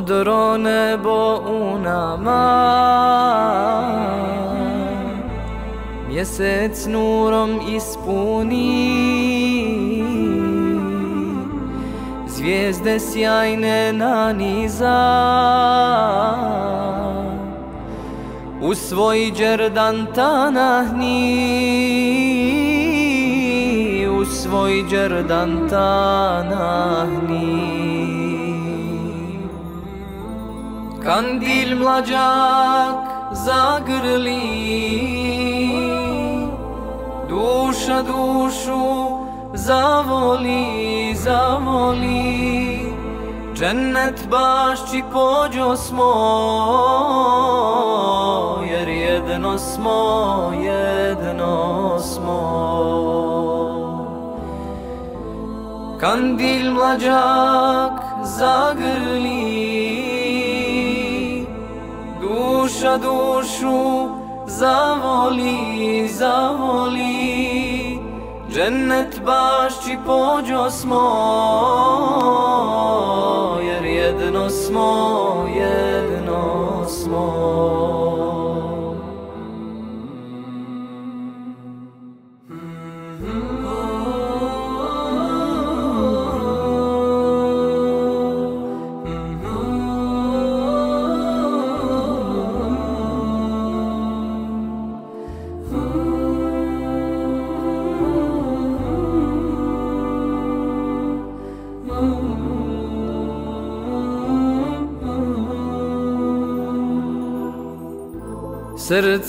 Modro nebo u nama. Mjesec nurom ispuni. Zvijezde sjajne naniza. U svoj džerdan tanahni. U svoj džerdan tanahni Kandil mlađak zagrli Duša dušu zavoli, zavoli. Džennet bašći pođo smo Jer jedno smo, jedno smo. Kandil mlađak zagrli duša dušu zavoli, zavoli. Džennet bašći pođo smo Jer jedno smo, jedno smo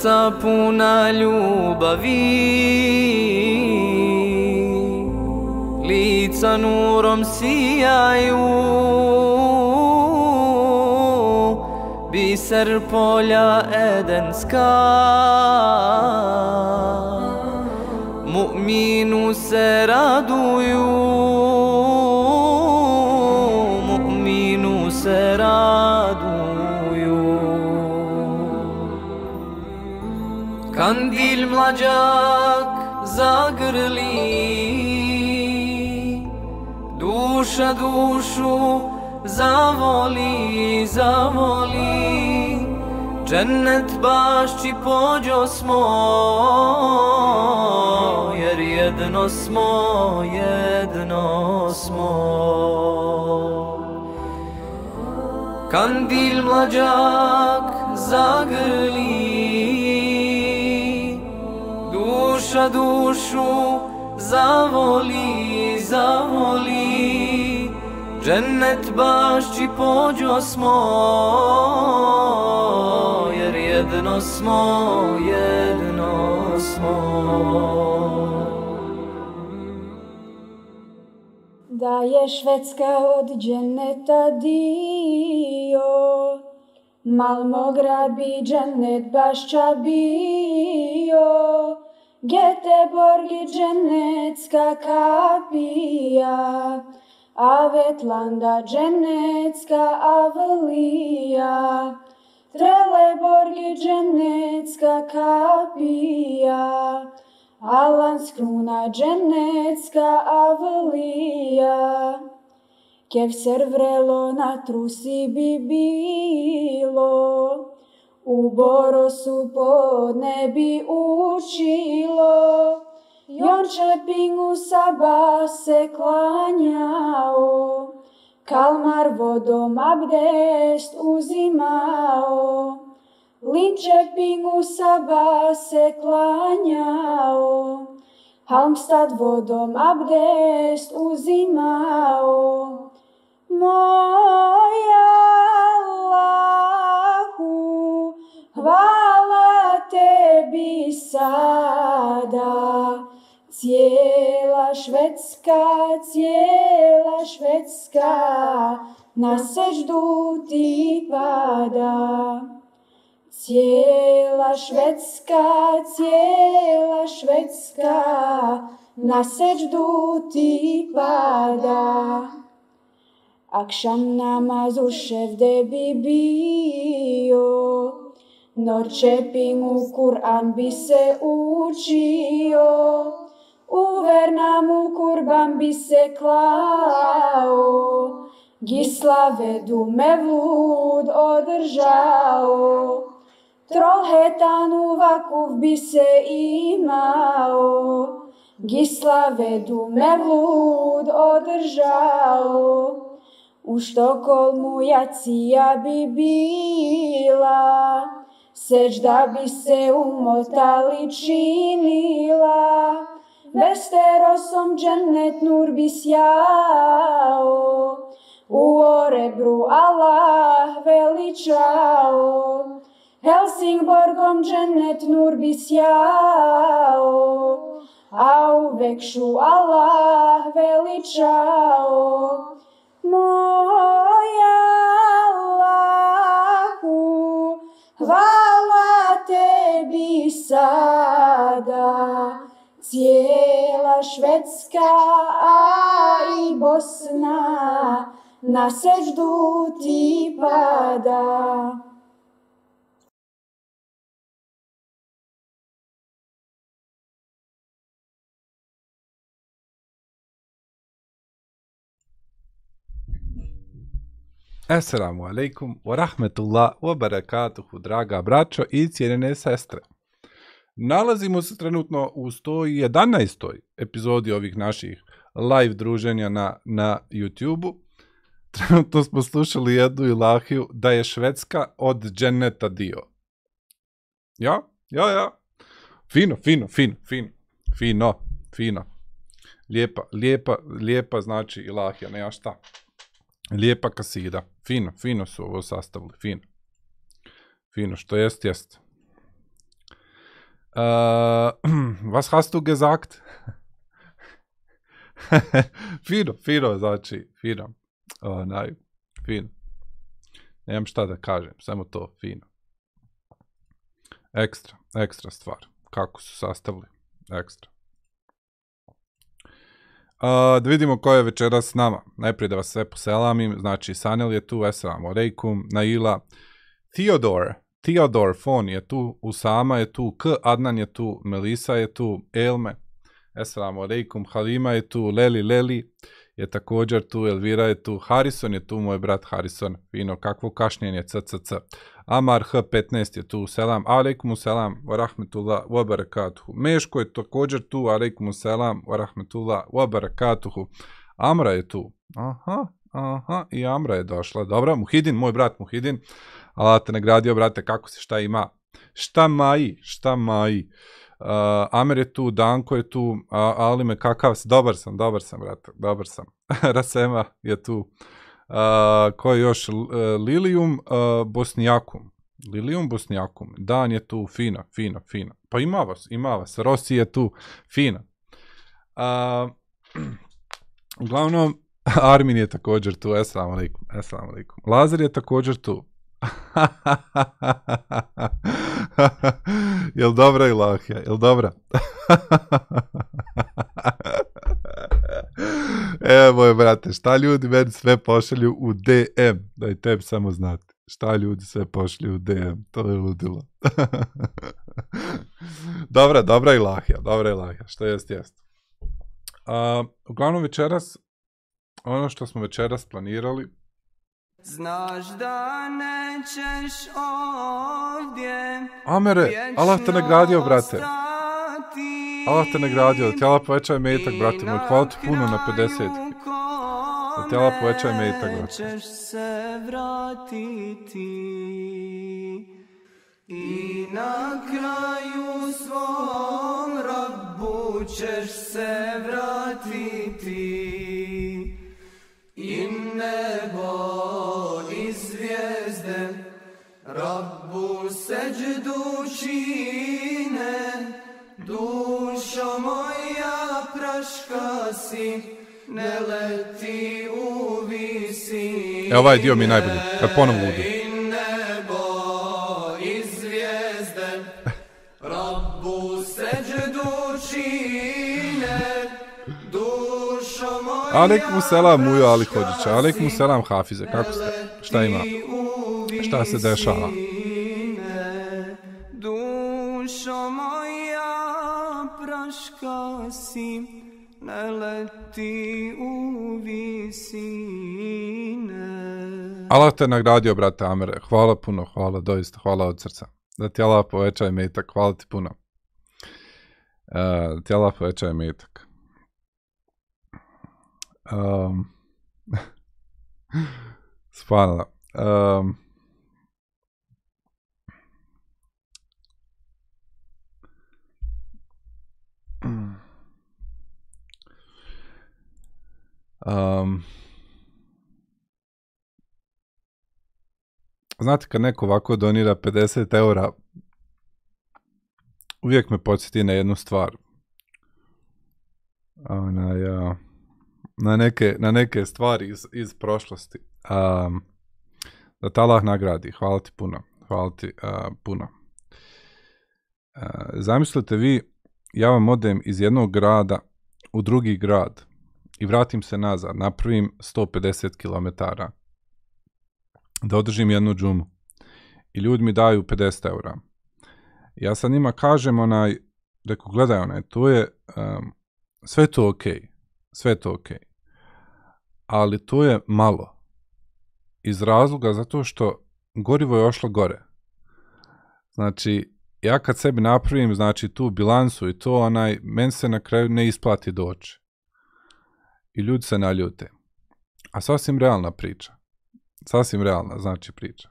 Srca puna ljubavi Lica nurom sijaju Biser polja edenska Mu'minu se raduju Mlađak zagrli Duša dušu zavoli, zavoli. Džennet bašći pođo smo Jer jedno smo, jedno smo Kandil mlađak zagrli duša dušu zavoli, zavoli. Džennet bašći pođo smo Jer jedno smo, jedno smo. Da je Švedska od dženeta dio Mal grad bi džennet bašća bio Göteborg džennetska kapija, a Vetlanda džennetska avalija. Trelleborg džennetska kapija, a Landskrona džennetska avalija. Kevser vrelo na trusi bi bilo, u Borosu pod nebi učilo, Jončepingu Saba se klanjao, Kalmar vodom abdest uzimao, Linčepingu Saba se klanjao, Halmstad vodom abdest uzimao. Moja hvala tebi sada. Cijela Švedska, cijela Švedska, na seždu ti pada. Cijela Švedska, cijela Švedska, na seždu ti pada. Akšam namaz u ševde bi bio, Norčepingu Kur'an bi se učio, u kurban bi se klao, Gislave dume vlud održao, Trolhetanu vakuf bi se imao, Gislave dume vlud održao, u Štokholmu jacija bi bila, Sežda bi se umotali činila, Vesterosom džennet nur bi sjao, u Orebru Allah veličao, Helsingborgom džennet nur bi sjao, a u Vekšu Allah veličao. Moja Allahu, hvala tebi sada, cijela Švedska, a i Bosna, na seždu ti pada. Assalamu alaikum wa rahmetullah wa barakatuhu, draga braćo i cijenjene sestre. Nalazimo se trenutno u 111. epizodi ovih naših live druženja na, na YouTube-u. Trenutno smo slušali jednu ilahiju da je Švedska od dženeta dio. Ja, ja, ja. Fino, fino, fino, fino, fino, fino. Lijepa, lijepa, lijepa znači ilahija, nema šta. Lijepa kasida. Fino, fino su ovo sastavili, fino. Fino, što jest, jest. Uh, was hast du gesagt? fino, fino, znači, fino. Onaj, fino. Nemam šta da kažem, samo to, fino. Ekstra, ekstra stvar. Kako su sastavili, ekstra. Da vidimo ko je večeras s nama. Najprije da vas sve poselamim. Znači, Sanel je tu, Esalamu alaikum, Naila, Theodor, Theodor Fon je tu, Usama je tu, K. Adnan je tu, Melisa je tu, Elme, Esalamu alaikum, Halima je tu, Leli Leli je također tu, Elvira je tu, Harrison je tu, moj brat Harrison, fino, kakvo kašnjenje, CCC. Amar H15 je tu, selam, alaikum selam, wa rahmetullah, wa. Meško je također tu, alaikum selam, wa rahmetullah, wa. Amra je tu, aha, aha, i Amra je došla, dobro, Muhidin, moj brat Muhidin, Allah te nagradio, brate, kako se šta ima. Šta maji, šta maji. Amer je tu, Danko je tu, Alime, kakav si, dobar sam, dobar sam, brate, dobar sam. Rasema je tu. Uh, ko je još? Uh, Lilium uh, Bosnijakum. Lilium Bosnijakum. Dan je tu, fina, fina, fina. Pa ima vas, ima vas. Rosi je tu, fina. Uglavnom, Armin je također tu, esalamu alaikum, esalamu alaikum. Lazar je također tu. jel dobra ilahija, jel dobra? Evo moje brate, šta ljudi meni sve pošalju u DM, da i tebi samo znati. Šta ljudi sve pošalju u DM, to je ludilo. dobra, dobra ilahija, dobra ilahija, što jest, jest. A, uglavnom večeras, ono što smo večeras planirali, Znaš da nećeš ovdje Amere, Allah te nagradio, brate. Allah te nagradio, da ti Allah povećaj metak, brate moj. Hvala ti puno na 50. Da ti Allah povećaj metak, brate. Ćeš se vratiti i na kraju svom rabu ćeš se vratiti i nebo i zvijezde Rabbu seđdu čine Dušo moja praška si Ne leti u visine E, ovaj dio mi je najbolji, kad. Moja Alaikum selam, Mujo Ali Hođića. Alaikum selam, Hafize. Kako ste? Šta ima? Šta se dešava? Dušo moja praška si ne leti u visine. Allah te nagradio, brate Amere. Hvala puno, hvala, doista, hvala od srca. Da ti Allah poveća metak, hvala ti puno. Uh, ti Allah poveća metak. Um, Subhanallah. Um, um, znate kad neko ovako donira 50 eura, uvijek me podsjeti na jednu stvar. Onaj, a, na, neke, na neke stvari iz, iz prošlosti. Um, da te Allah nagradi. Hvala ti puno. Hvala ti a, puno. A, zamislite vi, ja vam odem iz jednog grada u drugi grad i vratim se nazad, napravim 150 km da održim jednu džumu i ljudi mi daju 50 eura. Ja sad njima kažem onaj, rekao, gledaj onaj, to je, um, sve to ok, sve to ok, ali to je malo. Iz razloga zato što gorivo je ošlo gore. Znači, ja kad sebi napravim, znači, tu bilansu i to, onaj, meni se na kraju ne isplati doći. I ljudi se naljute. A sasvim realna priča. Sasvim realna, znači, priča.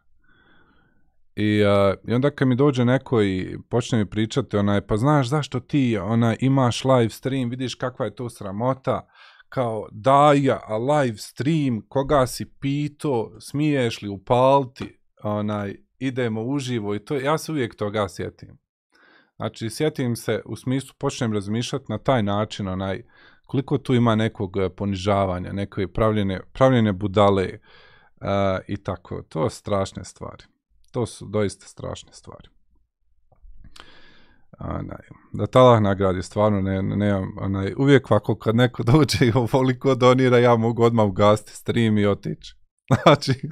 I, uh, I onda kad mi dođe neko i počne mi pričati, onaj, pa znaš zašto ti onaj, imaš live stream, vidiš kakva je to sramota, kao daja, a live stream, koga si pito, smiješ li upalti, onaj, idemo uživo i to, ja se uvijek toga sjetim. Znači, sjetim se, u smislu, počnem razmišljati na taj način, onaj, koliko tu ima nekog eh, ponižavanja, neke pravljene, pravljene budale uh, i tako. To strašne stvari. To su doista strašne stvari. Onaj, da talah nagradi, stvarno ne, ne, onaj, uvijek ovako kad neko dođe i ovoliko donira, ja mogu odmah ugasti stream i otići. Znači,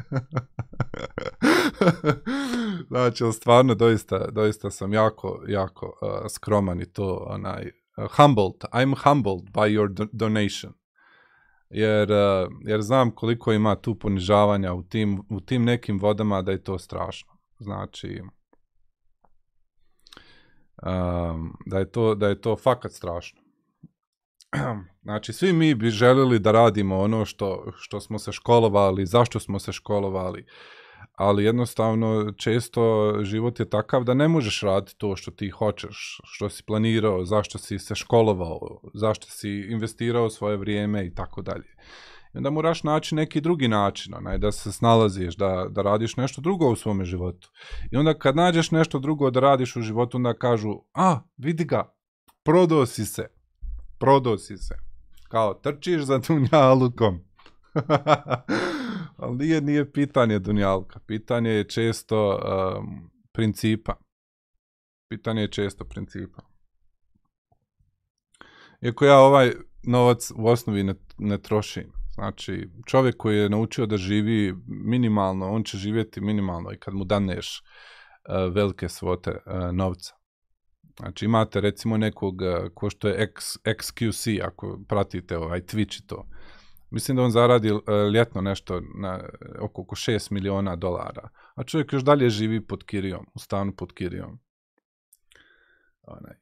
znači, stvarno doista, doista sam jako, jako uh, skroman i to, onaj, uh, humbled, I'm humbled by your do donation. Jer, uh, jer znam koliko ima tu ponižavanja u tim, u tim nekim vodama da je to strašno. Znači, um, da, je to, da je to fakat strašno. Znači, svi mi bi želili da radimo ono što, što smo se školovali, zašto smo se školovali, ali jednostavno često život je takav da ne možeš raditi to što ti hoćeš, što si planirao, zašto si se školovao, zašto si investirao svoje vrijeme i tako dalje. I onda moraš naći neki drugi način, onaj, da se snalaziš, da, da radiš nešto drugo u svome životu. I onda kad nađeš nešto drugo da radiš u životu, onda kažu, a, vidi ga, prodao si se, prodao si se. Kao, trčiš za dunjalukom. Ali nije, nije pitanje dunjalka. Pitanje je često um, principa. Pitanje je često principa. Iako ja ovaj novac u osnovi ne, ne trošim. Znači, čovjek koji je naučio da živi minimalno, on će živjeti minimalno i kad mu daneš uh, velike svote uh, novca. Znači, imate recimo nekog uh, ko što je X, XQC, ako pratite ovaj Twitch i to. Mislim da on zaradi ljetno nešto na oko, oko 6 miliona dolara. A čovjek još dalje živi pod Kirijom, u stanu pod Kirijom.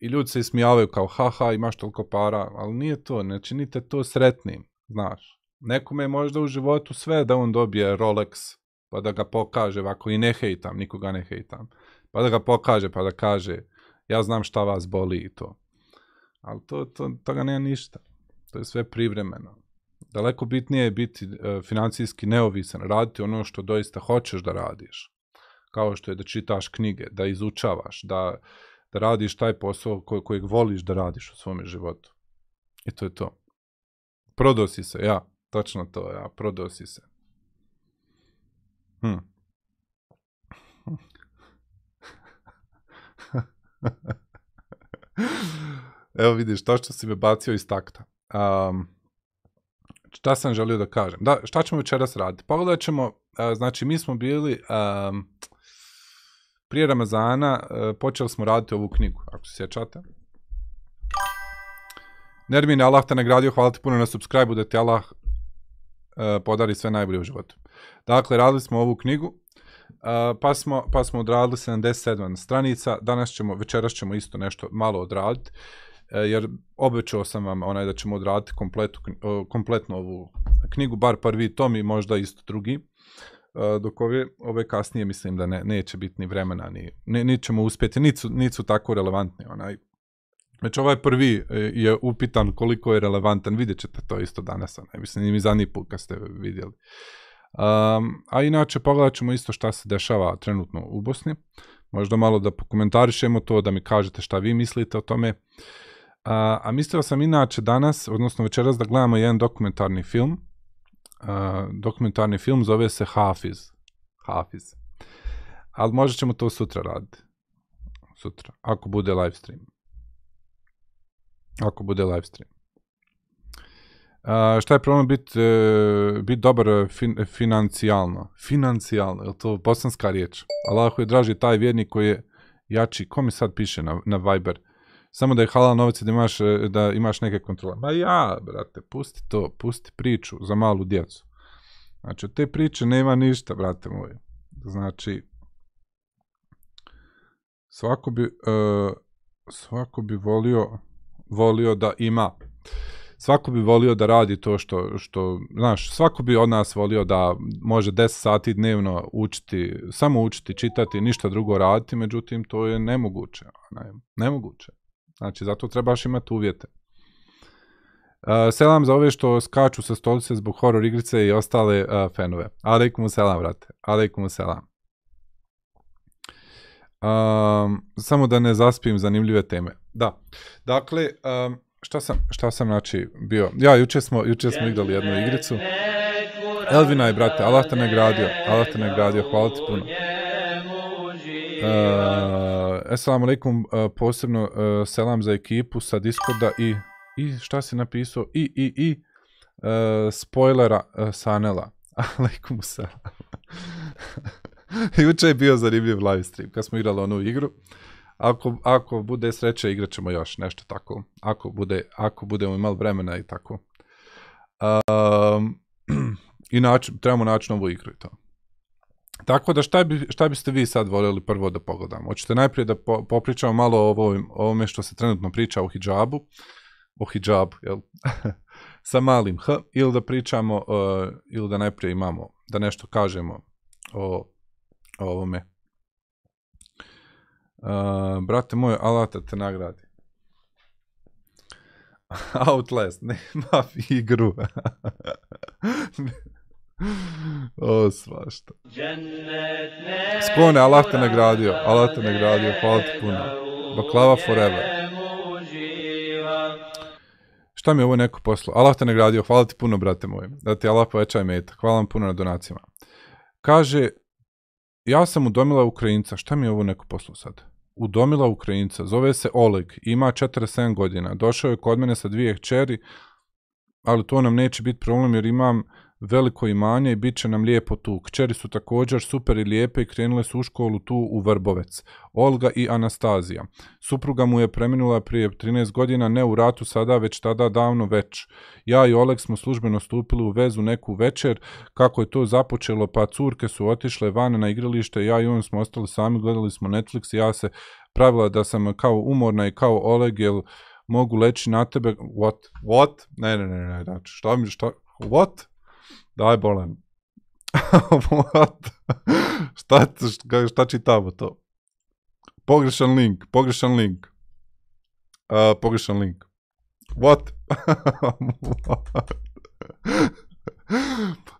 I ljudi se ismijavaju kao, haha, imaš toliko para, ali nije to, ne činite to sretnim, znaš. Nekome je možda u životu sve da on dobije Rolex, pa da ga pokaže, ovako i ne hejtam, nikoga ne hejtam, pa da ga pokaže, pa da kaže, ja znam šta vas boli i to. Ali to, to, toga nema ništa. To je sve privremeno. Daleko bitnije je biti uh, financijski neovisan, raditi ono što doista hoćeš da radiš. Kao što je da čitaš knjige, da izučavaš, da, da radiš taj posao koj, kojeg voliš da radiš u svome životu. I to je to. Prodosi se, ja. Točno to, ja, prodao si se. Hm. Evo vidiš, to što si me bacio iz takta. Um, šta sam želio da kažem? Da, šta ćemo večeras raditi? Pogledat ćemo, uh, znači mi smo bili um, prije Ramazana, uh, počeli smo raditi ovu knjigu, ako se sjećate. Nermin, Allah te nagradio, hvala ti puno na subscribe da ti Allah podari sve najbolje u životu. Dakle, radili smo ovu knjigu, e, pa, smo, pa smo odradili 77 stranica, danas ćemo, večeras ćemo isto nešto malo odraditi, e, jer obećao sam vam onaj da ćemo odraditi kompletu, e, kompletnu ovu knjigu, bar prvi tom i možda isto drugi. E, dok ove, ove kasnije mislim da ne, neće biti ni vremena, ni, ni, ni ćemo uspjeti, niti su tako relevantni. Onaj. Znači ovaj prvi e, je upitan koliko je relevantan, vidjet ćete to isto danas, onaj. mislim i zadnji put kad ste vidjeli. A inače pogledat ćemo isto šta se dešava trenutno u Bosni, možda malo da pokomentarišemo to, da mi kažete šta vi mislite o tome. A, mislio sam inače danas, odnosno večeras da gledamo jedan dokumentarni film, dokumentarni film zove se Hafiz. Hafiz. Ali možda ćemo to sutra raditi. Sutra, ako bude live stream. Ako bude live stream. A, šta je problem biti e, bit dobar e, fin, financijalno? Financijalno, je to bosanska riječ? Allahu je draži taj vjernik koji je jači. Ko mi sad piše na, na Viber? Samo da je halal novac da imaš, e, da imaš neke kontrole. Ma ja, brate, pusti to, pusti priču za malu djecu. Znači, od te priče nema ništa, brate moj. Znači, svako bi, e, svako bi volio, volio da ima. Svako bi volio da radi to što, što, znaš, svako bi od nas volio da može 10 sati dnevno učiti, samo učiti, čitati, ništa drugo raditi, međutim, to je nemoguće. onaj, Nemoguće. Znači, zato trebaš imati uvjete. Uh, selam za ove što skaču sa stolice zbog horror igrice i ostale uh, fanove. Alejkum selam, brate. Alejkum selam. Um, samo da ne zaspim zanimljive teme. Da. Dakle, um, šta sam, šta sam znači bio? Ja, juče smo, juče smo igrali jednu igricu. Elvina je, brate, Allah te nagradio. Allah te nagradio, hvala ti puno. Uh, alaikum, uh, posebno uh, selam za ekipu sa Discorda i, i šta si napisao? I, i, i uh, spoilera uh, Sanela. Alaikum selam. Juče je bio zanimljiv live stream kad smo igrali onu igru. Ako, ako bude sreće, igrat ćemo još nešto tako. Ako, bude, ako budemo imali vremena i tako. Um, I trebamo naći novu igru i to. Tako da šta, bi, šta biste vi sad voljeli prvo da pogledamo? Hoćete najprije da po, popričamo malo o ovim, ovome što se trenutno priča o hijabu, o hijabu, jel? Sa malim h, ili da pričamo, uh, ili da najprije imamo, da nešto kažemo o, o ovome. Uh, brate moj, Allah da te nagradi. Outlast, nema igru. o, svašta. Skone, Allah te nagradio, Allah te nagradio, hvala ti puno. Baklava forever. Šta mi je ovo neko poslao? Allah te nagradio, hvala ti puno, brate moj. Da ti Allah povećaj meta. Hvala vam puno na donacijama. Kaže, ja sam udomila Ukrajinca. Šta mi je ovo neko poslao sad? Udomila Ukrajinca. Zove se Oleg. Ima 47 godina. Došao je kod mene sa dvije kćeri, ali to nam neće biti problem jer imam veliko imanje i bit će nam lijepo tu. Kćeri su također super i lijepe i krenule su u školu tu u Vrbovec. Olga i Anastazija. Supruga mu je preminula prije 13 godina, ne u ratu sada, već tada davno već. Ja i Oleg smo službeno stupili u vezu neku večer, kako je to započelo, pa curke su otišle van na igralište, ja i on smo ostali sami, gledali smo Netflix i ja se pravila da sam kao umorna i kao Oleg, jel mogu leći na tebe, what, what, ne, ne, ne, ne, znači, šta mi, šta, what, daj what, šta, šta, šta čitamo to, pogrešan link, pogrešan link, uh, pogrešan link, what,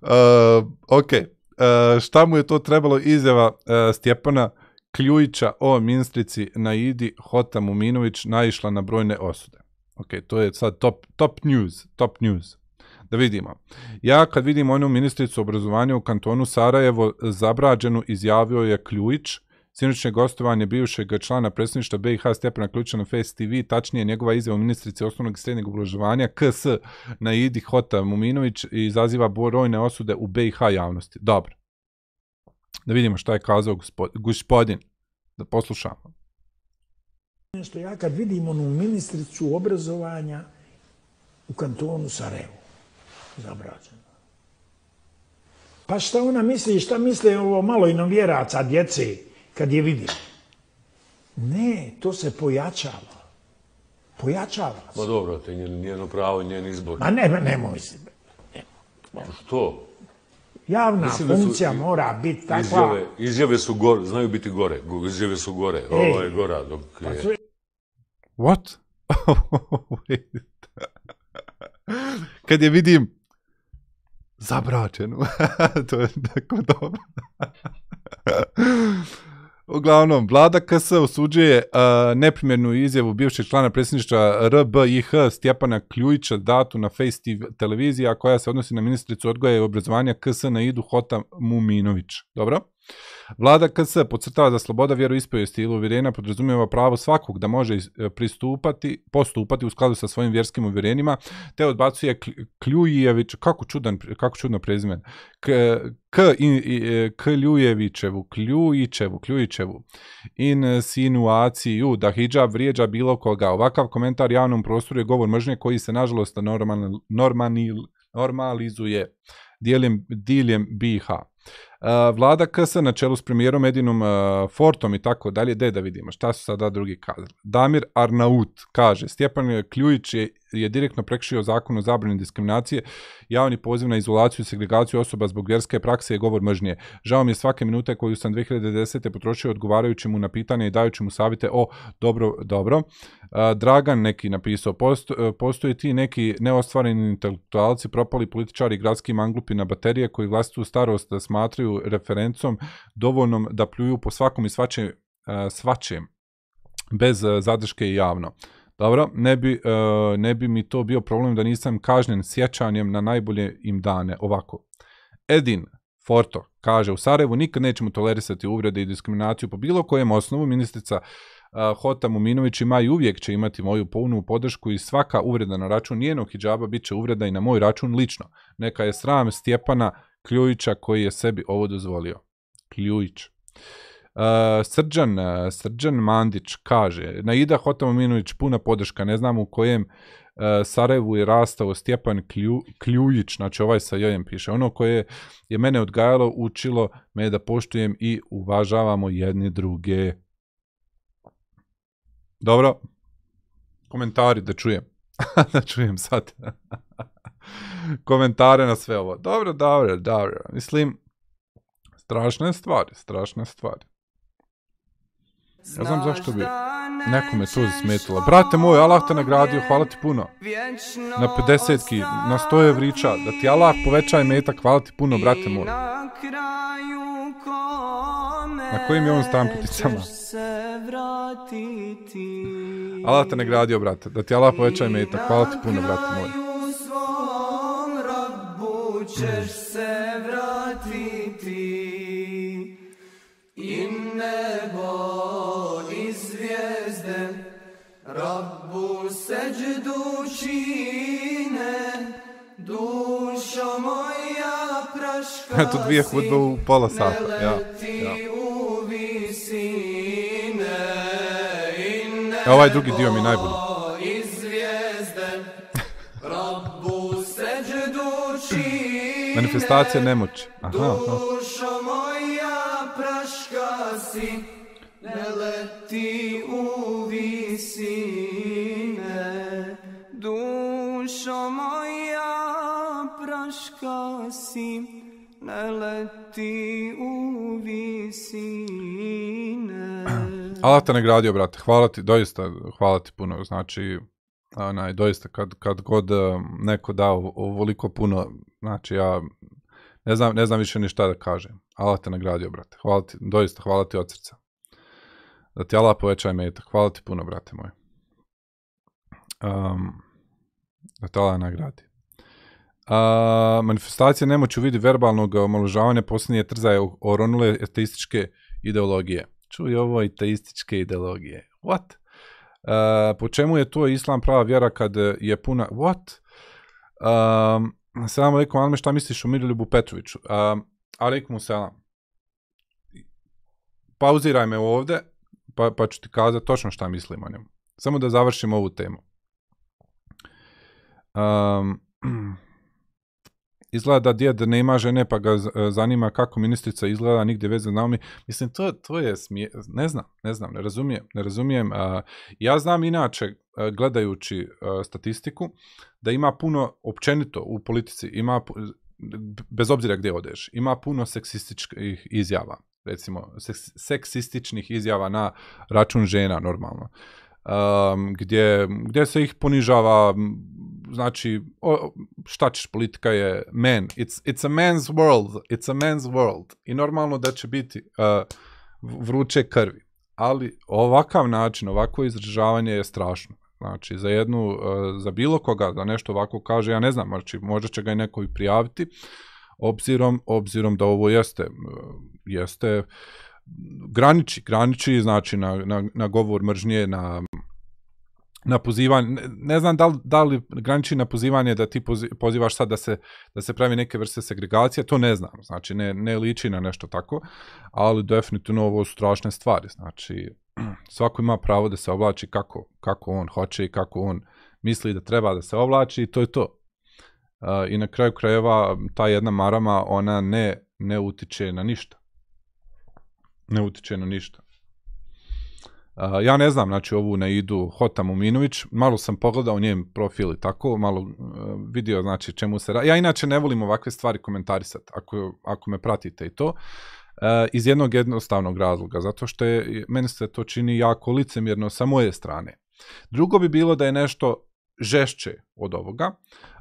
uh, ok, uh, šta mu je to trebalo izjava uh, Stjepana Kljujića o ministrici Naidi Hota Muminović naišla na brojne osude. Ok, to je sad top, top news, top news. Da vidimo. Ja kad vidim onu ministricu obrazovanja u kantonu Sarajevo zabrađenu izjavio je Kljujić, Sinoćnje gostovanje bivšeg člana predsjedništva BiH Stjepana Ključa na Face TV, tačnije njegova izjava ministrice osnovnog i srednjeg obrazovanja KS na Idi Hota Muminović izaziva brojne osude u BiH javnosti. Dobro. Da vidimo šta je kazao gospodin. Da poslušamo. Nešto ja kad vidim onu ministricu obrazovanja u kantonu Sarajevo. Zabrađena. Pa šta ona misli, šta misle ovo malo inovjeraca, djece, kad je vidi? Ne, to se pojačava. Pojačava se. Ma dobro, to je njen- njeno pravo, njen izbor. Ma ne, nemoj se. Što? Javna Mislim su funkcija i- mora biti takva. Izjave, izjave su gore, znaju biti gore. Go- Izjave su gore. Ovo je gora dok je... to je- What? Wait. Kad je vidim zabračenu. to je tako dobro. Uglavnom, vlada KS osuđuje uh, neprimjernu izjavu bivšeg člana predsjedništva RBIH Stjepana Kljujića datu na Face TV televiziji, a koja se odnosi na ministricu odgoja i obrazovanja KS na idu Hota Muminović. Dobro? Vlada KS podcrtava da sloboda vjeroispovijesti ili uvjerenja podrazumijeva pravo svakog da može e, pristupati, postupati u skladu sa svojim vjerskim uvjerenjima, te odbacuje Kl- Kljujević, kako čudan, kako čudno prezime, K, K, i, i, e, Kljujevićevu, Kljujićevu, Kljujićevu, insinuaciju da hijab vrijeđa bilo koga. Ovakav komentar javnom prostoru je govor mržnje koji se nažalost normal, normalni, normalizuje dijeljem, diljem BiH. Vlada KS na čelu s premijerom Edinom Fortom i tako dalje, de da vidimo šta su sada drugi kazali. Damir Arnaut kaže, Stjepan Kljujić je, je direktno prekršio zakon o zabrani diskriminacije, javni poziv na izolaciju i segregaciju osoba zbog vjerske prakse je govor mržnje. Žao mi je svake minute koju sam 2010. potrošio odgovarajući mu na pitanje i dajući mu savjete o dobro, dobro. Uh, Dragan neki napisao, posto, uh, postoje ti neki neostvareni intelektualci, propali političari, gradski manglupi na baterije koji vlastitu starost smatraju referencom dovoljnom da pljuju po svakom i svačem, uh, svačem bez zadrške i javno. Dobro, ne bi, uh, ne bi mi to bio problem da nisam kažnjen sjećanjem na najbolje im dane. Ovako. Edin Forto kaže, u Sarajevu nikad nećemo tolerisati uvrede i diskriminaciju po bilo kojem osnovu. Ministrica uh, Hota Muminović ima i uvijek će imati moju punu podršku i svaka uvreda na račun njenog hijaba bit će uvreda i na moj račun lično. Neka je sram Stjepana Kljujića koji je sebi ovo dozvolio. Kljujić. Uh, Srđan, uh, Srđan Mandić kaže, na Ida Hotamominović puna podrška, ne znam u kojem uh, Sarajevu je rastao Stjepan Klju, Kljujić, znači ovaj sa jojem piše, ono koje je mene odgajalo, učilo me da poštujem i uvažavamo jedni druge. Dobro, komentari da čujem, da čujem sad. Komentare na sve ovo. Dobro, dobro, dobro. Mislim, strašne stvari, strašne stvari. Ne znam zašto bi nekome to zasmetilo. Brate moj, Allah te nagradio, hvala ti puno. Na 50-ki, na 100 evrića, da ti Allah poveća metak, hvala ti puno, brate moj. Na kojim je on se vratiti Allah te nagradio, brate, da ti Allah poveća metak, hvala ti puno, brate moj. Ćeš se vratiti I nebo i zvijezde Rabbu seđdu čine Dušo moja praška Eto dvije hudbe u pola sata, ja, ja. u visine E, ovaj drugi dio mi najbolji. Manifestacija nemoći. Aha, aha. Si Ne leti u visine Dušo moja praška si Ne leti u visine Allah te nagradio, brate. Hvala ti, doista, hvala ti puno. Znači, onaj, doista, kad, kad god um, neko da ov- ovoliko puno, znači, ja ne znam, ne znam više ni šta da kažem. Allah te nagradio, brate. Hvala ti, doista, hvala ti od srca. Da ti Allah poveća metak. Hvala ti puno, brate moj. Um, da te Allah nagradi. A, manifestacija nemoći u vidi verbalnog omaložavanja posljednje trzaje oronule ateističke ideologije. Čuj ovo ateističke ideologije. What? Uh, po čemu je to islam prava vjera kad je puna... What? Um, selam alaikum, Alme, šta misliš o Miroljubu Petroviću? Um, alaikum selam. Pauziraj me ovde, pa, pa ću ti kazati točno šta mislim o njemu. Samo da završim ovu temu. Um, izgleda da djed ne ima žene pa ga zanima kako ministrica izgleda, nigdje veze Naomi. Mislim, to, to je smije... Ne znam, ne znam, ne razumijem. Ne razumijem. ja znam inače, gledajući statistiku, da ima puno, općenito u politici, ima, bez obzira gdje odeš, ima puno seksističkih izjava. Recimo, seks- seksističnih izjava na račun žena, normalno. Um, gdje, gdje se ih ponižava, znači, o, šta ćeš, politika je man, it's, it's a man's world, it's a man's world. I normalno da će biti uh, vruće krvi. Ali ovakav način, ovako izražavanje je strašno. Znači, za jednu, uh, za bilo koga da nešto ovako kaže, ja ne znam, znači, možda će ga i neko i prijaviti, obzirom, obzirom da ovo jeste, jeste graniči, graniči, znači na, na, na govor mržnje, na na pozivanje, ne, ne znam da li, da li graniči na pozivanje da ti pozi- pozivaš sad da se, da se pravi neke vrste segregacije, to ne znam, znači ne, ne liči na nešto tako, ali definitivno ovo su strašne stvari, znači svako ima pravo da se oblači kako, kako on hoće i kako on misli da treba da se oblači i to je to. Uh, I na kraju krajeva ta jedna marama, ona ne, ne utiče na ništa. Ne utiče na ništa. Ja ne znam, znači ovu na idu Hota Muminović, malo sam pogledao njen profil i tako, malo uh, vidio znači čemu se radi. Ja inače ne volim ovakve stvari komentarisati, ako, ako me pratite i to, uh, iz jednog jednostavnog razloga, zato što je, meni se to čini jako licemjerno sa moje strane. Drugo bi bilo da je nešto žešće od ovoga,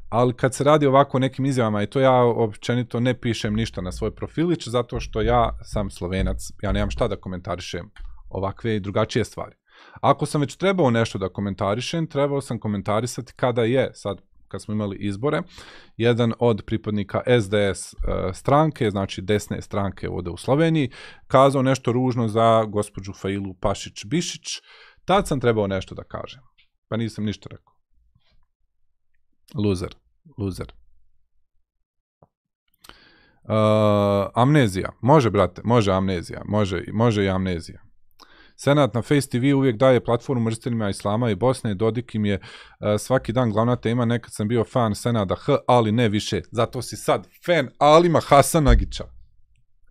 ali kad se radi ovako o nekim izjavama i to ja općenito ne pišem ništa na svoj profilić zato što ja sam slovenac, ja nemam šta da komentarišem ovakve i drugačije stvari. Ako sam već trebao nešto da komentarišem, trebao sam komentarisati kada je, sad kad smo imali izbore, jedan od pripadnika SDS uh, stranke, znači desne stranke ovde u Sloveniji, kazao nešto ružno za gospođu Failu Pašić-Bišić, tad sam trebao nešto da kažem. Pa nisam ništa rekao. Loser. Loser. Uh, amnezija. Može, brate, može amnezija. Može, može i amnezija. Senat na Face TV uvijek daje platformu mrziteljima Islama i Bosne. Dodik im je uh, svaki dan glavna tema. Nekad sam bio fan Senada H, ali ne više. Zato si sad fan Alima Hasanagića.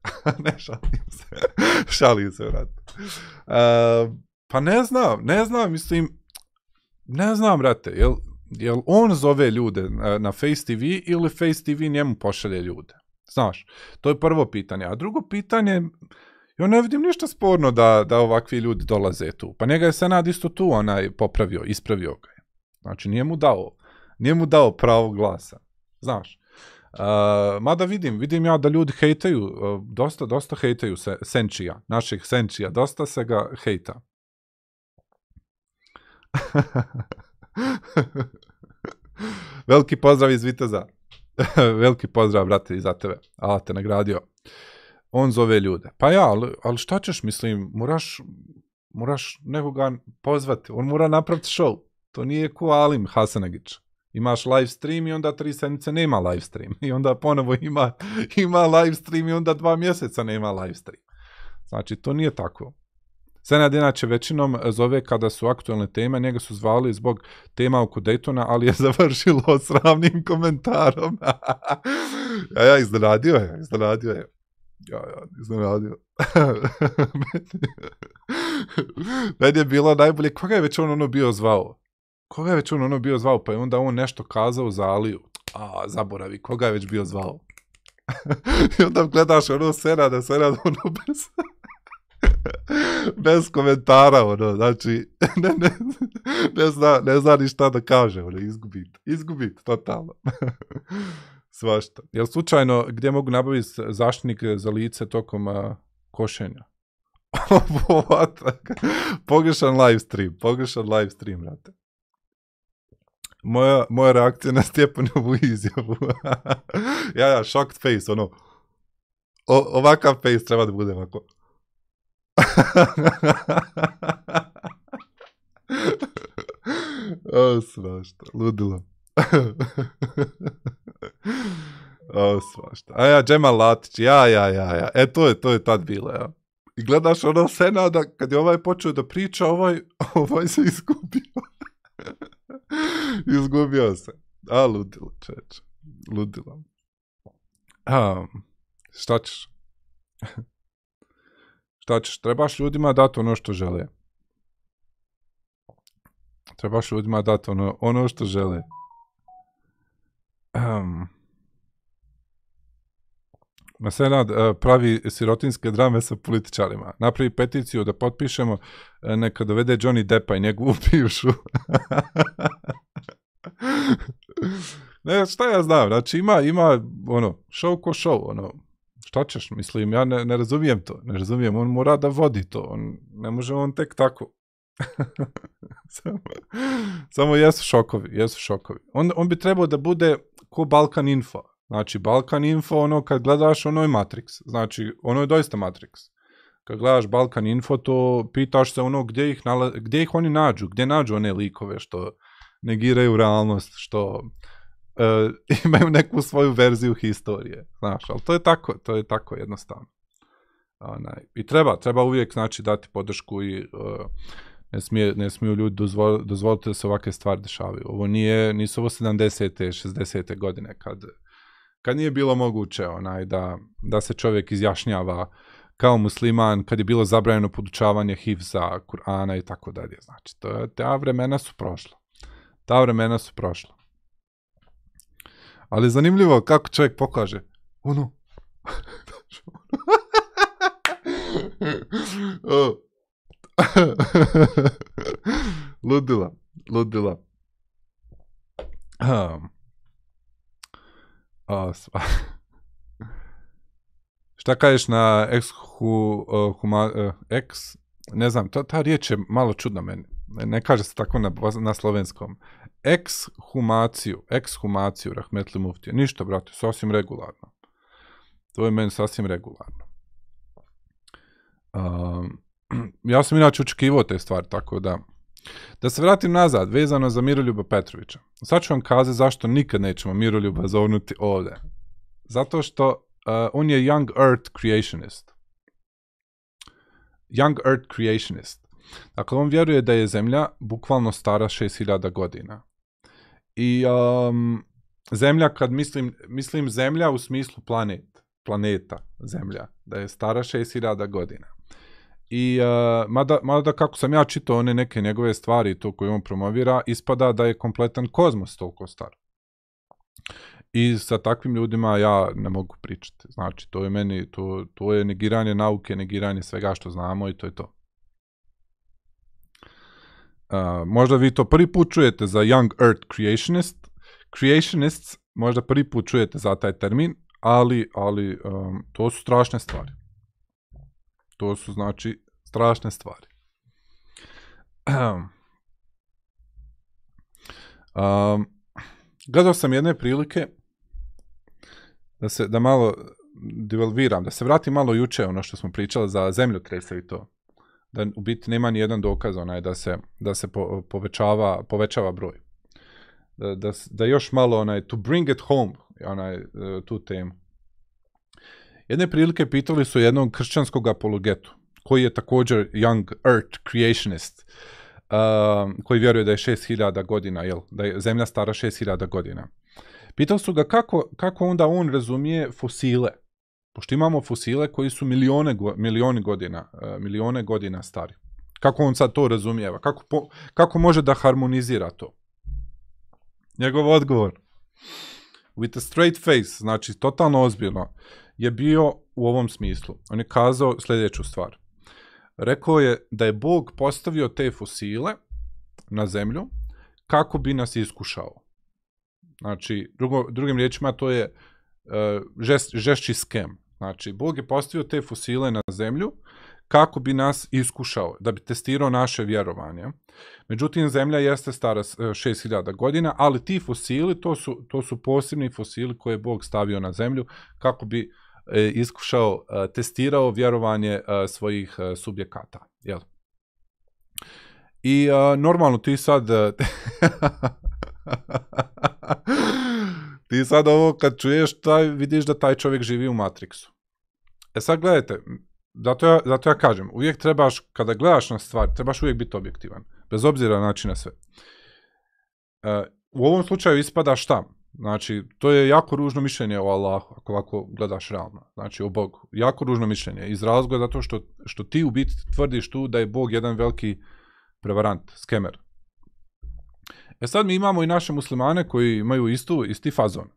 ne, šalim se. šalim se, brate. Uh, pa ne znam, ne znam, mislim, ne znam, brate, jel, jel on zove ljude na, Face TV ili Face TV njemu pošalje ljude? Znaš, to je prvo pitanje. A drugo pitanje, ja ne vidim ništa sporno da, da ovakvi ljudi dolaze tu. Pa njega je Senad isto tu onaj popravio, ispravio ga je. Znači, nije mu dao, nije mu dao pravo glasa. Znaš. Uh, mada vidim, vidim ja da ljudi hejtaju, uh, dosta, dosta hejtaju se, Senčija, našeg Senčija, dosta se ga hejta. Veliki pozdrav iz Viteza. Veliki pozdrav, brate, i za tebe. Allah te nagradio. On zove ljude. Pa ja, ali, ali šta ćeš, mislim, moraš, moraš nekoga pozvati. On mora napraviti show. To nije ko Alim Hasanagić. Imaš live stream i onda tri sedmice nema live stream. I onda ponovo ima, ima live stream i onda dva mjeseca nema live stream. Znači, to nije tako. Senad inače većinom zove kada su aktualne teme, njega su zvali zbog tema oko Daytona, ali je završilo sravnim komentarom. ja, ja, iznenadio je, iznenadio je. Ja, ja, iznenadio. Meni je bilo najbolje, koga je već on ono bio zvao? Koga je već on ono bio zvao? Pa je onda on nešto kazao za Aliju. A, zaboravi, koga je već bio zvao? I onda gledaš ono Senada, Senada ono bez... bez komentara, ono, znači, ne, ne, ne, zna, ne zna ni šta da kaže, ono, izgubit, izgubit, totalno. Svašta. Jel slučajno, gdje mogu nabaviti zaštitnik za lice tokom košenja? Pogrešan live stream, pogrešan live stream, brate. Moja, moja reakcija na Stjepanovu izjavu. ja, ja, shocked face, ono. O, ovakav face treba da bude ovako. o, svašta, ludilo. o, svašta. A ja, Džemal Latić, ja, ja, ja, ja. E, to je, to je tad bilo, ja. I gledaš ono Senada, kad je ovaj počeo da priča, ovaj, ovaj se izgubio. izgubio se. A, ludilo, čeč. Ludilo. Um, šta ćeš? Šta ćeš? Trebaš ljudima dati ono što žele. Trebaš ljudima dati ono, ono što žele. Um, Ma Senad e, pravi sirotinske drame sa političarima. Napravi peticiju da potpišemo, e, neka dovede Johnny Deppa i njegovu bivšu. ne, šta ja znam, znači ima, ima, ono, show ko show, ono, šta ćeš, mislim, ja ne, ne razumijem to, ne razumijem, on mora da vodi to, on, ne može on tek tako. samo, samo jesu šokovi, jesu šokovi. On, on bi trebao da bude ko Balkan Info, Znači, Balkan Info, ono, kad gledaš, ono je Matrix. Znači, ono je doista Matrix. Kad gledaš Balkan Info, to pitaš se ono gdje ih, nala, gdje ih oni nađu, gdje nađu one likove što negiraju realnost, što e, imaju neku svoju verziju historije. Znaš, ali to je tako, to je tako jednostavno. Onaj, I treba, treba uvijek, znači, dati podršku i e, ne, smije, ne smiju ljudi dozvol, dozvoliti da se ovakve stvari dešavaju. Ovo nije, nisu ovo 70. 60. godine kad kad nije bilo moguće onaj, da, da se čovjek izjašnjava kao musliman, kad je bilo zabranjeno podučavanje hifza, Kur'ana i tako dalje. Znači, to, ta vremena su prošla. Ta vremena su prošla. Ali zanimljivo kako čovjek pokaže. Ono. ludila, ludila. Um. A, sva. Šta kažeš na ex hu, uh, huma, uh, ex, ne znam, ta, ta riječ je malo čudna meni. Ne, kaže se tako na, na slovenskom. Ekshumaciju, ekshumaciju, rahmetli muftije. Ništa, brate, sasvim regularno. To je meni sasvim regularno. Um, ja sam inače očekivao te stvari, tako da Da se vratim nazad, vezano za Miroljuba Petrovića. Sad ću vam kazati zašto nikad nećemo Miroljuba zovnuti ovdje. Zato što uh, on je Young Earth Creationist. Young Earth Creationist. Dakle, on vjeruje da je Zemlja bukvalno stara 6000 godina. I um, Zemlja, kad mislim, mislim Zemlja u smislu planet, planeta Zemlja, da je stara 6000 godina. I uh, mada, mada kako sam ja čitao one neke njegove stvari to koje on promovira, ispada da je kompletan kozmos toliko star. I sa takvim ljudima ja ne mogu pričati. Znači, to je meni, to, to je negiranje nauke, negiranje svega što znamo i to je to. Možda vi to prvi put čujete za Young Earth Creationist. Creationists možda prvi put čujete za taj termin, ali, ali um, to su strašne stvari. To su, znači, strašne stvari. Um, gledao sam jedne prilike da se, da malo devalviram, da se vrati malo juče ono što smo pričali za zemljotrese i to. Da u biti nema ni jedan dokaz onaj da se, da se po, povećava, povećava broj. Da, da, da još malo onaj, to bring it home, onaj, tu temu. Jedne prilike pitali su jednog kršćanskog apologetu, koji je također Young Earth Creationist, uh, koji vjeruje da je 6000 godina, jel, da je zemlja stara 6000 godina. Pitali su ga kako, kako onda on razumije fosile, pošto imamo fosile koji su milione, go, godina, uh, milione godina stari. Kako on sad to razumijeva? Kako, po, kako može da harmonizira to? Njegov odgovor. With a straight face, znači totalno ozbiljno, je bio u ovom smislu. On je kazao sljedeću stvar rekao je da je Bog postavio te fosile na zemlju kako bi nas iskušao. Znači, drugo, drugim riječima, to je uh, žest, žešći skem. Znači, Bog je postavio te fosile na zemlju kako bi nas iskušao, da bi testirao naše vjerovanje. Međutim, zemlja jeste stara 6000 godina, ali ti fosili, to su, to su posebni fosili koje je Bog stavio na zemlju kako bi e, iskušao, e, testirao vjerovanje e, svojih e, subjekata. Jel? I e, normalno ti sad... E, ti sad ovo kad čuješ, taj, vidiš da taj čovjek živi u Matrixu. E sad gledajte, zato ja, zato ja kažem, uvijek trebaš, kada gledaš na stvar, trebaš uvijek biti objektivan. Bez obzira na način na sve. Uh, u ovom slučaju ispada šta? Znači, to je jako ružno mišljenje o Allahu, ako ovako gledaš realno. Znači, o Bogu. Jako ružno mišljenje. Iz razloga zato što, što ti u biti tvrdiš tu da je Bog jedan veliki prevarant, skemer. E sad mi imamo i naše muslimane koji imaju istu, isti fazon.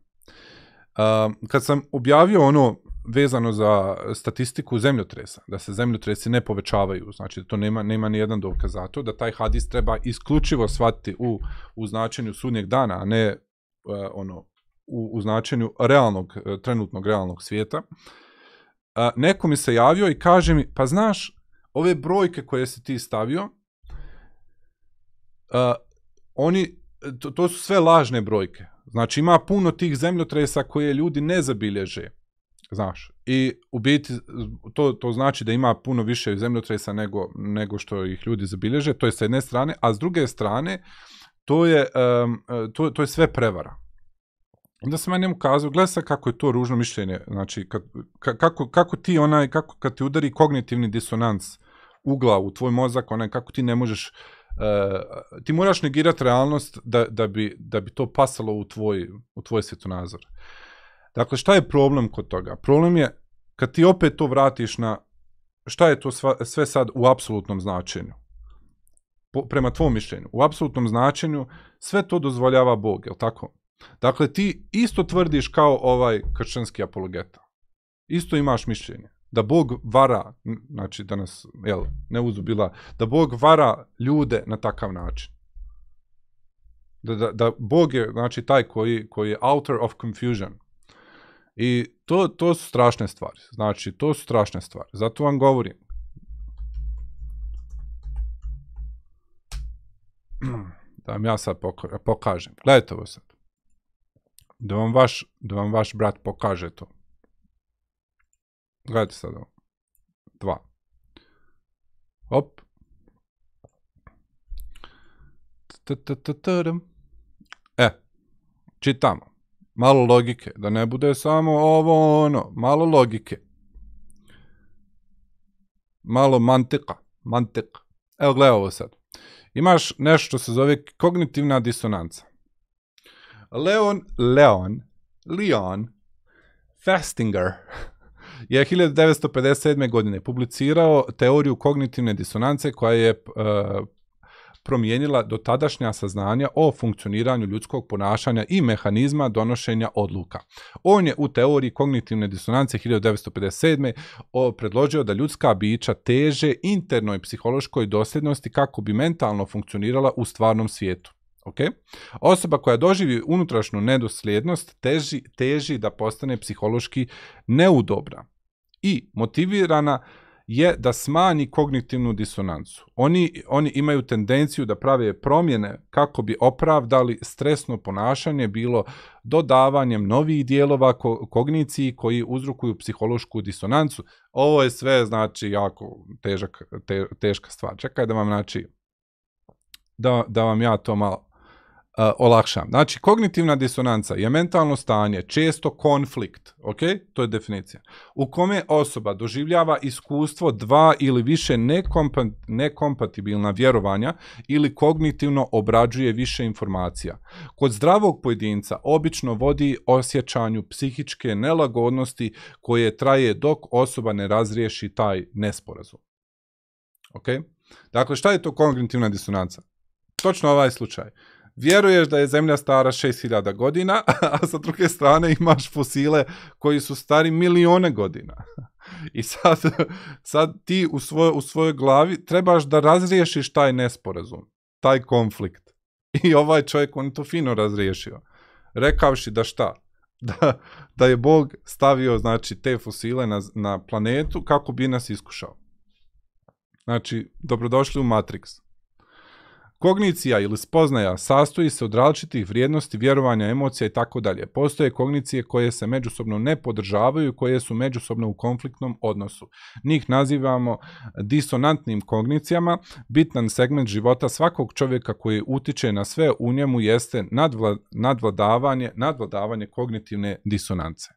Kad sam objavio ono vezano za statistiku zemljotresa, da se zemljotresi ne povećavaju, znači da to nema, nema ni jedan dokaz za to, da taj hadis treba isključivo shvatiti u, u značenju sudnjeg dana, a ne uh, ono, u, u značenju realnog, uh, trenutnog realnog svijeta. Uh, neko mi se javio i kaže mi, pa znaš, ove brojke koje si ti stavio, oni, to, to su sve lažne brojke. Znači ima puno tih zemljotresa koje ljudi ne zabilježe. Znaš, i u biti to, to znači da ima puno više zemljotresa nego, nego što ih ljudi zabilježe, to je s jedne strane, a s druge strane to je, um, to, to je sve prevara. Onda sam ja njemu kazao, gledaj sad kako je to ružno mišljenje, znači kad, ka, kako, kako ti onaj, kako kad ti udari kognitivni disonans ugla u tvoj mozak, onaj kako ti ne možeš Uh, ti moraš negirati realnost da, da, bi, da bi to pasalo u tvoj, u tvoj svjetonazor. Dakle, šta je problem kod toga? Problem je kad ti opet to vratiš na šta je to sva, sve sad u apsolutnom značenju. Po, prema tvom mišljenju. U apsolutnom značenju sve to dozvoljava Bog, je tako? Dakle, ti isto tvrdiš kao ovaj kršćanski apologeta. Isto imaš mišljenje da Bog vara, znači da nas, jel, ne uzubila, da Bog vara ljude na takav način. Da, da, da Bog je, znači, taj koji, koji je author of confusion. I to, to su strašne stvari. Znači, to su strašne stvari. Zato vam govorim. Da vam ja sad pokažem. Gledajte ovo sad. Da vam vaš, da vam vaš brat pokaže to. Gledajte sad ovo. Dva. Op. E, čitamo. Malo logike, da ne bude samo ovo ono, malo logike. Malo mantika, mantik. Evo gledaj ovo sad. Imaš nešto što se zove kognitivna disonanca. Leon, Leon, Leon Festinger je 1957. godine publicirao teoriju kognitivne disonance koja je uh, promijenila dotadašnja saznanja o funkcioniranju ljudskog ponašanja i mehanizma donošenja odluka. On je u teoriji kognitivne disonance 1957. predložio da ljudska bića teže internoj psihološkoj dosljednosti kako bi mentalno funkcionirala u stvarnom svijetu. Okay? Osoba koja doživi unutrašnju nedosljednost teži, teži da postane psihološki neudobra i motivirana je da smanji kognitivnu disonancu. Oni, oni imaju tendenciju da prave promjene kako bi opravdali stresno ponašanje bilo dodavanjem novih dijelova ko kogniciji koji uzrokuju psihološku disonancu. Ovo je sve znači jako težak, te, teška stvar. Čekaj da vam znači da, da vam ja to malo olakšam. Znači, kognitivna disonanca je mentalno stanje, često konflikt, ok? To je definicija. U kome osoba doživljava iskustvo dva ili više nekompa nekompatibilna vjerovanja ili kognitivno obrađuje više informacija. Kod zdravog pojedinca obično vodi osjećanju psihičke nelagodnosti koje traje dok osoba ne razriješi taj nesporazum. Ok? Dakle, šta je to kognitivna disonanca? Točno ovaj slučaj vjeruješ da je zemlja stara 6000 godina, a sa druge strane imaš fosile koji su stari milione godina. I sad, sad ti u, svoj, u svojoj glavi trebaš da razriješiš taj nesporazum, taj konflikt. I ovaj čovjek on to fino razriješio. Rekavši da šta? Da, da je Bog stavio znači te fosile na, na planetu kako bi nas iskušao. Znači, dobrodošli u Matrix. Kognicija ili spoznaja sastoji se od različitih vrijednosti, vjerovanja, emocija i tako dalje. Postoje kognicije koje se međusobno ne podržavaju, koje su međusobno u konfliktnom odnosu. Njih nazivamo disonantnim kognicijama. Bitan segment života svakog čovjeka koji utiče na sve u njemu jeste nadvla, nadvladavanje, nadvladavanje kognitivne disonance.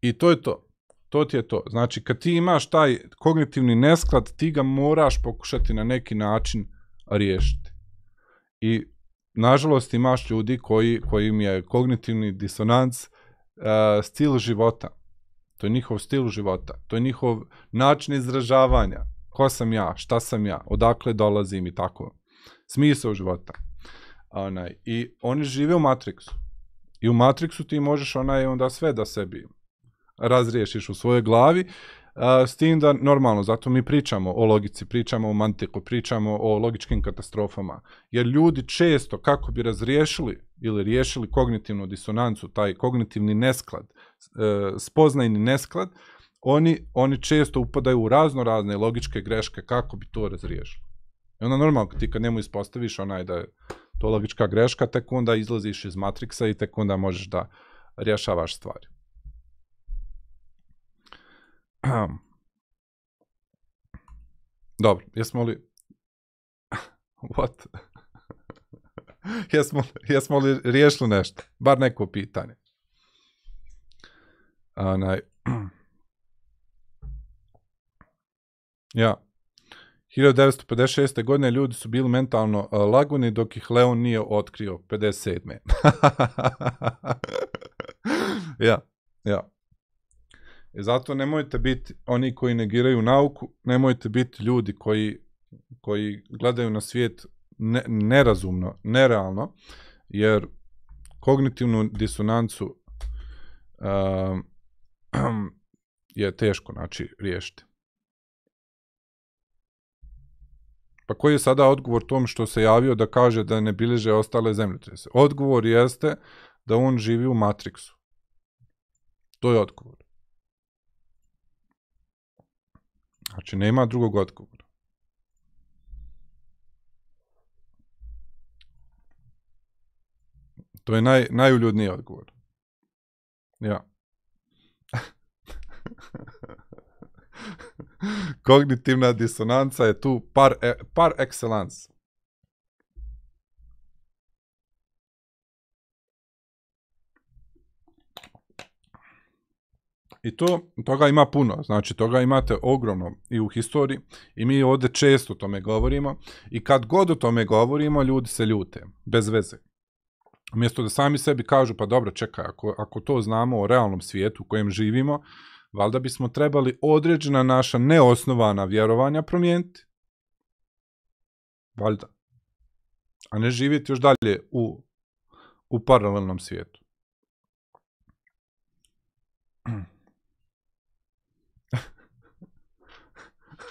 I to je to. To ti je to. Znači, kad ti imaš taj kognitivni nesklad, ti ga moraš pokušati na neki način riješiti. I nažalost imaš ljudi koji, koji im je kognitivni disonans uh, stil života. To je njihov stil života. To je njihov način izražavanja. Ko sam ja, šta sam ja, odakle dolazim i tako. Smisao života. I oni žive u Matrixu. I u Matrixu ti možeš onaj onda sve da sebi razriješiš u svojoj glavi, s tim da normalno, zato mi pričamo o logici, pričamo o mantiku, pričamo o logičkim katastrofama, jer ljudi često kako bi razriješili ili riješili kognitivnu disonancu, taj kognitivni nesklad, e, spoznajni nesklad, oni, oni često upadaju u razno razne logičke greške kako bi to razriješili. I onda normalno ti kad njemu ispostaviš onaj da je to logička greška, tek onda izlaziš iz matriksa i tek onda možeš da rješavaš stvari. Dobro, jesmo li... What? jesmo, jesmo li riješili nešto? Bar neko pitanje. Onaj... ja. 1956. godine ljudi su bili mentalno uh, laguni dok ih Leon nije otkrio 57. ja, ja. I zato nemojte biti oni koji negiraju nauku, nemojte biti ljudi koji, koji gledaju na svijet ne, nerazumno, nerealno, jer kognitivnu disonancu uh, je teško znači, riješiti. Pa koji je sada odgovor tom što se javio da kaže da ne bilježe ostale zemljotrese? Odgovor jeste da on živi u Matrixu. To je odgovor. Znači, nema drugog odgovora. To je naj, najuljudniji odgovor. Ja. Kognitivna disonanca je tu par, e, par excellence. I to, toga ima puno, znači toga imate ogromno i u historiji i mi ovdje često o tome govorimo i kad god o tome govorimo ljudi se ljute, bez veze. Umjesto da sami sebi kažu pa dobro čekaj, ako, ako to znamo o realnom svijetu u kojem živimo, valjda bismo trebali određena naša neosnovana vjerovanja promijeniti. Valjda. A ne živjeti još dalje u, u paralelnom svijetu.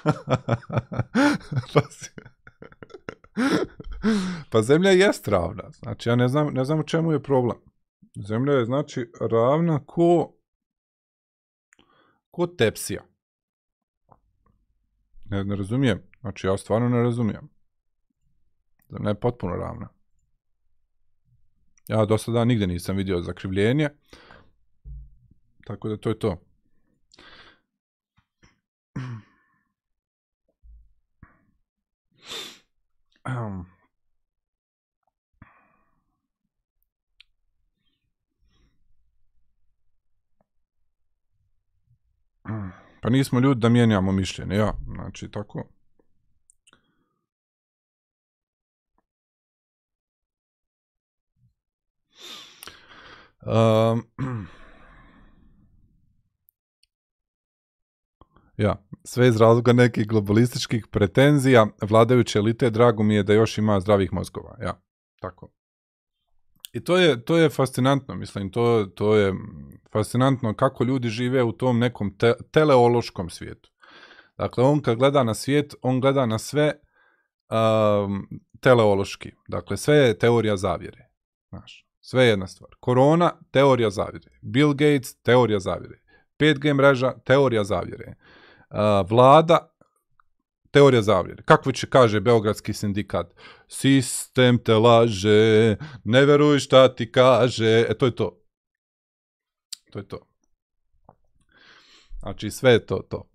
pa, pa zemlja jest ravna. Znači, ja ne znam, ne znam u čemu je problem. Zemlja je, znači, ravna ko ko tepsija. Ne, ne razumijem. Znači, ja stvarno ne razumijem. Zemlja je potpuno ravna. Ja do sada nigde nisam vidio zakrivljenje. Tako da to je to. Pa nismo ljudi da mijenjamo mišljenje, ja, znači tako. Um, ja, sve iz razloga nekih globalističkih pretenzija, vladajuće elite, drago mi je da još ima zdravih mozgova, ja, tako. I to je, to je fascinantno, mislim, to, to je fascinantno kako ljudi žive u tom nekom te, teleološkom svijetu. Dakle, on kad gleda na svijet, on gleda na sve um, teleološki. Dakle, sve je teorija zavjere. Znaš, sve je jedna stvar. Korona, teorija zavjere. Bill Gates, teorija zavjere. 5G mreža, teorija zavjere. Vlada, teorija zavjere. Kako će kaže Beogradski sindikat? Sistem te laže, ne veruj šta ti kaže. E, to je to. To je to. Znači, sve je to to.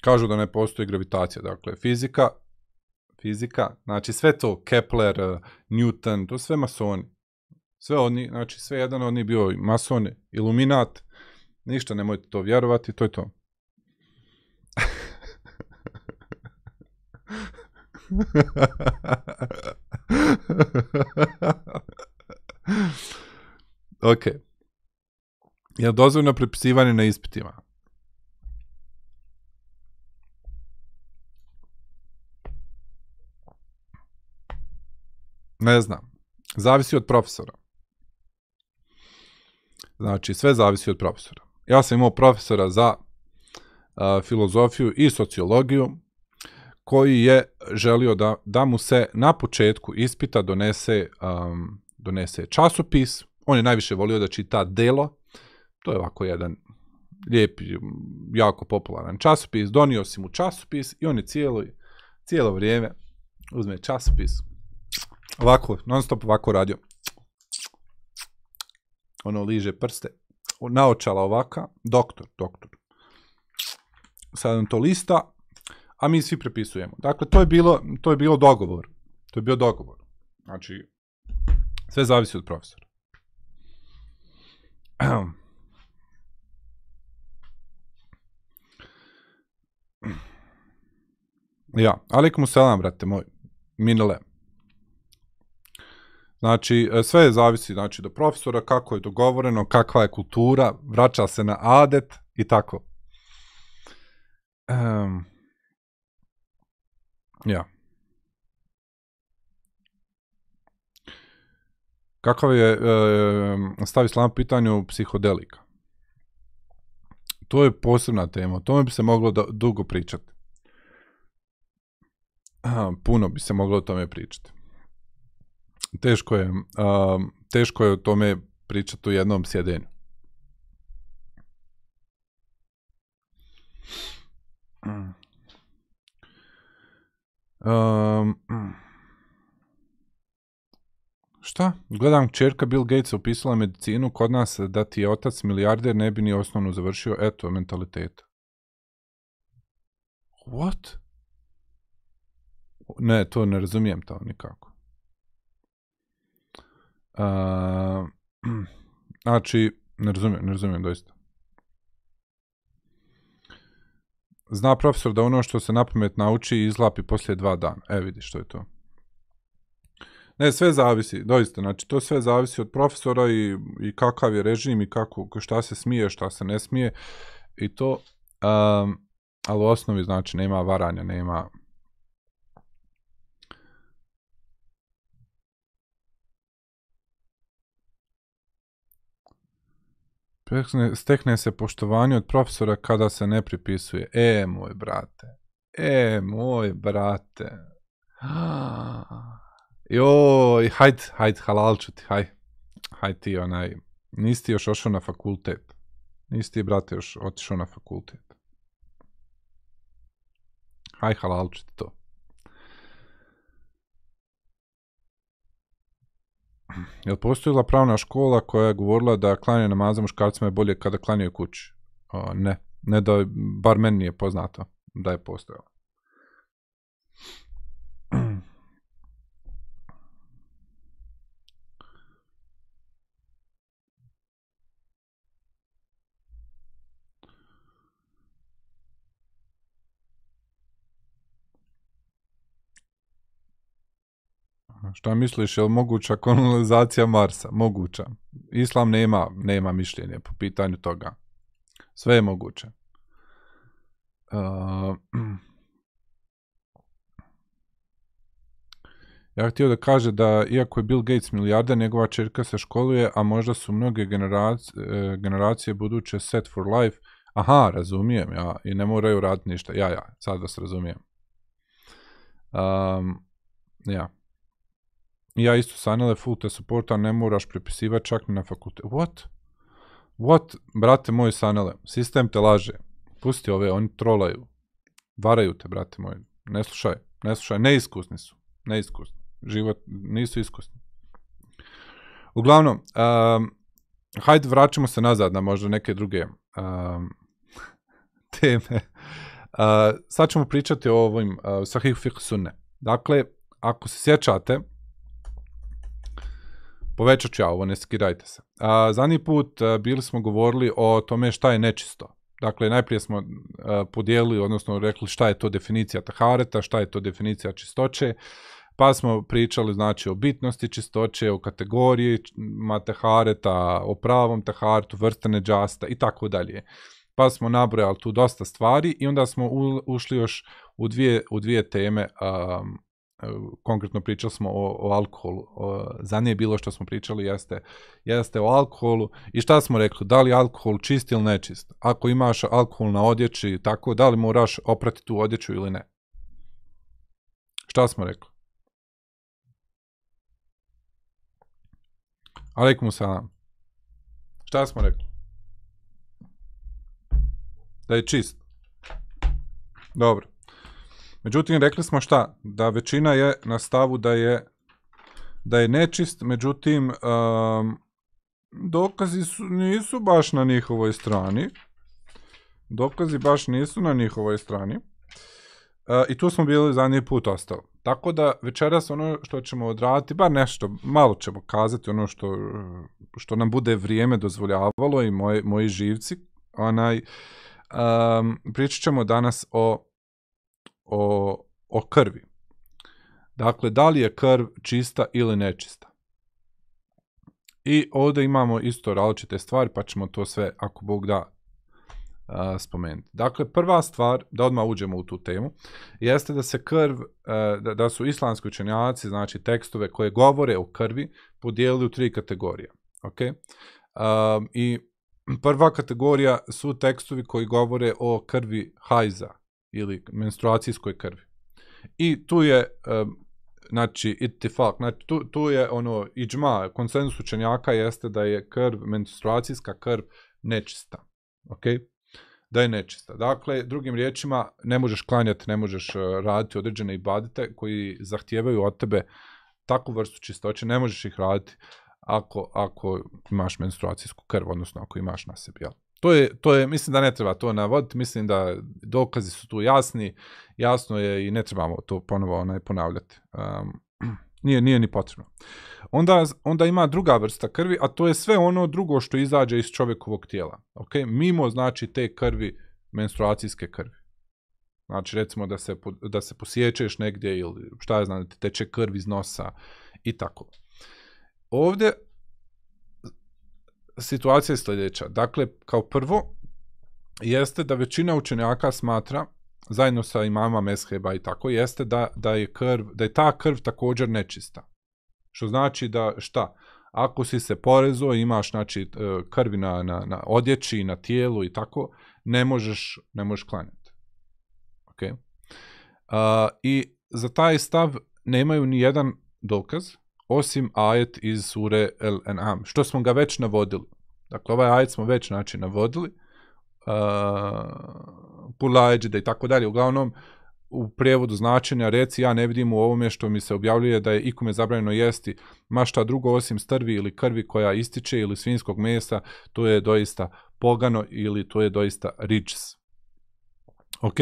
Kažu da ne postoji gravitacija, dakle, fizika, fizika, znači sve to, Kepler, Newton, to sve masoni. Sve oni, znači sve jedan od njih bio mason, iluminat Ništa, nemojte to vjerovati, to je to. ok. Je li dozvoljeno prepisivanje na ispitima? Ne znam. Zavisi od profesora. Znači, sve zavisi od profesora. Ja sam imao profesora za uh, filozofiju i sociologiju, koji je želio da, da mu se na početku ispita donese, um, donese časopis. On je najviše volio da čita delo. To je ovako jedan lijep, jako popularan časopis. Donio si mu časopis i on je cijelo, cijelo vrijeme uzme časopis. Ovako, non stop ovako radio. Ono liže prste. Naočala ovaka. Doktor, doktor. Sad on to lista, a mi svi prepisujemo. Dakle, to je bilo, to je bilo dogovor. To je bio dogovor. Znači, sve zavisi od profesora. Ja, alikum selam, brate moj. Minele. Znači, e, sve zavisi znači, do profesora, kako je dogovoreno, kakva je kultura, vraća se na adet i tako. Um, ja. Kakav je e, stav islama pitanju psihodelika? To je posebna tema, o tome bi se moglo da, dugo pričati. Puno bi se moglo o tome pričati. Teško je, a, teško je o tome pričati u jednom sjedenju. Um, šta? Gledam, čerka Bill Gates upisala medicinu, kod nas da ti je otac milijarder, ne bi ni osnovnu završio, eto, mentaliteta. What? Ne, to ne razumijem to nikako. Znači, ne razumijem, ne razumijem doista. Zna profesor da ono što se na pamet nauči izlapi poslije dva dana. E, vidi što je to. Ne, sve zavisi, doista, znači to sve zavisi od profesora i, i kakav je režim i kako, šta se smije, šta se ne smije i to, um, ali u osnovi znači nema varanja, nema, Stekne, stekne se poštovanje od profesora kada se ne pripisuje. E, moj brate. E, moj brate. Joj, hajde, hajde, halal ću ti. Haj ti onaj, nisi ti još ošao na fakultet. Nisi ti, brate, još otišao na fakultet. Haj, halal ću ti to. Jel postojila pravna škola koja je govorila da klanje namaza muškarcima je bolje kada klanjaju kući? Ne. Ne da, bar meni nije poznato da je postojala. Šta misliš, je li moguća kolonizacija Marsa? Moguća. Islam nema, nema mišljenje po pitanju toga. Sve je moguće. Uh, ja htio da kaže da, iako je Bill Gates milijarder, njegova čerka se školuje, a možda su mnoge generacije, generacije buduće set for life. Aha, razumijem, ja, i ne moraju raditi ništa. Ja, ja, sad vas razumijem. Um, ja. Ja isto sanele full te supporta, ne moraš prepisivati čak ni na fakultet. What? What? Brate moj sanele, sistem te laže. Pusti ove, oni trolaju. Varaju te, brate moj. Ne slušaj, ne slušaj, neiskusni su. Neiskusni. Život, nisu iskusni. Uglavnom, um, hajde vraćamo se nazad na možda neke druge um, teme. Uh, sad ćemo pričati o ovim uh, sahih fiqh sunne. Dakle, ako se sjećate, Povećat ću ja ovo, ne skirajte se. A, zadnji put a, bili smo govorili o tome šta je nečisto. Dakle, najprije smo a, podijelili, odnosno rekli šta je to definicija tahareta, šta je to definicija čistoće, pa smo pričali znači o bitnosti čistoće, o kategoriji tahareta, o pravom taharetu, vrste neđasta i tako dalje. Pa smo nabrojali tu dosta stvari i onda smo ušli još u dvije, u dvije teme um, konkretno pričali smo o, o alkoholu. O, zadnje bilo što smo pričali jeste, jeste o alkoholu i šta smo rekli, da li alkohol čist ili nečist? Ako imaš alkohol na odjeći, tako, da li moraš oprati tu odjeću ili ne? Šta smo rekli? Aleikum salam. Šta smo rekli? Da je čist. Dobro. Međutim, rekli smo šta? Da većina je na stavu da je da je nečist, međutim, um, dokazi su, nisu baš na njihovoj strani. Dokazi baš nisu na njihovoj strani. Uh, I tu smo bili zadnji put ostali. Tako da večeras ono što ćemo odraditi, bar nešto, malo ćemo kazati ono što, što nam bude vrijeme dozvoljavalo i moji, moji živci. Onaj, um, pričat ćemo danas o o, o krvi. Dakle, da li je krv čista ili nečista? I ovdje imamo isto različite stvari, pa ćemo to sve, ako Bog da, spomenuti. Dakle, prva stvar, da odmah uđemo u tu temu, jeste da se krv, da, da su islamski učenjaci, znači tekstove koje govore o krvi, podijelili u tri kategorije. Okay? Um, I prva kategorija su tekstovi koji govore o krvi hajza, ili menstruacijskoj krvi. I tu je, znači, itifak, znači, tu, tu je ono, iđma, konsensus učenjaka jeste da je krv, menstruacijska krv nečista. Ok? Da je nečista. Dakle, drugim riječima, ne možeš klanjati, ne možeš uh, raditi određene ibadete koji zahtijevaju od tebe takvu vrstu čistoće, ne možeš ih raditi ako, ako imaš menstruacijsku krv, odnosno ako imaš na sebi, jel? To je, to je, mislim da ne treba to navoditi, mislim da dokazi su tu jasni, jasno je i ne trebamo to ponovo onaj ponavljati. Um, nije, nije ni potrebno. Onda, onda ima druga vrsta krvi, a to je sve ono drugo što izađe iz čovjekovog tijela. Okay? Mimo znači te krvi, menstruacijske krvi. Znači recimo da se, da se posjećeš negdje ili šta je znam, teče krv iz nosa i tako. Ovdje situacija je sljedeća. Dakle, kao prvo, jeste da većina učenjaka smatra, zajedno sa imama Mesheba i tako, jeste da, da, je krv, da je ta krv također nečista. Što znači da šta? Ako si se porezo, imaš znači, e, krvi na, na, na odjeći, na tijelu i tako, ne možeš, ne možeš klanjati. Okay? Uh, I za taj stav nemaju ni jedan dokaz, osim ajet iz sure El En'am, što smo ga već navodili. Dakle, ovaj ajet smo već znači, navodili, uh, Pulajeđide i tako dalje. Uglavnom, u prijevodu značenja reci ja ne vidim u ovome što mi se objavljuje da je ikome zabranjeno jesti ma šta drugo osim strvi ili krvi koja ističe ili svinskog mesa, to je doista pogano ili to je doista ričs. Ok,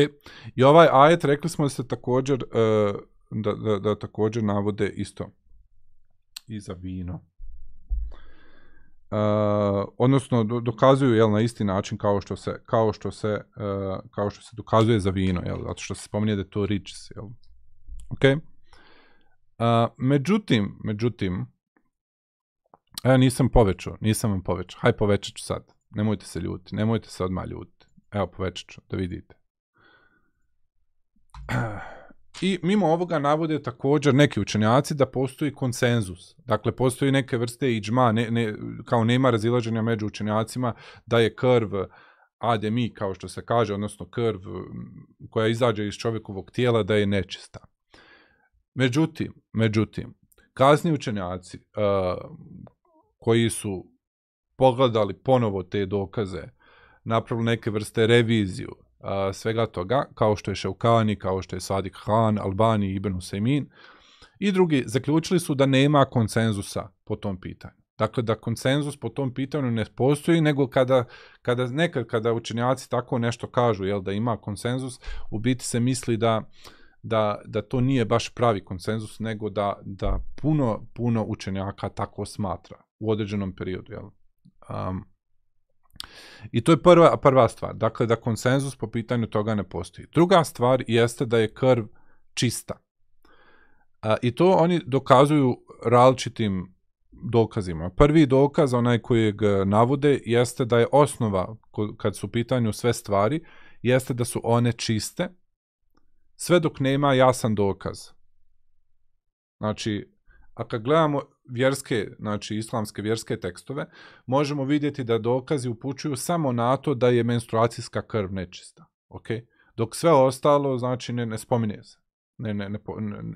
i ovaj ajet rekli smo da se također, uh, da, da, da također navode isto i za vino. Uh, odnosno do, dokazuju jel na isti način kao što se kao što se uh, kao što se dokazuje za vino jel zato što se spominje da je to riches jel. Ok? Uh, međutim međutim ja nisam povećao nisam vam povećao. Haj povećat ću sad. Nemojte se ljuti nemojte se odmah ljuti evo povećat ću da vidite I mimo ovoga navode također neki učenjaci da postoji konsenzus. Dakle, postoji neke vrste iđma, ne, ne, kao nema razilaženja među učenjacima da je krv ademi, kao što se kaže, odnosno krv koja izađe iz čovjekovog tijela, da je nečista. Međutim, međutim, kasni učenjaci uh, koji su pogledali ponovo te dokaze, napravili neke vrste reviziju, svega toga, kao što je Šeukani, kao što je Sadik Khan, Albani, Ibn Husaymin i drugi, zaključili su da nema konsenzusa po tom pitanju. Dakle, da konsenzus po tom pitanju ne postoji, nego kada, kada nekad kada učenjaci tako nešto kažu, jel, da ima konsenzus, u biti se misli da, da, da to nije baš pravi konsenzus, nego da, da puno, puno učenjaka tako smatra u određenom periodu. Jel? Um, I to je prva, prva stvar. Dakle, da konsenzus po pitanju toga ne postoji. Druga stvar jeste da je krv čista. A, I to oni dokazuju različitim dokazima. Prvi dokaz, onaj kojeg navode, jeste da je osnova, kad su u pitanju sve stvari, jeste da su one čiste, sve dok nema jasan dokaz. Znači, a kad gledamo vjerske, znači islamske vjerske tekstove, možemo vidjeti da dokazi upućuju samo na to da je menstruacijska krv nečista. Okay? Dok sve ostalo, znači, ne, ne spominje se. Ne, ne, ne,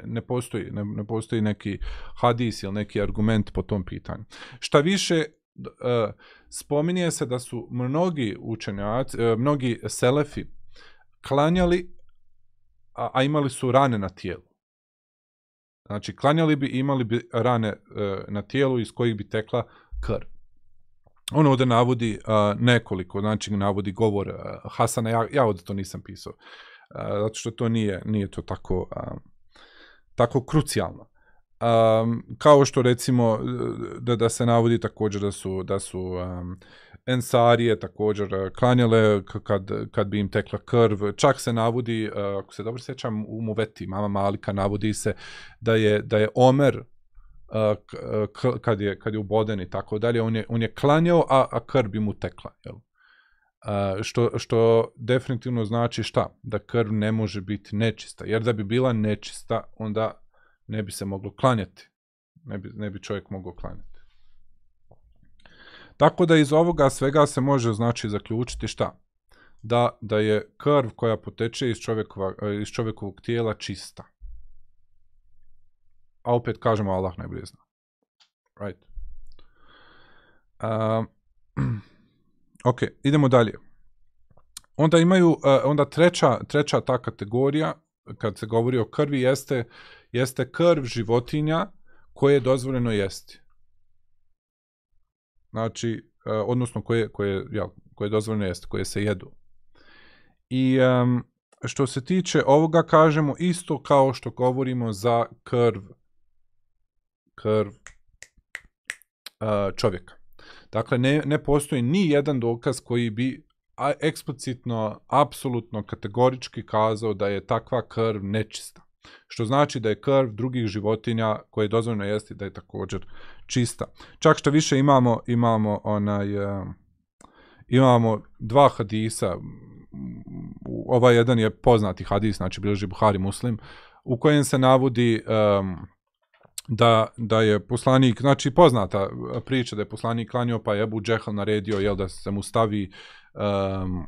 ne, postoji, ne, ne postoji neki hadis ili neki argument po tom pitanju. Šta više, uh, spominje se da su mnogi učenjaci, uh, mnogi selefi klanjali, a, a imali su rane na tijelu. Znači, klanjali bi, imali bi rane uh, na tijelu iz kojih bi tekla krv. On ovdje navodi uh, nekoliko, znači navodi govor uh, Hasana, ja, ja ovdje to nisam pisao, uh, zato što to nije, nije to tako, tako krucijalno. Kao što recimo da, da se navodi također da su, da su Ensarije također klanjale kad, kad bi im tekla krv. Čak se navodi, ako se dobro sjećam, u Muveti, mama Malika, navodi se da je, da je Omer kad je, kad je uboden i tako dalje, on je, on je klanjao, a, a krv bi mu tekla. Jel? Što, što definitivno znači šta? Da krv ne može biti nečista. Jer da bi bila nečista, onda ne bi se moglo klanjati. Ne bi, ne bi čovjek mogao klanjati. Tako da iz ovoga svega se može znači zaključiti šta? Da, da je krv koja poteče iz, čovjekova, iz čovjekovog tijela čista. A opet kažemo Allah najbolje zna. Right. Uh, ok, idemo dalje. Onda imaju, uh, onda treća, treća ta kategorija, kad se govori o krvi, jeste, jeste krv životinja koje je dozvoljeno jesti. Znači, uh, odnosno koje, koje, ja, koje dozvoljeno jeste, koje se jedu. I um, što se tiče ovoga, kažemo isto kao što govorimo za krv, krv uh, čovjeka. Dakle, ne, ne postoji ni jedan dokaz koji bi eksplicitno, apsolutno, kategorički kazao da je takva krv nečista. Što znači da je krv drugih životinja koje je dozvoljeno jesti da je također čista. Čak što više imamo imamo onaj uh, imamo dva hadisa. Ovaj jedan je poznati hadis, znači bilježi Buhari Muslim, u kojem se navodi um, da, da je poslanik, znači poznata priča da je poslanik klanio pa je Ebu Džehl naredio jel, da se mu stavi um,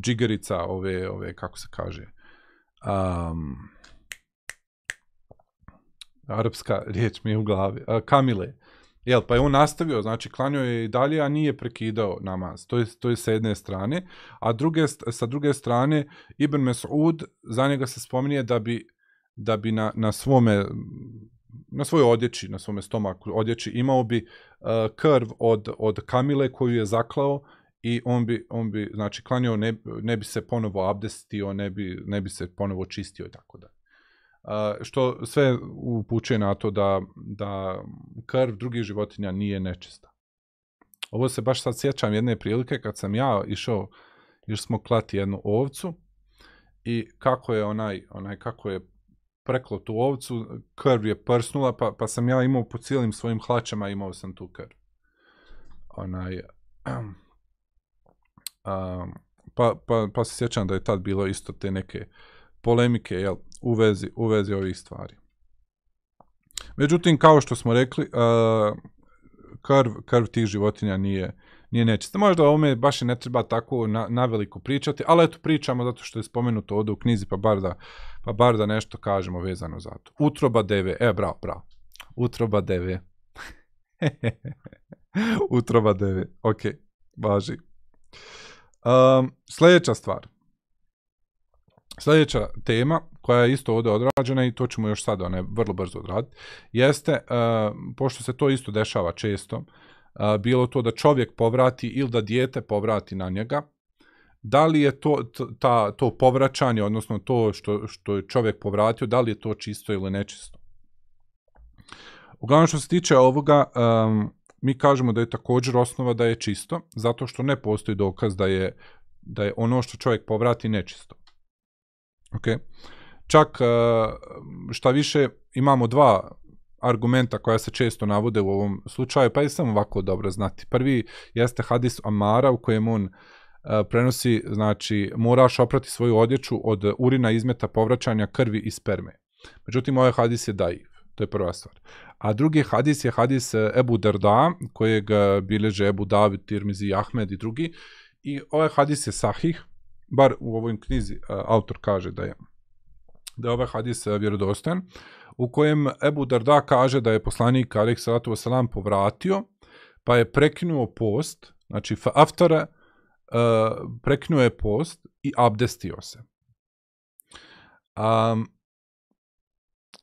džigerica ove, ove, kako se kaže, um, arapska riječ mi je u glavi, kamile. Jel, pa je on nastavio, znači klanio je i dalje, a nije prekidao namaz. To je, to je sa jedne strane. A druge, sa druge strane, Ibn Mes'ud, za njega se spominje da bi, da bi na, na svome na svojoj odjeći, na svome stomaku odjeći, imao bi uh, krv od, od kamile koju je zaklao i on bi, on bi znači, klanio, ne, ne bi se ponovo abdestio, ne bi, ne bi se ponovo čistio i tako da. Što sve upućuje na to da, da krv drugih životinja nije nečista. Ovo se baš sad sjećam jedne prilike kad sam ja išao, još smo klati jednu ovcu i kako je onaj, onaj kako je preklo tu ovcu, krv je prsnula, pa, pa sam ja imao po cijelim svojim hlačama, imao sam tu krv. Onaj, um, pa, pa, pa se sjećam da je tad bilo isto te neke polemike jel, u, vezi, u vezi ovih stvari. Međutim, kao što smo rekli, uh, krv, krv tih životinja nije, nije nečista. Možda ovome baš i ne treba tako na, na veliko pričati, ali eto pričamo zato što je spomenuto ovdje u knjizi, pa bar da, pa bar da nešto kažemo vezano za to. Utroba deve, e, bravo, bravo. Utroba deve. Utroba deve, ok, važi. Um, sljedeća stvar. Sljedeća tema, koja je isto ovdje odrađena i to ćemo još sada ne, vrlo brzo odraditi, jeste, uh, pošto se to isto dešava često, uh, bilo to da čovjek povrati ili da dijete povrati na njega, da li je to, ta, to povraćanje, odnosno to što, što je čovjek povratio, da li je to čisto ili nečisto. Uglavnom što se tiče ovoga, em, mi kažemo da je također osnova da je čisto, zato što ne postoji dokaz da je, da je ono što čovjek povrati nečisto. Ok? Čak e, šta više, imamo dva argumenta koja se često navode u ovom slučaju, pa je samo ovako dobro znati. Prvi jeste hadis Amara u kojem on e, prenosi, znači, moraš oprati svoju odjeću od urina izmeta povraćanja krvi i sperme. Međutim, ovaj hadis je daiv. To je prva stvar. A drugi hadis je hadis e, Ebu Derda, kojeg e, bilježe Ebu David, Tirmizi Ahmed i drugi. I ovaj hadis je sahih, bar u ovoj knjizi autor kaže da je da je ovaj hadis e, vjerodostojan, u kojem Ebu Darda kaže da je poslanik alaih salatu wasalam povratio, pa je prekinuo post, znači aftara, uh, prekinuo je post i abdestio se. Um,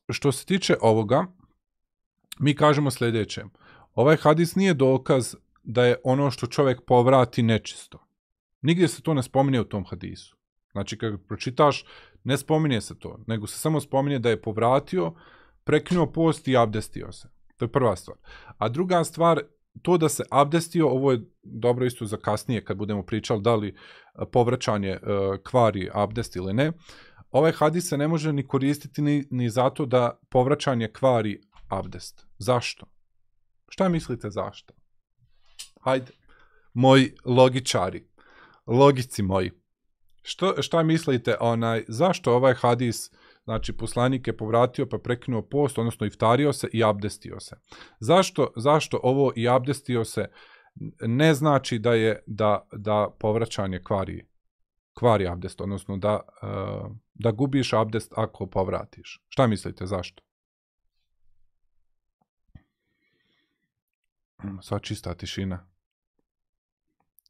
što se tiče ovoga, mi kažemo sljedeće. Ovaj hadis nije dokaz da je ono što čovjek povrati nečisto. Nigdje se to ne spominje u tom hadisu. Znači, kad pročitaš, ne spominje se to, nego se samo spominje da je povratio, prekinuo post i abdestio se. To je prva stvar. A druga stvar, to da se abdestio, ovo je dobro isto za kasnije kad budemo pričali da li e, povraćanje e, kvari abdest ili ne. Ovaj hadis se ne može ni koristiti ni, ni zato da povraćanje kvari abdest. Zašto? Šta mislite zašto? Hajde, moji logičari, logici moji. Što, šta mislite, onaj, zašto ovaj hadis, znači poslanik je povratio pa prekinuo post, odnosno iftario se i abdestio se. Zašto, zašto ovo i abdestio se ne znači da je da, da povraćanje kvari, kvari abdest, odnosno da, uh, da gubiš abdest ako povratiš. Šta mislite, zašto? Sva čista tišina.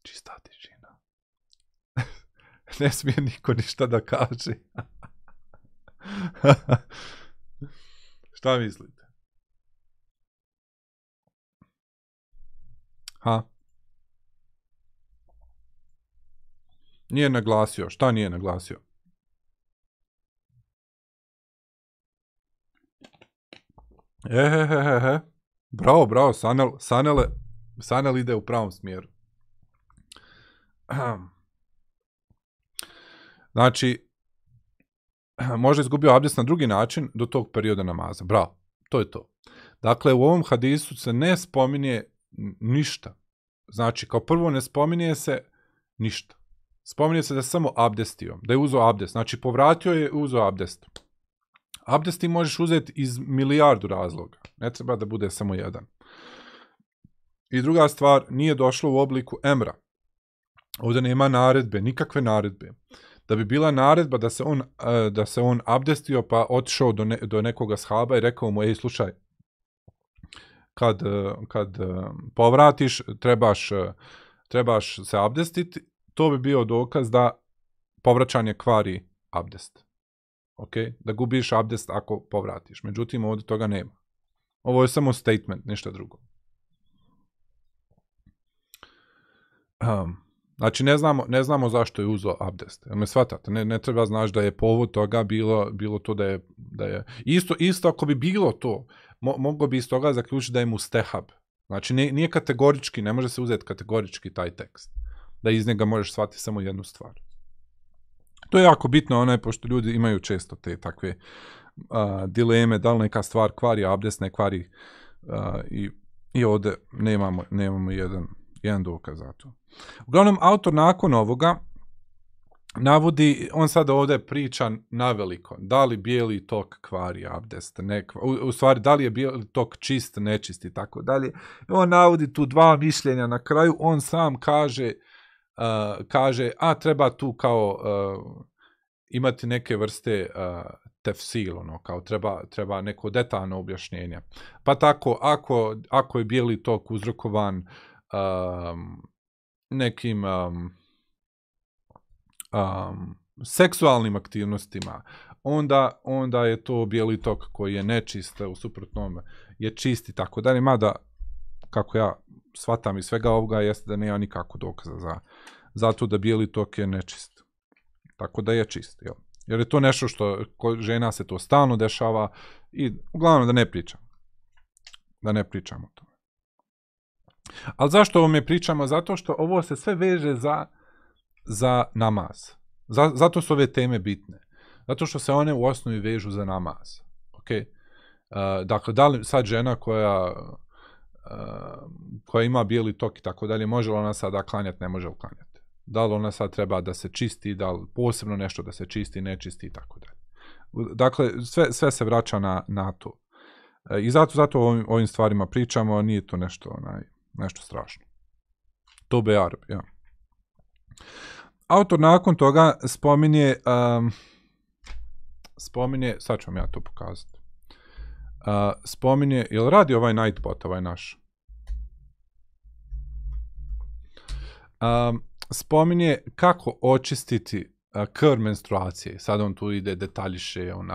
Čista tišina. Ne smije niko ništa da kaže. Šta mislite? Ha? Nije naglasio. Šta nije naglasio? Ehehehe. Bravo, bravo, Sanel, Sanele, Sanel ide u pravom smjeru. Znači, može izgubio abdest na drugi način do tog perioda namaza. Bravo, to je to. Dakle, u ovom hadisu se ne spominje ništa. Znači, kao prvo ne spominje se ništa. Spominje se da je samo abdestio, da je uzeo abdest. Znači, povratio je uzeo abdest. Abdest ti možeš uzeti iz milijardu razloga. Ne treba da bude samo jedan. I druga stvar, nije došlo u obliku emra. Ovdje nema naredbe, nikakve naredbe. Da bi bila naredba da se on, e, da se on abdestio pa otišao do, ne, do nekoga shaba i rekao mu, ej, slušaj, kad, e, kad e, povratiš, trebaš, trebaš se abdestiti, to bi bio dokaz da povraćanje kvari abdest. Ok? Da gubiš abdest ako povratiš. Međutim, ovdje toga nema. Ovo je samo statement, ništa drugo. Um, znači, ne znamo, ne znamo zašto je uzeo abdest. Me shvatate? Ne, ne treba znaš da je povod toga bilo, bilo to da je, da je... Isto, isto ako bi bilo to, mo, bi iz toga zaključiti da je mu stehab. Znači, nije, nije kategorički, ne može se uzeti kategorički taj tekst. Da iz njega možeš shvatiti samo jednu stvar. To je jako bitno, onaj, pošto ljudi imaju često te takve dileme, da li neka stvar kvari abdest, ne kvari i, i ovdje nemamo, nemamo jedan, jedan dokaz za to. Uglavnom, autor nakon ovoga navodi, on sad ovdje priča naveliko, da li bijeli tok kvari abdest, ne, u, u stvari da li je bijeli tok čist, nečist i tako dalje. On navodi tu dva mišljenja na kraju, on sam kaže, uh, kaže, a treba tu kao uh, imati neke vrste uh, tefsil, ono, kao treba, treba neko detaljno objašnjenje. Pa tako, ako, ako je bijeli tok uzrokovan um, nekim um, um, seksualnim aktivnostima, onda, onda je to bijeli tok koji je nečist, u suprotnom je čist i tako dalje, mada kako ja shvatam iz svega ovoga jeste da nema nikako dokaza za, zato da bijeli tok je nečist. Tako da je čist, jel? Jer je to nešto što žena se to stalno dešava i uglavnom da ne pričam. Da ne pričamo o tome. Ali zašto o ovome pričamo? Zato što ovo se sve veže za, za namaz. Za, zato su ove teme bitne. Zato što se one u osnovi vežu za namaz. Ok? Uh, dakle, da li sad žena koja uh, koja ima bijeli tok i tako dalje, može li ona sada klanjati, ne može li klanjati? Da li ona sad treba da se čisti, da li posebno nešto da se čisti, ne čisti i tako dalje. Dakle, sve, sve se vraća na, na to. E, I zato, zato o ovim, ovim stvarima pričamo, nije to nešto, onaj, nešto strašno. To be Arab, ja. Autor nakon toga spominje, um, spominje, sad ću vam ja to pokazati. Uh, spominje, jel radi ovaj Nightbot, ovaj naš? Um, spominje kako očistiti uh, krv menstruacije. Sad on tu ide detaljiše, on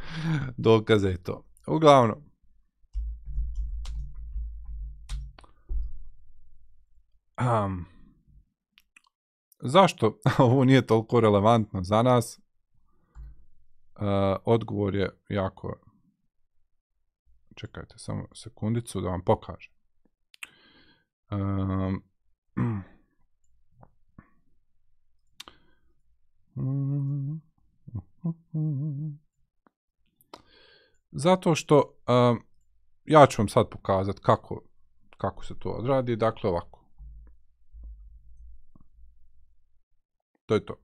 dokaze i to. Uglavnom, um, zašto ovo nije toliko relevantno za nas? Uh, odgovor je jako... Čekajte samo sekundicu da vam pokažem. Um, Zato što um, ja ću vam sad pokazati kako, kako se to odradi. Dakle, ovako. To je to.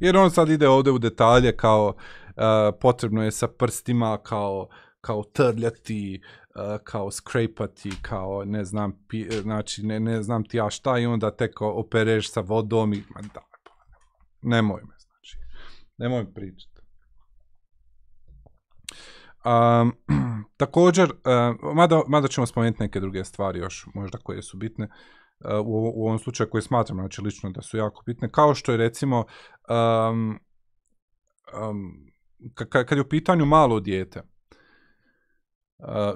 Jer on sad ide ovdje u detalje kao uh, potrebno je sa prstima kao kao trljati, uh, kao skrapati, kao ne znam, pi, znači ne, ne znam ti ja šta i onda tek opereš sa vodom i ma da, nemoj me, znači, nemoj pričati. Um, također, uh, mada, mada ćemo spomenuti neke druge stvari još možda koje su bitne, u, u ovom slučaju koje smatram, znači lično da su jako bitne, kao što je recimo um, um, kad je u pitanju malo dijete,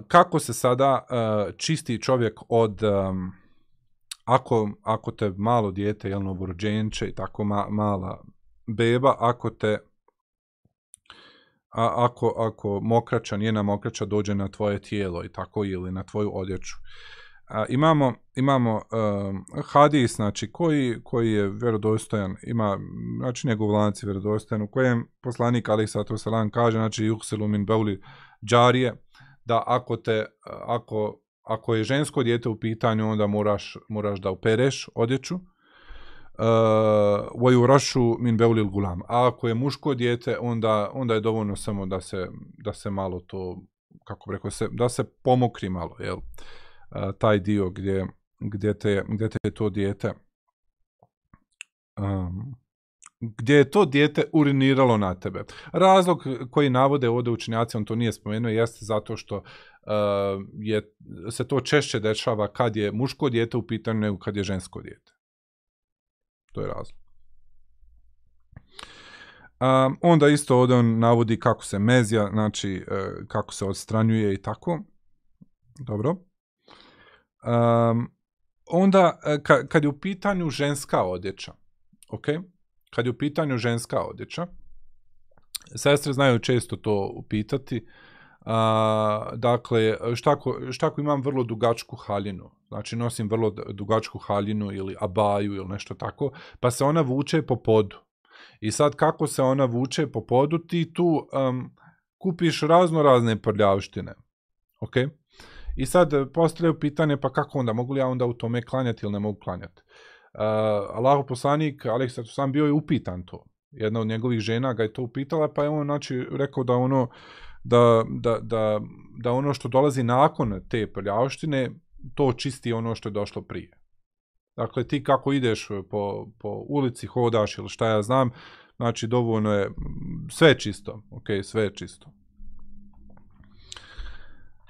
kako se sada uh, čisti čovjek od um, ako, ako te malo dijete, jel novorođenče i tako ma, mala beba, ako te a, ako, ako mokrača, njena mokrača dođe na tvoje tijelo i tako ili na tvoju odjeću. Imamo imamo um, hadis, znači, koji, koji je vjerodostojan, ima, znači, njegov lanac je vjerodostojan, u kojem poslanik, ali sato salam, kaže, znači, juhsilu min beuli džarije, da ako te, ako, ako je žensko dijete u pitanju, onda moraš, moraš da opereš odjeću, uh, rašu min beulil gulam. A ako je muško dijete, onda, onda je dovoljno samo da se, da se malo to, kako rekao, se, da se pomokri malo, jel? Uh, taj dio gdje, gdje, te, gdje te to dijete um, gdje je to dijete uriniralo na tebe. Razlog koji navode ovdje učenjaci, on to nije spomenuo, jeste zato što uh, je, se to češće dešava kad je muško dijete u pitanju nego kad je žensko dijete. To je razlog. Um, onda isto ovdje on navodi kako se mezija, znači uh, kako se odstranjuje i tako. Dobro. Um, onda uh, ka, kad je u pitanju ženska odjeća, ok, kad je u pitanju ženska odjeća, sestre znaju često to upitati, a, dakle, šta ako, šta ako imam vrlo dugačku haljinu, znači nosim vrlo dugačku haljinu ili abaju ili nešto tako, pa se ona vuče po podu. I sad kako se ona vuče po podu, ti tu um, kupiš razno razne prljavštine. Ok? I sad postavljaju pitanje, pa kako onda, mogu li ja onda u tome klanjati ili ne mogu klanjati? uh, Allahu poslanik, Aleksat sam bio je upitan to. Jedna od njegovih žena ga je to upitala, pa je on znači, rekao da ono, da, da, da, da ono što dolazi nakon te prljavštine, to čisti ono što je došlo prije. Dakle, ti kako ideš po, po ulici, hodaš ili šta ja znam, znači dovoljno je sve čisto, ok, sve je čisto.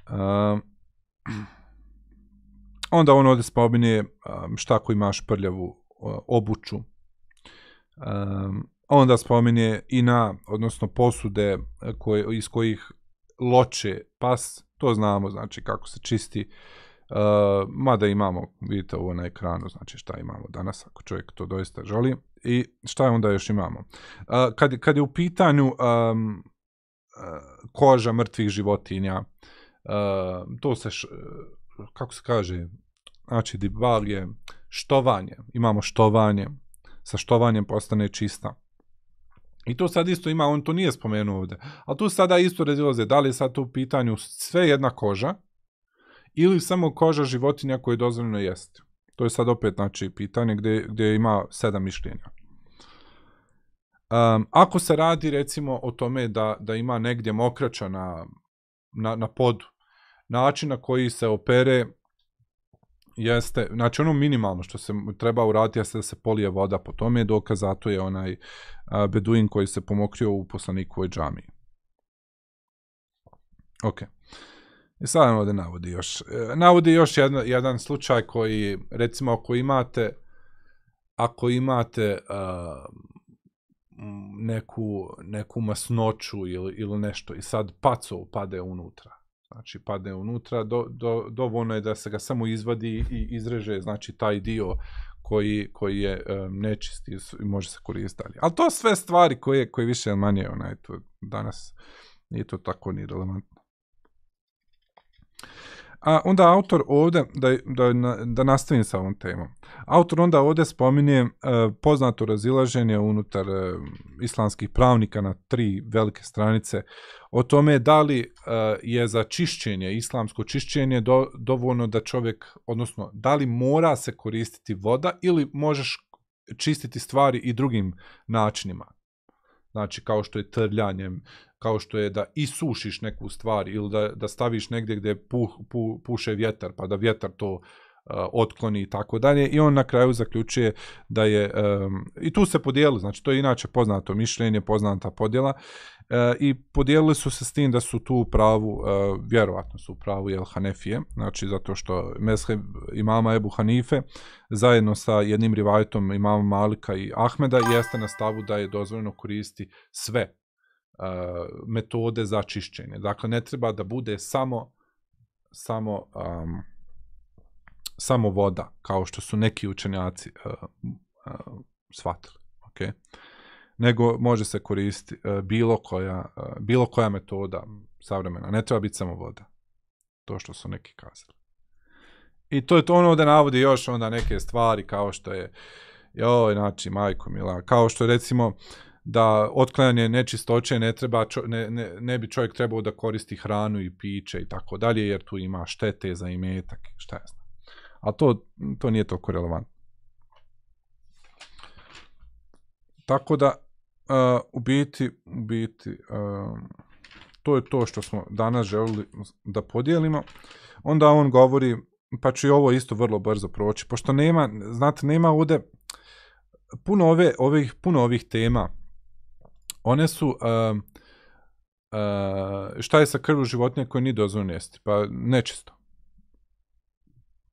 Uh, Onda on ovdje spominje um, šta ako imaš prljavu uh, obuću. Um, onda spominje i na, odnosno posude uh, koje, iz kojih loče pas, to znamo, znači kako se čisti mada imamo, vidite ovo na ekranu, znači šta imamo danas, ako čovjek to doista želi. I šta onda još imamo? Uh, kad, kad je u pitanju um, koža mrtvih životinja, uh, to se, š, kako se kaže, znači dibal je štovanje, imamo štovanje, sa štovanjem postane čista. I to sad isto ima, on to nije spomenuo ovdje, ali tu sada isto razilaze, da li je sad to u pitanju sve jedna koža, ili samo koža životinja koju je dozvoljeno jesti. To je sad opet znači, pitanje gdje, gdje ima sedam mišljenja. Um, ako se radi recimo o tome da, da ima negdje mokrača na, na, na podu, način na koji se opere jeste, znači ono minimalno što se treba uraditi jeste da se polije voda po tome, dokaz zato je onaj beduin koji se pomokrio u poslanikovoj džamiji. Ok. I sad ovdje navodi još. E, navodi još jedan, slučaj koji, recimo, ako imate ako imate neku, neku masnoću ili, ili nešto i sad paco pade unutra. Znači, pade unutra, do, do, dovoljno je da se ga samo izvadi i izreže, znači, taj dio koji, koji je um, nečist i može se koristiti dalje. Ali to sve stvari koje, koje više ili manje, onaj, to danas nije to tako ni relevantno. A onda autor ovdje, da, da, da nastavim sa ovom temom, autor onda ovdje spominje uh, poznato razilaženje unutar uh, islamskih pravnika na tri velike stranice o tome da li uh, je za čišćenje, islamsko čišćenje do, dovoljno da čovjek, odnosno da li mora se koristiti voda ili možeš čistiti stvari i drugim načinima. Znači kao što je trljanjem, kao što je da isušiš neku stvar ili da, da staviš negdje gdje pu, pu, puše vjetar, pa da vjetar to uh, otkloni i tako dalje. I on na kraju zaključuje da je, um, i tu se podijeli, znači to je inače poznato mišljenje, poznata podjela, uh, i podijelili su se s tim da su tu u pravu, uh, vjerovatno su u pravu jel Hanefije, znači zato što mezheb imama Ebu Hanife, zajedno sa jednim rivajtom imama Malika i Ahmeda, jeste na stavu da je dozvoljeno koristi sve metode za čišćenje. Dakle, ne treba da bude samo samo um, samo voda, kao što su neki učenjaci uh, uh, shvatili. Okay? Nego može se koristiti uh, bilo, koja, bilo koja metoda savremena. Ne treba biti samo voda. To što su neki kazali. I to je to ono da navodi još onda neke stvari kao što je joj, znači, majko mila, kao što recimo uh, da otklanjanje nečistoće ne treba čo, ne, ne, ne bi čovjek trebao da koristi hranu i piće i tako dalje jer tu ima štete za imetak šta je znam. A to to nije toliko relevantno. Tako da uh, u biti u biti uh, to je to što smo danas želili da podijelimo. Onda on govori pa ću i ovo isto vrlo brzo proći pošto nema znate nema ovde puno ove ovih puno ovih tema one su uh, uh, šta je sa krvu životinja koje nije dozvoljeno jesti? Pa nečisto.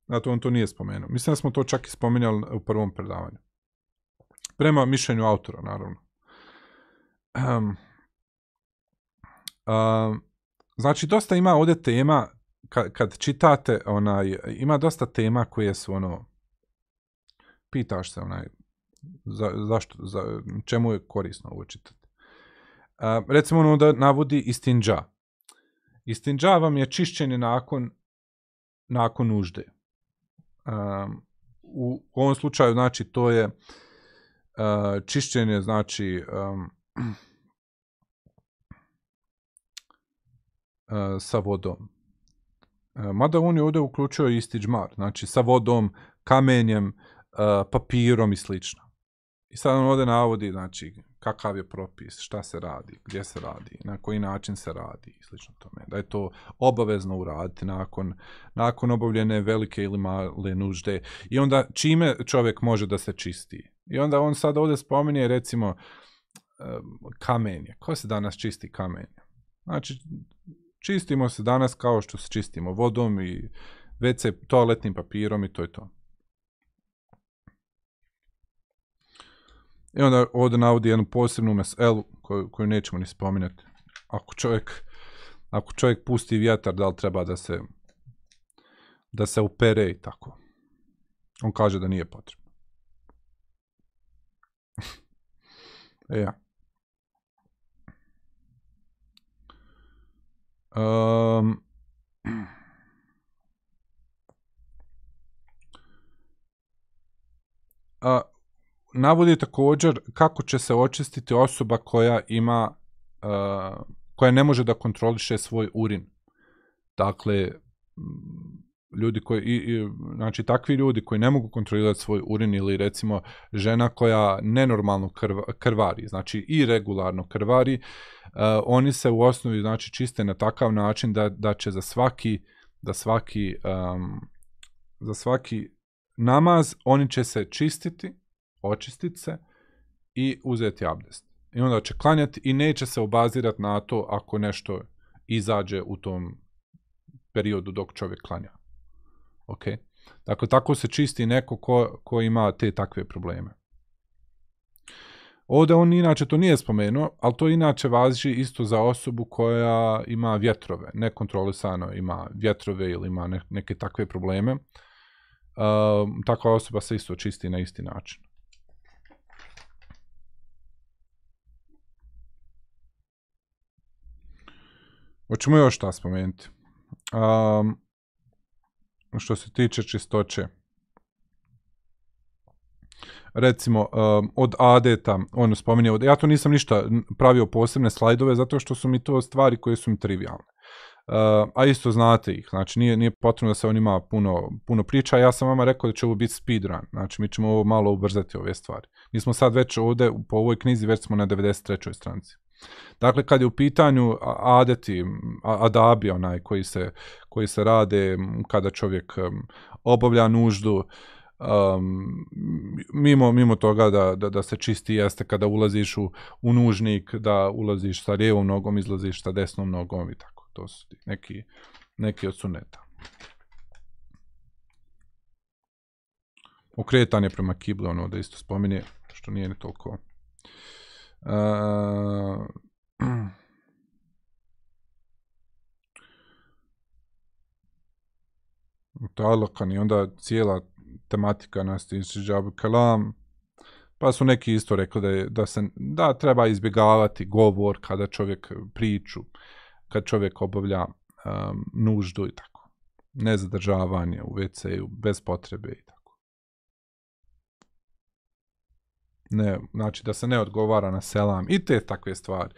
Zato on to nije spomenuo. Mislim da smo to čak i spomenjali u prvom predavanju. Prema mišljenju autora, naravno. Um, um, znači, dosta ima ovdje tema, kad, kad čitate, onaj, ima dosta tema koje su, ono, pitaš se, onaj, za, zašto, za, čemu je korisno ovo čitati. Recimo ono da navodi istinđa. Istinđa vam je čišćenje nakon, nakon nužde. Um, u ovom slučaju, znači, to je uh, čišćenje, znači, um, uh, sa vodom. Mada on je ovdje uključio istiđmar, znači sa vodom, kamenjem, papirom i slično. I sad on ovdje navodi, znači, kakav je propis, šta se radi, gdje se radi, na koji način se radi i slično tome. Da je to obavezno uraditi nakon, nakon obavljene velike ili male nužde. I onda čime čovjek može da se čisti? I onda on sad ovdje spominje recimo kamenje. Ko se danas čisti kamenje? Znači, čistimo se danas kao što se čistimo vodom i WC toaletnim papirom i to je to. I onda ovdje navodi jednu posebnu meselu koju, koju nećemo ni spominjati. Ako čovjek, ako čovjek pusti vjetar, da li treba da se da se upere i tako. On kaže da nije potrebno. e, ja. Um, a, navodi također kako će se očistiti osoba koja ima uh, koja ne može da kontroliše svoj urin. Dakle, ljudi koji, i, i, znači takvi ljudi koji ne mogu kontrolirati svoj urin ili recimo žena koja nenormalno krv, krvari, znači i regularno krvari, uh, oni se u osnovi znači čiste na takav način da, da će za svaki da svaki um, za svaki namaz oni će se čistiti, očistiti se i uzeti abdest. I onda će klanjati i neće se obazirati na to ako nešto izađe u tom periodu dok čovjek klanja. Ok? Dakle, tako se čisti neko ko, ko ima te takve probleme. Ovdje on inače to nije spomenuo, ali to inače važi isto za osobu koja ima vjetrove, nekontrolisano ima vjetrove ili ima ne, neke takve probleme. Uh, takva osoba se isto čisti na isti način. Hoćemo još šta spomenuti. Um, što se tiče čistoće. Recimo, um, od adeta, on spominje, ja to nisam ništa pravio posebne slajdove, zato što su mi to stvari koje su mi trivialne. Uh, a isto znate ih, znači nije, nije potrebno da se on ima puno, puno priča, ja sam vama rekao da će ovo biti speedrun, znači mi ćemo ovo malo ubrzati ove stvari. Mi smo sad već ovde, po ovoj knjizi, već smo na 93. stranici. Dakle, kad je u pitanju adeti, adabi onaj koji se, koji se rade kada čovjek obavlja nuždu, um, mimo, mimo toga da, da, da se čisti jeste kada ulaziš u, u nužnik, da ulaziš sa lijevom nogom, izlaziš sa desnom nogom i tako. To su neki, neki od suneta. Okretanje prema kibli, ono da isto spominje, što nije toliko Uh, Talakan i onda cijela tematika nas džabu kalam. Pa su neki isto rekli da, je, da, se, da treba izbjegavati govor kada čovjek priču, kad čovjek obavlja um, nuždu i tako. Nezadržavanje u WC-u bez potrebe i tako. Ne, znači da se ne odgovara na selam i te takve stvari.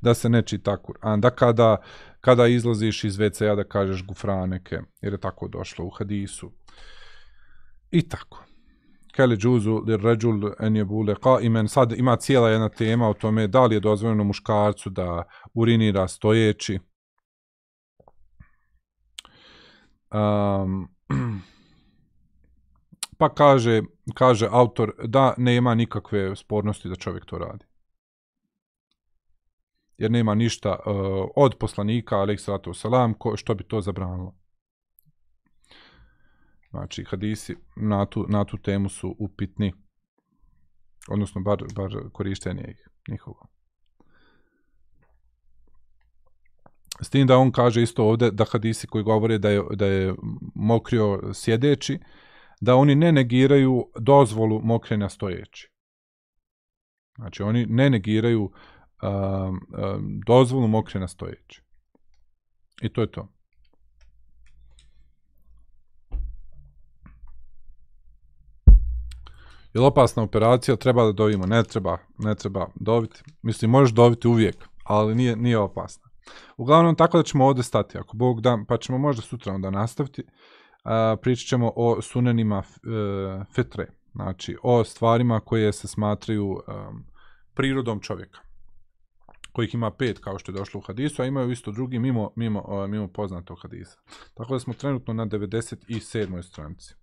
Da se ne čita Kur'an, da kada, kada izlaziš iz WC-a da kažeš gufraneke, jer je tako došlo u hadisu. I tako. Kele džuzu li ređul en je bule. Sad ima cijela jedna tema o tome da li je dozvoljeno muškarcu da urinira stojeći. Um, Pa kaže, kaže autor da nema nikakve spornosti da čovjek to radi. Jer nema ništa uh, od poslanika, alaih salatu što bi to zabranilo. Znači, hadisi na tu, na tu temu su upitni. Odnosno, bar, bar korištenje ih, njihovo. S tim da on kaže isto ovdje da hadisi koji govore da je, da je mokrio sjedeći, da oni ne negiraju dozvolu mokrenja stojeći. Znači, oni ne negiraju um, um, dozvolu mokrenja stojeći. I to je to. Je li opasna operacija? Treba da dovimo? Ne treba, ne treba doviti. Mislim, možeš doviti uvijek, ali nije, nije opasna. Uglavnom, tako da ćemo ovdje stati, ako Bog da, pa ćemo možda sutra onda nastaviti. Pričat ćemo o sunenima e, fitre, znači o stvarima koje se smatraju prirodom čovjeka kojih ima pet kao što je došlo u hadisu, a imaju isto drugi mimo, mimo, mimo poznatog hadisa. Tako da smo trenutno na 97. stranici.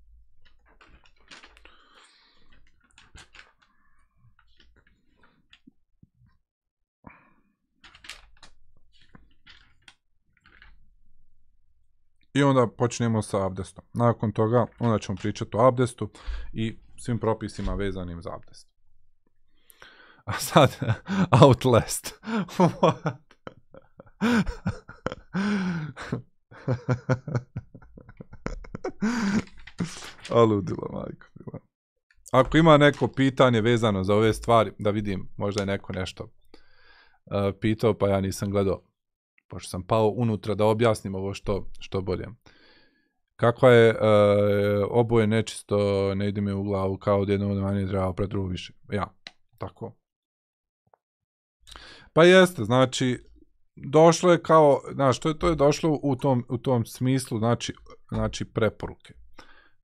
I onda počnemo sa abdestom. Nakon toga, onda ćemo pričati o abdestu i svim propisima vezanim za abdest. A sad, Outlast. A ludilo, majko. Ako ima neko pitanje vezano za ove stvari, da vidim, možda je neko nešto uh, pitao, pa ja nisam gledao. Pošto sam pao unutra da objasnim ovo što, što bolje. Kakva je uh, oboje nečisto, ne ide mi u glavu, kao od jednog manje treba pred drugo više. Ja, tako. Pa jeste, znači, došlo je kao, znaš, to je, to je došlo u tom, u tom smislu, znači, znači preporuke.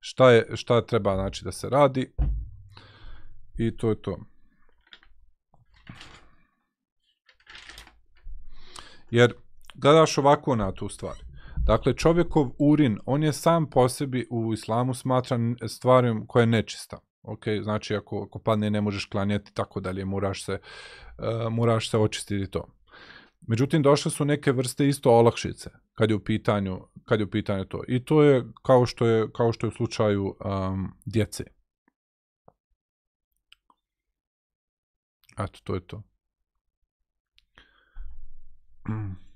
Šta, je, šta treba, znači, da se radi i to je to. Jer gledaš ovako na tu stvar. Dakle, čovjekov urin, on je sam po sebi u islamu smatran stvarom koja je nečista. Ok, znači ako, ako padne ne možeš klanjati tako dalje, moraš se, uh, moraš se očistiti to. Međutim, došle su neke vrste isto olakšice kad je u pitanju, kad je u pitanju to. I to je kao što je, kao što je u slučaju um, djece. Eto, to je to.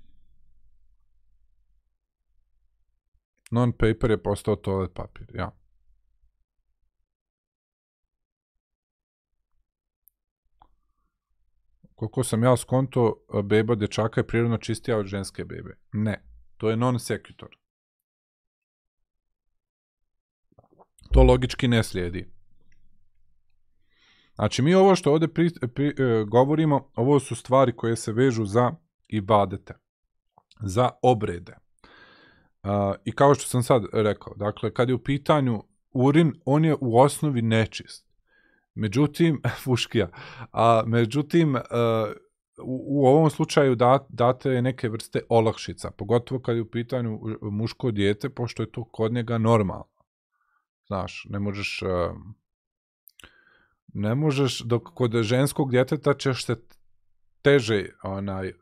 Non-paper je postao toalet papir, ja. Koliko sam ja skonto, beba dečaka je prirodno čistija od ženske bebe. Ne, to je non-sequitur. To logički ne slijedi. Znači, mi ovo što ovdje e, govorimo, ovo su stvari koje se vežu za ibadete, za obrede. I kao što sam sad rekao, dakle, kad je u pitanju urin, on je u osnovi nečist. Međutim, fuškija, a međutim, uh, u, ovom slučaju da, date je neke vrste olakšica, pogotovo kad je u pitanju muško dijete, pošto je to kod njega normalno. Znaš, ne možeš... Uh, ne možeš, dok kod ženskog djeteta ćeš se teže onaj, uh,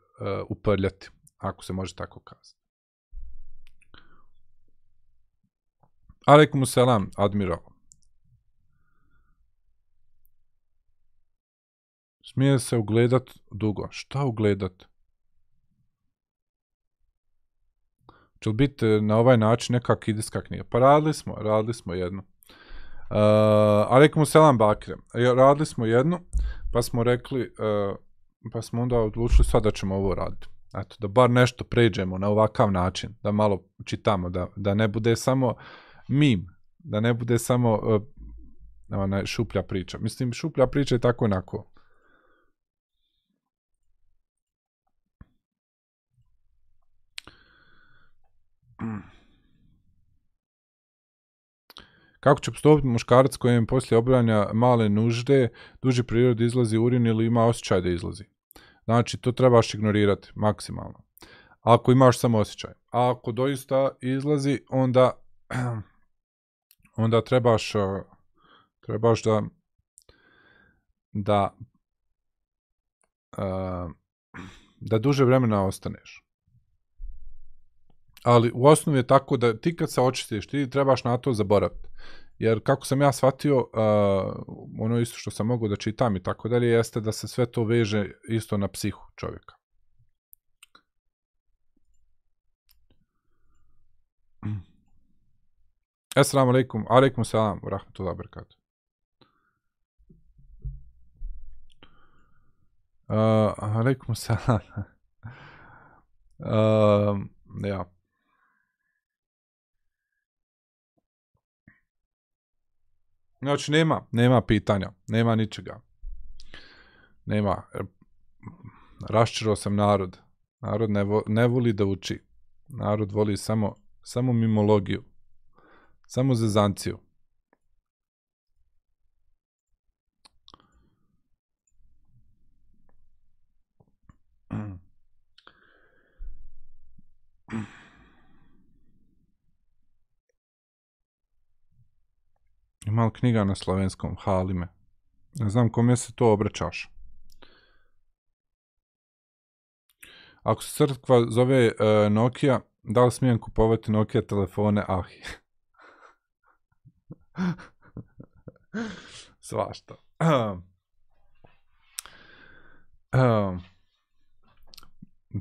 uprljati, ako se može tako kazati. Aleikum selam, admiral. Smije se ugledat dugo. Šta ugledat? Će li biti na ovaj način neka kidijska knjiga? Pa radili smo, radili smo jednu. Uh, Aleikum selam, Bakire. Radili smo jednu, pa smo rekli, uh, pa smo onda odlučili sad da ćemo ovo raditi. Eto, da bar nešto pređemo na ovakav način, da malo čitamo, da, da ne bude samo mim, da ne bude samo uh, ona, šuplja priča. Mislim, šuplja priča je tako onako. Kako će postupiti muškarac kojem poslije obravljanja male nužde, duži prirod izlazi urin ili ima osjećaj da izlazi? Znači, to trebaš ignorirati maksimalno. Ako imaš samo osjećaj. A ako doista izlazi, onda onda trebaš trebaš da da da duže vremena ostaneš. Ali u osnovi je tako da ti kad se očistiš, ti trebaš na to zaboraviti. Jer kako sam ja shvatio, ono isto što sam mogao da čitam i tako dalje, jeste da se sve to veže isto na psihu čovjeka. Assalamu alaikum, alaikum salam, rahmatullahi wa barakatuh. Uh, alaikum salam. uh, ja. Znači, nema, nema pitanja, nema ničega. Nema. Raščirao sam narod. Narod ne, vo, ne voli da uči. Narod voli samo, samo mimologiju. Samo zezanciju. Ima li knjiga na slovenskom? Halime. Ne znam kome se to obraćaš. Ako se crkva zove uh, Nokia, da li smijem kupovati Nokia telefone? Ahi. Svašta.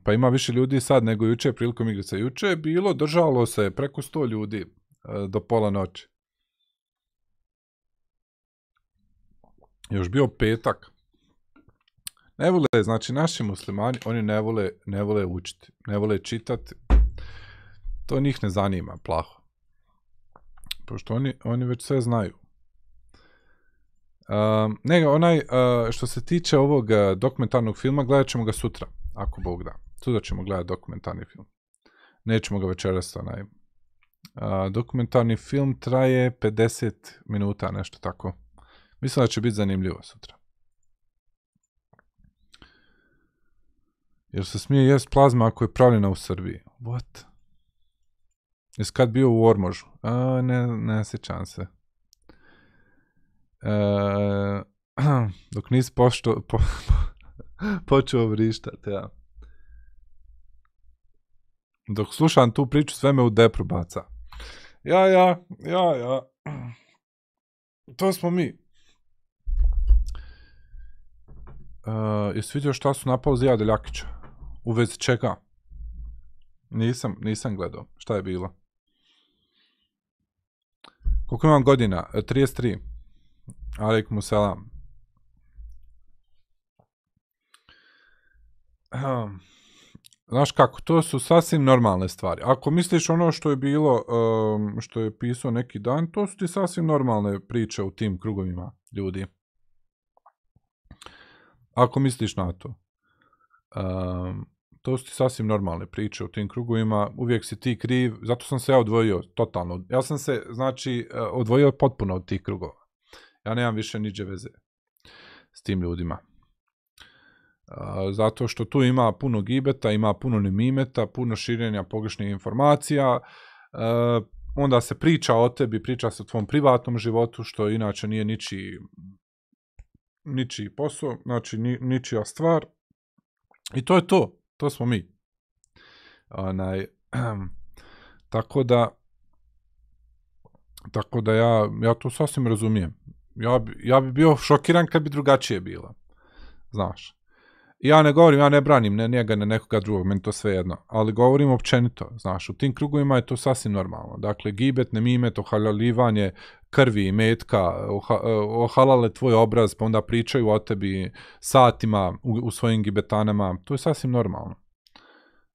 pa ima više ljudi sad nego juče prilikom igrice. Juče je bilo, držalo se preko 100 ljudi e, do pola noći. Još bio petak. Ne vole, znači naši muslimani, oni ne vole, ne vole učiti, ne vole čitati. To njih ne zanima, plaho. Pošto oni, oni već sve znaju. Um, ne, onaj, uh, što se tiče ovog dokumentarnog filma, gledat ćemo ga sutra, ako Bog da. Sutra ćemo gledati dokumentarni film. Nećemo ga večeras, onaj. Uh, dokumentarni film traje 50 minuta, nešto tako. Mislim da će biti zanimljivo sutra. Jer se smije jest plazma ako je pravljena u Srbiji. What? Jesi kad bio u Ormožu? A, ne, ne sjećam se. E, dok nisi pošto, po, počeo vrištat, ja. Dok slušam tu priču, sve me u depru baca. Ja, ja, ja, ja. To smo mi. Uh, jesi vidio šta su napali Zijade Ljakića? U vezi čega? Nisam, nisam gledao. Šta je bilo? Koliko imam godina? E, 33. Alaikum. Ahem. Znaš kako, to su sasvim normalne stvari. Ako misliš ono što je bilo, um, što je pisao neki dan, to su ti sasvim normalne priče u tim krugovima ljudi. Ako misliš na to. Um, to su ti sasvim normalne priče u tim krugovima, uvijek si ti kriv, zato sam se ja odvojio totalno. Ja sam se, znači, eh, odvojio potpuno od tih krugova. Ja nemam više niđe veze s tim ljudima. Uh, zato što tu ima puno gibeta, ima puno nemimeta, puno širenja pogrešnih informacija, uh, onda se priča o tebi, priča se o tvom privatnom životu, što inače nije ničiji, ničiji posao, znači ni, ničija stvar. I to je to, to smo mi. Onaj, tako da, tako da ja, ja to sasvim razumijem. Ja, ja bi bio šokiran kad bi drugačije bilo. Znaš. Ja ne govorim, ja ne branim ne njega, ne nekoga drugog, meni to sve jedno. Ali govorim općenito, znaš, u tim krugovima je to sasvim normalno. Dakle, gibet, nemimet, ohalalivanje krvi i metka, oha, ohalale tvoj obraz, pa onda pričaju o tebi satima u, u svojim gibetanama, to je sasvim normalno.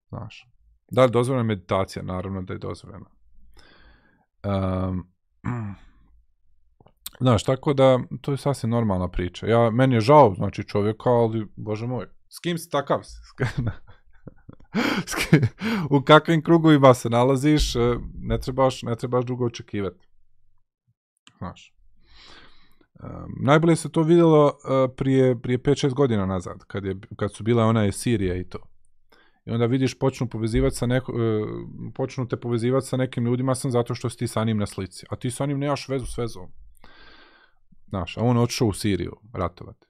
Znaš. Da li je dozvoljena meditacija? Naravno da je dozvoljena. Um, Znaš, tako da, to je sasvim normalna priča. Ja, meni je žao, znači, čovjeka, ali, bože moj, s kim si takav? U kakvim krugovima se nalaziš, e, ne trebaš, ne trebaš dugo očekivati. Znaš. Um, najbolje se to vidjelo uh, prije, prije 5-6 godina nazad, kad, je, kad su bile ona Sirija i to. I onda vidiš počnu povezivati sa neko, e, počnu te povezivati sa nekim ljudima sam zato što si ti sa njim na slici. A ti sa njim nemaš vezu s vezom. Znaš, a on je otišao u Siriju ratovati.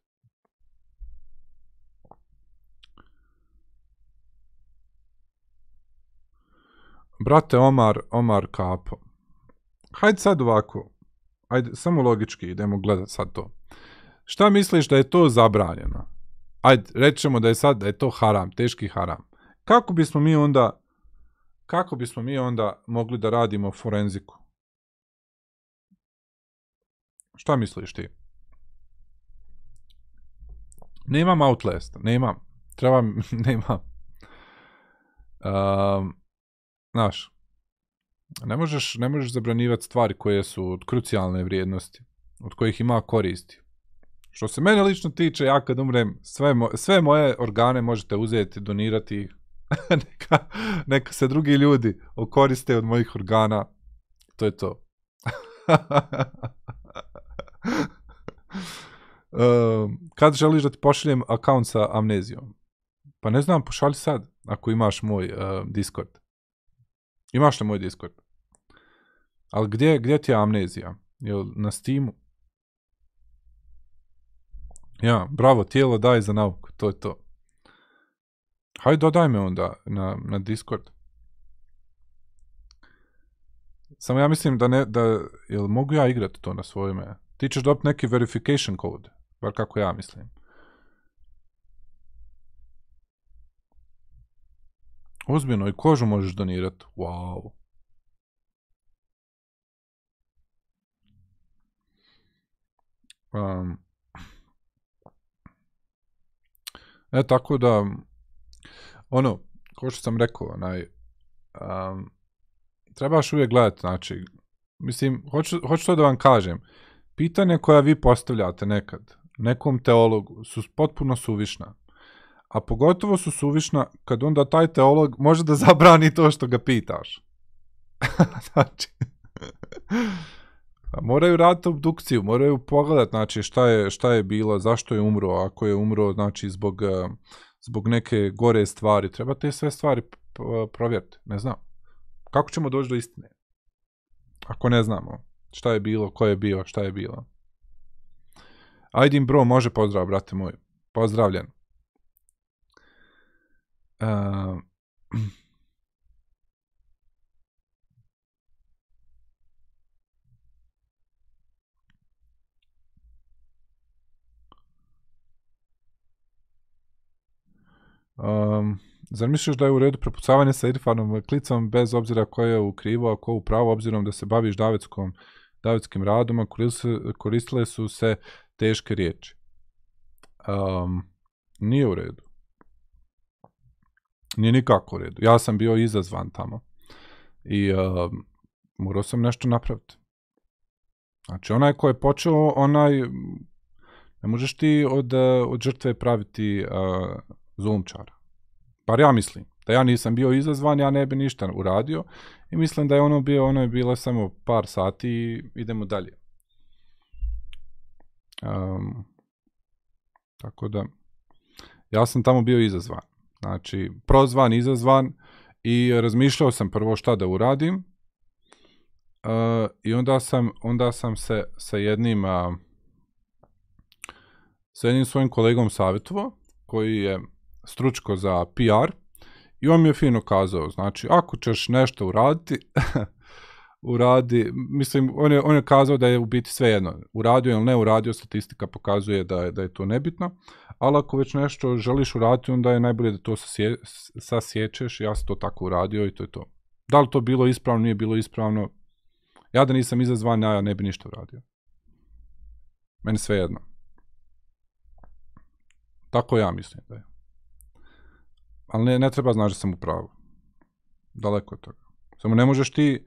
Brate Omar, Omar Kapo. Hajde sad ovako. Ajde, samo logički idemo gledat sad to. Šta misliš da je to zabranjeno? Ajde, rećemo da je sad da je to haram, teški haram. Kako bismo mi onda kako bismo mi onda mogli da radimo forenziku? Šta misliš ti? Nemam Outlasta, nemam. Trebam, nemam. Um, znaš, ne možeš, ne možeš zabranivati stvari koje su od krucijalne vrijednosti, od kojih ima koristi. Što se mene lično tiče, ja kad umrem, sve, mo sve moje organe možete uzeti, donirati ih. neka, neka se drugi ljudi okoriste od mojih organa. To je to. Um, kad želiš da ti pošaljem akaunt sa amnezijom? Pa ne znam, pošalji sad, ako imaš moj uh, Discord. Imaš li moj Discord? Ali gdje, gdje ti je amnezija? Jel na Steamu? Ja, bravo, tijelo daj za nauku, to je to. Hajde dodaj me onda na, na Discord. Samo ja mislim da ne, da, jel mogu ja igrati to na svojome? Ti ćeš dobiti neki verification code, bar kako ja mislim. Ozbiljno, i kožu možeš donirati. Wow. Um, e, tako da, ono, kao što sam rekao, naj, um, trebaš uvijek gledati, znači, mislim, hoću, hoću to da vam kažem, pitanja koja vi postavljate nekad, nekom teologu, su potpuno suvišna. A pogotovo su suvišna kad onda taj teolog može da zabrani to što ga pitaš. znači, moraju raditi obdukciju, moraju pogledati znači, šta, je, šta je bilo, zašto je umro, ako je umro znači, zbog, eh, zbog neke gore stvari. Treba te sve stvari provjeriti, ne znam. Kako ćemo doći do istine? Ako ne znamo šta je bilo, ko je bio, šta je bilo. Ajdin bro, može pozdrav, brate moj. Pozdravljen. Uh, Um, zar misliš da je u redu prepucavanje sa Irfanom klicom bez obzira ko je u krivo, a ko u pravo, obzirom da se baviš davetskom, davetskim radom, koristile su se teške riječi? Um, nije u redu. Nije nikako u redu. Ja sam bio izazvan tamo. I um, morao sam nešto napraviti. Znači, onaj ko je počeo, onaj... Ne možeš ti od, eh, od žrtve praviti uh, zulumčara. Bar ja mislim. Da ja nisam bio izazvan, ja ne bi ništa uradio. I mislim da je ono bio, ono je bilo samo par sati i idemo dalje. Um, tako da, ja sam tamo bio izazvan. Znači, prozvan, izazvan i razmišljao sam prvo šta da uradim. Uh, I onda sam, onda sam se sa jednim, uh, sa jednim svojim kolegom savjetovao, koji je stručko za PR, i on mi je fino kazao, znači, ako ćeš nešto uraditi, uradi, mislim, on je, on je kazao da je u biti sve jedno, uradio ili ne uradio, statistika pokazuje da je, da je to nebitno, ali ako već nešto želiš uraditi, onda je najbolje da to sasje, sasjećeš, ja sam to tako uradio i to je to. Da li to bilo ispravno, nije bilo ispravno, ja da nisam izazvan, ja ne bi ništa uradio. Meni sve jedno. Tako ja mislim da je. Ali ne, ne treba znaš da sam u pravu. Daleko od toga. Samo ne možeš ti,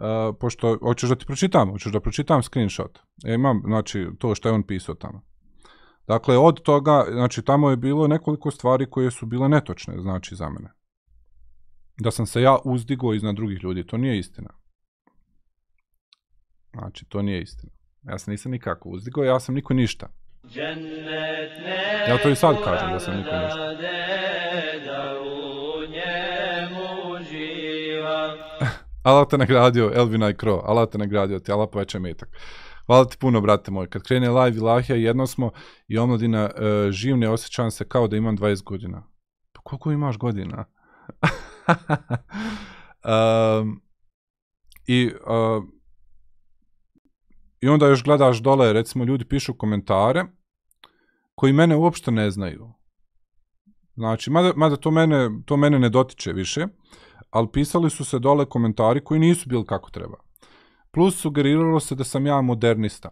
uh, pošto hoćeš da ti pročitam, hoćeš da pročitam screenshot. Ja imam, znači, to što je on pisao tamo. Dakle, od toga, znači, tamo je bilo nekoliko stvari koje su bile netočne, znači, za mene. Da sam se ja uzdigo iznad drugih ljudi, to nije istina. Znači, to nije istina. Ja se nisam nikako uzdigo, ja sam niko ništa. Ja to i sad kažem da sam niko ništa. Allah te nagradio, Elvina i Kro, Allah te nagradio, ti Allah poveća metak. Hvala ti puno, brate moj. Kad krene live Ilahija, jedno smo i omladina uh, živ, osjećam se kao da imam 20 godina. Pa koliko imaš godina? I uh, I onda još gledaš dole, recimo ljudi pišu komentare koji mene uopšte ne znaju. Znači, mada, mada to, mene, to mene ne dotiče više, ali pisali su se dole komentari koji nisu bili kako treba. Plus sugeriralo se da sam ja modernista.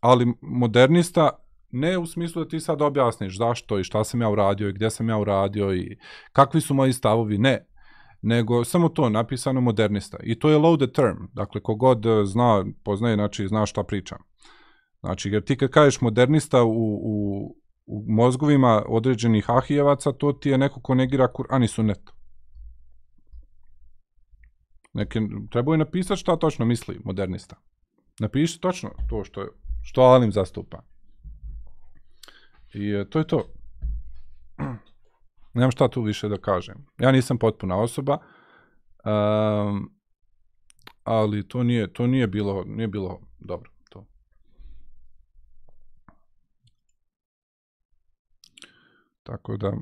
Ali modernista ne u smislu da ti sad objasniš zašto i šta sam ja uradio i gdje sam ja uradio i kakvi su moji stavovi, ne nego samo to, napisano modernista. I to je loaded term, dakle, kogod zna, poznaje, znači, zna šta pričam. Znači, jer ti kad kažeš modernista u, u, u mozgovima određenih ahijevaca, to ti je neko ko negira Kur'an i Sunnet. Neke, treba je napisati šta točno misli modernista. Napiši točno to što, je, što Alim zastupa. I e, to je to. Nemam šta tu više da kažem. Ja nisam potpuna osoba, um, ali to nije, to nije bilo, nije bilo dobro. To. Tako da,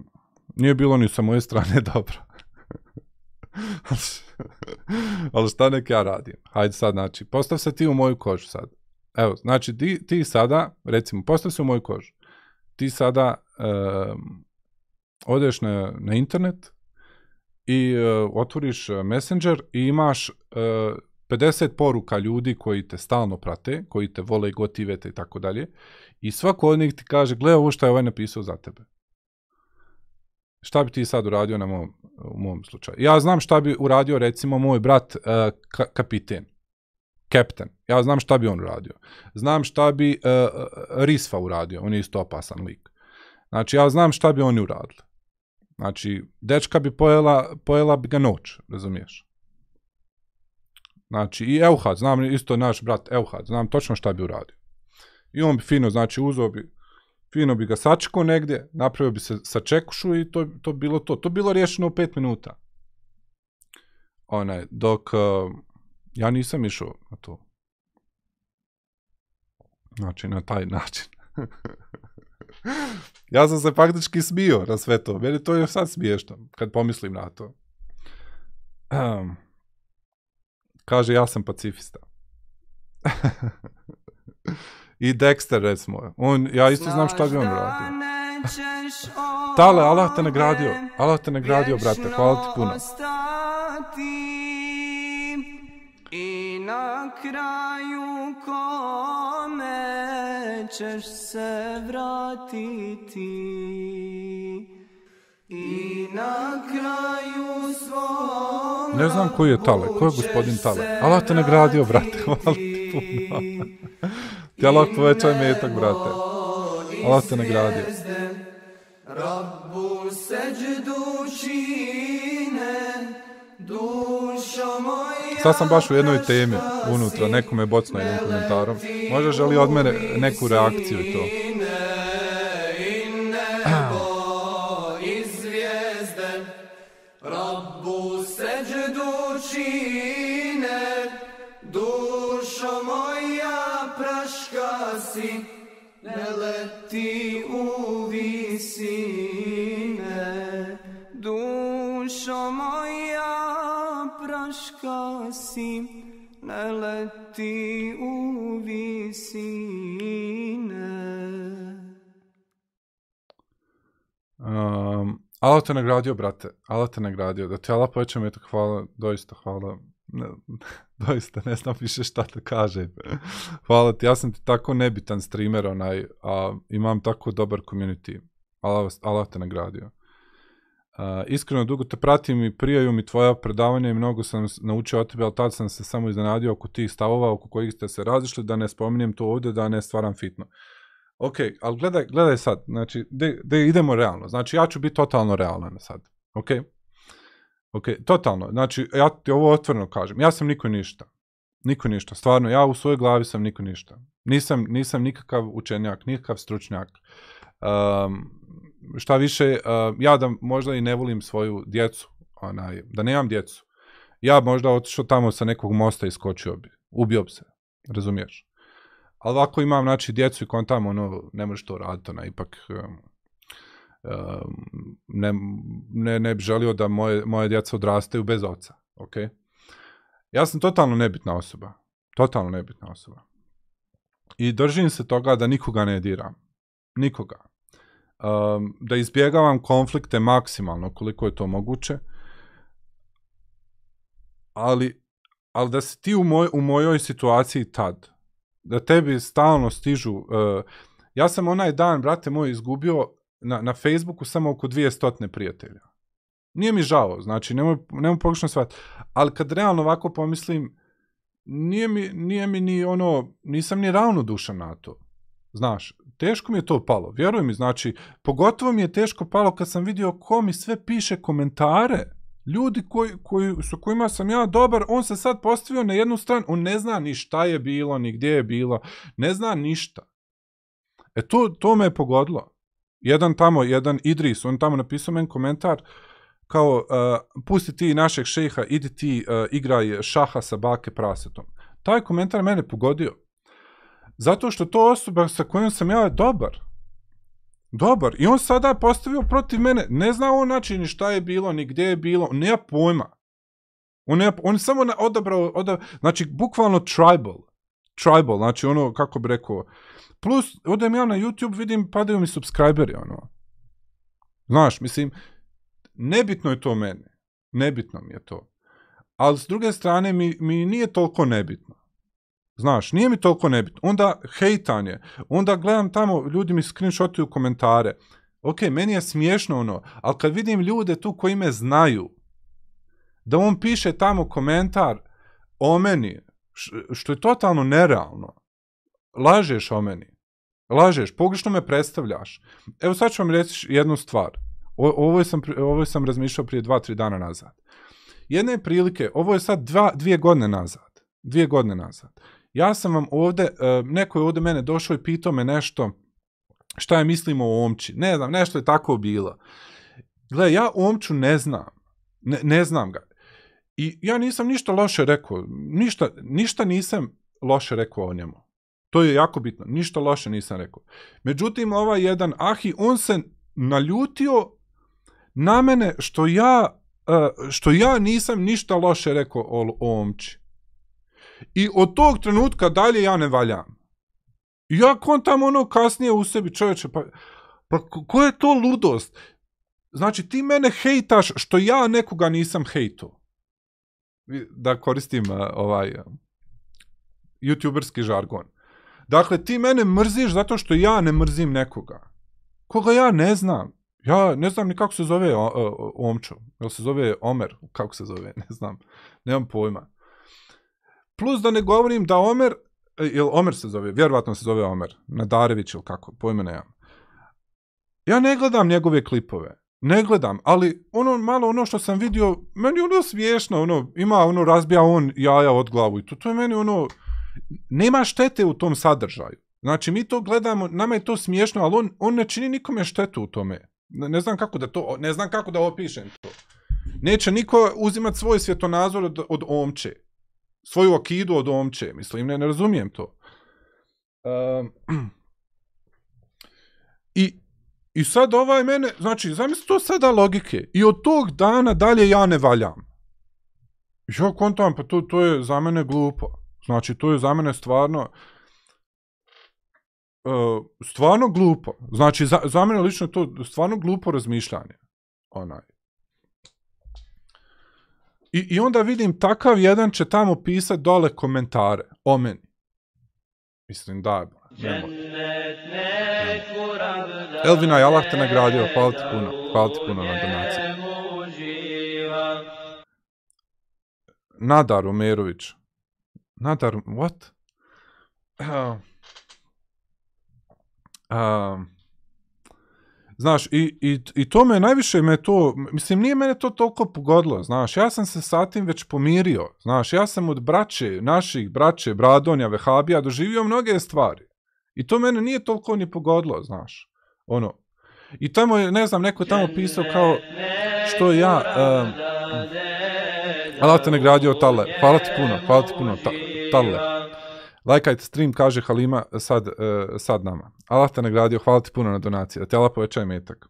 nije bilo ni sa moje strane dobro. ali šta nek ja radim? Hajde sad, znači, postav se ti u moju kožu sad. Evo, znači, ti, ti sada, recimo, postav se u moju kožu. Ti sada um, odeš na, na internet i uh, otvoriš Messenger i imaš uh, 50 poruka ljudi koji te stalno prate, koji te vole, gotivete i tako dalje. I svako od njih ti kaže, gle ovo što je ovaj napisao za tebe. Šta bi ti sad uradio na mom, u mom slučaju? Ja znam šta bi uradio recimo moj brat uh, ka- kapiten. Captain. Ja znam šta bi on uradio. Znam šta bi uh, Risfa uradio. On je isto opasan lik. Znači, ja znam šta bi oni uradili. Znači, dečka bi pojela, pojela bi ga noć, razumiješ? Znači, i Euhad, znam isto naš brat Euhad, znam točno šta bi uradio. I on bi fino, znači, uzeo bi, fino bi ga sačekao negdje, napravio bi se sačekušu i to, to bilo to. To bilo riješeno u pet minuta. Onaj, dok uh, ja nisam išao na to. Znači, na taj način. ja sam se faktički smio na sve to. Meni to je sad smiješno, kad pomislim na to. Um, kaže, ja sam pacifista. I Dexter, recimo. On, ja isto znam šta bi on radio. Tale, Allah te nagradio. Allah te nagradio, brate. Hvala ti puno. I na kraju kome ćeš se vratiti I na kraju svom Ne znam koji je Tale. Ko je gospodin Tale? Allah te nagradio, brate. Hvala ti puno. Ti Allah povećaj metak, brate. Allah te nagradio. Rabbu seđdu čine Dušo moja Sad sam baš u jednoj temi unutra, neko me bocno jednim komentarom. Možda želi od mene neku reakciju i to. Praška si Ne leti u visine Um, Allah te nagradio, brate. Allah te nagradio. Da ti Allah poveća me tako hvala. Doista hvala. Ne, doista ne znam više šta da kažem. hvala ti. Ja sam ti tako nebitan streamer, onaj, a imam tako dobar community. Allah, Allah te nagradio. Iskreno, dugo te pratim i prijaju mi tvoja predavanja i mnogo sam naučio od tebe, ali tad sam se samo iznenadio oko tih stavova oko kojih ste se razišli, da ne spominjem to ovdje, da ne stvaram fitno. Ok, ali gledaj, gledaj sad, znači, de idemo realno. Znači, ja ću biti totalno realan sad. Ok? Ok, totalno. Znači, ja ti ovo otvoreno kažem. Ja sam niko ništa. Niko ništa. Stvarno, ja u svojoj glavi sam niko ništa. Nisam, nisam nikakav učenjak, nikakav stručnjak. Um, šta više, uh, ja da možda i ne volim svoju djecu, onaj, da nemam djecu. Ja možda otišao tamo sa nekog mosta i skočio bi. Ubio bi se. Razumiješ? Ali ako imam, znači, djecu i kontam, ono, ne možeš to raditi, ona, ipak, ne, ne, ne bi želio da moje, moje djeca odrastaju bez oca, ok? Ja sam totalno nebitna osoba. Totalno nebitna osoba. I držim se toga da nikoga ne diram. Nikoga. Da izbjegavam konflikte maksimalno koliko je to moguće. Ali, ali da si ti u, moj, u mojoj situaciji tad, da tebi stalno stižu... Uh, ja sam onaj dan, brate moj, izgubio na, na Facebooku samo oko 200 prijatelja. Nije mi žao, znači, nemoj, nemoj pogrešno shvatiti. Ali kad realno ovako pomislim, nije mi, nije mi ni ono, nisam ni ravnodušan na to. Znaš, teško mi je to palo, vjeruj mi, znači, pogotovo mi je teško palo kad sam vidio ko mi sve piše komentare. Ljudi koji, koji, su kojima sam ja dobar, on se sad postavio na jednu stranu, on ne zna ni šta je bilo, ni gdje je bilo, ne zna ništa. E to, to me je pogodilo. Jedan tamo, jedan Idris, on tamo napisao men komentar, kao, uh, pusti ti našeg šeha, idi ti uh, igraj šaha sa bake prasetom. Taj komentar mene pogodio. Zato što to osoba sa kojom sam ja dobar. Dobar. I on sada postavio protiv mene. Ne zna on način ni šta je bilo, ni gdje je bilo. On nema pojma. On, nema, on je samo na- odabrao, odabrao, znači bukvalno tribal. Tribal, znači ono, kako bi rekao. Plus, odem ja na YouTube, vidim, padaju mi subscriberi, ono. Znaš, mislim, nebitno je to meni. Nebitno mi je to. ali s druge strane mi, mi nije toliko nebitno. Znaš, nije mi toliko nebitno. Onda hejtanje, onda gledam tamo, ljudi mi screenshotuju komentare. Ok, meni je smiješno ono, ali kad vidim ljude tu koji me znaju, da on piše tamo komentar o meni, što je totalno nerealno. Lažeš o meni. Lažeš, pogrešno me predstavljaš. Evo sad ću vam reći jednu stvar. O, ovo, sam, ovo sam razmišljao prije dva, tri dana nazad. Jedne prilike, ovo je sad dva, dvije godine nazad. Dvije godine nazad. Ja sam vam ovde, e, neko je ovde mene došao i pitao me nešto, šta je mislimo o omči. Ne znam, nešto je tako bilo. Gle, ja omču ne znam. Ne, ne znam ga. I ja nisam ništa loše rekao. Ništa, ništa nisam loše rekao o njemu. To je jako bitno. Ništa loše nisam rekao. Međutim, ovaj jedan Ahi, on se naljutio na mene što ja, e, što ja nisam ništa loše rekao o, o omči. I od tog trenutka dalje ja ne valjam. I ja kontam ono kasnije u sebi, čovječe, pa, pa ko- ko je to ludost? Znači, ti mene hejtaš što ja nekoga nisam hejto. Da koristim uh, ovaj uh, youtuberski žargon. Dakle, ti mene mrziš zato što ja ne mrzim nekoga. Koga ja ne znam. Ja ne znam ni kako se zove o, o, Omčo. Jel se zove Omer? Kako se zove? Ne znam. Nemam pojma. Plus da ne govorim da Omer, e, jel Omer se zove, vjerovatno se zove Omer, Nadarević ili kako, pojma nemam. Ja ne gledam njegove klipove. Ne gledam, ali ono malo ono što sam vidio, meni ono smiješno, ono, ima ono, razbija on jaja od glavu i to, to je meni ono, nema štete u tom sadržaju. Znači, mi to gledamo, nama je to smiješno, ali on, on ne čini nikome štetu u tome. Ne, ne znam kako da to, ne znam kako da opišem to. Neće niko uzimat svoj svjetonazor od, od omče. Svoju akidu od omče, mislim, ne, ne razumijem to. Um, I I sad ovaj mene, znači, zamisli to sada logike. I od tog dana dalje ja ne valjam. Ja kontam, pa to, to je za mene glupo. Znači, to je za mene stvarno uh, stvarno glupo. Znači, za, za mene lično to stvarno glupo razmišljanje. Onaj. I, I onda vidim takav jedan će tamo pisat dole komentare o meni. Mislim, da, nemoj. Elvina, je Allah te nagradio, hvala ti puno, hvala ti puno na donaciji. Nadar Omerović. Nadar, what? Uh, uh, znaš, i, i, i to me najviše me to, mislim, nije mene to toliko pogodilo, znaš, ja sam se sa tim već pomirio, znaš, ja sam od braće, naših braće, Bradonja, Vehabija, doživio mnoge stvari. I to mene nije toliko ni pogodilo, znaš, ono. I tamo je, ne znam, neko je tamo pisao kao, što ja, um, Allah te nagradio Tale, hvala ti puno, hvala ti puno, ta, Tale. Lajkajte stream, kaže Halima sad, uh, sad nama. Allah te nagradio, hvala ti puno na donaciji, da ti Allah povećaj metak.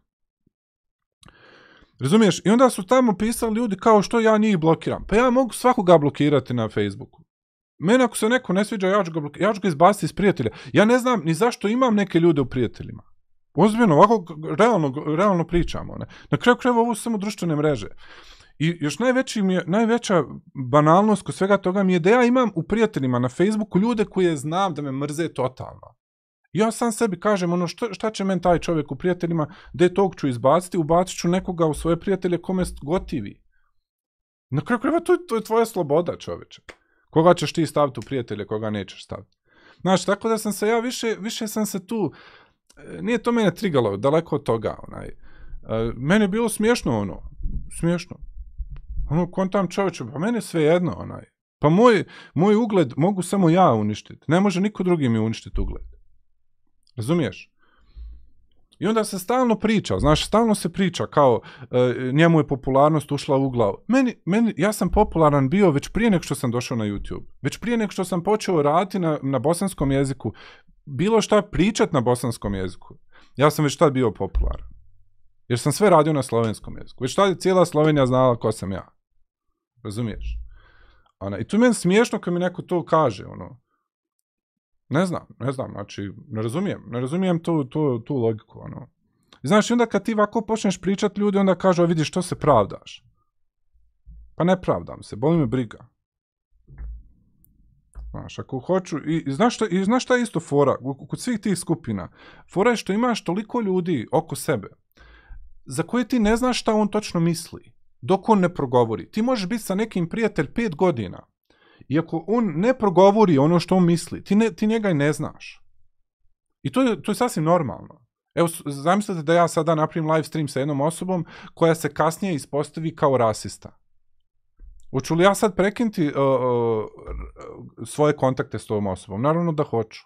Razumiješ? I onda su tamo pisali ljudi kao što ja njih blokiram. Pa ja mogu svakoga blokirati na Facebooku. Mene ako se neko ne sviđa, ja ću ga, ja ću ga izbaciti iz prijatelja. Ja ne znam ni zašto imam neke ljude u prijateljima. Ozbiljno, ovako realno, realno pričamo. Ne? Na kraju krajeva ovo su samo društvene mreže. I još najveći mi je, najveća banalnost kod svega toga mi je da ja imam u prijateljima na Facebooku ljude koje znam da me mrze totalno. Ja sam sebi kažem, ono, šta, šta će men taj čovjek u prijateljima, da tog ću izbaciti, ubacit ću nekoga u svoje prijatelje kome gotivi. Na kraju krajeva to, to je tvoja sloboda, čoveče. Koga ćeš ti staviti u prijatelje, koga nećeš staviti. Znaš, tako da sam se ja više, više sam se tu, e, nije to mene trigalo, daleko od toga, onaj. E, meni je bilo smiješno ono, smiješno. Ono, kontam čoveče, pa meni je sve jedno, onaj. Pa moj, moj ugled mogu samo ja uništiti. Ne može niko drugi mi uništiti ugled. Razumiješ? I onda se stalno priča, znaš, stalno se priča kao e, njemu je popularnost ušla u glavu. Meni, meni, ja sam popularan bio već prije nego što sam došao na YouTube. Već prije nego što sam počeo raditi na, na bosanskom jeziku, bilo šta pričat na bosanskom jeziku. Ja sam već tad bio popularan. Jer sam sve radio na slovenskom jeziku. Već tad je cijela Slovenija znala ko sam ja. Razumiješ? Ona, I tu je meni smiješno kad mi neko to kaže, ono. Ne znam, ne znam, znači, ne razumijem, ne razumijem tu, tu, tu logiku, ono. I znaš, onda kad ti ovako počneš pričat ljudi, onda kažu, a vidiš, što se pravdaš. Pa ne pravdam se, boli me briga. Znaš, ako hoću, i, i znaš, šta, i znaš šta je isto fora, kod svih tih skupina, fora je što imaš toliko ljudi oko sebe, za koje ti ne znaš šta on točno misli, dok on ne progovori. Ti možeš biti sa nekim prijatelj pet godina, i ako on ne progovori ono što on misli, ti, ne, ti njega i ne znaš. I to je, to je sasvim normalno. Evo, zamislite da ja sada napravim live stream sa jednom osobom koja se kasnije ispostavi kao rasista. Hoću li ja sad prekinuti uh, uh, svoje kontakte s tom osobom? Naravno da hoću.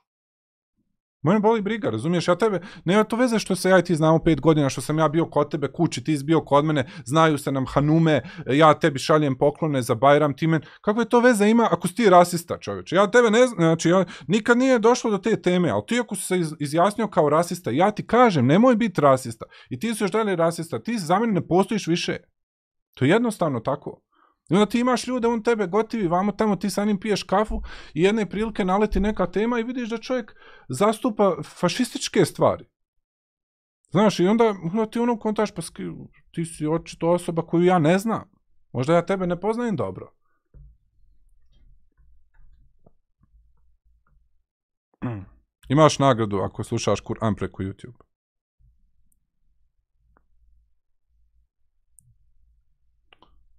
Mene boli briga, razumiješ? Ja tebe, nema to veze što se ja i ti znamo pet godina, što sam ja bio kod tebe kući, ti si bio kod mene, znaju se nam hanume, ja tebi šaljem poklone za Bajram, ti men... Kako je to veze ima ako si ti rasista, čovječe? Ja tebe ne znam, znači, ja, nikad nije došlo do te teme, ali ti ako si se iz, izjasnio kao rasista, ja ti kažem, nemoj biti rasista. I ti si još dalje rasista, ti za mene ne postojiš više. To je jednostavno tako. I onda ti imaš ljude, on tebe gotivi, vamo tamo, ti sa njim piješ kafu i jedne prilike naleti neka tema i vidiš da čovjek zastupa fašističke stvari. Znaš, i onda, onda ti ono kontaš, pa ti si očito osoba koju ja ne znam. Možda ja tebe ne poznajem dobro. Imaš nagradu ako slušaš Kur'an preko YouTube.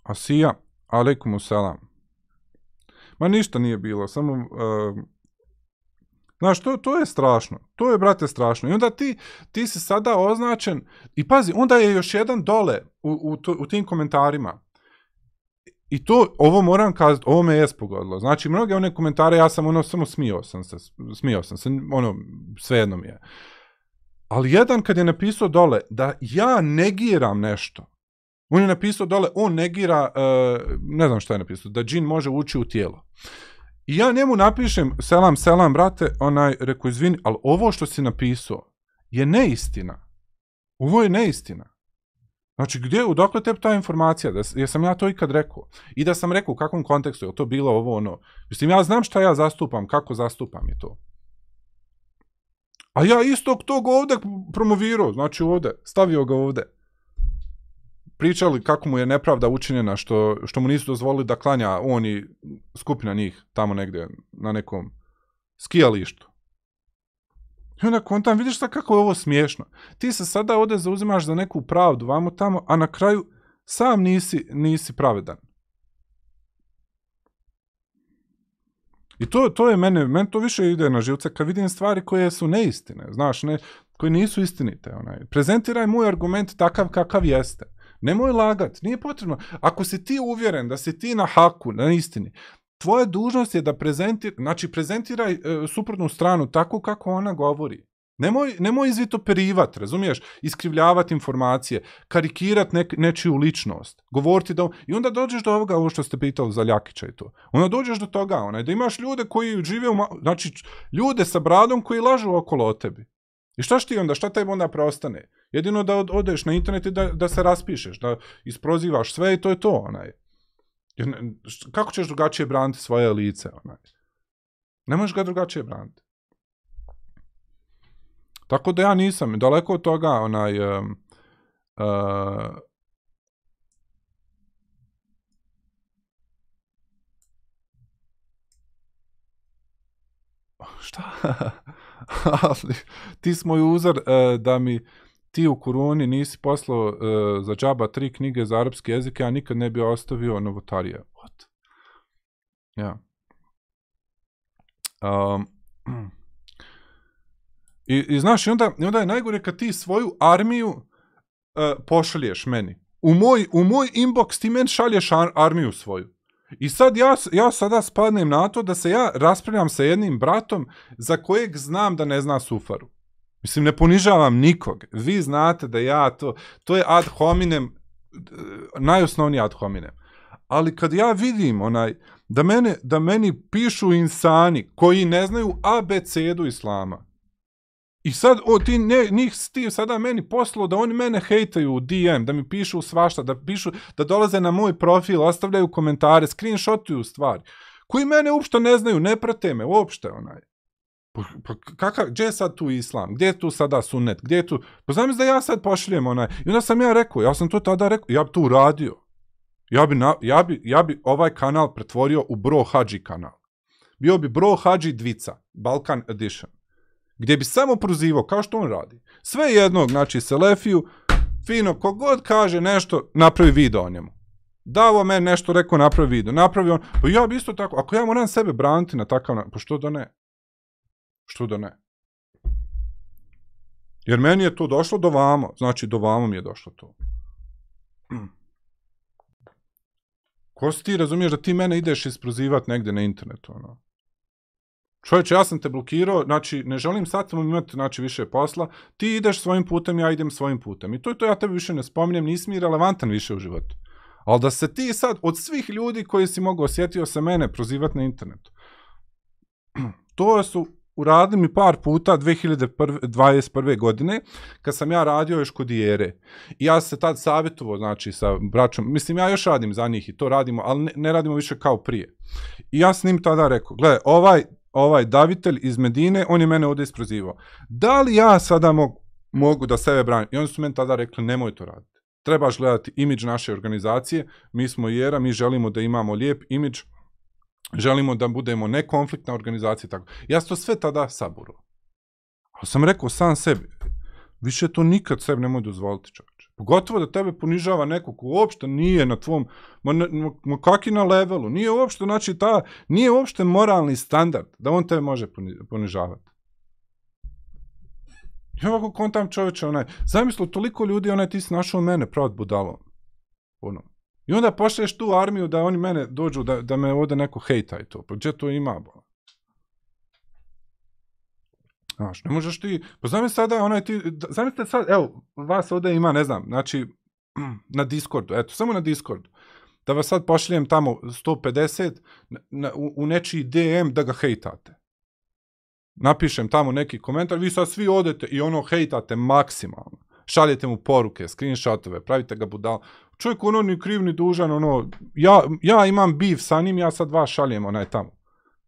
Asija, alaikum selam. Ma ništa nije bilo, samo... Uh, znaš, to, je strašno. To je, brate, strašno. I onda ti, ti si sada označen... I pazi, onda je još jedan dole u, u, u tim komentarima. I to, ovo moram kazati, ovo me jes pogodilo. Znači, mnoge one komentare, ja sam ono, samo smio sam se, smio sam se, ono, svejedno mi je. Ali jedan kad je napisao dole da ja negiram nešto, on je napisao dole, on negira, uh, ne znam šta je napisao, da džin može ući u tijelo. I ja njemu napišem, selam, selam, brate, onaj, rekao, izvini, ali ovo što si napisao je neistina. Ovo je neistina. Znači, gdje, odakle tebi ta informacija? Da, jesam ja to ikad rekao? I da sam rekao u kakvom kontekstu, je to bilo ovo ono? Mislim, ja znam šta ja zastupam, kako zastupam i to. A ja istog tog ovde promovirao, znači ovde, stavio ga ovde. Pričali kako mu je nepravda učinjena, što, što mu nisu dozvolili da klanja on i skupina njih tamo negdje na nekom skijalištu. I onda kontam, vidiš sad kako je ovo smiješno. Ti se sada ovde zauzimaš za neku pravdu, vamo tamo, a na kraju sam nisi, nisi pravedan. I to, to je mene, meni to više ide na živce kad vidim stvari koje su neistine, znaš, ne, koje nisu istinite. Onaj. Prezentiraj moj argument takav kakav jeste. Nemoj lagat, nije potrebno. Ako si ti uvjeren da si ti na haku, na istini, tvoja dužnost je da prezentir, znači prezentiraj e, suprotnu stranu tako kako ona govori. Nemoj, nemoj izvitoperivat, razumiješ? Iskrivljavati informacije, karikirat nek, nečiju ličnost, govoriti da... I onda dođeš do ovoga, ovo što ste pitali za Ljakića i to. Onda dođeš do toga, onaj, da imaš ljude koji žive u... Znači, ljude sa bradom koji lažu okolo o tebi. I šta ti onda, šta tebi onda preostane? Jedino da od- odeš na internet i da, da se raspišeš, da isprozivaš sve i to je to, onaj. Kako ćeš drugačije braniti svoje lice, onaj? Ne možeš ga drugačije braniti. Tako da ja nisam, daleko od toga, onaj, um, uh, šta? Ali, ti si moj uzor e, da mi ti u koroni nisi poslao e, za džaba tri knjige za arapski jezik, ja nikad ne bi ostavio novotarije. What? Ja. Um, i, I znaš, i onda, i onda je najgore kad ti svoju armiju e, pošalješ meni. U moj, u moj inbox ti meni šalješ ar- armiju svoju. I sad ja, ja sada spadnem na to da se ja raspravljam sa jednim bratom za kojeg znam da ne zna sufaru. Mislim, ne ponižavam nikog. Vi znate da ja to, to je ad hominem, najosnovniji ad hominem. Ali kad ja vidim onaj, da, mene, da meni pišu insani koji ne znaju abecedu islama, i sad, o, ti, ne, njih ti sada meni poslao da oni mene hejtaju u DM, da mi pišu svašta, da pišu, da dolaze na moj profil, ostavljaju komentare, screenshotuju stvari, koji mene uopšte ne znaju, ne prate me, uopšte, onaj. Pa, pa gdje je sad tu islam? Gdje je tu sada sunnet? Gdje je tu... Pa znam da ja sad pošaljem onaj. I onda sam ja rekao, ja sam to tada rekao, ja bi to uradio. Ja bi, na- ja, bi, ja bi ovaj kanal pretvorio u Bro Hadži kanal. Bio bi Bro Hadži Dvica, Balkan Edition. Gdje bi samo prozivao, kao što on radi. Sve jednog, znači Selefiju, fino, kogod kaže nešto, napravi video o njemu. Davo meni nešto, rekao, napravi video. Napravi on, pa ja bi isto tako, ako ja moram sebe braniti na takav, na- pa što da ne? Što da ne? Jer meni je to došlo do vamo, znači do vamo mi je došlo to. Ko si ti razumiješ da ti mene ideš isprozivat negdje na internetu, ono? Čovječe, ja sam te blokirao, znači, ne želim sad imati znači, više posla, ti ideš svojim putem, ja idem svojim putem. I to je to, ja tebe više ne spominjem, nisi mi relevantan više u životu. Ali da se ti sad, od svih ljudi koji si mogu osjetio se mene prozivati na internetu, to su uradili mi par puta 2021. godine, kad sam ja radio još kod. I ja se tad savjetovao, znači, sa braćom, mislim, ja još radim za njih i to radimo, ali ne, ne radimo više kao prije. I ja sam njim tada rekao, gle, ovaj, ovaj davitelj iz Medine, on je mene ovdje isprozivao. Da li ja sada mogu, mogu da sebe branim? I oni su meni tada rekli, nemoj to raditi. Trebaš gledati imidž naše organizacije, mi smo Jera, mi želimo da imamo lijep imidž, želimo da budemo nekonfliktna organizacija tako. Ja sam to sve tada saburo. Ali sam rekao sam sebi, više to nikad sebi nemoj dozvoliti čovječe. Pogotovo da tebe ponižava neko ko uopšte nije na tvom, ma, ma, na levelu, nije uopšte, znači ta, nije uopšte moralni standard da on tebe može poni- ponižavati. Ja ovako kontam čovječe, onaj, zamisli toliko ljudi, onaj, ti si našao mene pravat budalom. Ono. I onda pošliješ tu armiju da oni mene dođu, da, da me ovdje neko hejta i to. Pa gdje to ima, bo? Znaš, ne možeš ti, pa zamisli sada, onaj ti, zamislite sad, evo, vas ovdje ima, ne znam, znači, na Discordu, eto, samo na Discordu, da vas sad pošaljem tamo 150 na, na, u, u nečiji DM da ga hejtate. Napišem tamo neki komentar, vi sad svi odete i ono hejtate maksimalno. Šaljete mu poruke, screenshotove, pravite ga budal. Čovjek ono ni kriv ni dužan, ono, ja, ja imam beef sa njim, ja sad vas šaljem onaj tamo.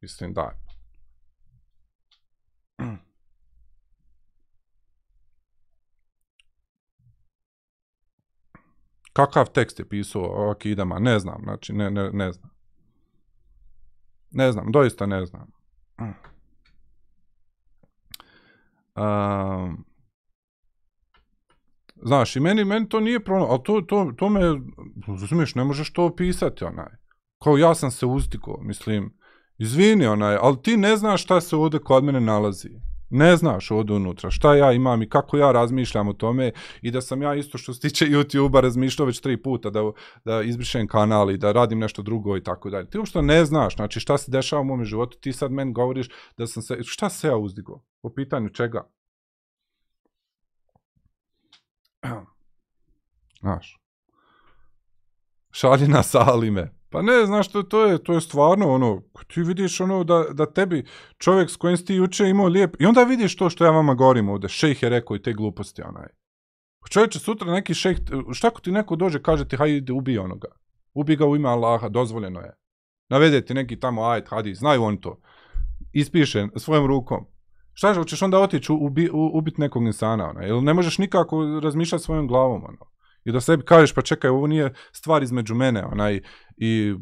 Mislim, da. Kakav tekst je pisao o akidama? Ne znam, znači, ne, ne, ne znam. Ne znam, doista ne znam. Um, znaš, i meni, meni to nije problem, ali to, to, to me, razumiješ, ne možeš to opisati, onaj. Kao ja sam se uzdigao, mislim, izvini, onaj, ali ti ne znaš šta se ovdje kod mene nalazi. Ne znaš ovdje unutra, šta ja imam i kako ja razmišljam o tome i da sam ja isto što se tiče YouTube-a razmišljao već tri puta da, da izbrišem kanal i da radim nešto drugo i tako dalje. Ti uopšte ne znaš, znači šta se dešava u mome životu, ti sad meni govoriš da sam se, šta se ja uzdigao? Po pitanju čega? Znaš. Šalji nas Alime. Pa ne, znaš, to, to, je, to je stvarno ono, ti vidiš ono da, da tebi čovjek s kojim si ti juče imao lijep, i onda vidiš to što ja vama govorim ovdje, šejh je rekao i te gluposti, onaj. Pa Čovječe, sutra neki šejh, šta ako ti neko dođe, kaže ti, hajde, ubij onoga. Ubij ga u ime Allaha, dozvoljeno je. Navede ti neki tamo ajet, hadis, znaju on to. Ispiše svojom rukom. Šta hoćeš onda otići ubi, ubiti nekog insana, ona, jer ne možeš nikako razmišljati svojom glavom, ono. I da sebi kažeš, pa čekaj, ovo nije stvar između mene, onaj, i,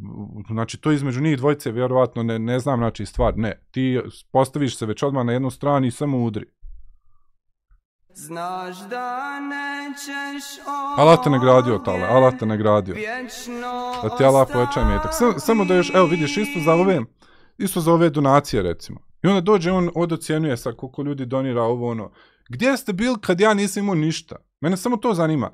znači, to između njih dvojice, vjerovatno, ne, ne znam, znači, stvar, ne. Ti postaviš se već odmah na jednu stranu i samo udri. Znaš da nećeš Allah te nagradio, Tale, Allah te nagradio. Da ti Allah poveća metak. Samo, samo da još, evo vidiš, isto za ove, isto za ove donacije, recimo. I onda dođe on, od ocjenjuje sad koliko ljudi donira ovo, ono. Gdje ste bili kad ja nisam imao ništa? Mene samo to zanima.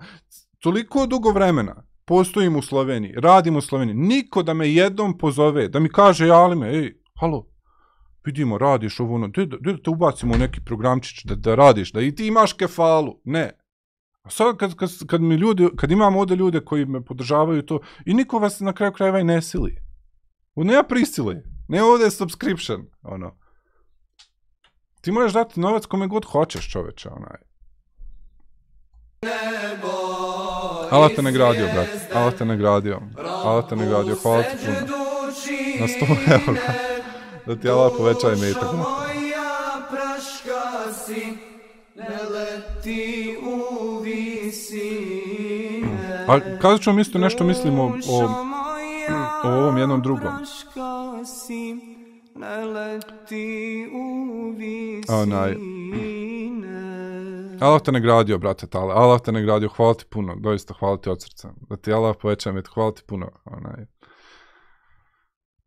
Toliko dugo vremena postojim u Sloveniji, radim u Sloveniji, niko da me jednom pozove, da mi kaže, jali me, ej, halo, vidimo, radiš ovo, ono, gdje da te ubacimo u neki programčić da, da radiš, da i ti imaš kefalu, ne. A sad kad, kad, kad, mi ljudi, kad imam ovdje ljude koji me podržavaju to, i niko vas na kraju krajeva i ne sili. Ovo nema prisile, ne ovdje je subscription, ono. Ti možeš dati novac kome god hoćeš, čoveče, onaj. Allah te nagradio, brat. Allah te nagradio. Allah te nagradio. Hvala ti puno. Na 100 eura. Da ti Allah poveća i metak. Moja praška si, ne leti u visine. A ću vam isto nešto mislim o, o, o ovom jednom drugom. Onaj. Allah te nagradio, brate Tale. Allah te nagradio, hvala ti puno. Doista, hvala ti od srca. Da ti Allah poveća met, hvala ti puno. Onaj.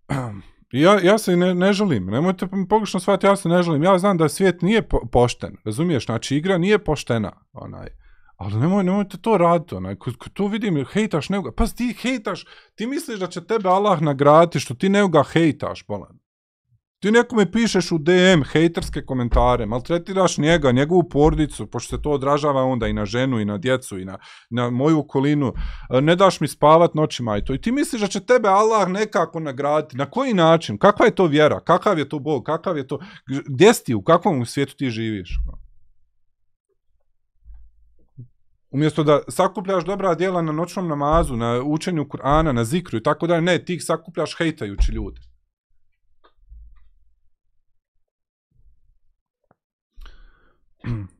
Ja, ja se ne, ne želim, nemojte pogrešno shvatiti, ja se ne želim. Ja znam da svijet nije po- pošten, razumiješ? Znači, igra nije poštena, onaj. Ali nemoj, nemojte to raditi, onaj. Kad, kad to vidim, hejtaš nekoga, pa ti hejtaš, ti misliš da će tebe Allah nagraditi što ti nekoga hejtaš, bolan. Ti nekome pišeš u DM hejterske komentare, maltretiraš njega, njegovu porodicu, pošto se to odražava onda i na ženu, i na djecu, i na, na moju okolinu. E, Ne daš mi spavat noćima i to. I ti misliš da će tebe Allah nekako nagraditi. Na koji način? Kakva je to vjera? Kakav je to Bog? Kakav je to... Gdje si ti? U kakvom svijetu ti živiš? Umjesto da sakupljaš dobra djela na noćnom namazu, na učenju Kur'ana, na zikru i tako dalje, ne, ti ih sakupljaš hejtajući ljude.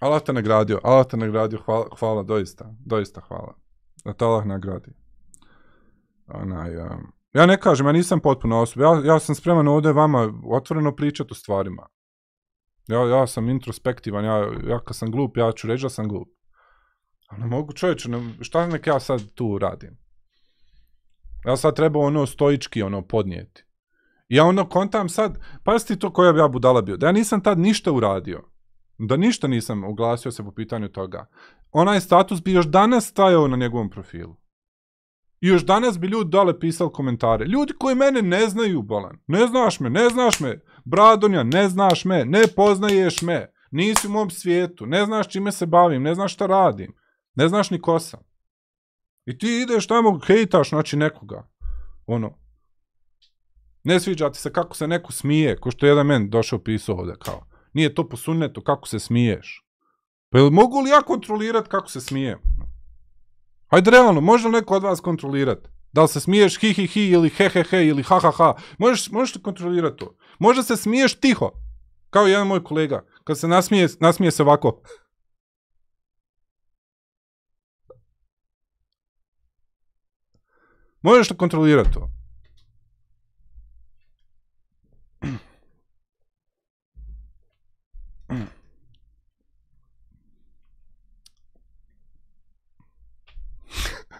Allah te nagradio, Allah te nagradio, hvala, hvala doista, doista hvala. Da te Allah nagradi. Onaj, um, ja ne kažem, ja nisam potpuno osoba, ja, ja sam spreman ovdje vama otvoreno pričati o stvarima. Ja, ja sam introspektivan, ja, ja kad sam glup, ja ću reći da sam glup. Ali ne mogu čovječe, ne, šta nek ja sad tu radim? Ja sad treba ono stoički ono podnijeti. Ja ono kontam sad, pazite to koja bi ja budala bio, da ja nisam tad ništa uradio. Da ništa nisam oglasio se po pitanju toga. Onaj status bi još danas stajao na njegovom profilu. I još danas bi ljudi dole pisali komentare. Ljudi koji mene ne znaju, bolan. Ne znaš me, ne znaš me. Bradonja, ne znaš me, ne poznaješ me. Nisi u mom svijetu, ne znaš čime se bavim, ne znaš šta radim. Ne znaš ni ko sam. I ti ideš tamo, hejtaš, znači nekoga. Ono. Ne sviđa ti se kako se neko smije, ko što je jedan men došao pisao ovdje kao. Nije to po sunnetu, kako se smiješ. Pa jel mogu li ja kontrolirat kako se smijem? Hajde realno, može li neko od vas kontrolirat? Da li se smiješ hi hi hi ili he he he ili ha ha ha? Možeš, možeš li kontrolirat to? Možda se smiješ tiho. Kao jedan moj kolega. Kad se nasmije, nasmije se ovako. Možeš li kontrolirat to?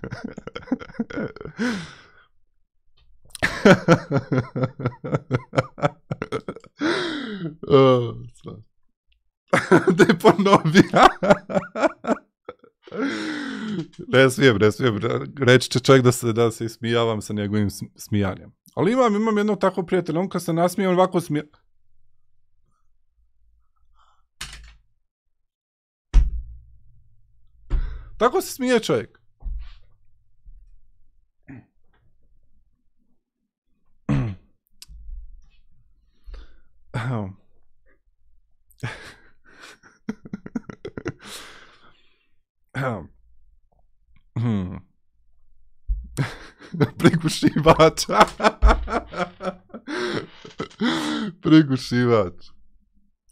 Ne ponovi. ne smijem, ne smijem. Reći će čovjek da se, da se ismijavam sa njegovim sm- smijanjem. Ali imam, imam jednog takvog prijatelja, on kad se nasmije, on ovako smije... Tako se smije čovjek. Hmm. Prigušivač. Prigušivač.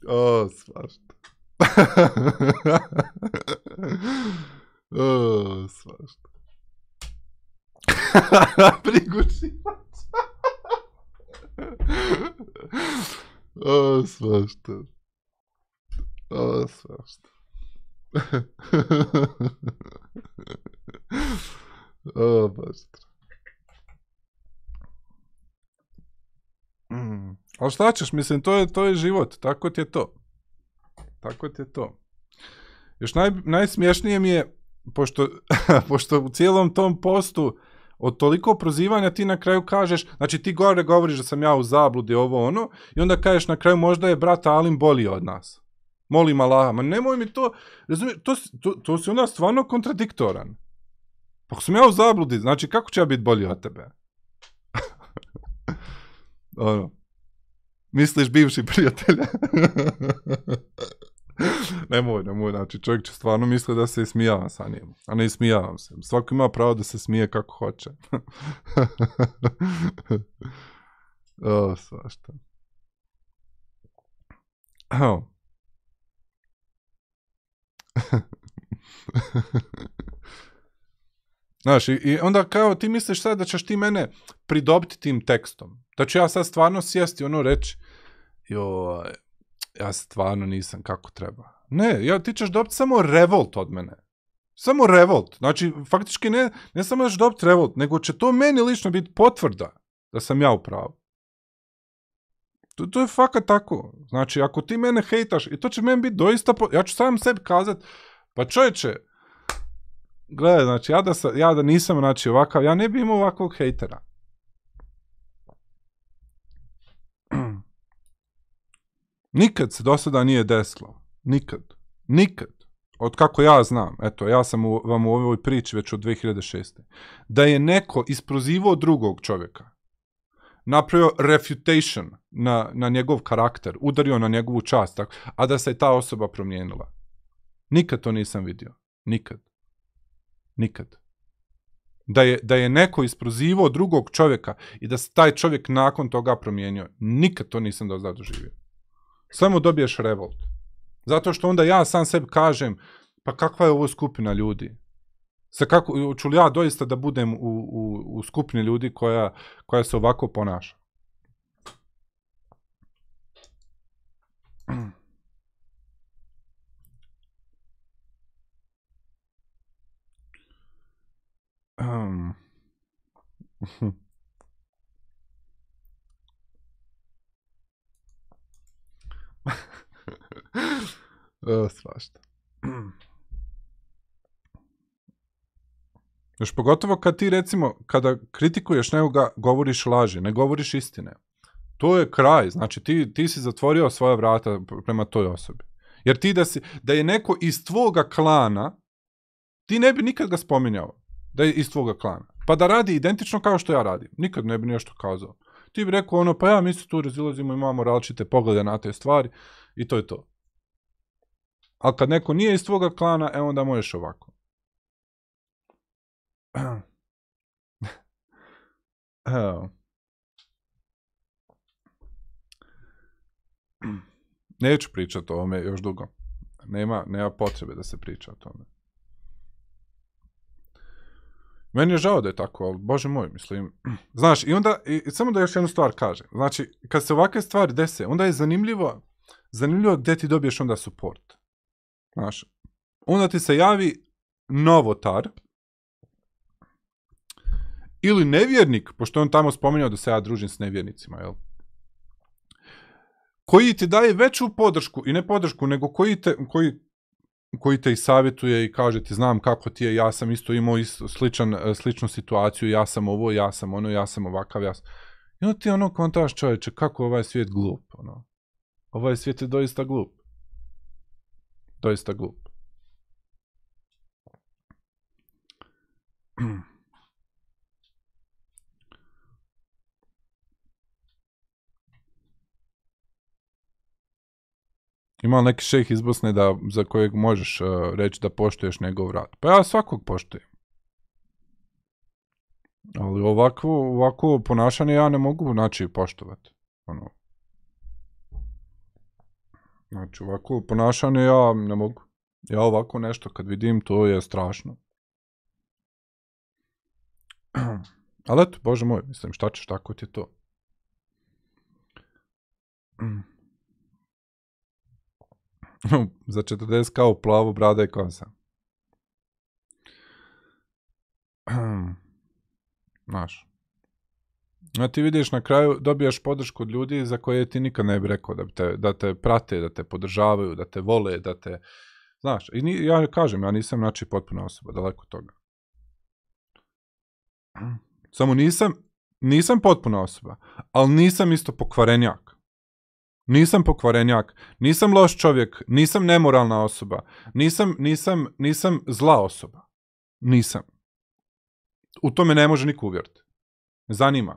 O, svašta. o, svašta. Prigušivač. O, svašta. O, svašta. o, baš. Mm. Ali šta ćeš, mislim, to je, to je život, tako ti je to. Tako ti je to. Još naj, najsmješnije mi je, pošto, pošto u cijelom tom postu od toliko prozivanja ti na kraju kažeš, znači ti gore govoriš da sam ja u zabludi, ovo ono, i onda kažeš na kraju možda je brat Alim bolji od nas. Molim Allaha, ma nemoj mi to, razumiješ, to, to, to si onda stvarno kontradiktoran. Pa Ako sam ja u zabludi, znači kako ću ja biti bolji od tebe? ono, misliš bivši prijatelj? nemoj, nemoj, znači čovjek će stvarno misli da se ismijava sa njim, a ne ismijavam se. Svako ima pravo da se smije kako hoće. o, svašta. Znaš, i, i onda kao ti misliš sad da ćeš ti mene pridobiti tim tekstom. Da ću ja sad stvarno sjesti ono reći, joj, ja stvarno nisam kako treba. Ne, ja, ti ćeš dobiti samo revolt od mene. Samo revolt. Znači, faktički ne, ne samo da ćeš dobiti revolt, nego će to meni lično biti potvrda da sam ja u pravu. To, to je fakat tako. Znači, ako ti mene hejtaš, i to će meni biti doista... Po... Ja ću sam sebi kazat, pa čovječe, gledaj, znači, ja da, sa, ja da nisam znači, ovakav, ja ne bi imao ovakvog hejtera. Nikad se do sada nije desilo. Nikad. Nikad. Od kako ja znam, eto, ja sam u, vam u ovoj priči već od 2006. Da je neko isprozivao drugog čovjeka, napravio refutation na, na njegov karakter, udario na njegovu čast, a da se ta osoba promijenila. Nikad to nisam vidio. Nikad. Nikad. Da je, da je neko isprozivao drugog čovjeka i da se taj čovjek nakon toga promijenio. Nikad to nisam do sada doživio. Samo dobiješ revolt. Zato što onda ja sam sebi kažem, pa kakva je ovo skupina ljudi? Sa kako, li ja doista da budem u, u, u skupini ljudi koja, koja se ovako ponaša? Um. o, svašta. Još pogotovo kad ti recimo, kada kritikuješ nekoga, govoriš laži, ne govoriš istine. To je kraj, znači ti, ti si zatvorio svoja vrata prema toj osobi. Jer ti da, si, da je neko iz tvoga klana, ti ne bi nikad ga spominjao da je iz tvoga klana. Pa da radi identično kao što ja radim. Nikad ne bi nešto kazao. Ti bi rekao ono, pa ja mi se tu razilazimo, imamo različite poglede na te stvari i to je to. Ali kad neko nije iz tvoga klana, e onda možeš ovako. Neću pričati o ovome još dugo. Nema, nema potrebe da se priča o tome. Meni je žao da je tako, ali bože moj, mislim. Znaš, i onda, i, samo da još jednu stvar kažem. Znači, kad se ovakve stvari dese, onda je zanimljivo, zanimljivo gdje ti dobiješ onda support. Znaš, onda ti se javi novotar, ili nevjernik, pošto on tamo spomenuo da se ja družim s nevjernicima, jel? Koji ti daje veću podršku, i ne podršku, nego koji te, koji, koji te i savjetuje i kaže ti znam kako ti je, ja sam isto imao isto, sličan, e, sličnu situaciju, ja sam ovo, ja sam ono, ja sam ovakav, ja sam... I onda ti ono kontaš čovječe, kako ovaj svijet glup, ono. Ovaj svijet je doista glup. Doista glup. Ima li neki šejh iz Bosne da, za kojeg možeš uh, reći da poštuješ njegov rad? Pa ja svakog poštujem. Ali ovako, ovako ponašanje ja ne mogu znači poštovati. Ono. Znači ovako ponašanje ja ne mogu. Ja ovako nešto kad vidim to je strašno. Ali eto, bože moj, mislim, šta ćeš, tako ti je to. Za 40 kao plavo brada i kosa. Znaš. A ti vidiš na kraju dobijaš podršku od ljudi za koje ti nikad ne bi rekao da, te, da te prate, da te podržavaju, da te vole, da te... Znaš, i ni, ja kažem, ja nisam znači potpuna osoba, daleko toga. Samo nisam, nisam potpuna osoba, ali nisam isto pokvarenjak. Nisam pokvarenjak, nisam loš čovjek, nisam nemoralna osoba, nisam, nisam, nisam zla osoba. Nisam. U tome ne može niko uvjeriti. Zanima.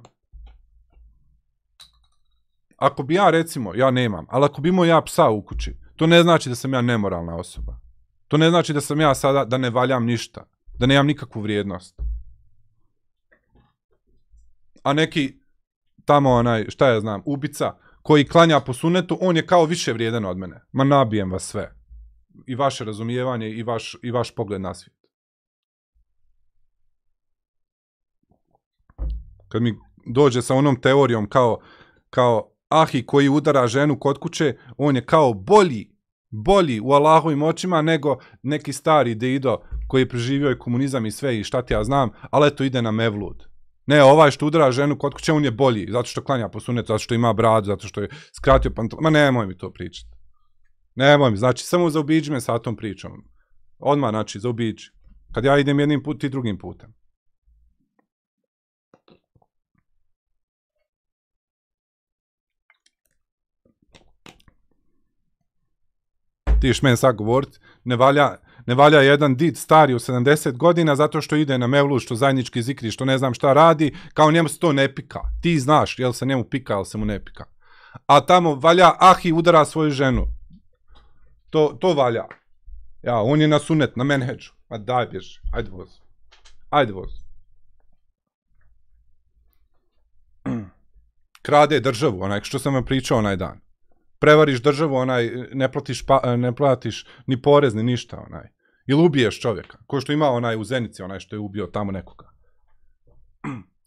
Ako bi ja recimo, ja nemam, ali ako bi imao ja psa u kući, to ne znači da sam ja nemoralna osoba. To ne znači da sam ja sada, da ne valjam ništa, da nemam nikakvu vrijednost. A neki tamo onaj, šta ja znam, ubica, koji klanja po sunetu, on je kao više vrijedan od mene. Ma nabijem vas sve. i vaše razumijevanje i vaš, i vaš pogled na svijet. Kad mi dođe sa onom teorijom kao, kao ahi koji udara ženu kod kuće, on je kao bolji, bolji u Allahovim očima nego neki stari deido koji je preživio i komunizam i sve i šta ti ja znam, ali eto ide na mevlud. Ne, ovaj što udara ženu kod kuće, on je bolji, zato što klanja po sunetu, zato što ima bradu, zato što je skratio pantalon. Ma nemoj mi to pričati. Nemoj mi, znači samo zaobiđi me sa tom pričom. Odmah, znači, zaobiđi. Kad ja idem jednim put, ti drugim putem. ti ješ meni sad govorit, ne valja, ne valja jedan did stari u 70 godina zato što ide na mevlu, što zajednički zikri, što ne znam šta radi, kao njemu se to ne pika. Ti znaš jel se njemu pika, jel se mu ne pika. A tamo valja ahi udara svoju ženu. To, to valja. Ja, on je na sunet, na menheđu. Ma daj bjež, ajde voz. Ajde voz. Krade državu, onaj što sam vam pričao onaj dan prevariš državu, onaj, ne platiš, pa, ne platiš ni porez, ni ništa, onaj. Ili ubiješ čovjeka, ko što ima onaj u Zenici, onaj što je ubio tamo nekoga.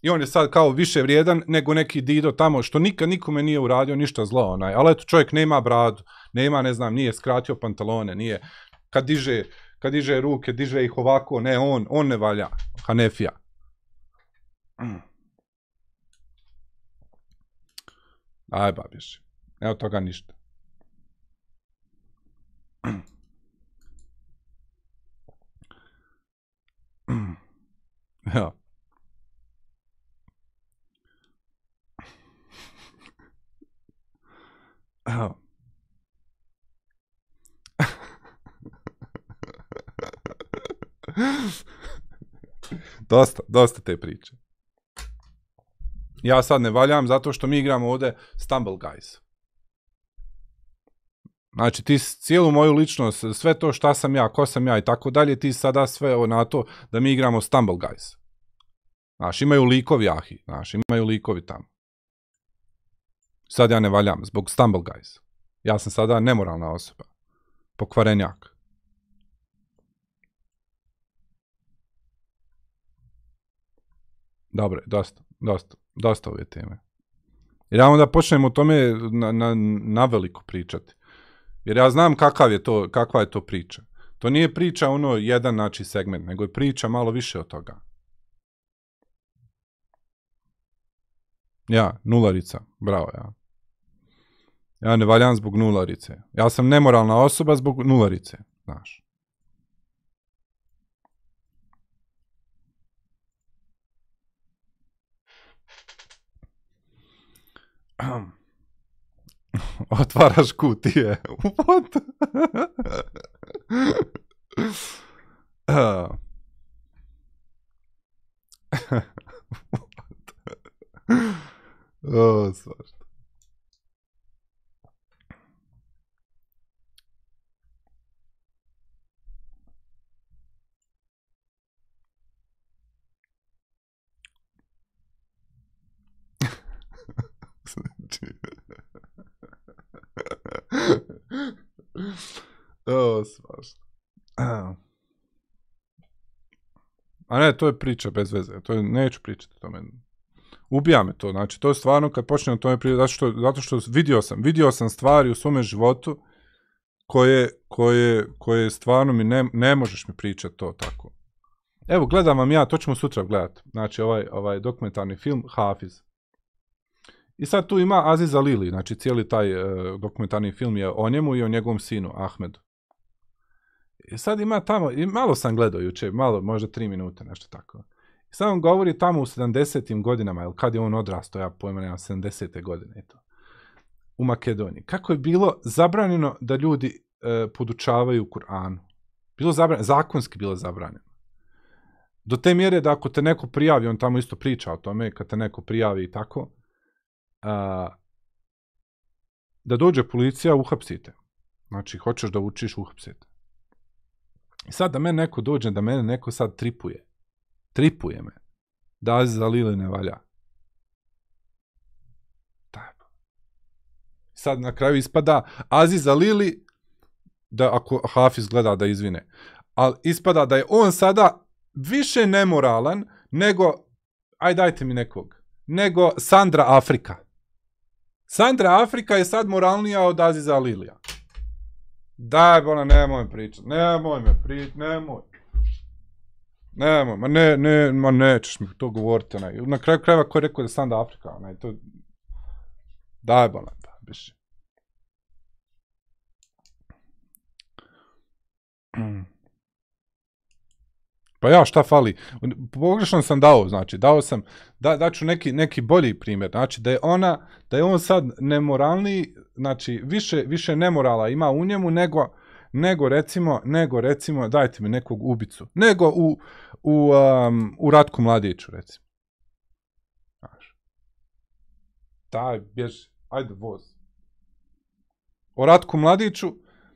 I on je sad kao više vrijedan nego neki dido tamo, što nikad nikome nije uradio ništa zlo, onaj. Ali eto, čovjek nema bradu, nema, ne znam, nije skratio pantalone, nije, kad diže, kad diže ruke, diže ih ovako, ne, on, on ne valja, Hanefija. Aj, babiši. Evo toga ništa. Ja. Evo. dosta, dosta te priče. Ja sad ne valjam zato što mi igramo ovdje Stumble Guys. Znači ti cijelu moju ličnost, sve to šta sam ja, ko sam ja i tako dalje, ti sada sve na to da mi igramo Stumble Guys. Znaš, imaju likovi ahi, znaš, imaju likovi tamo. Sad ja ne valjam zbog Stumble Guys. Ja sam sada nemoralna osoba. Pokvarenjak. Dobro, dosta, dosta, dosta ove teme. Jer ja onda počnem o tome na, na, na veliko pričati. Jer ja znam kakav je to, kakva je to priča. To nije priča ono jedan znači segment, nego je priča malo više od toga. Ja, nularica, bravo ja. Ja ne valjam zbog nularice. Ja sam nemoralna osoba zbog nularice, znaš. Otvaraš kutije. What? Ah. o, svašta. Znači... o, svašta. A ne, to je priča bez veze. To je, neću pričati o tome. Ubija me to. Znači, to je stvarno kad počnem o tome pričati, zato što, zato što vidio sam, vidio sam stvari u svome životu koje, koje, koje stvarno mi ne, ne možeš mi pričati to tako. Evo, gledam vam ja, to ćemo sutra gledati. Znači, ovaj, ovaj dokumentarni film Hafiz. I sad tu ima Aziza Lili, znači cijeli taj e, dokumentarni film je o njemu i o njegovom sinu, Ahmedu. I sad ima tamo, i malo sam gledao juče, malo, možda tri minute, nešto tako. I sad on govori tamo u 70. godinama, jel kad je on odrastao, ja pojma nemam, 70. godine i to. U Makedoniji. Kako je bilo zabranjeno da ljudi e, podučavaju Kur'anu. Bilo zabranjeno, zakonski bilo zabranjeno. Do te mjere da ako te neko prijavi, on tamo isto priča o tome, kad te neko prijavi i tako, a, da dođe policija, uhapsite. Znači, hoćeš da učiš, uhapsite. I sad da mene neko dođe, da mene neko sad tripuje. Tripuje me. Da Aziza Lili ne valja. Sad na kraju ispada Aziza Lili da ako Hafiz gleda da izvine. Ali ispada da je on sada više nemoralan nego, aj dajte mi nekog, nego Sandra Afrika. Sandra Afrika je sad moralnija od Aziza Lilija. Daj, bona, nemoj pričat, nemoj me pričat, nemoj. Nemoj, ma ne, ne, ma nećeš mi to govoriti, onaj. Na kraju krajeva ko je rekao da je Sandra Afrika, onaj, to... Daj, bona, da, više. Pa ja, šta fali? Pogrešno sam dao, znači, dao sam, da, daću neki, neki bolji primjer, znači, da je ona, da je on sad nemoralniji, znači, više, više nemorala ima u njemu nego, nego recimo, nego recimo, dajte mi nekog ubicu, nego u, u, um, u Ratku Mladiću, recimo. Znaš. Daj, bježi, ajde voz. O Ratku Mladiću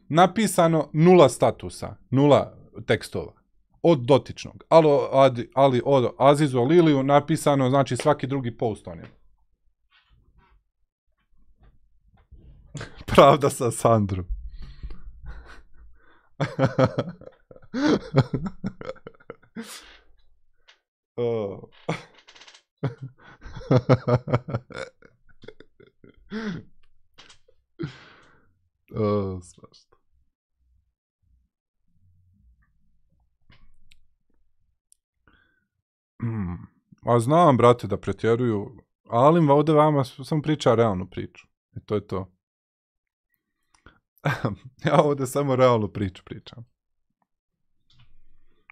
napisano nula statusa, nula tekstova od dotičnog. Ali, ali, ali od Azizu Liliju napisano, znači svaki drugi post on je. Pravda sa Sandrom. oh. oh, Mm. A znam, brate, da pretjeruju, ali ovdje vama sam priča realnu priču. I to je to. ja ovdje samo realnu priču pričam.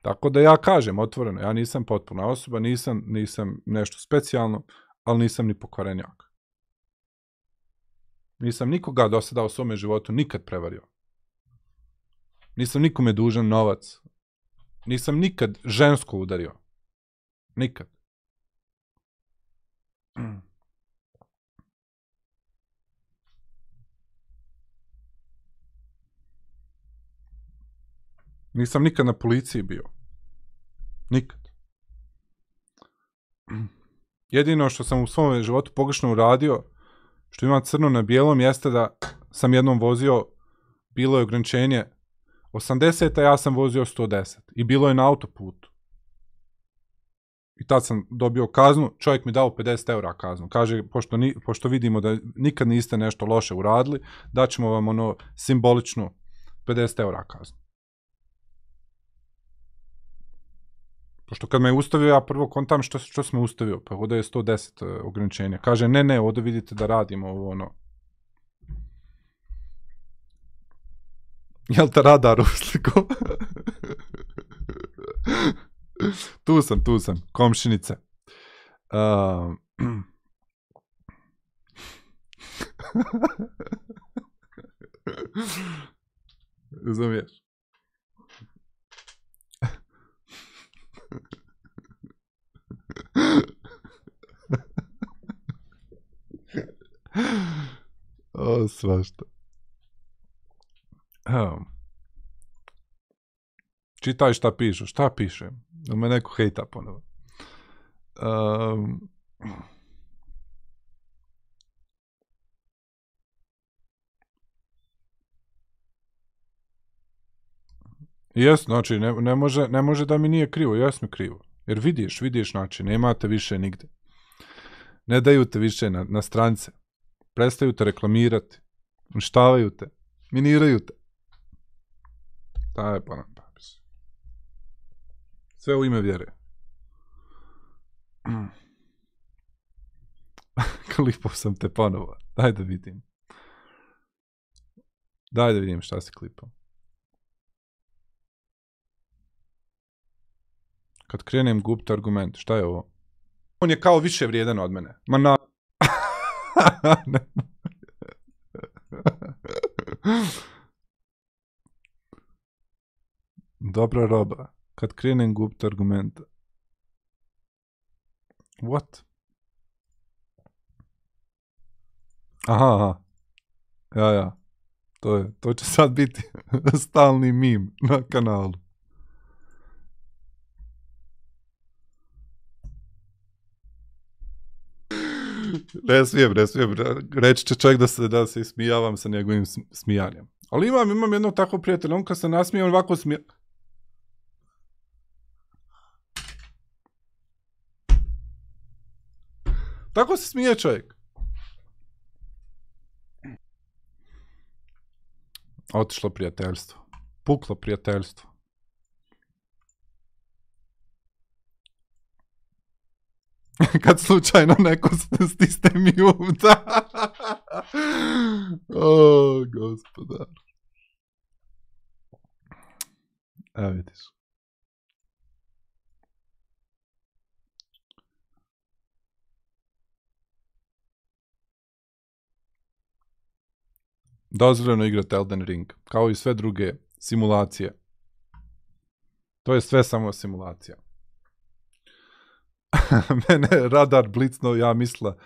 Tako da ja kažem otvoreno, ja nisam potpuna osoba, nisam, nisam nešto specijalno, ali nisam ni pokvarenjak. Nisam nikoga do sada u svome životu nikad prevario. Nisam nikome dužan novac. Nisam nikad žensko udario. Nikad. Nisam nikad na policiji bio. Nikad. Jedino što sam u svom životu pogrešno uradio, što ima crno na bijelom, jeste da sam jednom vozio, bilo je ograničenje 80, a ja sam vozio 110. I bilo je na autoputu. I tad sam dobio kaznu, čovjek mi dao 50 eura kaznu. Kaže, pošto, ni, pošto vidimo da nikad niste nešto loše uradili, daćemo vam ono simboličnu 50 eura kaznu. Pošto kad me je ustavio, ja prvo kontam što, što sam ustavio, pa ovdje je 110 uh, ograničenja. Kaže, ne, ne, ovdje vidite da radimo ovo, ono. Jel te radar usliko? tu sam, tu sam, komšinice. Uh, Razumiješ? o, svašta. Um. Čitaj šta pišu. Šta piše? Da me neko hejta ponovo. Um. Jes, znači, ne, ne, može, ne može da mi nije krivo, mi krivo. Jer vidiš, vidiš, znači, nemate više nigde. Ne daju te više na, na strance. Prestaju te reklamirati. Uništavaju te. Miniraju te. Ta je pa. Sve u ime vjere. Klipao sam te ponovo. Daj da vidim. Daj da vidim šta si klipao. Kad krenem gubiti argument, šta je ovo? On je kao više vrijedan od mene. Ma na... Dobra roba. Kad krenem gubiti argumente. What? Aha, aha. Ja, ja. To, je, to će sad biti stalni mim na kanalu. ne smijem, ne smijem. Reći će čovjek da se, da se ismijavam sa njegovim smijanjem. Ali imam, imam jednog takvog prijatelja, on kad se nasmije, on ovako smije. Tako se smije čovjek. Otišlo prijateljstvo. Puklo prijateljstvo. Kad slučajno neko s- stisne mute. o, gospodar. Evo vidiš. Dozvoljeno igrati Elden Ring, kao i sve druge simulacije. To je sve samo simulacija. Mene radar blicno, ja misla,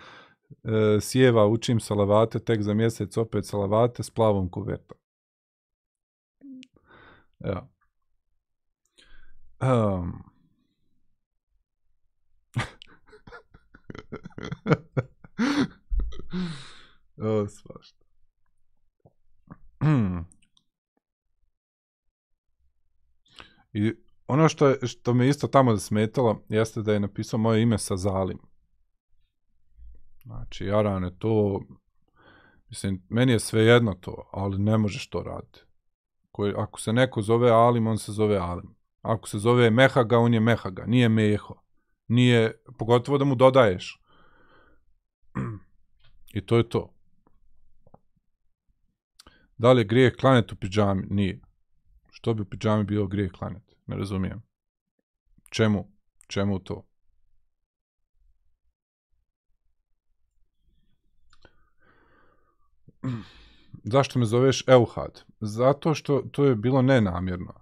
e, sjeva, učim salavate, tek za mjesec opet salavate s plavom kuvertom. Evo. Um. o, svašta. I ono što, je, što me isto tamo smetalo jeste da je napisao moje ime sa zalim. Znači, Jarane, to... Mislim, meni je sve jedno to, ali ne možeš to raditi. Koji, ako se neko zove Alim, on se zove Alim. Ako se zove Mehaga, on je Mehaga, nije Meho. Nije, pogotovo da mu dodaješ. I to je to. Da li je grijeh klanet u pidžami? Nije. Što bi u pidžami bio grijeh klanet? Ne razumijem. Čemu? Čemu to? Zašto me zoveš Euhad? Zato što to je bilo nenamjerno.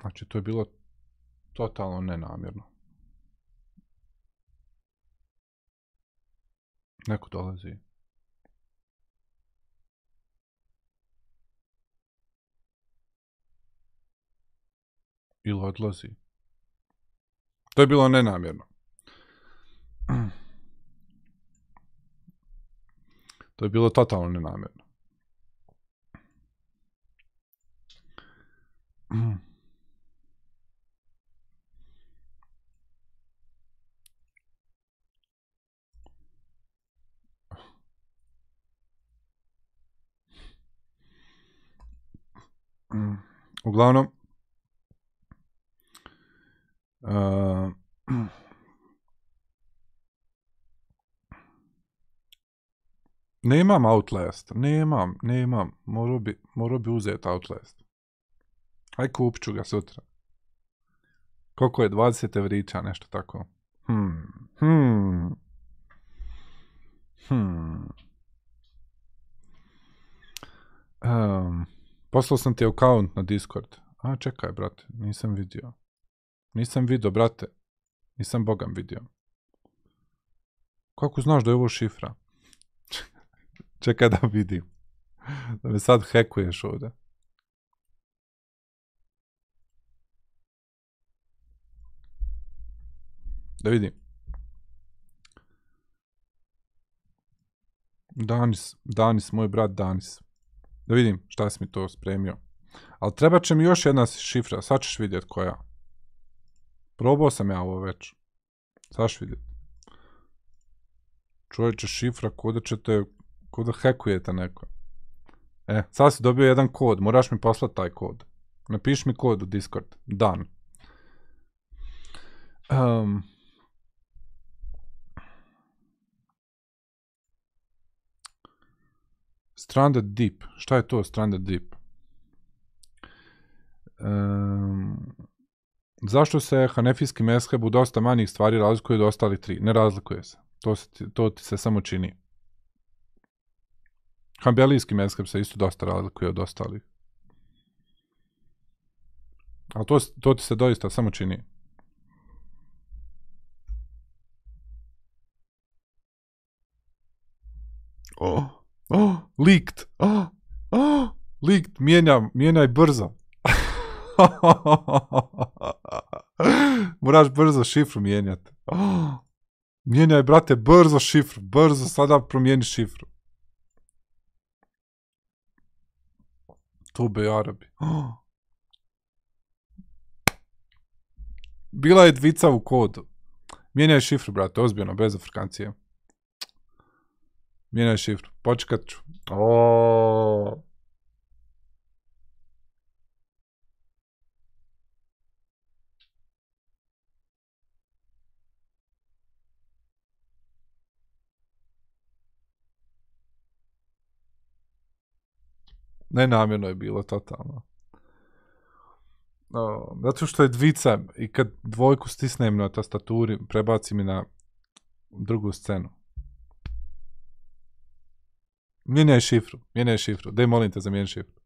Znači, to je bilo totalno nenamjerno. Neko dolazi. Ili odlazi. To je bilo nenamjerno. To je bilo totalno nenamjerno. Uglavnom, nemam Outlast, nemam, nemam, morao bi, morao bi uzeti Outlast. Aj kupit ću ga sutra. Koliko je, 20 evrića, nešto tako. Hmm, hmm, hmm. Um, poslao sam ti account na Discord. A, čekaj, brate, nisam vidio. Nisam vidio, brate. Nisam bogam vidio. Kako znaš da je ovo šifra? čekaj da vidim. Da me sad hekuješ ovdje. Da vidim. Danis, Danis, moj brat Danis. Da vidim šta si mi to spremio. Ali treba će mi još jedna šifra, sad ćeš vidjeti koja. Probao sam ja ovo već. Sad ćeš vidjeti. Čovječe šifra, ko da ćete, ko da hekujete neko. E, sad si dobio jedan kod, moraš mi poslati taj kod. Napiši mi kod u Discord. Dan. Um, Stranded Deep. Šta je to Stranded Deep? Um, zašto se Hanefijski mezheb u dosta manjih stvari razlikuje od ostalih tri? Ne razlikuje se. To, se to ti se samo čini. Hanbelijski mezheb se isto dosta razlikuje od ostalih. Ali to, to ti se doista samo čini. Oh, oh, leaked. Oh, oh, leaked. Mijenjam, mijenjaj brzo. Moraš brzo šifru mijenjati. Mijenjaj, brate, brzo šifru. Brzo sada promijeni šifru. Tube Arabi. Bila je dvica u kodu. Mijenjaj šifru, brate, ozbiljno, bez afrikancije. Mijenjaj šifru. Počkat ću. O. Nenamjerno je bilo totalno. O, zato što je dvica i kad dvojku stisnem na tastaturi, prebaci mi na drugu scenu. Mijenjaj šifru, mijenjaj šifru. Daj molim te zamijeni šifru.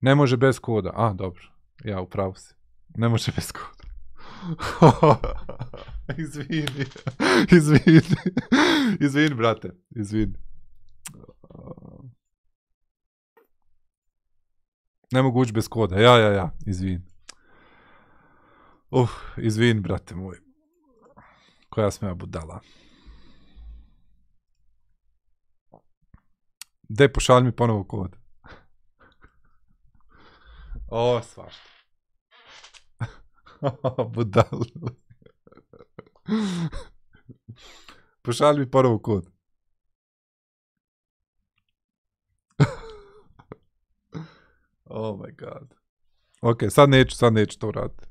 Ne može bez koda. A, dobro. Ja, upravo si. Ne može bez koda. izvini. izvini. izvini, brate. Izvini. Najmogoče brez kode. Ja, ja, ja, izvin. Uf, uh, izvin, brate moj. Ko jaz me bo dala. Dej pošalj mi ponovo kod. O, svašta. Budal. pošalj mi prvo kod. Oh my god. Ok, sad neću, sad neću to raditi.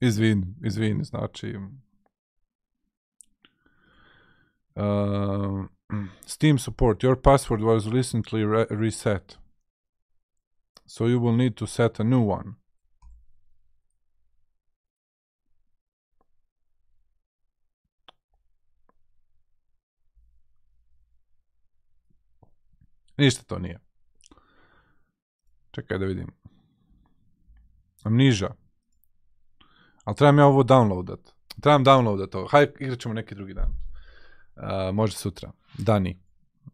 Izvin, izvin, znači... Uh, Steam support. Your password was recently re reset. So you will need to set a new one. Ništa to nije. Čekaj da vidim. Amniža. Ali trebam ja ovo downloadat. Trebam downloadat ovo. Hajde, igrat ćemo neki drugi dan. Uh, može sutra. Dani.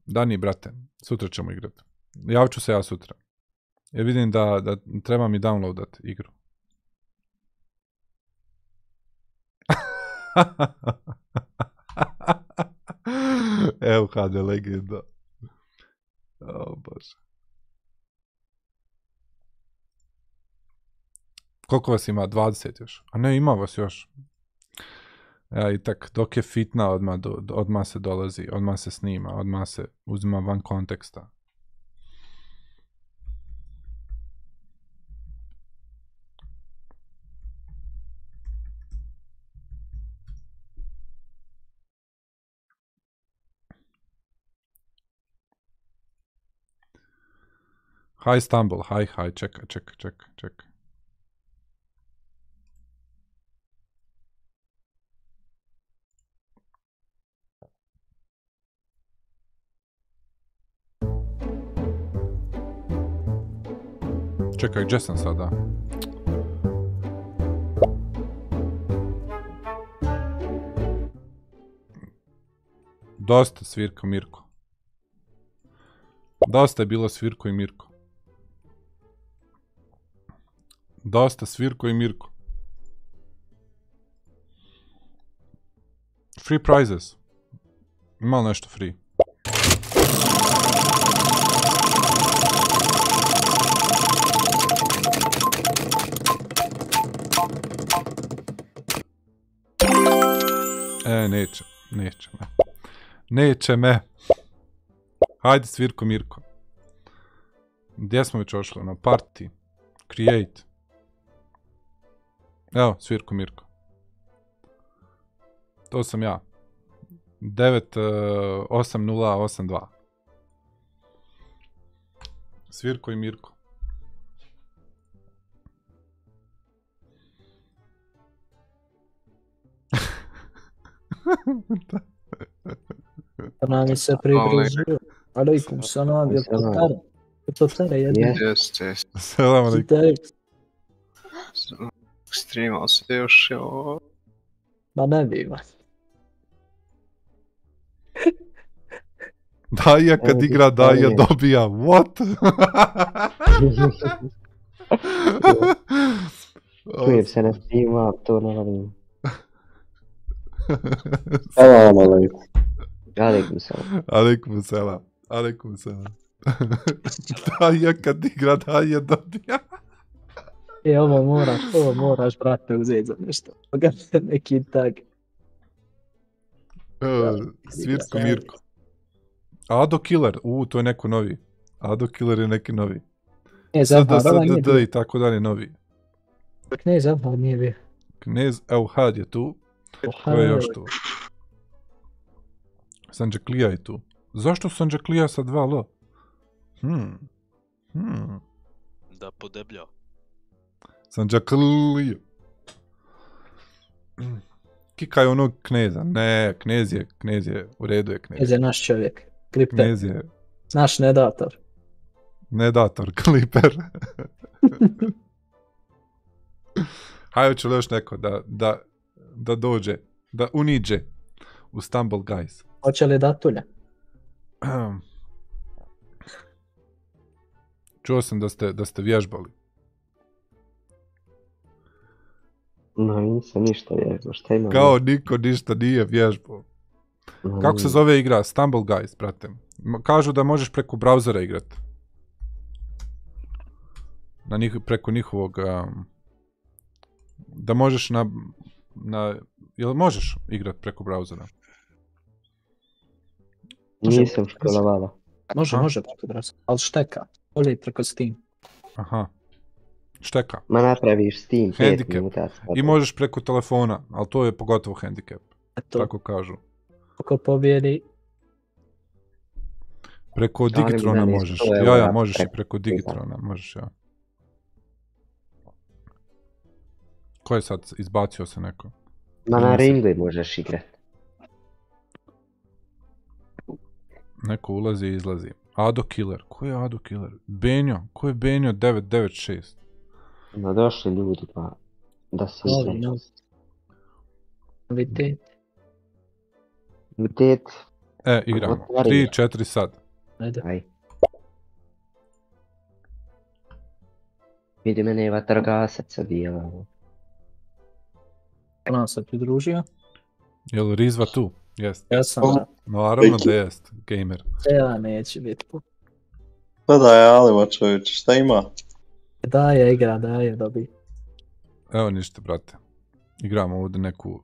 Dani, brate. Sutra ćemo igrat. Javit ću se ja sutra. Jer vidim da, da treba mi downloadat igru. Evo HD legenda. O bože. Koliko vas ima? 20 još? A ne, ima vas još. Ja, i tak, dok je fitna, odmah, do- odmah se dolazi, odmah se snima, odmah se uzima van konteksta. Hi Stumble, hi, hi, čekaj, čekaj, čekaj, čekaj. Čekaj, gdje sam sada? Dosta svirka Mirko. Dosta je bilo svirko i Mirko. Dosta svirko i Mirko. Free prizes. Ima nešto free? E, neće, neće me. Neće me. Hajde, Svirko Mirko. Gdje smo već ošli? Na party. Create. Evo, Svirko Mirko. To sam ja. e, 98082. Svirko i Mirko. Nam se pridružio. Alaikum salam, je to Salam. tara? Je to tara jedna? Je. Jeste, jeste. Selam alaikum. Streamao se još, jo. Ma ne bi ima. Daja kad Evo, igra Daja dobija. What? Čujem se na Steamu, to ne volim. Salam alaikum. Alaikum salam. Alaikum selam. Alaikum selam. da je kad igra, da je dobija. E, ovo moraš, ovo moraš, brate, uzeti za nešto. Neki tag. E, Svirko Mirko. Ado Killer, u, to je neko novi. Ado Killer je neki novi. Ne, Zafar, ovaj nije bio. i tako dalje novi. Ne, Zafar nije bio. Knez Euhad je tu. Ko je još tu? Sanđaklija je tu. Zašto Sanđaklija sa dva L? Hmm. Hmm. Da podebljao. Sanđaklija. Kikaj onog kneza. Ne, knez je, knez je, u redu je knez. Knez je naš čovjek. Kripter. Knez je Naš nedator. nedator, kliper. Hajde ću još neko da, da, da dođe, da uniđe u Stumble Guys. Hoće li datulja? Čuo sam da ste, da ste vježbali. No, nisam ništa vježbao. Šta ima? Kao niko ništa nije vježbao. Kako se zove igra? Stumble Guys, brate. Kažu da možeš preko brauzera igrat. Na njih, preko njihovog... um, da možeš na... na jel možeš igrat preko brauzera? Nisam školovala. Može, može preko brasa. Ali šteka. Bolje preko Steam. Aha. Šteka. Ma napraviš Steam 5 Handicap. minuta. I možeš preko telefona, ali to je pogotovo handicap. Tako kažu. ako pobjedi, Preko Digitrona možeš. Ja, ja, možeš i preko Digitrona, možeš ja. Ko je sad, izbacio se neko? Ma na. Ringli možeš igrat. Neko ulazi i izlazi. Ado Killer, ko je Ado Killer? Benjo, ko je Benjo 996? Ma došli ljudi pa da se novi. novitet. Novitet, E, igramo. Otvori 3, ga. 4 sad. Ajde. aj. Vidi mene je vatrogasac odijela. Ona se pridružio. Jel Rizva tu? Jest. Ja sam da. Naravno da jest, gamer. Ja neće biti. Pa da je Alima čovječe, šta ima? Da je igra, da je dobi. Evo ništa, brate. Igramo ovdje neku,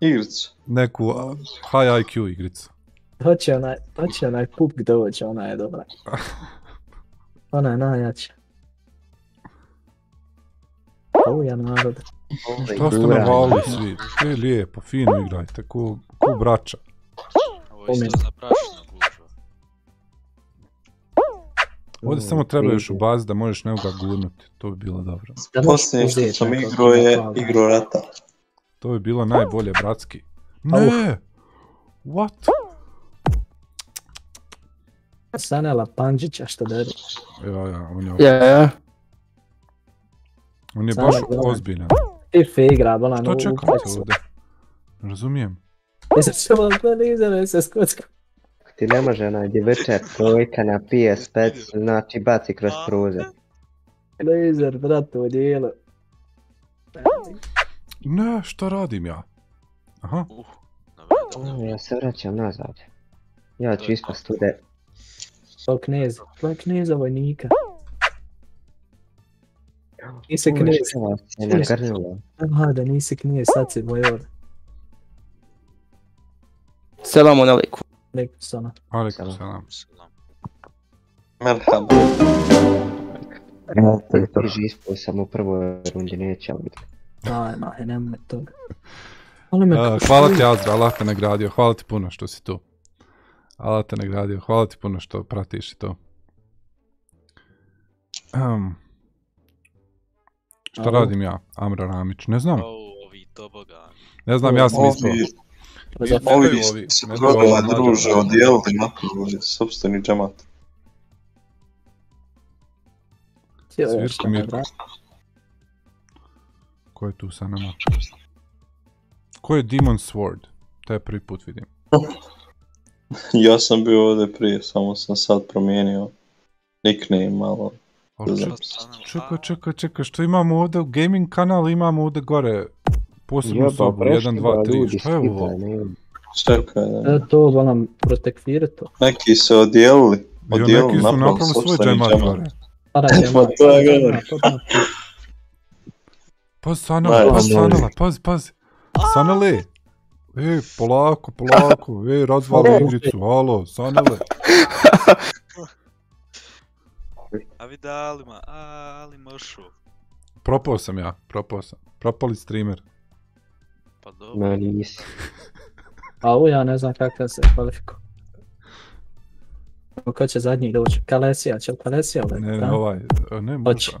Igricu. neku high IQ igricu. Hoće onaj, hoće onaj pup doći, ona je dobra. Ona je najjača. Uja narod. Što ste navali svi? Sve lijepo, fino igrajte, ko, ko braća. Ovo je isto za prašinu Ovdje samo treba još ubaziti da možeš nekoga gurnuti. To bi bilo dobro. Da Posljednje što sam igrao je igro rata. To bi bilo najbolje, bratski. Ne! What? Sanela Pandžića što deri. Ja, ja, on je, Ja, ja. on je baš gledam. ozbiljan. Tife igra, bolan Što u Flexu. ovdje? Razumijem. Jesam čuo da nizere se skocka. Ti ne može onaj djevečer trojka na PS5, znači baci kroz prozor. Laser, brate, u dijelu. Ne, šta radim ja? Aha, Uh, ja se vraćam nazad. Ja ću ispast tude. To knez. To je kneza vojnika. Nisi knez. šta vas je nagrnulo? Aha, da nisi knez, sad si major. Selamun alaikum. Nek sana. alaikum salam. Selam. Merhaba. Tiži ispao sam u prvoj rundi, neće ali biti. Aj, nemoj toga. Ali me A, hvala ti Azra, Allah te nagradio, hvala ti puno što si tu. Allah te nagradio, hvala ti puno što pratiš i to. Um, šta Alo. radim ja, Amra Ramić? Ne znam, ovi tobogani. ne znam, ja sam ispao. Ovi, Za- ovi se prodala druže, od- odijelili napravili sobstveni džemat. Jedan, Mirko. Ko je tu sa nama? Ko je Demon Sword? To je prvi put vidim. Ja sam bio ovdje prije, samo sam sad promijenio nickname malo. Čekaj, čekaj, čekaj, što imamo ovdje u gaming kanal, imamo ovdje gore Posebnu Jeba, sobu, prešli 1, 2, ba, 3, ljudi, šta je ovo? ne. Čekaj, da. E, to volim protekvirati to. Neki se odijelili. Neki su napravili svoj sopstveni džemat džemat. gore. Para Pa to je govorim. Pazi Sanela, Ajde, pazi. Sanela, pazi, pazi. Sanele! Ej, polako, polako, ej, razvali igricu, halo, Sanele. A vidi Alima, a Ali mršu. Propao sam ja, propao sam. Propali streamer. Dobro. Ma nisi. A ovo ja ne znam kako se kvalifikuje. Ko će zadnji doći? Kalesija, će li Kalesija uvijek? Ne, ne, da? ovaj, ne, možda.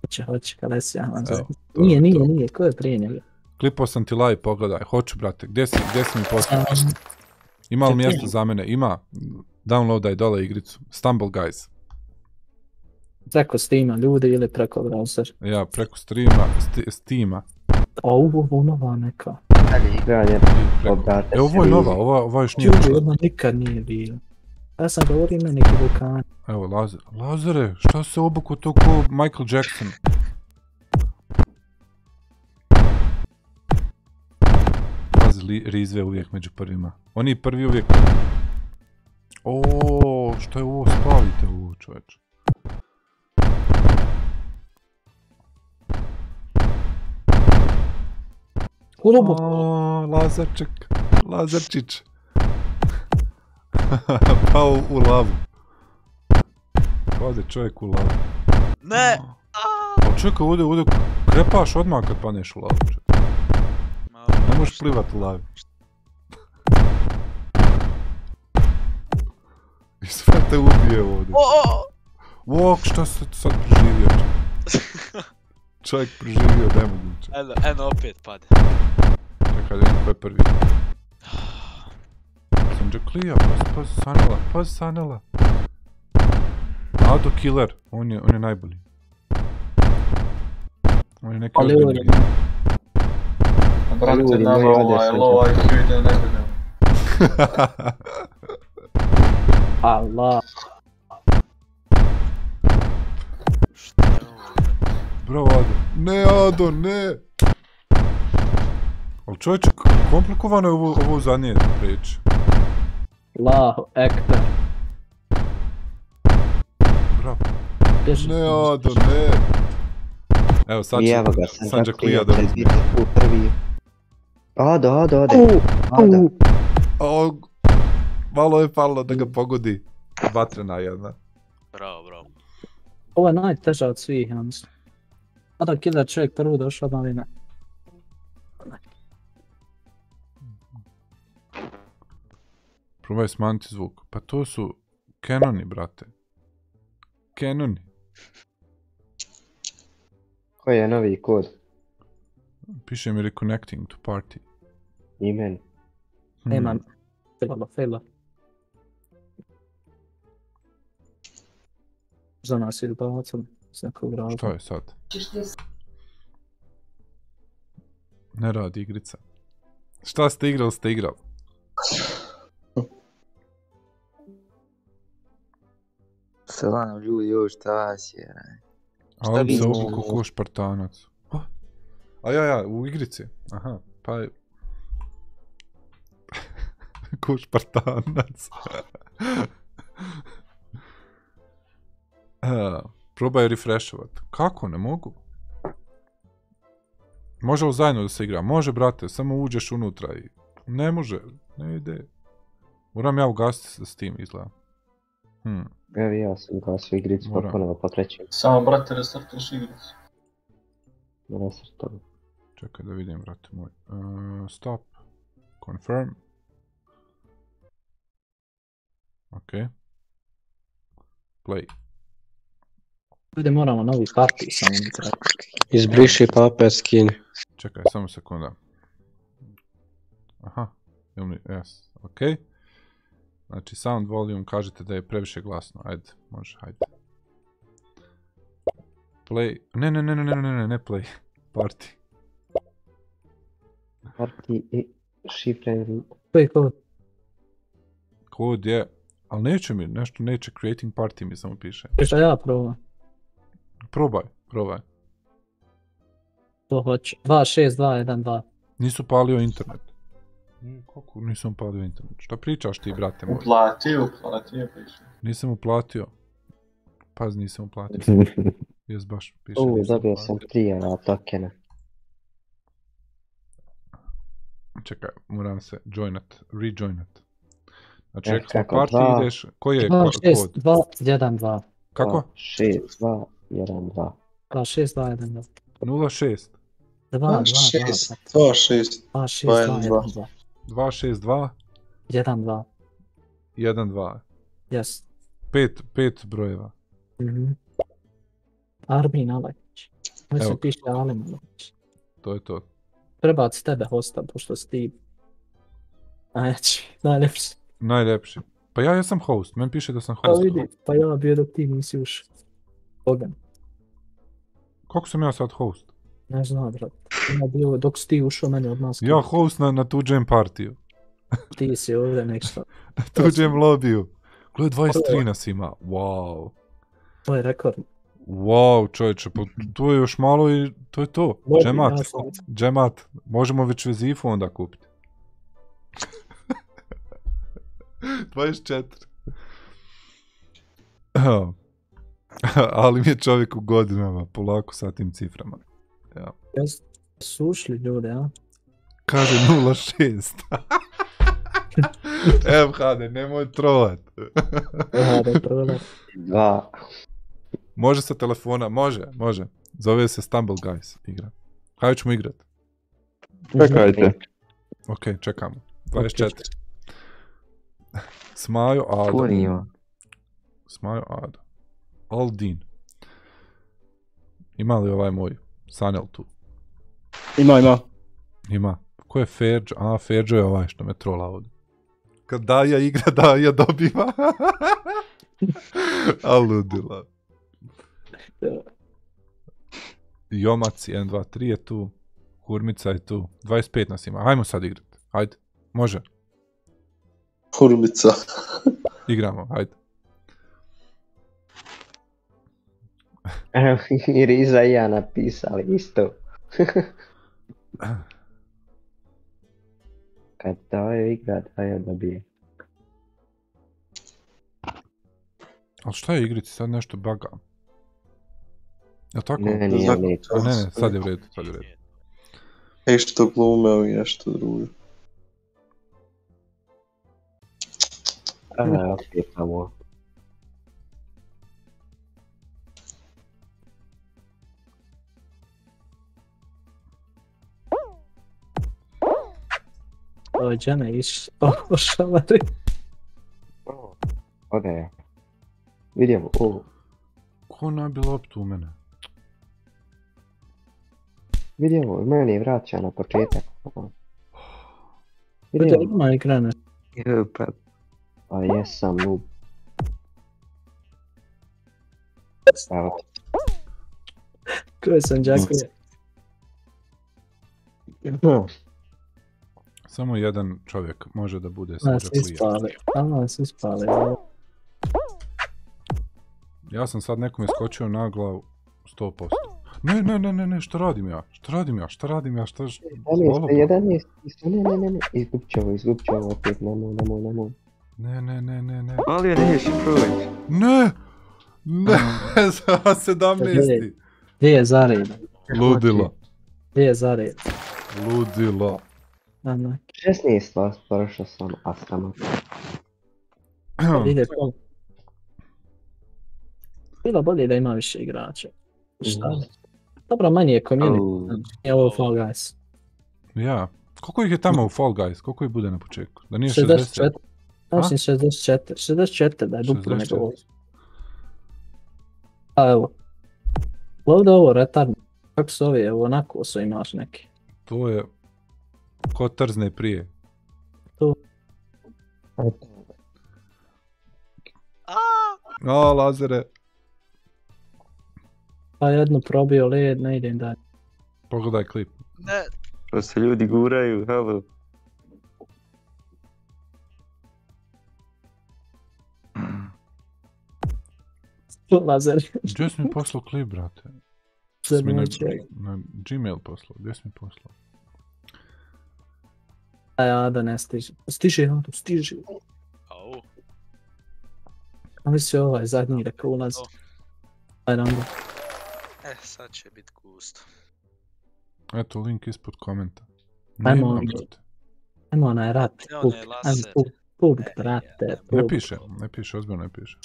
Hoće, hoće, Kalesija. Evo, to, Nije, nije, to. nije, ko je prije njega? Klipao sam ti live, pogledaj. Hoću, brate. Gdje si, gdje si mi poslao? Ima li mjesto za mene? Ima. Downloadaj dole igricu. Stumble Guys. Preko Steama ljudi ili preko browser. Ja, preko streama, sti, Steama. A ovo, ovo nova neka. Igranje. Obrate E, ovo je nova, ova, ova još nije ušla. odmah nikad nije bilo. Ja sam govorio ime neki vulkan. Evo, Lazar. Lazare, šta se obuku to ko Michael Jackson? Pazi, Rizve uvijek među prvima. Oni prvi uvijek... O, što je ovo? Spalite ovo, čoveč. Kulubu. O, Lazarček. Lazarčić. Pao u lavu. Pade čovjek u lavu. Ne! Pa čekaj, ovdje, ovdje krepaš odmah kad paneš u lavu. Ne možeš plivat u lavi. I sve te ubije ovdje. Vok, šta se sad preživio? čovjek? Preživio, nemoguće. Eno, eno opet pade. Čekaj, da ko je prvi. Sam Jacklija, pazi, pazi Sanela, pazi Sanela. Ado Killer, on je, on je najbolji. On je neki Ali je- Brate, nama ovaj low. IQ ide ne budem. Allah. Bravo Ado. Ne Ado, ne! Ali čovječe, komplikovano je ovo, ovo zadnje priče. Allahu ekber. Bravo. Ne Ado, ne! Evo sad će, evo ga, sam sad će čak Klija da tu prvi. Ode, ode, ode. Malo je falilo da ga pogodi. Vatrena jedna. Bravo, bravo. Ovo je najteža od svih, ja mislim. Adam Killer čovjek prvo došao odmah vina. Probaj smanjiti zvuk. Pa to su Canoni, brate. Canoni. Koji je novi kod? Piše mi reconnecting to party. Imen. Hmm. Nema. Failalo, failalo. Za nas je bacili. S nekog razloga. Šta je sad? Ne radi igrica. Šta ste igrali, ste igrali. Salam ljudi, joj šta vas je? A Šta on se obuku ko špartanac. A ja, ja, u igrici. Aha, pa je... ko špartanac. E, probaj refreshovat. Kako, ne mogu? Može li zajedno da se igra? Može, brate, samo uđeš unutra i... Ne može, ne ide. Moram ja ugasiti s tim izgleda. Hm. Evo ja sam gasio igricu pa ponovo. Samo, brate, restartuješ igricu. Restartom. Čekaj da vidim, brate moj. Uh, stop. Confirm. Ok. Play. Ljudi moramo novi party samo. Izbriši pape skin. Čekaj, samo sekunda. Aha. Jel mi, yes. Ok. Znači, sound volume kažete da je previše glasno. Ajde, može, ajde. Play. Ne, ne, ne, ne, ne, ne, ne, ne play. Party. Party i šifre. Koji kod? Kod je... Ali neće mi, nešto neće, creating party mi samo piše. Šta ja probam? Probaj, probaj. To hoće. 2, 6, 2, 1, 2. Nisu palio internet. Mm, Kako nisam upalio internet? Šta pričaš ti, brate moj? Uplatio, uplatio piše. Nisam uplatio. Paz, nisam uplatio. Jes baš piše. U, dobio sam tri ova tokena. Čekaj, moram se joinat, rejoinat. Znači, Eh, rekli smo partiji dva? ideš, koji je 2, ko- 6, kod? 2, 1, 2. Kako? 6, 2, 1, 2. 2, 6, 2, 1, 2. 06 2, 2, 2. 6, 2, 6, 2, 6, 2, 2, 1, 1, 2. 262 1, 2. 12 Yes. pet, pet brojeva. Mhm. Armin Alekić. Evo. se piše Alim Alekić. To je to. Prebaci tebe hosta, pošto si ti najjači, najljepši. Najljepši. Pa ja jesam host, meni piše da sam Pa host. vidi, pa ja bio dok ti nisi ušao. Boga, Kako sam ja sad host? ne znam, brat. Ima bilo, dok si ti ušao meni od nas. Ja host na, na tuđem partiju. Ti si ovdje nešto. Na tuđem lobiju. Gle, 23 nas ima. Wow. To je rekord. Wow, čovječe, pa to je još malo i to je to. Mogu, Džemat. ja Džemat. Možemo već vezifu onda kupiti. 24. Ali mi je čovjek u godinama, polako sa tim ciframa. Ja. Jes- Su ušli ljude, a? Kaže 0,6. Evo, Hade, nemoj trolat. 2. Može sa telefona, može, može. Zove se Stumble Guys igra. Hajde ćemo igrat. Čekajte. Ok, čekamo. 24. Smajo Ado. Punio. Smajo Ado. Aldin. Ima li ovaj moj Sanel tu? Ima, ima. Ima. Ko je Ferđo? A, Ferđo je ovaj što me trola ovdje. Kad Daja igra, Daja dobiva. A ludila. Jomac 1, 2, 3 je tu. Hurmica je tu. 25 nas ima. Hajmo sad igrat. Hajde. Može. Hurmica. Igramo. Hajde. I Riza i ja napisali isto. Kad Dajo igra, Dajo dobije. Ali šta je igrici? Sad nešto baga. Jel tako? Ne, nije Znak- lijepo. A ne, ne, sad je u redu, sad je u redu. E što glume ovi nešto drugo. A, opet tamo. Dođene iš, o, šalari. Ode. Vidimo, o, Ko nabil loptu u mene? vidimo, meni vraća na početak. Vidimo. Vidimo, Ima ekrane. Jo, pa pa jesam noob. Evo, Koje sam džakuje. Hm, Samo jedan čovjek može da bude A, sada svi spali. A, svi spali. Ja sam sad nekom iskočio na glavu 100%. Ne, ne, ne, ne, ne, šta radim ja? Šta radim ja? Šta radim ja? Šta... ž- 11, Zbolo? 11, isto, ne, ne, ne, ne, izgubit ćemo, izgubit ćemo opet, nemoj, nemoj, nemoj. Ne, ne, ne, ne, ne. ali je neće proći. Ne! Ne! Za 17. Gdje je zared? Ludilo. Gdje je zared? Ludilo. Ana, 16 vas prošao sam, a sam ide to. Bilo bolje da ima više igrača. Šta? Dobro, manje je community. Znači, Nije ovo Fall Guys. Ja. Koliko ih je tamo u Fall Guys? Koliko ih bude na početku? Da nije 64. 60? Ja mislim 64. 64 da je duplo nego ovo. 64. A evo. Ovdje ovo retard. Kako se ovi, evo onako su imaš neki. To je... Ko trzne prije. A, lazere. Pa jednu probio led, ne idem dalje. Pogledaj klip. Ne, To se ljudi guraju, halo. Lazer. Gdje si mi poslao klip, brate? Si mi na, na Gmail poslao, gdje si mi poslao? Aj, Ada ne stiže. Stiže, Ado, stiže. Au. A mi se ovaj zadnji rekao ulaz. Aj, Rambo. E, sad će bit gusto. Eto, link ispod komenta. Ajmo, Nema, ajmo. Ajmo onaj rat, Ne, puk, ajmo laser. puk, puk, brate, Ne puk. piše, ne piše, ozbiljno ne piše.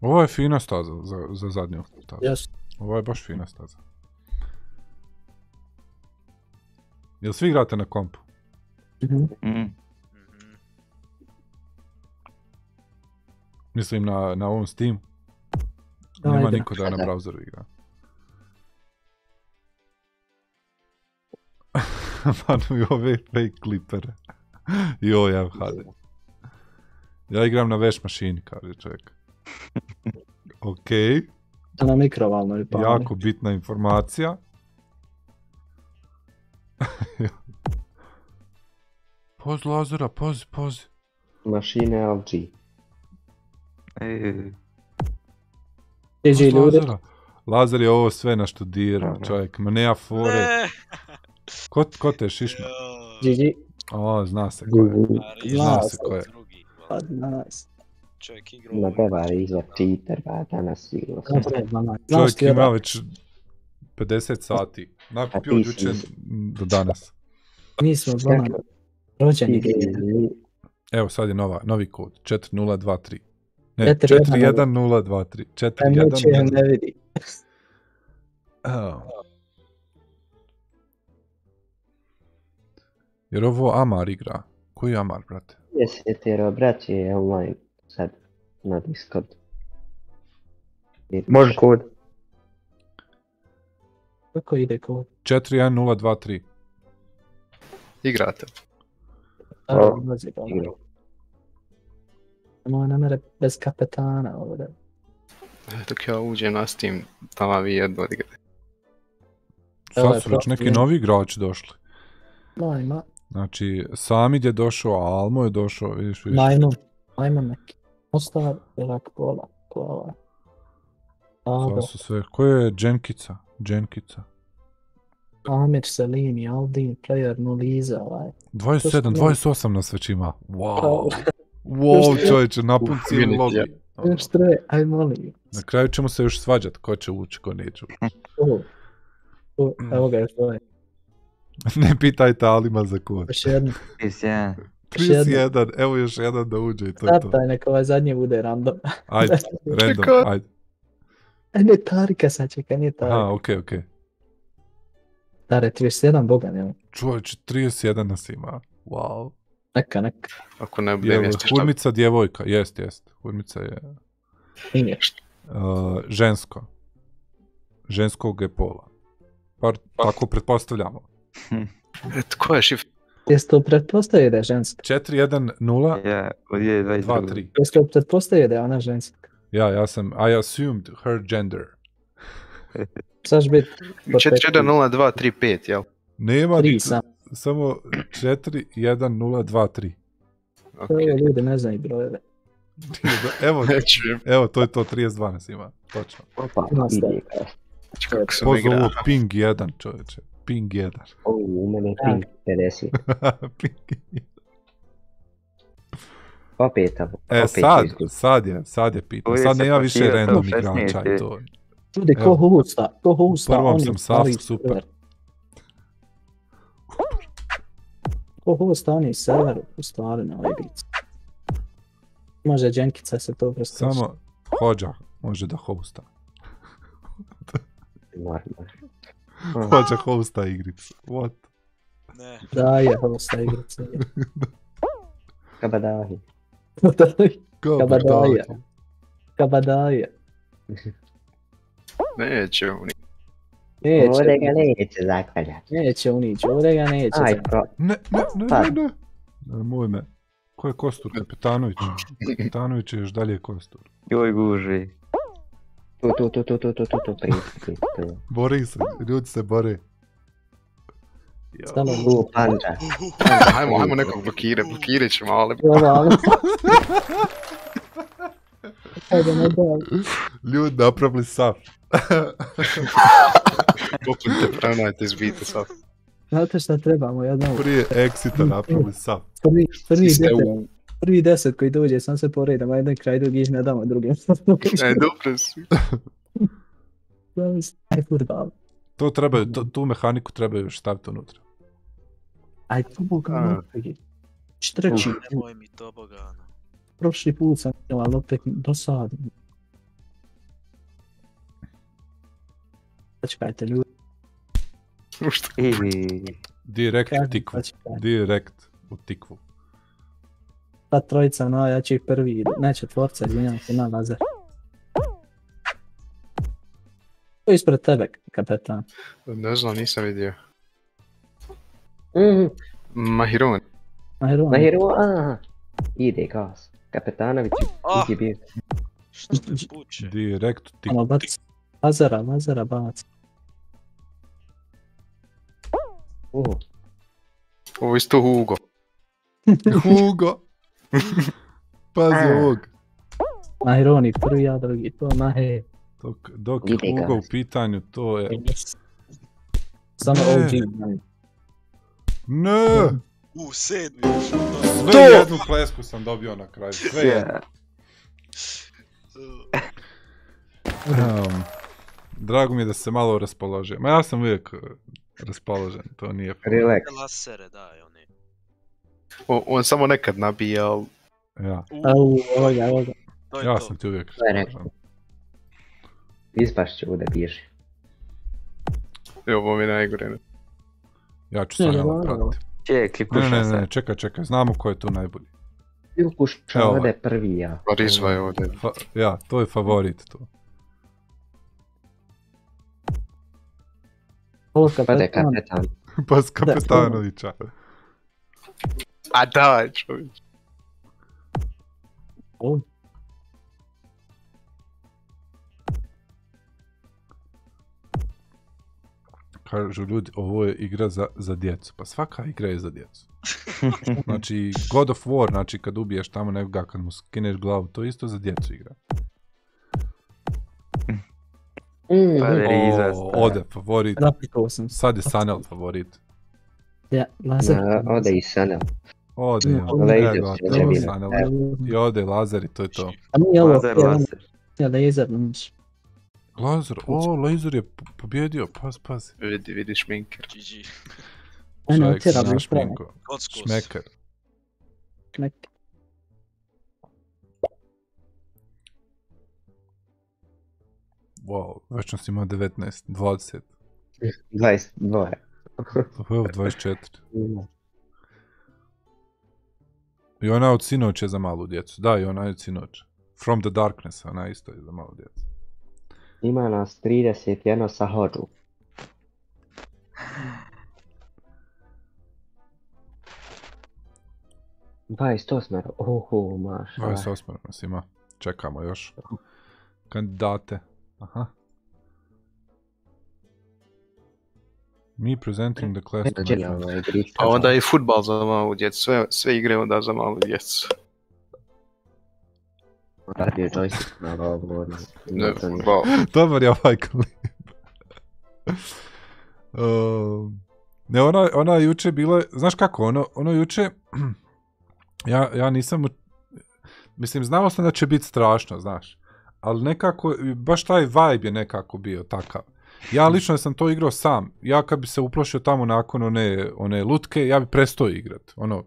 Ovo je fina staza za, za zadnju stazu. Yes. Ovo je baš fina staza. Jel svi igrate na kompu? Mhm. Mislim na, na ovom Steam. Da, Nema niko da na browseru igra. Panuju ove fake klipere. I ovo je HD. Ja igram na veš mašini, kaže čovjek. Ok, To na mikrovalnoj pali. jako bitna informacija. poz Lazara, pozi, pozi. Mašine LG. Poz ljudi. Lazara. Lazar je ovo sve naštudirao, čovjek, ma nema fore. Ne. Ko, ko te šišma? GG. O, zna se ko je. Zna se ko je. Pa, nice. Čovjek igra Na bevar izvor cheater, ba danas je? Znaš Čovjek ima već 50 sati. Nakupio ti od si- jučer do danas. Mi smo zvona rođeni. Evo sad je nova, novi kod. 4023. Ne, 41 41023. Aj, neće, 41023. ne vidi. Evo. Jer ovo Amar igra. Koji je Amar, brate? Desetero braće je online sad na Discord. Može kod. Kako ide kod? 41023. Igrate. O, ulazi, pa. igra. Nemoj na mene bez kapetana ovdje. Dok ja uđem na Steam, tamo vi jedno odigrate. Sad su već neki novi igrači došli. Majma. Znači, Samid je došao, Almo je došao, vidiš, vidiš. Majmun. Majmun neki. Mostar, Irak, Pola. Ado, Sad su sve, ko je Dženkica? Dženkica. Amir, Selimi, Aldin, Player, Nuliza, ovaj. 27, To su- 28 nas već ima. Wow. Wow, čovječe, napun cijeli lobby. Još tre, aj molim. Na kraju ćemo se još svađat ko će ući, ko neće ući. Evo ga još ovaj. ne pitajte Alima za kod. Još jedno. 31. Još jedno. 31, evo još jedan da uđe i to je to. Startaj, neka ovaj zadnji bude random. Ajde, random, ajde. E, ne, Tarika sad čeka, nije Tarika. Aha, okej, okej. Tare, 31, boga mi. Čovječe, 31 nas ima. Wow. Neka, neka. Ako ne bude Je, mjesto šta... hurmica djevojka, jest, jest. Hurmica je Nije. uh, žensko. Ženskog je pola. Bar tako pretpostavljamo. Eto, ko je šif? Jesi to pretpostavio da je ženska? 410 Ja, od 2022. 23. Jesi to pretpostavio da je ona ženska? Ja, ja sam, I assumed her gender. Saš bit... 410235, jel? Nema Tri ni- sam. samo 41023. To je, ljudi ne znaju brojeve. Evo, evo, to je to, 32 nas ima. Točno. Opa, Pozovu ping 1, čovječe. Ping 1. O, u mene je ping 50. ping Opet, E, opet sad, izgubi. sad je, sad je. Uvijek Sad nema više random to 16 igrača i to. Ljudi, ko hosta, ko hosta, prvom oni sam sav mali super. Ko hosta, oni server u stvari na ovoj igrici. Može Dženkica se to preskočiti. Samo Hođa može da hosta. Hođa hosta igricu. What? Ne. Da je hosta igrice. Kabadahi. Kabadaja. Kabadaja. Neće oni. Neće, Ovdje ga neće zakvaljati. neće unići, ovdje ga neće. Aj, pro... Ne, ne, ne, Pa. ne, ne. Nemoj me. Ko je Kostur? Kapetanović. Kapetanović je još dalje Kostur. Joj guži. Tu, tu, tu, tu, tu, tu, tu, tu, tu. Bori se, ljudi se bore. Stalo Tu, panda. Hajmo, hajmo nekog blokirati, blokirat ćemo, ali... Ne. Ljudi napravili saf. Popnite, prenajte, izbijte sad. Znate šta trebamo, jedno... Prije exita napravili saf. Prvi, prvi, prvi deset koji dođe, sam se poredamo, jedan kraj drugi ne damo drugim. E, dobro si. Aj, futbal. To trebaju, to, tu mehaniku trebaju još staviti unutra. Aj, to Boga, A. lopegi. Štreći, Nemoj mi to bogano. prošli put sam imao, ali opet dosadno. Čekajte, ljudi. Direkt u tikvu. Direkt u tikvu. Ta trojica najjačih prvi, ne četvorca, izvinjam se, na Lazar. To je ispred tebe, kapetan. Ne znam, nisam vidio. Mhm. Mahiron. Mahiron. Mahiru, aha. Ide gas. Kapetanović, Ah! ih je bio. Što me puče? Direkt tikvu. Ono, baci. Lazara, Lazara baci. Uh, Ovo je isto Hugo. Hugo! Pazi ovog. Mahironi, prvi, ja drugi, to Mahe. Dok, dok je. Hugo u pitanju, to je... Samo. OG. znaju. Ne! U, sedmi još. Sve jednu plesku sam dobio na kraju. Sve jednu. Um, drago mi je da se malo raspoložio. Ma ja sam uvijek uh, raspoložen, to nije relax. Lasere, daj, oni. O, on samo nekad nabija, ali... Ja, Au, evo ga, evo ga. To je ja to. sam ti uvijek To je raspoložen. Ispašće ovdje bježi. I ovo mi je najgore. ne. Ja ću Ne, ne, ne, pratiti. Čekaj, Ne, kuša ne, se. ne, čekaj, čekaj, znamo ko je tu najbolji. Evo. ovdje prvi ja. Parizva je ovdje. Fa- ja, to je favorit tu. Pade kapetan. Pas Kapetanovića. A daj, čovječ. Kažu ljudi, ovo je igra za, za djecu. Pa svaka igra je za djecu. Znači, God of War, znači kad ubiješ tamo nekoga, kad mu skineš glavu, to je isto za djecu igra. Mhm. Pariza O, ode, favorit. Sad je Sanel favorit. Ja, Lazar. Na, Ode i Sanel. Ode, Mm, ja. Laser dobiti. Sanel. I ode Lazar i to je to. A nije ovo, Lazer, je, laser. je laser, znaš. Lazar, o, Laser je po- pobjedio, paz, paz. Vidi, vidi šminker. GG. Zna iz strane. šminko. Kockus. Šmeker. Nek. Wow, večnost ima 19, 20, 22. evo 24. Mhm. I ona od sinoć je za malu djecu. Da, i ona je od sinoć. From the Darkness, ona isto je za malu djecu. Ima nas 31 sa hođu. Dvajest osmero, oho, maša. 28 nas ima. Čekamo još. Kandidate. Aha. Me presenting the class. A onda i futbal za malu djecu, sve, sve igre onda za malu djecu. Radio joystick na ovo. Ne. Dobar je ovaj klip. Um, ne, ona, ona je juče bila, znaš kako, ono, ono juče, ja, ja nisam, u- mislim, znao sam da će biti strašno, znaš, ali nekako, baš taj vibe je nekako bio takav. Ja lično sam to igrao sam. Ja kad bi se uplošio tamo nakon one, one lutke, ja bi prestao igrat. Ono,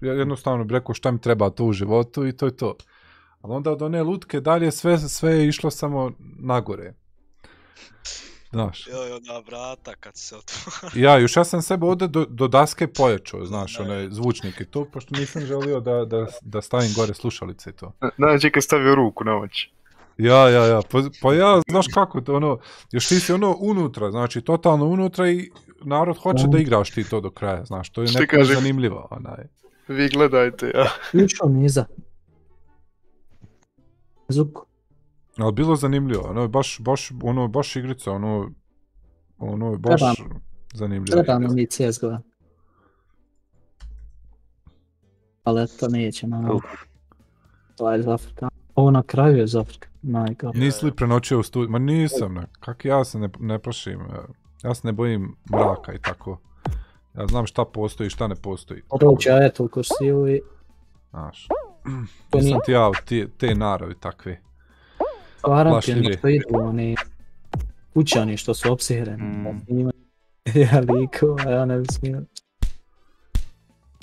jednostavno bi rekao šta mi treba to u životu i to je to. Ali onda od one lutke dalje sve, sve je išlo samo nagore. Znaš. Joj, ona vrata kad se otvori. Ja, još ja sam sebe ovdje do, do daske pojačao, znaš, onaj zvučnik i to, pošto nisam želio da, da, da stavim gore slušalice i to. Znači kad stavio ruku na oči. Ja, ja, ja, pa, pa ja, znaš kako, to ono, još ti si ono unutra, znači totalno unutra i narod hoće da igraš ti to do kraja, znaš, to je neko zanimljivo, onaj. Vi gledajte, ja. Išao niza. Zuku. Ali bilo zanimljivo, ono je baš, baš, ono je baš igrica, ono, ono je baš Treba- zanimljivo. Treba nam i CSGO. Ali eto neće nam. To je za Ovo na kraju je iz. My god. Nisi li prenoćio u studiju? Ma nisam, ne. Kak ja se ne, ne plašim. e, Ja se ne bojim mraka i tako. Ja znam šta postoji i šta ne postoji. Doći ajetul kursiju i Znaš. To Nisam ti ja te, te naravi takve. Varam ti ono što idu oni kućani što su opsireni. Mm. Ja liko, a ja ne bi smio.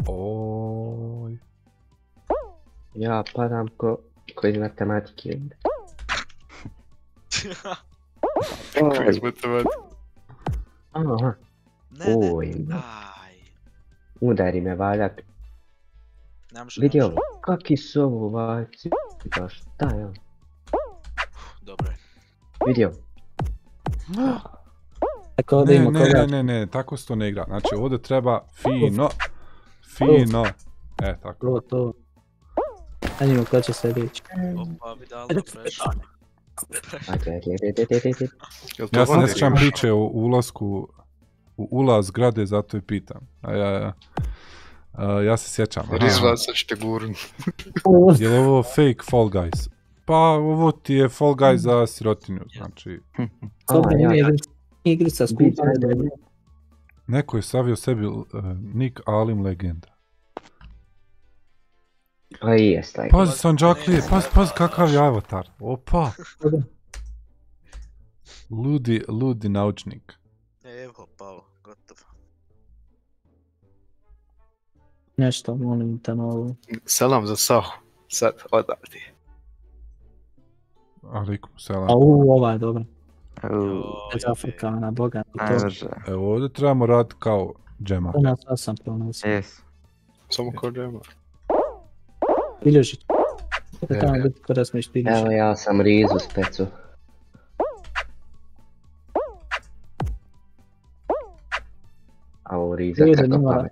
Oj. Ja padam ko, ko iz matematike. Ko iz matematike? Aha. Ne, ne. Udari me valjak. Ne može, Vidi ne ovo, kaki su ovo vajci? Pa šta je ovo? Dobro je. Vidi ovo. Tako Ne, ne, ne, ne, ne, tako se to ne igra. Znači ovdje treba fino, fino. E, tako. To, to. A njima ko će se dići. Opa, Vidal, prešao. Ja se ne sjećam priče o ulasku, u ulaz zgrade, zato i pitam. A ja, ja, a, ja se sjećam. Rizva, sad ćete gurnut. Je li ovo fake Fall Guys? Pa ovo ti je Fall Guys za sirotinju, znači Dobro, ja- nije igrica- skupa. Ajde. neko je stavio sebi uh, Nick Alim legenda. A i jest, like. Pazi Sanđaklije, pazi, pazi kakav je avatar. Opa, ludi, ludi naučnik. Evo, pao, Nešto, molim te novo. Selam za sahu. Sad, odavde. Alikum selam. A u, ova je dobra. Uuu, Iz Afrikana, boga. Evo ovdje trebamo raditi kao džema. to nas ja sam pronosio. Jes. Samo ko džema. Bilježić. To je tamo biti kada smo išli Evo ja sam rizu specu. A ovo riza kako pamet.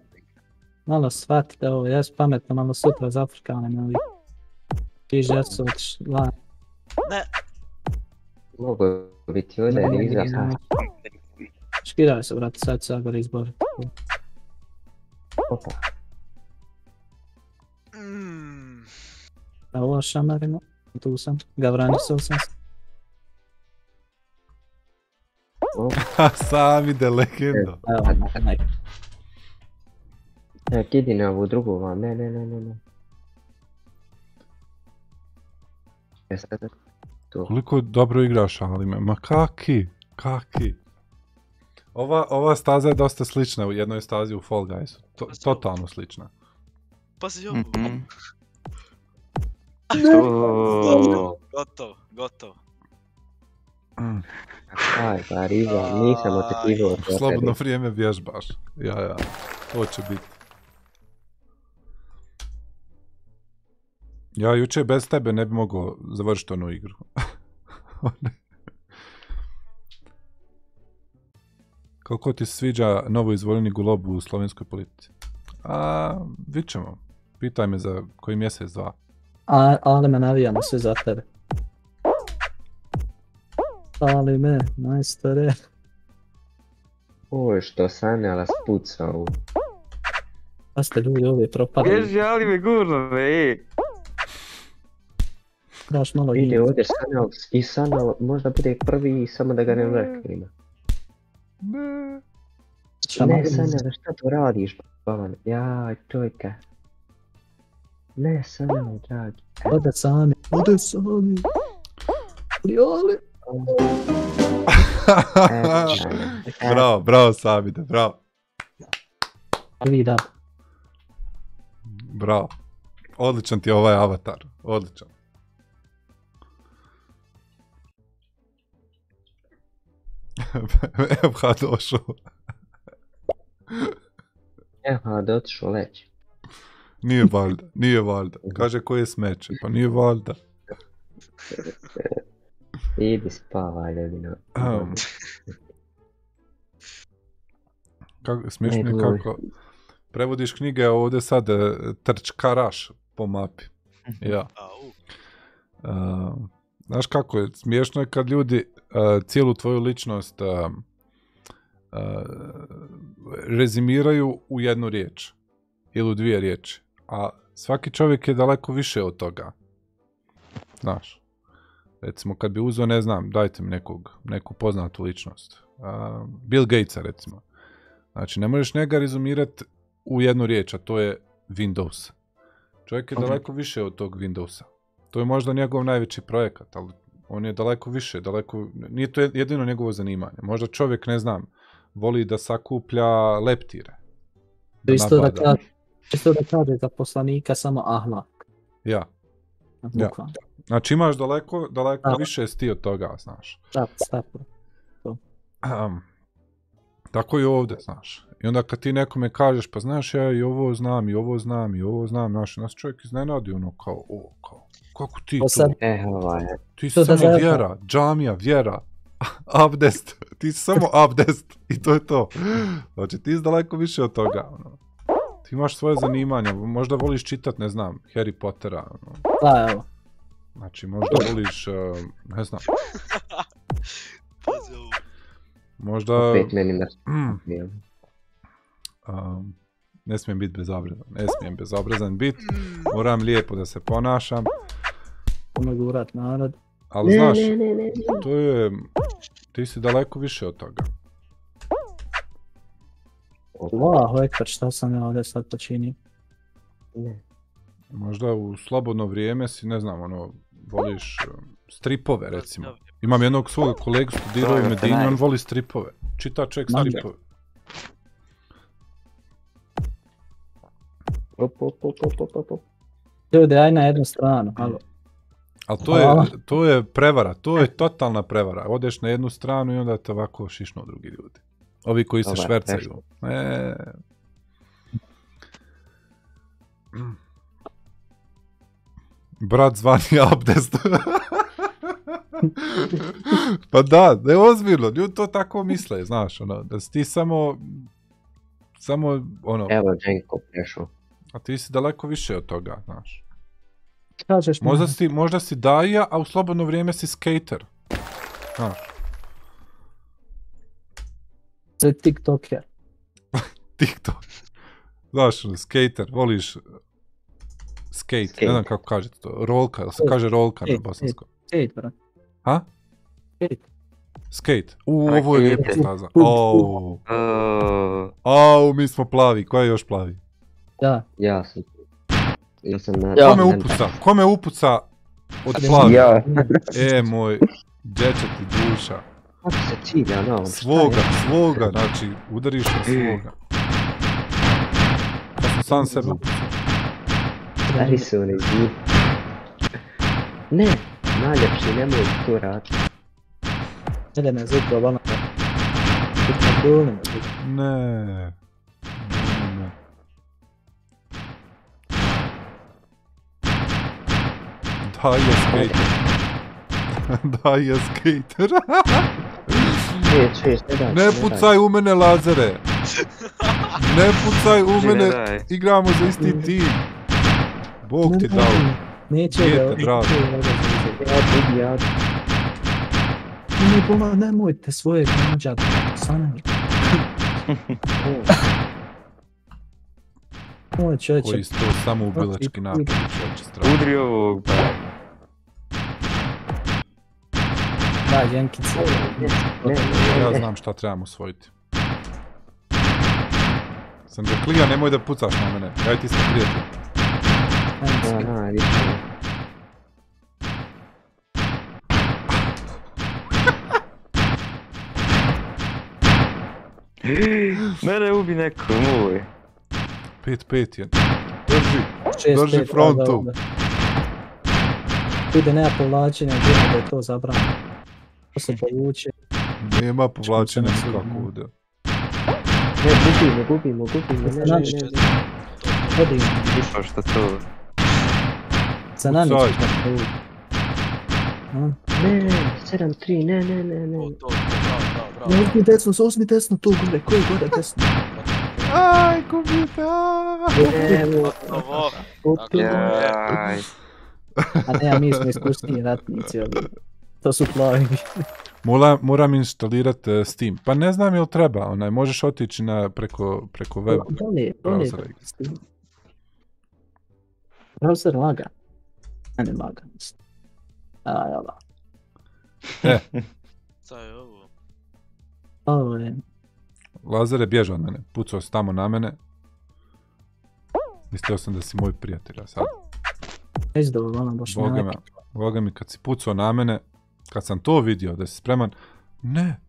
Malo shvatite ovo, jes pametno, malo sutra za Afrikane novi. Ti žesu otišli van. Ne, Mogu biti ovdje riza. ha. Škiraj se, brate, sad ću ja izboriti. Opa. mm, Evo šamarimo, tu sam, gavranisao sam se. Sam ide legenda. Evo. E, idi na ovu drugu vam, ne, ne, ne, ne, ne. E, sad, tu. Koliko dobro igraš Alime, ma kaki, kaki. Ova, ova staza je dosta slična u jednoj stazi u Fall Guysu. To, totalno slična. pazi ovo. Mhm. Gotovo, gotovo, gotovo. Aj, pa riza, nisam očekivao. Slobodno vrijeme vježbaš. Ja, ja. To će biti. Ja jučer bez tebe ne bi mogao završiti onu igru. Kako ti sviđa novo izvoljeni gulob u slovenskoj politici? A, vidit ćemo. Pitaj me za koji mjesec, dva. A, ali me navijamo sve za tebe. Ali me, majstore. Ovo je što Sanela spucao. Pa ste ljudi ovdje propadali. Bježi, ali me gurno, ej. Daš malo Ide ovdje Sanel i Sanel možda bude prvi samo da ga ne vrknimo. Ne. Sanel, šta to radiš, baban? Jaj, čojka. Ne, Sanel, dragi. Ode sami, ode sami. Ali, ali. bravo, bravo Sabide, bravo. Prvi dan. Bravo. Odličan ti je ovaj avatar. Odličan. FH došao. Evo, da otišao leći. Nije valjda, nije valjda. Kaže koje je smeće, pa nije valjda. Idi spavaj, ljubino. Um, kako, smiješno je kako prevodiš knjige, a ovdje sad e, trč karaš po mapi. Ja. Uh, znaš kako je, smiješno je kad ljudi uh, cijelu tvoju ličnost uh, uh, rezimiraju u jednu riječ ili u dvije riječi. A svaki čovjek je daleko više od toga. Znaš. Recimo, kad bi uzeo, ne znam, dajte mi nekog, neku poznatu ličnost. Bill Gatesa, recimo. Znači, ne možeš njega rezumirati u jednu riječ, a to je Windows. Čovjek je Ok. daleko više od tog Windowsa. To je možda njegov najveći projekat, ali on je daleko više, daleko, nije to jedino njegovo zanimanje. Možda čovjek, ne znam, voli da sakuplja leptire. To isto da, kaže, isto da kaže za poslanika samo ahlak. Ja. Ja. Znači imaš daleko, daleko Da. više sti od toga, znaš. Da. Ahem. Tako i ovdje, znaš. I onda kad ti nekome kažeš, pa znaš, ja i ovo znam, i ovo znam, i ovo znam, znaš, nas čovjek iznenadi, ono, kao, o, kao, kako ti To sad- E, ovaj, ti si to da samo zajeba. vjera, džamija, vjera, abdest, ti si samo abdest, i to je to. Znači, ti si daleko više od toga, ono. Ti imaš svoje zanimanja, možda voliš čitat, ne znam, Harry Pottera, ono. Da, evo. Znači, možda voliš, eh, ne znam, možda... Mm. Um, ne smijem biti bezobrazan, ne smijem bezobrazan biti, moram lijepo da se ponašam, Pomegurat narod. ali Ne, znaš, ne, ne, to je, ti si daleko više od toga. Allahu ekber, šta sam ja ovdje sad počinio? Možda u slobodno vrijeme si, ne znam, ono, voliš um, stripove, recimo. Imam jednog svoga kolegu studirao u Medini, on voli stripove. Čita čovjek stripove. Op, op, op, op, op, op, op. Ljudi, aj na jednu stranu, halo. Ali to je, to je prevara, to je totalna prevara. Odeš na jednu stranu i onda te ovako šišnu drugi ljudi. Ovi koji se Dobar, švercaju. E... Brat zvani Abdest. pa da, ne ozbiljno, ljudi to tako misle, znaš, ono, da si ti samo, samo, ono, Evo, prešao. a ti si daleko više od toga, znaš. Kažeš mi, Možda si, možda si daja, a u slobodno vrijeme si skater. Znaš, si tiktoker. TikTok. Znaš, ono, skater, voliš uh, skate, Skate. ne znam kako kažete to, rolka, jel se Skate. kaže rolka na Skate, bosanskom? Skate, brat. Ha? Skate. Skate. U, ovo je lijepa staza. Au, au, mi smo plavi, ko je još plavi? Da, ja sam. Ja sam na... Ja. Kome upuca? Kome upuca od plavi? Ja. E, moj dječet i duša. Kako se cilja šta Svoga, svoga, znači, udariš na svoga. Ja sam sam sebe upucao. Stari su. Ne, najljepši, nemoj to raditi. ne dole me. Ne. Ne, ne. Da je skater. da je skater. Ne, čuješ, ne pucaj u mene, Lazare. Ne pucaj u Ne mene. Igramo za isti tim. Bog ti dao. Neće ga, drago. Ne, boma, nemojte svoje gađat, sami. Moj čovječe, Koji su to samo ubilački napad. čovječe, strašno. Udri ovog, pa. Da, Jenkica. Ja znam šta trebam usvojiti. Sam rekli, ja nemoj da pucaš na mene. I ti smo prijatelji. Da, da. Mene ubi neko, moj. 5-5 je. Drži. Drži frontu. da, da. Ljudi, nema povlačenja, gdje da je to zabranjeno. Se povuče. Nema povlačenja ovdje. Ne, gubimo, gubimo, gubimo, ne, ne, ne, ne. Vodi, Ipa šta to? za nami ćeš. A? Ne, 7-3, ne, ne, ne, ne. To, to, bravo, bravo, bravo. Uzmi desno, uzmi desno, tu gore, koji gore desno? Aj, aj. Evo, Ovo, Opet. Jaj. A ne, a mi smo iskusni ratnici ovi. To su plavi. Moram, moram instalirati uh, Steam. Pa ne znam jel treba, onaj, možeš otići na, preko, preko web browsera. Browser laga. A ne laga, mislim. Aj, ova. E, Šta je ovo? Ovo je... Lazar je bježao od mene, pucao se tamo na mene. Mislio sam da si moj prijatelj, a sad... Izdo, ono, baš Boga mi, kad si pucao na mene, kad sam to vidio, da si spreman, ne,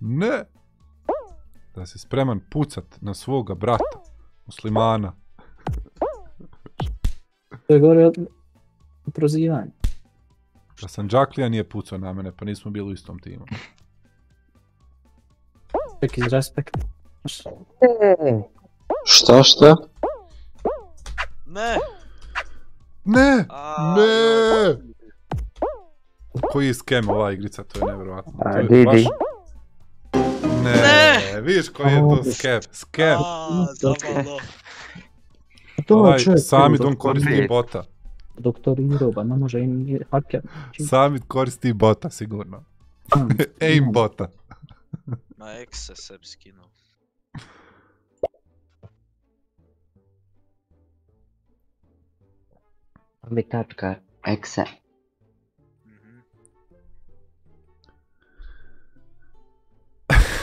ne, da si spreman pucat na svoga brata, muslimana. To je gore od prozivanja. Da sam Džaklija nije pucao na mene, pa nismo bili u istom timu. Ček iz respekta. Šta, šta? Ne! Ne! A, Ne! Koji je skem ova igrica, to je nevjerojatno. A, To je di, baš- di. Ne, vidiš koji je to skem, skem. Zabavno. To Ovaj čovjek, Samid dok- on koristi bota. Doktor Iroba, ne može im haker. Samid koristi bota, sigurno. Aim bota. Ma ex se skinuo. Mi tačka exe.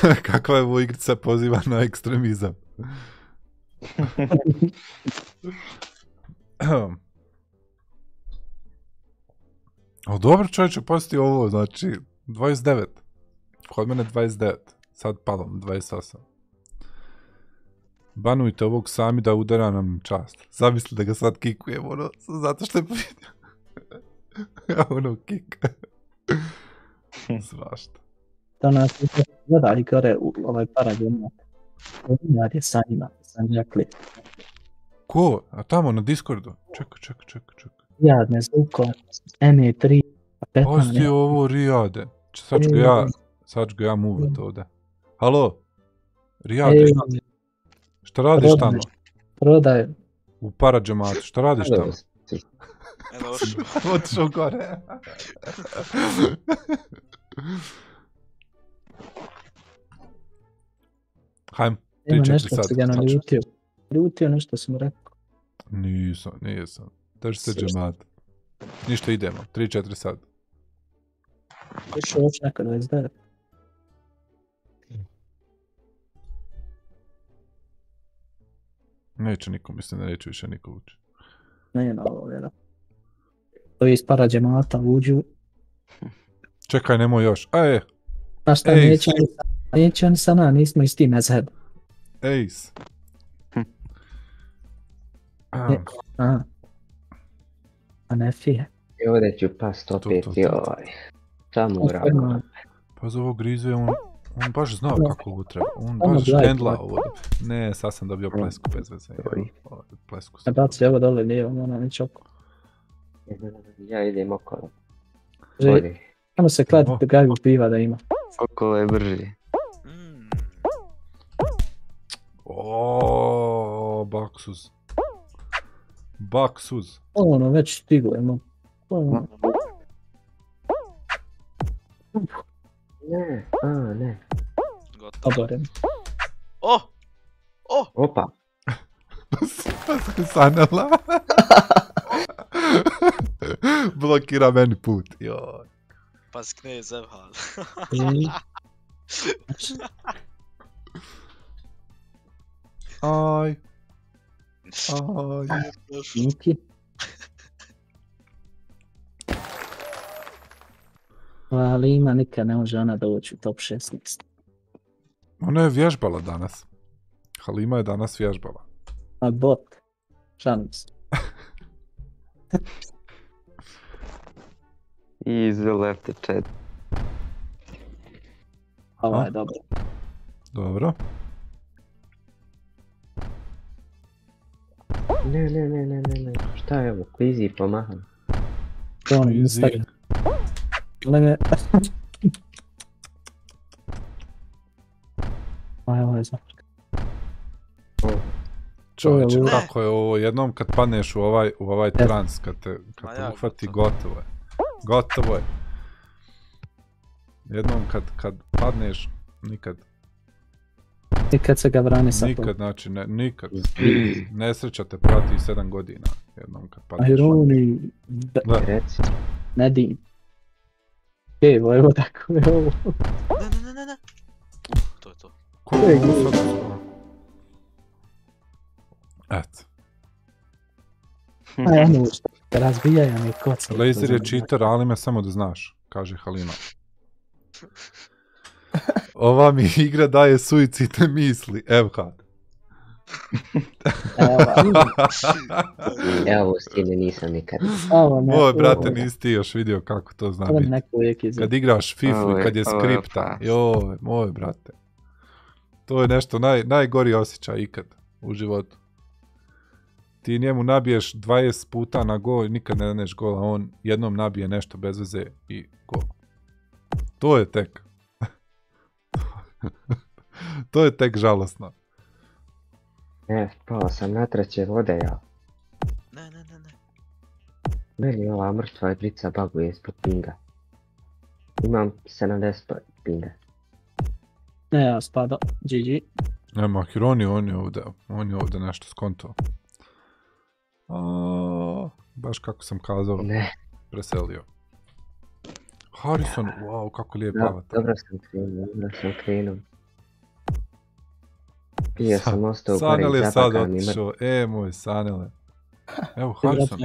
Kakva je ovo igrica poziva na ekstremizam. O, dobro čovječe, posti ovo, znači, 29. Kod mene 29. Sad palo na 28. Banujte ovog sami da udara nam čast. Zamisli da ga sad kikujem, ono, zato što je pobjedio. ono, kik. Svašta. To nas gleda i gore u ovaj paragon. Novinar je sa njima, sa njakli. Ko? A tamo na Discordu? Čekaj, čekaj, čekaj, čekaj. Jadne zvuko, NE3, Posti ovo Rijade. Sad ću ga ja, sad ću ga ja movat ovdje. Halo? Rijade, Ej, šta, šta radiš tamo? Prodaj. U Paradžematu, šta radiš Evo, tamo? Ošao. Otišao gore. Ima 3-4 nešto sad. se ga naljutio. Ljutio nešto sam rekao. Nisam, nisam. Drži se džemat. Ništa idemo, 3-4 sad. Više još neko 29. Neće niko, mislim da neće više niko ući. Ne na ovo, vjerujem. Ovi iz parađemata uđu. Čekaj, nemoj još. A je, A šta, Ej, neće oni, neće oni sa nama, nismo iz tim mezheb. Ace. Ne, a. A ne fije. I ovdje ću past opet, joj. Samo rako. Pa za ovo grize, on, on baš zna kako ovo treba. On baš hendla ovo. Ne, sad sam dobio plesku bez veze. Plesku A sam. baci ovo dole lijevo, ona neće oko. Ja idem okolo. Vodi. Samo se kladite gajbu piva da ima. Okolo je brži. O, baksuz. Baksuz. Ono, već stigo ima. Ono, Ne, a ne. oboren. O! O! Opa. Sanela. Blokira meni put. Joj. Pas knez Evhal. Aj. Aj. Niki. Ali ima nikad ne može ona doći u top 16. Ona je vježbala danas. Halima je danas vježbala. A bot. Šalim se. Easy left the chat. Ovo je dobro. Dobro. Ne, ne, ne, ne, ne, ne. Šta je ovo? Quizy pomaham. To on Instagram. Ali me... Aj, ovo je zapravo. Čovječe, kako je ovo, jednom kad padneš u ovaj, u ovaj trans, kad te, kad te uhvati, gotovo je. Gotovo je. Jednom kad, kad padneš, nikad, Nikad se ga brani sa nikad, znači, ne, nikad. Nesreća te prati sedam godina, jednom kad padneš. Ironi... Da. Reci. Nedim. Ej, Vojvoda, ko je ovo? Ne, ne, ne, ne, ne. To je to. Ko je? Eto. A ja ne ušte, razbijaju mi koce. Laser je cheater, ali me samo da znaš, kaže Halima. Ova mi igra daje suicidne misli, Evhad. Ja ovo stine nisam nikad. Ovo ne, brate, nisi ti još vidio kako to zna biti. Kad igraš FIFA kad je skripta, joj, moj brate. To je nešto naj, najgori osjećaj ikad u životu. Ti njemu nabiješ 20 puta na gol i nikad ne daneš gol, a on jednom nabije nešto bez veze i gol. To je tek. to je tek žalosno. Ne, spao sam na treće vode ja. Ne, ne, ne, ne. Meni ova mrtva igrica baguje ispod pinga. Imam 70 pinga. Ne, ja spada. GG. Nema, Hironi, on je ovdje, on je ovdje nešto skonto. A, baš kako sam kazao, Ne. preselio. Harrison, wow, kako lijep Da, avatar. dobro sam krenuo, dobro sam krenuo. Sa- sam ostao gore Sanel i je sad otišao, e moj Sanele. Evo Harrison,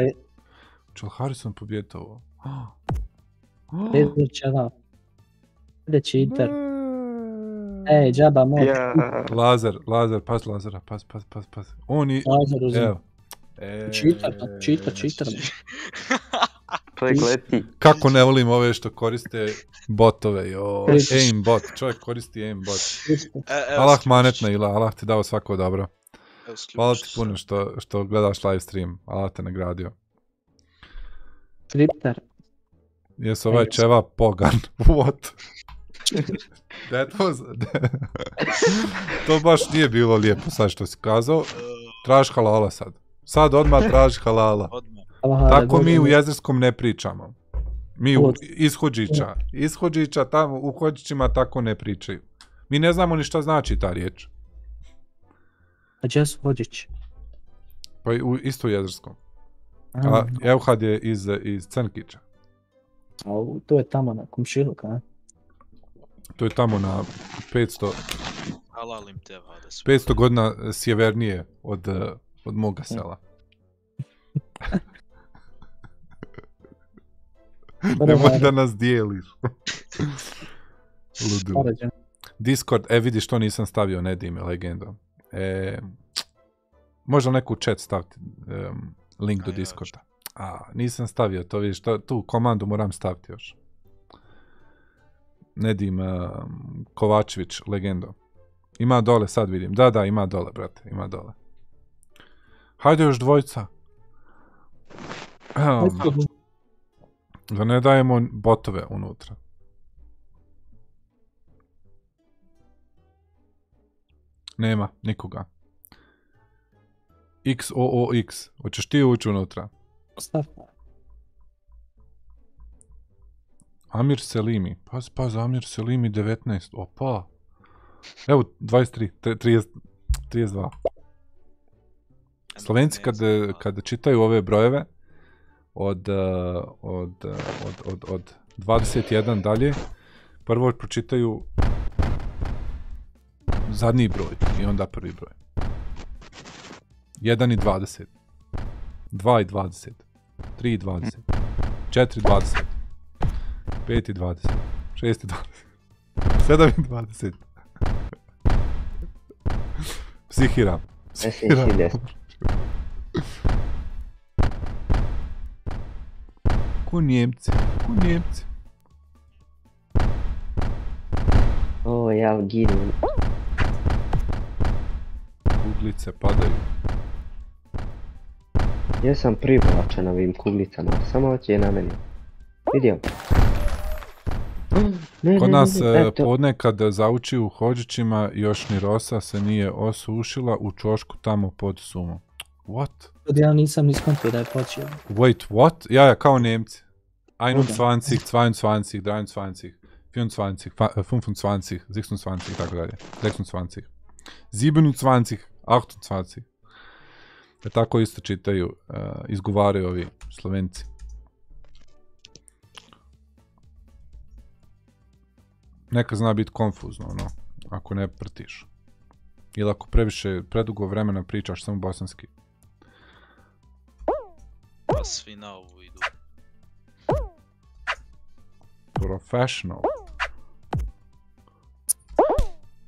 će li Harrison pobijeti ovo? Laser čela. Ide cheater. Ej, džaba moj. Lazar, Lazar, pas Lazara, pas, pas, pas, pas. On i... Lazar uzim. Evo. E, Cheater, pa, cheater, cheater. Čovjek leti. Kako ne volim ove što koriste botove, jo, Priš. aimbot, čovjek koristi aimbot. E, evo, Allah manetna ila, Allah ti dao svako dobro. Hvala ti puno što, što gledaš live stream, Allah te nagradio. Kripter. Jesu ovaj čeva pogan, what? That was... to baš nije bilo lijepo sad što si kazao. Traži halala sad. Sad odmah traži halala. Tako mi u. Jezerskom ne pričamo. Mi u, Od- iz Hođića. Iz Hođića, tamo, u Hođićima tako ne pričaju. Mi ne znamo ni šta znači ta riječ. A gdje su Hođić? Pa u, isto u Jezerskom. A, Euhad je iz, iz Crnkića. to je tamo na Kumšiluka, a? To je tamo na 500, Halalim te vade sve. 500 godina sjevernije od, od moga sela. Nemoj da nas dijeliš. Discord, e vidiš to nisam stavio, ne dime, legendo. E, možda neku chat staviti em, link do Discorda. A, nisam stavio to, vidiš, to, tu komandu moram staviti još. Nedim em, Kovačević, legendo. Ima dole, sad vidim. Da, da, ima dole, brate, ima dole. Hajde još dvojca. Em, da ne dajemo botove unutra. Nema, nikoga. XOOX. Hoćeš ti ući unutra? Stav. Amir Selimi. Paz, paz, Amir Selimi 19. Opa. Evo, 23, tre- 30, 32. Slovenci kad, kad čitaju ove brojeve od, eh, od, eh, od, od, od 21 dalje, prvo pročitaju zadnji broj i onda prvi broj. 1 i 20. 2 i 20. 3 i 20. 4 i 20. 5 i 20. 6 i 20. 7 i 20. Psihiram. Psihiram. 10. Ko Njemci. Ko Njemci. O, ja ginem. Kuglice padaju. Jesam privlačen ovim kuglicama, samo hoće na meni. Vidio. Ne, Kod nas ne, ne, e, eto. podne kad zauči u Hođićima još ni rosa se nije osušila u čošku tamo pod sumom. What? Ja nisam iskontio da je počeo. Wait, what? Ja, ja, kao Nemci. 21, Oda. 22, 23, 24, 25, 25, 26 i tako dalje. 26. 27, 28. E tako isto čitaju, e, izgovaraju ovi Slovenci. Neka zna biti konfuzno, ono, ako ne pratiš. Ili ako previše, predugo vremena pričaš samo bosanski. Pa svi na ovu idu. Professional.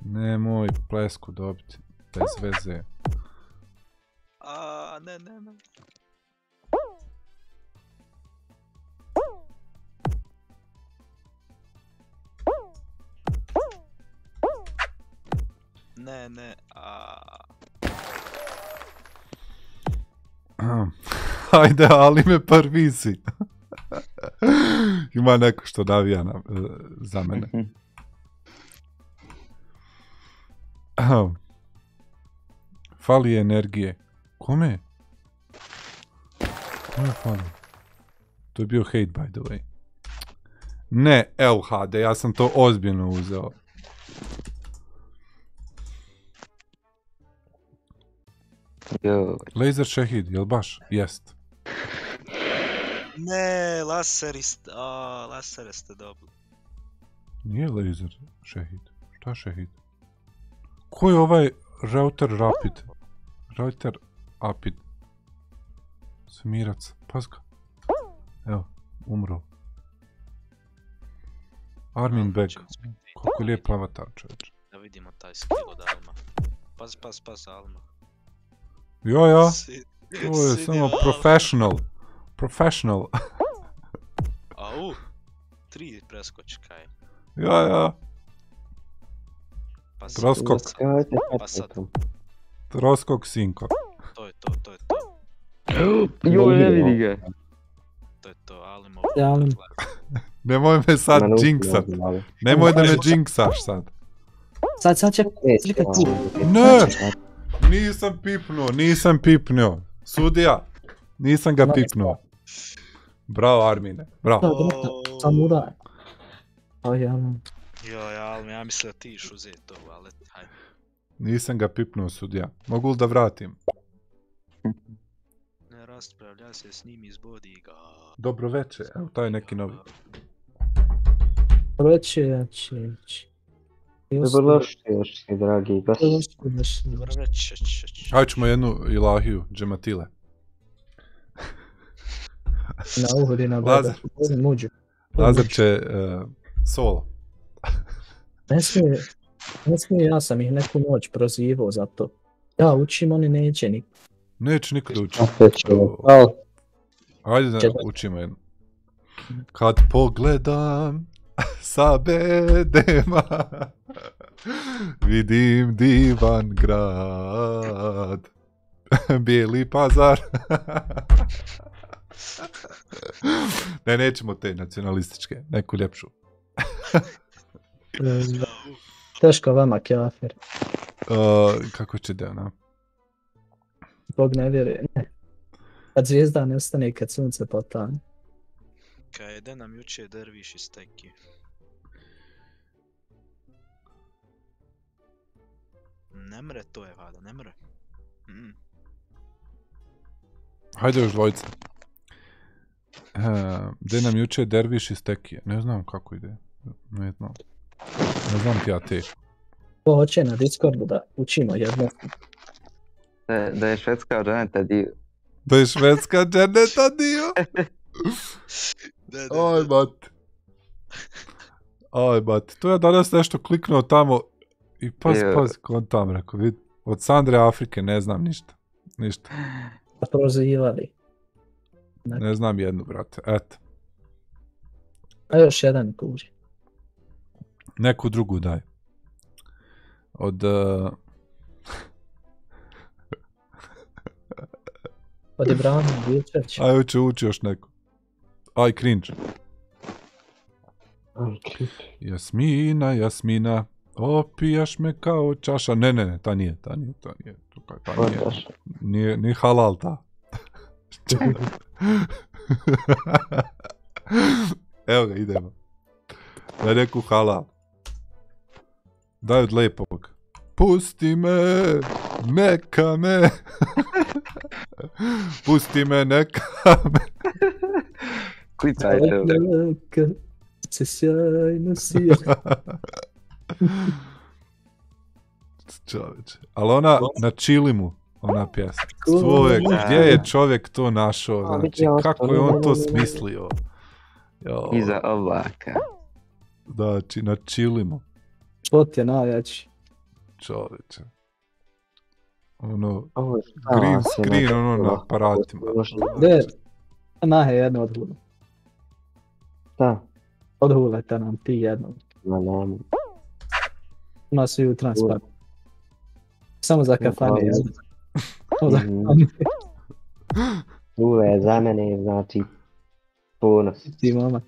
Nemoj plesku dobiti, bez veze. A ne, ne, ne. Ne, ne, a Hajde, ali me prvi si. Ima neko što navija na, e, za mene. Ahem. Fali energije. Kome? Kome fali? To je bio hate by the way. Ne, LHD, ja sam to ozbiljno uzeo. Laser šehid, jel baš? Jest. Ne, laseri ste, a, lasere ste dobili. Nije laser šehid. Šta šehid? Ko je ovaj router rapid? Router rapid. Smirac. Paska. Evo, umro. Armin Beg. Koliko je lijep avatar, čovječe. Da vidimo taj skill od Alma. Paz, paz, paz, Alma. Jo, jo. Si- Ovo je samo professional. Professional. Au, tri preskoči kaj. ja, ja. Pa Troskok. Pa sad, Troskok sinko. to je to, to je to. Joj, ne vidi ga. To je to, Alimo. Ja, Alim. Nemoj me sad ali. Nemoj da me jinxaš sad. Sad, sad će... Tu. Ne! Nisam pipnuo, nisam pipnuo. Sudija, nisam ga pipnuo. Bravo Armine, Da, bravo. da, samuraj. A ja, no. Joj, Alma, ja mislim da ti iš uzeti to, ali hajde. Nisam ga pipnuo sudija. Mogu li da vratim? Ne raspravlja se s njim, izbodi ga. Dobro večer, evo taj je neki novi. Reći, reći, reći. Dobrodošli još svi dragi č. Hajde ćemo jednu ilahiju, džematile. Na uhodi na Lazar. bebe. Muđu. Lazar će eh, solo. Ne smije, ne smije, ja sam ih neku noć prozivao za to. Ja učim, oni neće ni. Neće nikada učiti. Hajde da učimo jednu. Kad pogledam sa bedema, vidim divan grad, bijeli pazar. ne, nećemo te nacionalističke, neku ljepšu. Teško vama, kjafir. Uh, kako će da, na? Bog ne vjeruje. Ne. Kad zvijezda nestane i kad sunce potane. Kaj jede nam juče derviš iz teki. Ne mre to je vada, ne mre. Mm. Hajde još dvojica. Uh, gdje nam juče derviš iz tekije? Ne znam kako ide. Ne znam. Ne znam ti ja te. Ko hoće na Discordu da učimo jedno. da, da je švedska ženeta dio. Da je švedska džerneta dio. Oj, mat. Oj, mat. To je danas nešto kliknuo tamo i pas, Je. pas, kontam, rekao, vid. Od Sandre Afrike ne znam ništa. Ništa. Prozivali. Ne znam jednu, brate. Eto. A još jedan kuži. Neku drugu daj. Od... Uh, Od Ibrahima Vječevića. aj, hoće ući još neko. Aj, cringe. Jasmina, Jasmina, opijaš me kao čaša. Ne, ne, ne, ta nije, ta nije, ta nije. Ta nije. Nije, nije halal ta. Evo ga, idemo. Daj neku halal. Daj od lepog. Pusti me, neka me. Pusti me, neka me. Klicajte. Sunce sjajno sija. Čovječe. Ali ona na čilimu, ona pjesma. Da. gdje je čovjek to našao? Znači, kako je on to smislio? Jo, Iza oblaka. Znači, na čilimu, Spot je najjači. čovječe. Ono, je green se screen, ono na aparatima. Gdje? Nahe jedno od hule. Šta? Od huleta nam ti jedno. Ma nema. Ima svi u transport. Samo za kafane jedno. Samo za Mhm. kafane. Ule je za mene, znači, ponos. Ti momak.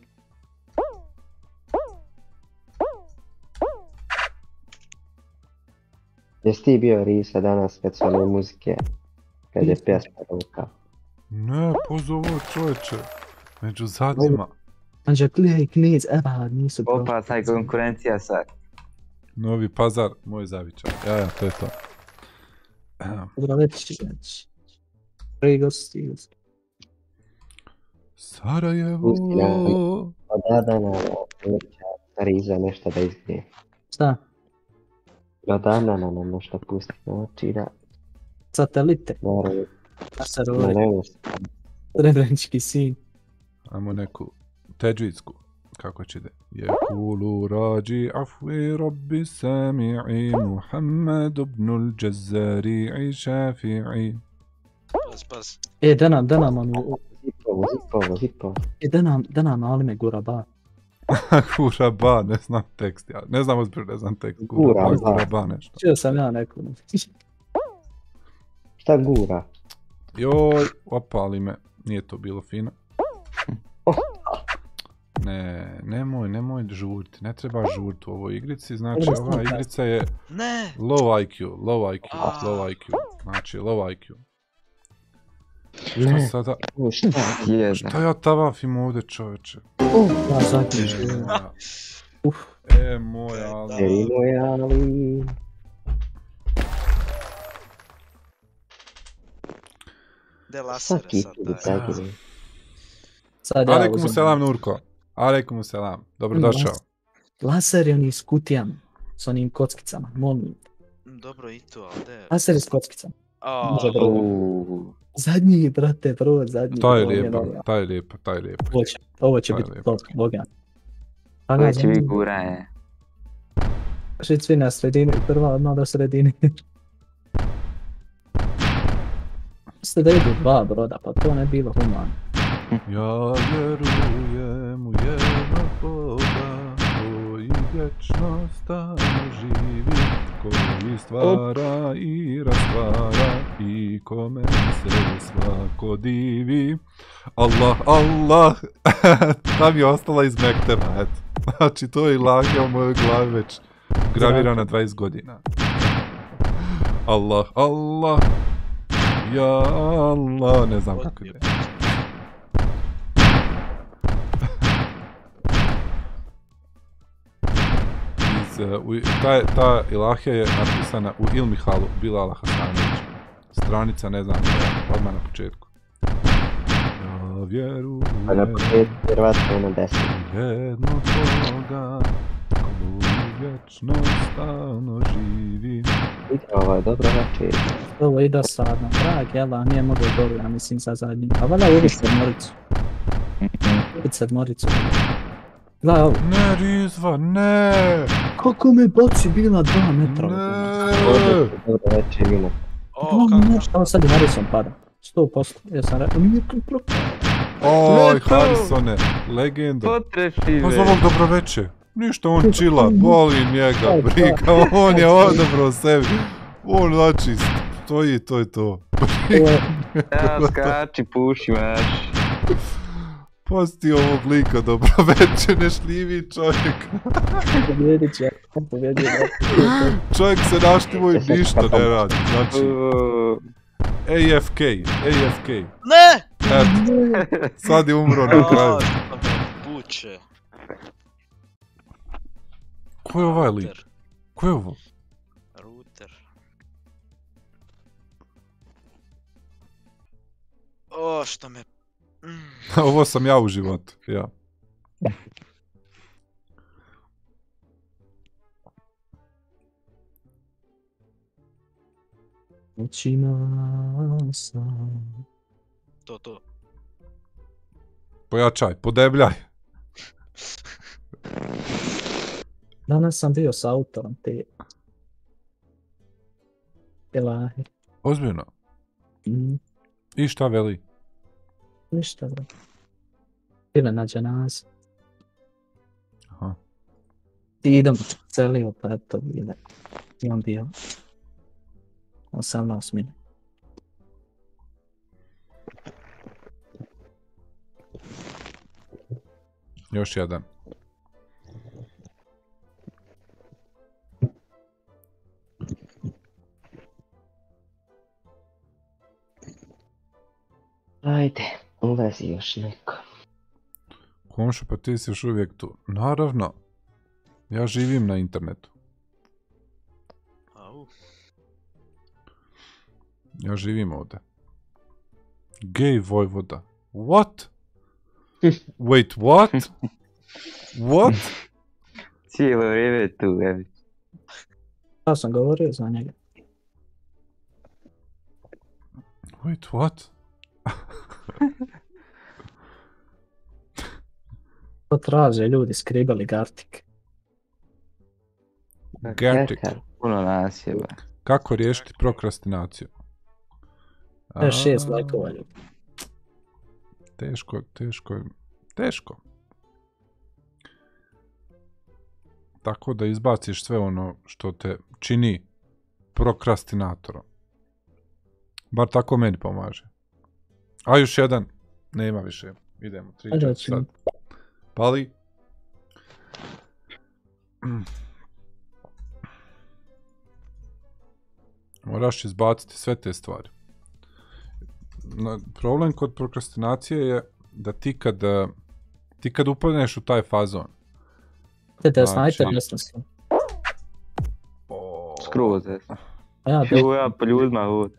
Jesi ti bio Risa danas kad su one muzike? Kad je pjesma ruka. Ne, pozovo čovječe. Među zadnjima. Anđe, gledaj knjiz, eba, nisu Opa, taj konkurencija sad. Novi pazar, moj zavičaj. Ja, ja, to je to. Dobro već, znači. Prvi gost stigli su. Sarajevo. Pusti na, od dana na Riza nešto da izgrije. Šta? Od dana na nam nešto pusti, znači da... Satelite. Naravno, znam. Srebrenički sin. Ajmo neku teđvidsku. Kako će ide? Jekulu rađi afvi rabbi sami'i Muhammed ibnul Jazzari'i šafi'i. Pas, pas. E, da nam, da nam ono... Zipovo, zipovo, zipovo. E, da nam, da nam alime gura ba. Guraba, ne znam tekst. Ja. Ne znam ozbiljno, ne znam tekst. Guraba. Guraba, guraba nešto. Čuo sam ja neku. Šta gura? Joj, opali me. Nije to bilo fino. Ne, nemoj, nemoj žurti, ne treba žurti u ovoj igrici, znači ova igrica je Ne. low IQ, low IQ, A. low IQ, znači low IQ. Šta Ne. sada? Šta? Jedna. Šta ja tavafim ovdje čoveče? Ja, zadnji. Ja. Uf. E, moj ali... Eri moj ali... De lasere sad daj. zagine. Sad ja Alejkum uzmem. selam Nurko. Alejkum selam. Dobrodošao. Laser je oni s kutijama. S onim kockicama, molim. Dobro i to, ali de. Laser je s kockicama. Uuu. Zadnji, brate, prvo zadnji. Taj je lijepo, taj je lijepo, taj je lijepo. Ovo će, ovo će To je biti top, boga. Pa Ovo će biti guranje. Šit svi na sredini, prva odmah do sredine. Ste da idu dva broda, pa to ne bilo humano. Ja vjerujem u jednog Boga, koji vječno stalno živi, koji stvara i rastvara i kome se svako divi. Allah, Allah, tam je ostala iz Mekteba, eto. Znači, to je ilahija u mojoj glavi već gravirana 20 godina. Allah, Allah, ja Allah, ne znam kako ide. U, ta, ta ilahija je napisana u Ilmihalu Bilala Hasanovića. Stranica, ne znam, odmah na početku. Ja vjerujem A na početku vjerovatno ono deset. Boga, koji vječno stalno živi. Ovo je dobro večer. Ovo i dosadno. Drag, jela, nije mogu dobro, ja mislim, sa zadnjim. A valjda ubit sedmoricu. Ubit sedmoricu. Gledaj ovo. Ne, Rizva, ne! Kako me baci bila dva metra? Ne! Dobro večer ima. O, Dva kako? metra, ovo sad i Harrison pada. 100%. Ja sam rekao, nije to pro... Oj! Harrisone, legenda. Potrefi Pa za ovog dobro veče. Ništa, on čila, boli njega, briga, on je odabrao sebi. On, znači, stoji, to je to. Ja skači, puši maš. Posti ovog lika, dobro veče, ne šljivi čovjek. Pobjedit će. On pobjedio. Čovjek se naštivo i ništa ne radi. Znači. AFK, AFK. Ne! Eto, sad je umro na kraju. Buče. Ko je ovaj lik? Ko je ovo? Router. O, što me... Ovo sam ja u životu, ja. Očima sam. To, to. Pojačaj, podebljaj. Danas sam bio s autom, te... Elahe. Ozbiljno? Mhm. I šta veli? Ništa da. Bile na dženazi. Aha. I idem celio, pa eto bile. I on bio 18 minuta. Još jedan. Ajde, ulazi još neko. Komšo, pa ti si još uvijek tu. Naravno. Ja živim na internetu. Au. Ja živim ovdje. Gej Vojvoda. What? Wait, what? What? Cijelo vrijeme je tu, evi. Ja sam govorio za njega. Wait, what? To traže ljudi, skribali Gartik. Gartic. Puno nas je. Kako riješiti prokrastinaciju? E, šest A, lajkova ljudi. Teško, teško, je- teško. Tako da izbaciš sve ono što te čini prokrastinatorom. Bar tako meni pomaže. A još jedan. Nema više. Idemo. Tri, Ajde, četiri, sad. ćemo. Pali. Moraš izbaciti sve te stvari. No, problem kod prokrastinacije je da ti kad, eh, ti kad upadneš u taj fazon, Te da Znači- snajper desno sam. Skroz. A ja, ja po ljudima ovdje.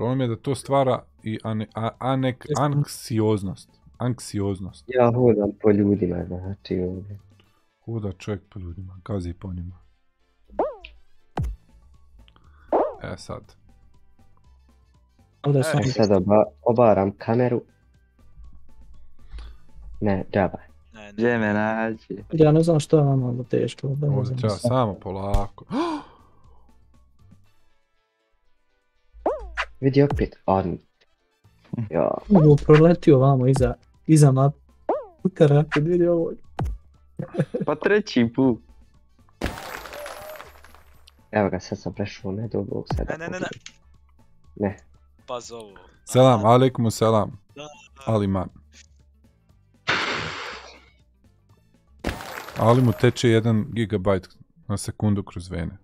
Problem je da to stvara i ane, a, anek, anksioznost. Anksioznost. Ja hodam po ljudima, znači ovdje. Huda čovjek po ljudima, gazi po njima. E sad. Ovdje sam. E, sad oba, obaram kameru. Ne, džaba. Gdje me naći? Ja ne znam što je vam ovo teško. Ovdje treba samo polako. Vidi opet, on. Ja, Ovo proletio vamo iza, iza map. Karakter, vidi ovo. Pa treći put. evo ga, sad sam prešao ne do ovog sada. Ne, ne, ne, ne. Ne, Paz ovo. Selam, alaikum selam. Da, Ali man. Ali mu teče 1 gigabajt na sekundu kroz vene.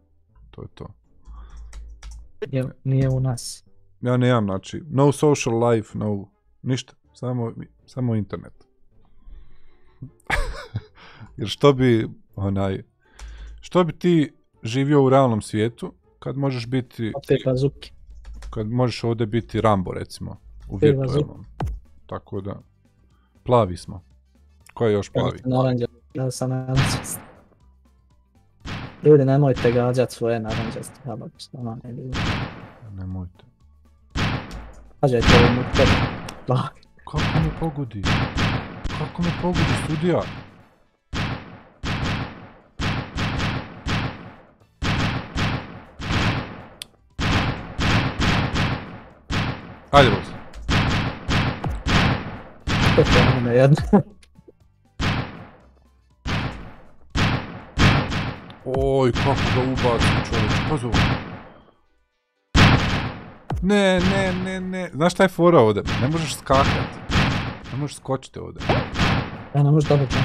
To je to. Nije, nije u nas. Ja nemam, znači, no social life, no, ništa, samo, samo internet. Jer što bi, onaj, što bi ti živio u realnom svijetu, kad možeš biti, kad možeš ovdje biti Rambo, recimo, u virtualnom. Tako da, plavi smo. Ko je još plavi? Ja sam naranđast. Ljudi, nemojte gađat svoje naranđaste jabuke, što ne ljudi. Nemojte. Ovo mu tebi. Bah, Kako me pogodi? Kako me pogodi, studija? Ajde, boss. opet je ono jedno. Oj, kako ga ubaci čovječ, pazi ovo. Ne, ne, ne, ne. Znaš šta je fora ovdje? Ne možeš skakat. Ne možeš skočiti ovdje. Ja ne možeš dobiti.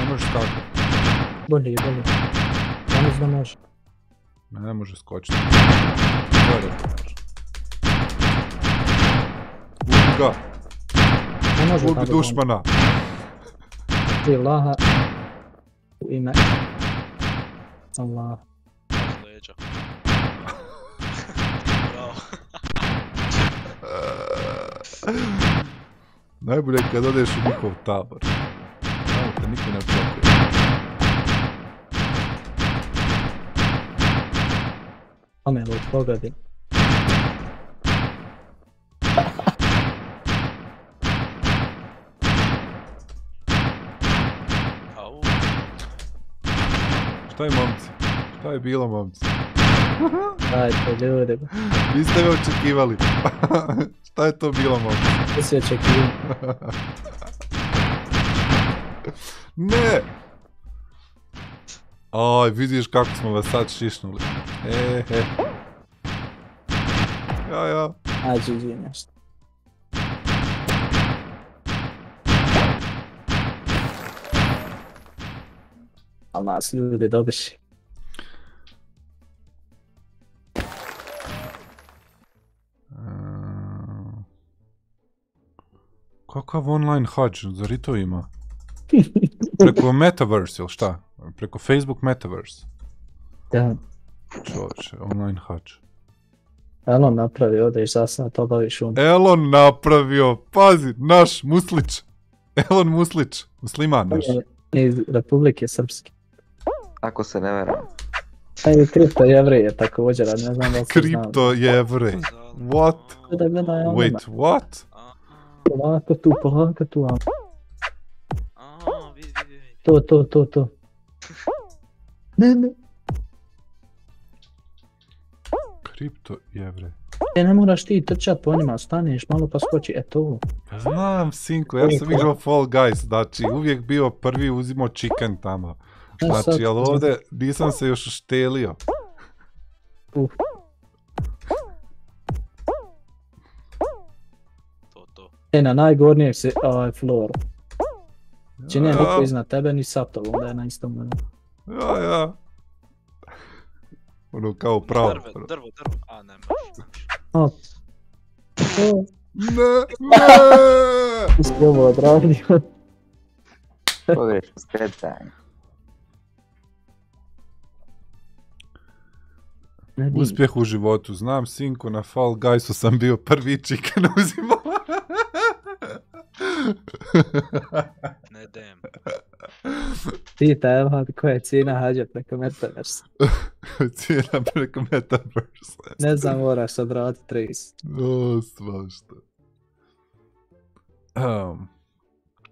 Ne možeš skakat. Bolje, bolje. Ja mislim da može. Ne, ne može skočiti. Je može. Ubi ga. Ne može Ubi dušmana. Ti Laha. U ime. Allah. Leđa. Bravo. Najbolje je kad odeš u njihov tabor. Tamo te niko ne očekuje. Omelo pogodi. Šta je momci? Šta je bilo momci? Dajte ljudi. Niste me očekivali. Šta je to bilo momci? To si očekivao. Ne! Aj, vidiš kako smo vas sad šišnuli. E, he. Ja, ja. A, GG nešto. Al nas ljudi dobiši. Kakav online hađ, zar i to ima? Preko Metaverse ili šta? Preko Facebook Metaverse. Da. Čovječe, online hađ. Elon napravi, odeš zasnat, obaviš um. Elon napravio, pazi, naš Muslić. Elon Muslić, musliman naš. Iz Republike Srpske. Ako se ne veram. A i kripto jevrije također, ne znam da se znam. Kripto jevrej. What? Wait, what? Polako tu, polako tu. a. A, vidi, vidi, vidi. To, to, to, to. Ne, ne. Kripto jevrej. E, ne moraš ti trčat po njima, staneš malo pa skoči, e to. Znam, sinko, ja sam igrao Fall Guys, znači uvijek bio prvi uzimo chicken tamo. E, Znači, ali ovdje nisam se još štelio. Uf. E, na najgornijeg si, ovaj, floor. Znači nije niko iznad tebe, ni Sato, onda je na istom levelu. Ja, ja. Ono kao pravo. Drvo, drvo, drvo. A, ne možeš. Ne, ne! si ovo odradio. Pogrešno skretanje. Ne di. Uspjeh u životu. Znam, sinko, na Fall Guysu sam bio prvi chicken uzimao. Ne dajem. Pita Elhad koja je cijena hađa preko Metaverse. Cijena preko Metaverse. Ne znam, moraš se obratiti 30. O, svašta. Um,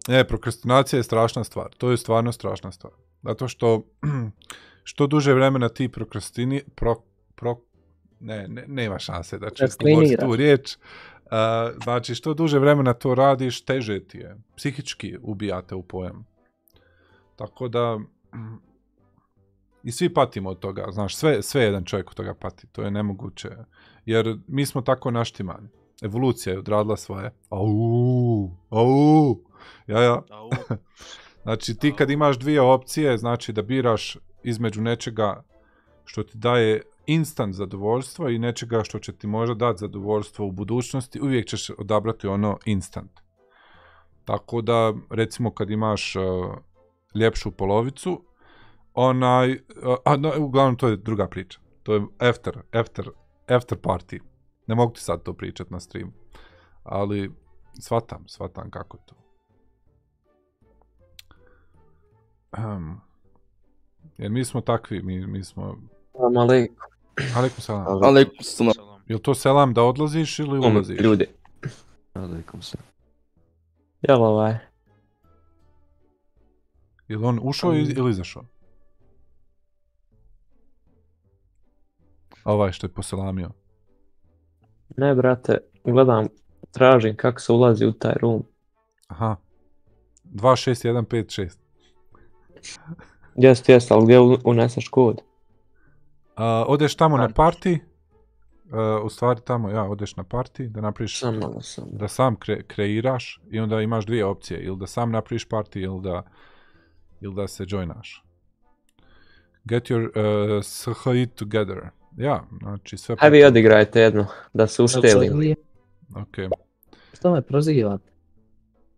e, prokrastinacija je strašna stvar. To je stvarno strašna stvar. Zato što što duže vremena ti prokrastini... Pro, pro, ne, ne, nema šanse da izgovoriti tu riječ. Uh, znači, što duže vremena to radiš, teže ti je. Psihički ubijate u pojam. Tako da... I svi patimo od toga, znaš, sve, sve jedan čovjek od toga pati, to je nemoguće. Jer mi smo tako naštimani. Evolucija je odradila svoje. Au, au, ja, ja. Znači, ti kad imaš dvije opcije, znači da biraš između nečega što ti daje instant zadovoljstvo i nečega što će ti možda dati zadovoljstvo u budućnosti, uvijek ćeš odabrati ono instant. Tako da, recimo, kad imaš uh, ljepšu polovicu, onaj, uh, a no, uglavnom to je druga priča. To je after, after, after party. Ne mogu ti sad to pričat na streamu. Ali, shvatam, shvatam kako je to. Ahem. jer mi smo takvi, mi, mi smo... Salam. Alaikum salam. Alaikum salam. Jel to selam da odlaziš ili Um, ulaziš? ljudi. Alaikum se. Jel ovaj? Jel on ušao ili izašao? Ovaj što je poselamio. Ne, brate, gledam, tražim kako se ulazi u taj room. Aha. 26156. Jest, jest, ali gdje uneseš kod? A, odeš tamo na party, a, u stvari tamo, ja, odeš na party, da napraviš, Samo malo sam. da sam kre- kreiraš i onda imaš dvije opcije, ili da sam napraviš party, ili da, ili da se joinaš. Get your uh, SHI together. Ja, znači sve... Aj vi odigrajte jedno, da se uštelim. Ok. Što me prozivate?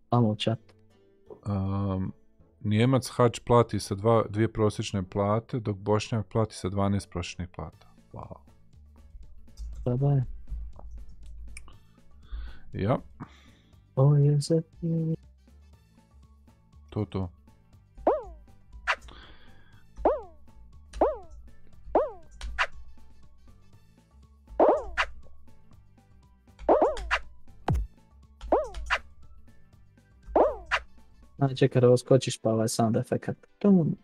Tamo u chat. Um, Nijemac hač plati sa dva, dvije prosječne plate, dok Bošnjak plati sa 12 prosječnih plata. Wow. Bye bye. Ja, O, je to to. Čekaj da oskočiš pa ovaj sound efekat. Tum.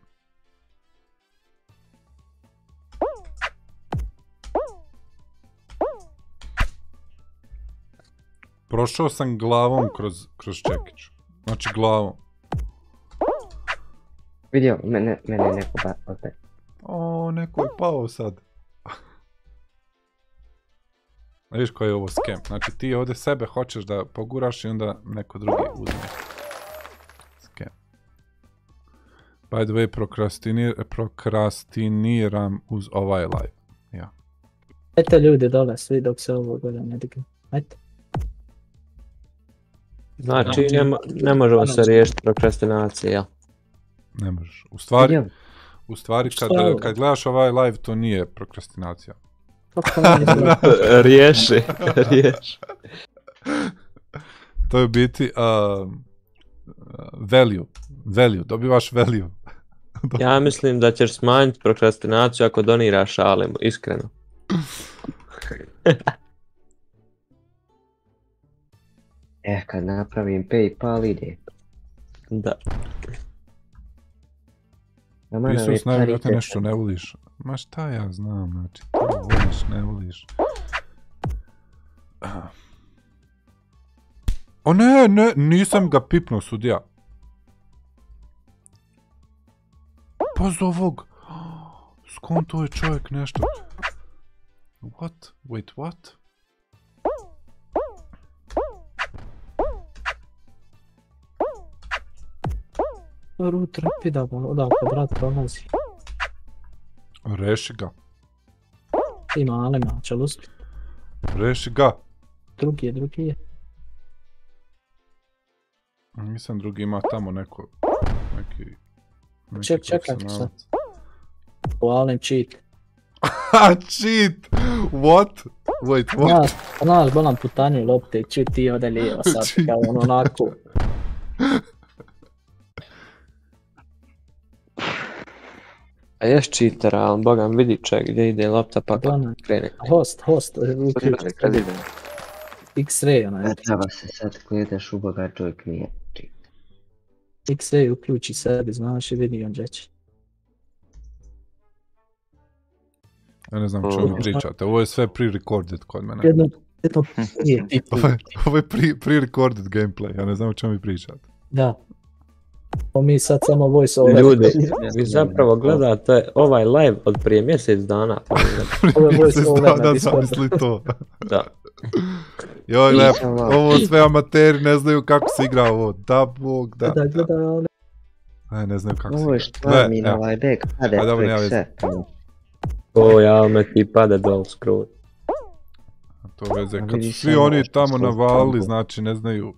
Prošao sam glavom kroz, kroz čekić. Znači glavom. Vidio, mene, mene je neko ba... opet. O, neko je pao sad. Viš koji je ovo skem. Znači ti ovdje sebe hoćeš da poguraš i onda neko drugi uzme. By the way, prokrastinir, prokrastiniram uz ovaj live. Ja. Ajte ljudi dole, svi dok se ovo gleda ne digne. Ajte. Znači, ne, mo- ne možemo se riješiti prokrastinacije, jel? Ne možeš. U stvari, u stvari kad, kad gledaš ovaj live, to nije prokrastinacija. Izgleda? riješi, riješi. To je u biti um, uh, value. Value, dobivaš value. Ja mislim da ćeš smanjiti prokrastinaciju ako doniraš Alimu, iskreno. Eh, kad napravim Paypal ide. Da. Isus najvjerojatnije nešto ne voliš. Ma šta ja znam, znači to voliš, ne voliš. Ah. O ne, ne, nisam ga pipnuo sudija. Pazi ovog. Skonto je čovjek nešto. What? Wait, what? Root rapida, odakle brat prolazi. Reši ga. Ima Alema, će li uspjeti? Reši ga. Drugi je, drugi je. Mislim drugi ima tamo neko... Neki... Ček, čekaj. O Alem cheat. Ha, cheat! What? Wait, what? Znaš, znaš, bolam putanju lopte, čuj ti ode lijevo sad, Cheat. kao ono onako. A jes cheater, ali boga mi vidi ček gdje ide lopta pa ne. krene. Host, host, uključi Kredit, kredit. X-ray, onaj. Treba se sad gledaš u Boga čovjek nije. X-ray uključi sebi, znaš i vidi on će. Ja ne znam o čemu pričate. Ovo je sve pre-recorded kod mene. Jedno, jedno. Ovo je, ovo je pre- pre-recorded gameplay. Ja ne znam o čemu vi pričate. Da. Pa mi sad samo voice over. Ljudi, vi zapravo gledate ovaj live od prije mjesec dana. Ovo je voice over na dana Discordu. to. Da. Joj, lep, ovo sve amateri ne znaju kako se igra ovo. Da, bog, da. Gledaj, gledaj, ali Ne, ne znaju kako se Ovo je igra. što mi na ovaj back pade nema sve. O, ja me ti pade dol skroz. To veze. Kad su svi oni tamo tamo. znači ne znaju.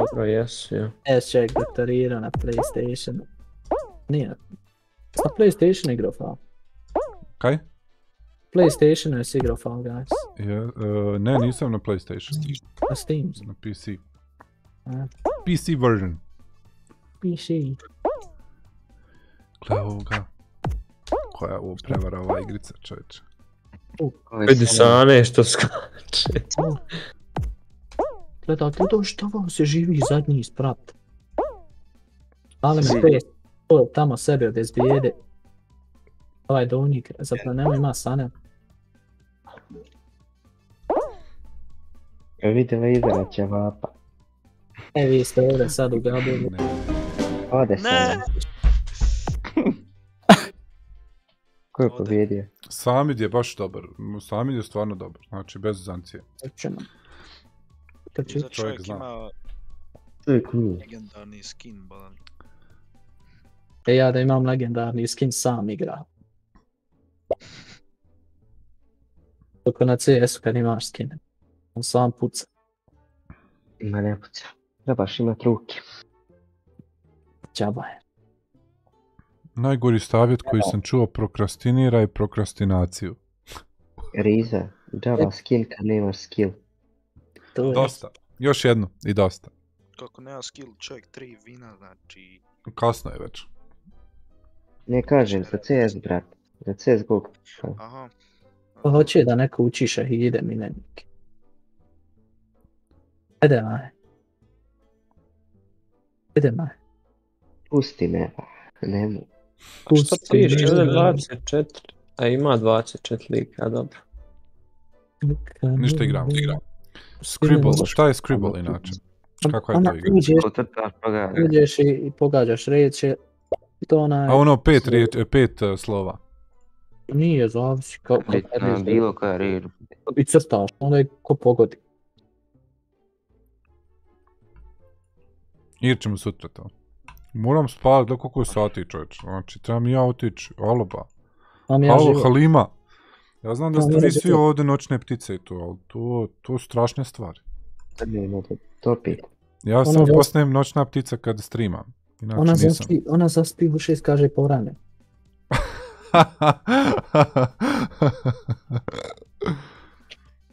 Dobro, jesu, ja. S-Check doktorira na Playstationu. Nije. Na Playstationu igrao Fall. Kaj? Playstationu je igrao Fall Guys. Je, e, ne, nisam na PlayStation. Na Steam. Na PC. A, PC version. PC. Gle ovoga. Koja je ovo prevara ova igrica, čovječe. Vidi Sane što skače. Gledaj, gledaj što vam se živi zadnji sprat. Ali me pet, to tamo sebe od izbijede. Ovaj donjik, zapravo nema ima sane. Vidi lidera će vapa. E, vi ste ovdje sad u Gabu. Ode sada. Ko je pobjedio? Samid je baš dobar. Samid je stvarno dobar. Znači, bez zancije. Trči. Za čovjek zna. ima Čovjek nije. legendarni skin, balan. E ja da imam legendarni skin sam igra. Dok na CS-u kad imaš skine. On sam puca. Ma ne puca. Trebaš imat ruke. Džaba je. Najgori savjet koji sam čuo prokrastinira je prokrastinaciju. Riza. Džaba skill kad nemaš skill. To je. Dosta. Još jednu i dosta. Kako nema skill, čovjek tri vina, znači... Kasno je već. Ne kažem, za CS, brat. Za CS GO. Aha. Hoće da neko uči šahide milenike. Ajde, aj. Idemo. Pusti me, ne mogu. Ovdje 24? A ima 24 lika, dobro. Ništa igramo. Scribble, šta je Scribble inače? Kakva je Ona to igra? uđeš, uđeš i, i pogađaš riječi. To onaj... A ono pet, riječ, pet uh, slova. Nije, zavisi kako. Na bilo koja riječ. I crtaš, onda je ko pogodi. Igrat ćemo sutra to. Moram spavati, da koliko je sati čovječ. Znači, trebam i ja otići. Alo ba. Mam ja. Halima. Ja znam da ste vi svi ovdje noćne ptice i to, ali to, to su strašne stvari. Ne mogu topiti. Ja sam zas- postajem noćna ptica kad streamam. Inače Ona nisam. zaspi, ona zaspi u šest kaže porane.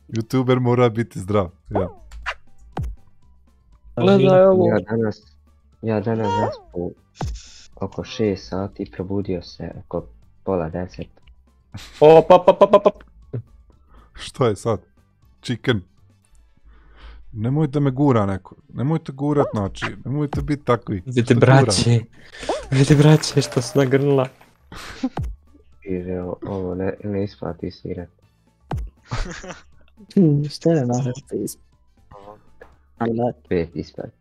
Youtuber mora biti zdrav. Ja. Gledaj ovo. Ja danas, ja danas zaspu oko 6 sati i probudio se oko pola deset. O, pa, pa, pa, pa, pa. Što je sad? Chicken. Nemojte me gura neko. Nemojte gurat, znači. Nemojte biti takvi. Vidite braće. Vidite braće što su nagrnula. Kaže, o- ovo ne, ne isplati svirat. Hmm, Šta je na face? Ali Pet isplati.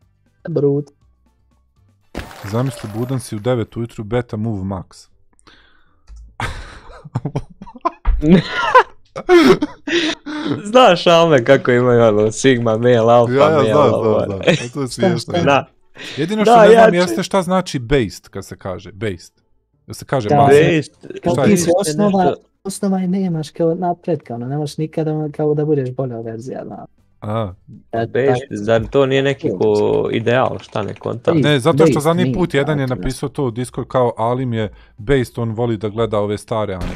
brut. Zamisli, budan si u 9 ujutru, beta move max. Znaš Alme kako imaju ono Sigma, Mail, Alpha, Ja, ja, znam, znam, znam. ono. A to je smiješno. Da. Jedino što Da, ne znam jeste šta znači based, kad se kaže. Based. Jel se kaže Da, based? Kao ti to? osnova, osnova i nemaš kao napred, kao ne možeš nikada kao da budeš bolja verzija. Da. A, Based, zar to nije neki ko ideal, šta ne konta? Ne, zato što zadnji put jedan je tako, napisao to u Discord kao Alim je based, on voli da gleda ove stare anime.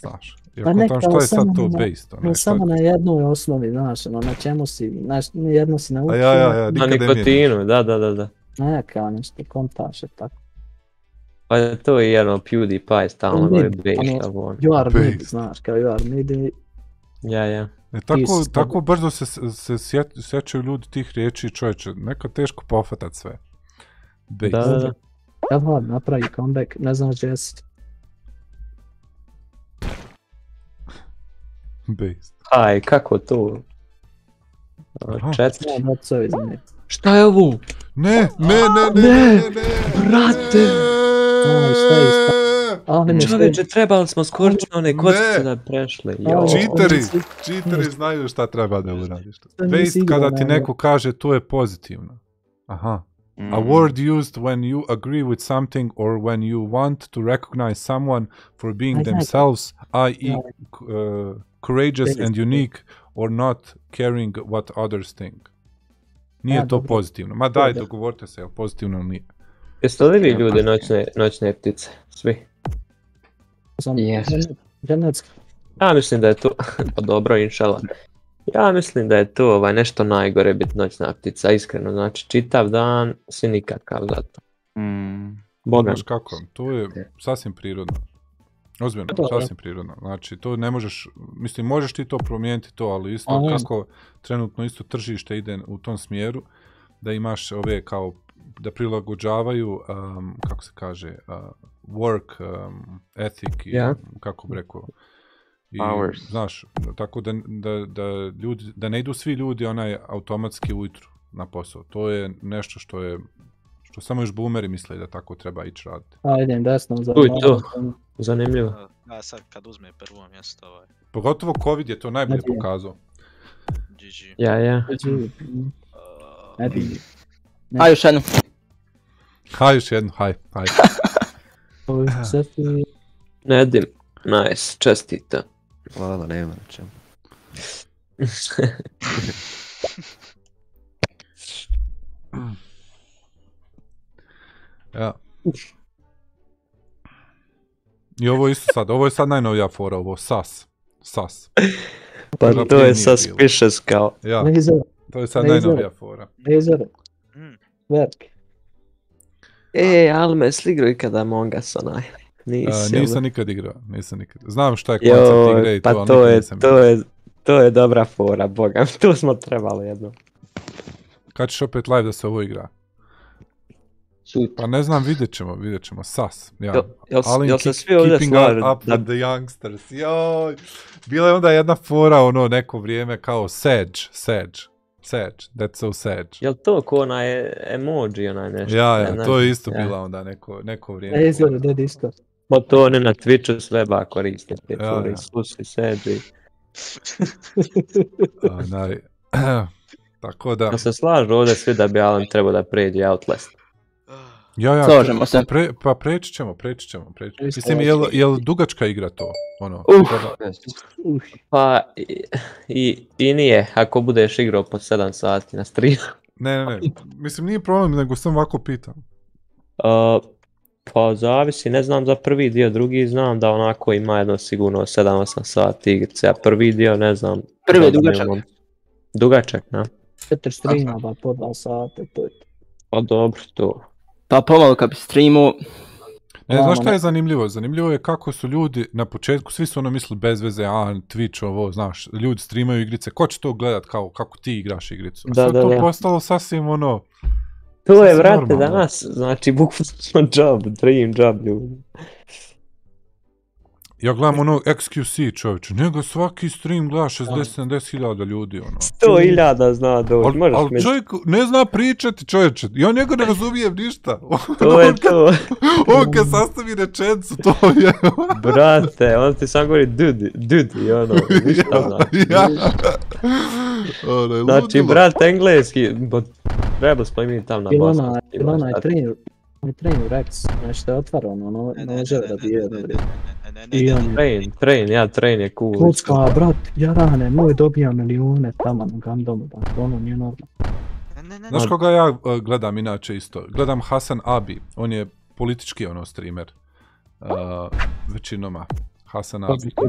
Znaš. Pa kontam neka, što je sad to na- based? No, Ono, samo na jednoj osnovi, znaš, ono, na čemu si, znaš, jedno si naučio, ja, ja, ja, Na nikotinu, da, da, da, da. ne, kao nešto, kontaš je tako. Pa to je jedno PewDiePie stalno Mid, je based, ono, ali on. You are mid, Based. znaš, kao you are mid Ja, ja. E, tako, tako brzo se, se sjet- sjećaju ljudi tih riječi, čovječe, neka teško pofatat sve. Based. Da, da, da. Evo, napravi comeback, ne znam gdje si. Based. Aj, kako to? Četiri. Ja, bracovi za mid. Šta je ovo? Ne, ne, ne, ne, ne, ne, ne, brate! Aj, šta je isto? Ali Čovječe, trebali smo skočiti na one Ne. kockice da prešli. Su- cheateri znaju šta treba da uradiš. Based kada ti neko kaže to je pozitivno. Aha. A Mm. word used when you agree with something or when you want to recognize someone for being themselves, i.e. Uh, courageous and unique or not caring what others think. Nije to dobro. pozitivno. Ma daj, dogovorite se, jel pozitivno ili nije. Jeste li vi ljudi noćne, noćne ptice? Svi? Sam Jesu. genetski. Ja mislim da je to, pa dobro, inšala. Ja mislim da je to ovaj, nešto najgore biti noćna ptica, iskreno. Znači, čitav dan si nikakav za to. Mm. Boga. Znaš kako, to je sasvim prirodno. Ozbiljno, Dobro. sasvim prirodno. Znači, to ne možeš, mislim, možeš ti to promijeniti to, ali isto A, ne kako trenutno isto tržište ide u tom smjeru, da imaš ove kao, da prilagođavaju, um, kako se kaže, uh, work um, ethic i Ja. kako bi rekao, i, Hours. znaš, tako da, da, da, ljudi, da ne idu svi ljudi onaj automatski ujutru na posao. To je nešto što je, što samo još boomeri misle da tako treba ići raditi. A idem desno za Uj, to. Zanimljivo. Da, sad kad uzme prvo mjesto ovaj. Pogotovo COVID je to najbolje Znači- pokazao. GG. Ja, ja. Ne bi. Aj još jednu. Haj još jednu, haj, haj. Ovo sve ti... Nedim. Nice, čestita. Hvala, nema na čemu. Ja. I ovo je isto sad, ovo je sad najnovija fora, ovo SAS. SAS. Pa to je nije suspicious kao. Ja, to je sad najnovija fora. laser, Mm. verk. E, ali me sligro ikada Among Us onaj. A, Nisi, nisam nikad igrao, nisam nikad. Znam šta je koncept igre i to, pa ali to nikad je, nisam to je, to je dobra fora, boga. To smo trebali jedno. Kad ćeš opet live da se ovo igra? Pa ne znam, vidjet ćemo, vidjet ćemo. Sas. Ja. Jel- jel jel se svi ovdje slažu up da- with the youngsters. Joj. Bila je onda jedna fora, ono, neko vrijeme kao Sedge, Sedge, Sedge, that's so Sedge. Jel to ko onaj emoji, onaj nešto? Ja, ne ja, to je isto Ja. bila onda neko, neko vrijeme. izgleda da je Discord. Pa to oni na Twitchu sve ba koriste, te Ja, fore, ja. slusi sebi. Onaj, tako da... Ja se slažu ovdje svi da bi Alan trebao da pređe Outlast. Ja, ja, pa se. Pre, pa preći ćemo, preći ćemo, preći. Mislim, jel, jel dugačka igra to? Ono, treba- Uh, Pa i, i, nije, ako budeš igrao po 7 sati na streamu. Ne, ne, ne, mislim nije problem, nego sam ovako pitam. Uh, pa zavisi, ne znam za prvi dio, drugi znam da onako ima jedno sigurno 7-8 sati igrice, a prvi dio ne znam. Prvi dugačak. imam- Dugačak, da. Četiri streama, pa po dva sata, to je to. Pa dobro, to. Pa pomalo kad bi streamu, Ne, znaš šta je zanimljivo? Zanimljivo je kako su ljudi na početku, svi su ono mislili bez veze, a Twitch ovo, znaš, ljudi streamaju igrice, ko će to gledat kao kako ti igraš igricu? A Da, sad da, to da. postalo sasvim ono, To je, vrate, normalno. danas, znači, bukvalno job, dream job, ljudi. Ja gledam ono XQC čovječe, njega svaki stream gleda 60-70 hiljada ljudi, ono. 100.000 zna doći, Ali možeš al misliti. čovjek ne zna pričati čovječe, ja njega ne razumijem ništa. To je to. On kad sastavi rečenicu, to je... Brate, on ti sam govori dude, dude i ono, ništa zna. ja. Ono, Znači, brat engleski, bo trebali smo i mi tam na Ili Bosnu. onaj, ili train, onaj train Rex, znači to je otvoreno, no, noževe da bije, dobri. I on je, Train, train, ja, train je cool. Kocka, brat, jarane, moj dobija milijune tamo na Gandomu, da, ono nije normalno. Znaš koga ja uh, gledam inače isto? Gledam Hasan Abi, on je politički ono streamer. Uh, većinoma. Hasan Abi. Oj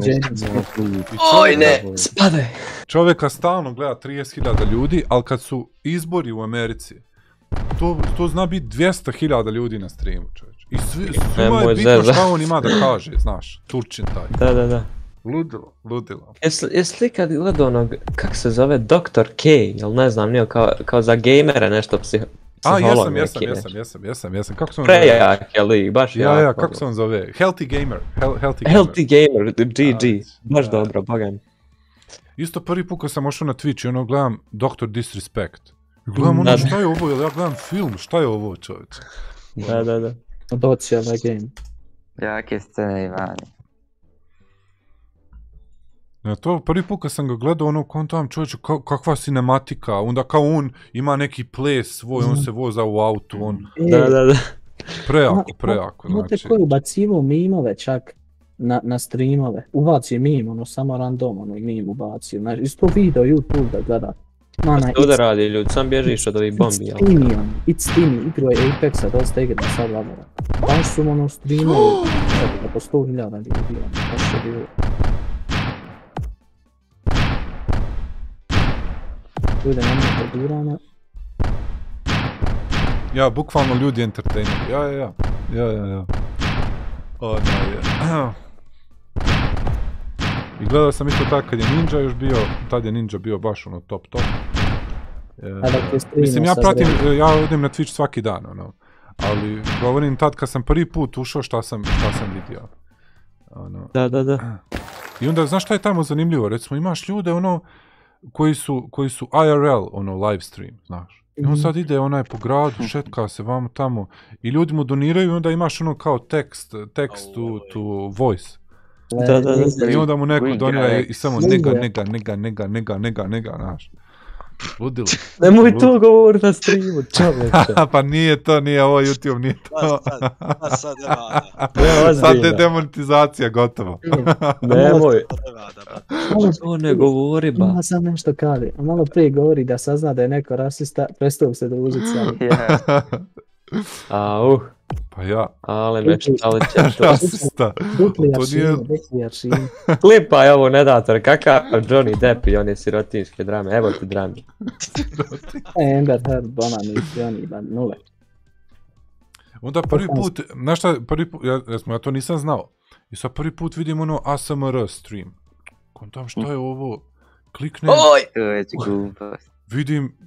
čovjeka- ne, spadaj. Čovjeka stalno gleda 30.000 ljudi, ali kad su izbori u Americi, to, to zna biti 200.000 ljudi na streamu, čovječ. I svi, svima je bitno šta on ima da kaže, znaš, Turčin taj. Da, da, da. Ludilo, ludilo. Jesi, jesi li kad gledao onog, kak se zove, Dr. K, jel ne znam, nije kao, kao za gamere nešto psiho, A, jesam, jesam, jesam, jesam, jesam, jesam. Kako se on zove? Prejak je lik, baš Ja, jako. ja, kako se on zove? Healthy Gamer. Hel, healthy Gamer. Healthy Gamer, GG, baš da. dobro, bogan. Isto prvi put kad sam ošao na Twitch i ono gledam Dr. Disrespect. Gledam ono šta je ovo, jel ja gledam film, šta je ovo čovječe? Da, da, da. Doći ovaj game. Jake scene Ivani. Ja, to prvi put kad sam ga gledao, ono, kontam čovječe, ka, kakva sinematika, onda kao on ima neki ples svoj, on se voza u autu, on, Da, da, da. prejako, prejako, Znate znači. ko je ubacivo mimove čak na, na streamove? Ubacio mim, ono, samo random, ono, mim ubacio. Znači, isto video YouTube da gleda. Ma, onaj, Što da it's- radi ljudi, sam bježiš od ovih bombi, jel? It's Timmy, on, It's Timmy, igrao je Apexa, dosta igra sad labora. Baš su ono streamovi, evo, oko 100.000 ljudi, baš je bilo. Bude nema podurana. Ja, bukvalno ljudi entertainer. Ja, ja, ja. Ja, ja, ja. Ona je. I gledao sam isto tako kad je Ninja još bio, tad je Ninja bio baš ono top top. E, mislim, ja pratim, ja odem na Twitch svaki dan, ono. Ali govorim tad kad sam prvi put ušao šta sam, šta sam vidio. Ono. Da, da, da. I onda, znaš šta je tamo zanimljivo? Recimo, imaš ljude, ono, koji su, koji su IRL, ono, live stream, znaš. I on Mhm. sad ide onaj po gradu, šetka se vamo tamo i ljudi mu doniraju i onda imaš ono kao tekst, tekst to, to voice. Da, da, da. I onda mu neko donira i, samo nega, nega, nega, nega, nega, nega, nega, znaš. Ludilo. Nemoj to govorit na streamu, čovječe. pa nije to, nije ovo YouTube, nije to. Sad, sad, Ne, Sad je demonetizacija, gotovo. Nemoj. To ne govori, ba. Ima sad nešto kaže, a malo prije govori da sazna da je neko rasista, prestao se družiti sa njim. Ja. A, uh, Pa ja. ale me čitali će to. Rasista. Dupli To nije... aršini, dupli aršini. Klipa je ovo nedator, kakav Johnny Depp i one sirotinske drame, evo ti drame. E, Amber Heard, Bonan i oni, ba, nule. Onda prvi put, znaš šta, prvi put, ja, recimo, ja to nisam znao. I sad prvi put vidim ono ASMR stream. Kontam šta je ovo, kliknem, Oj! Već glupost. vidim,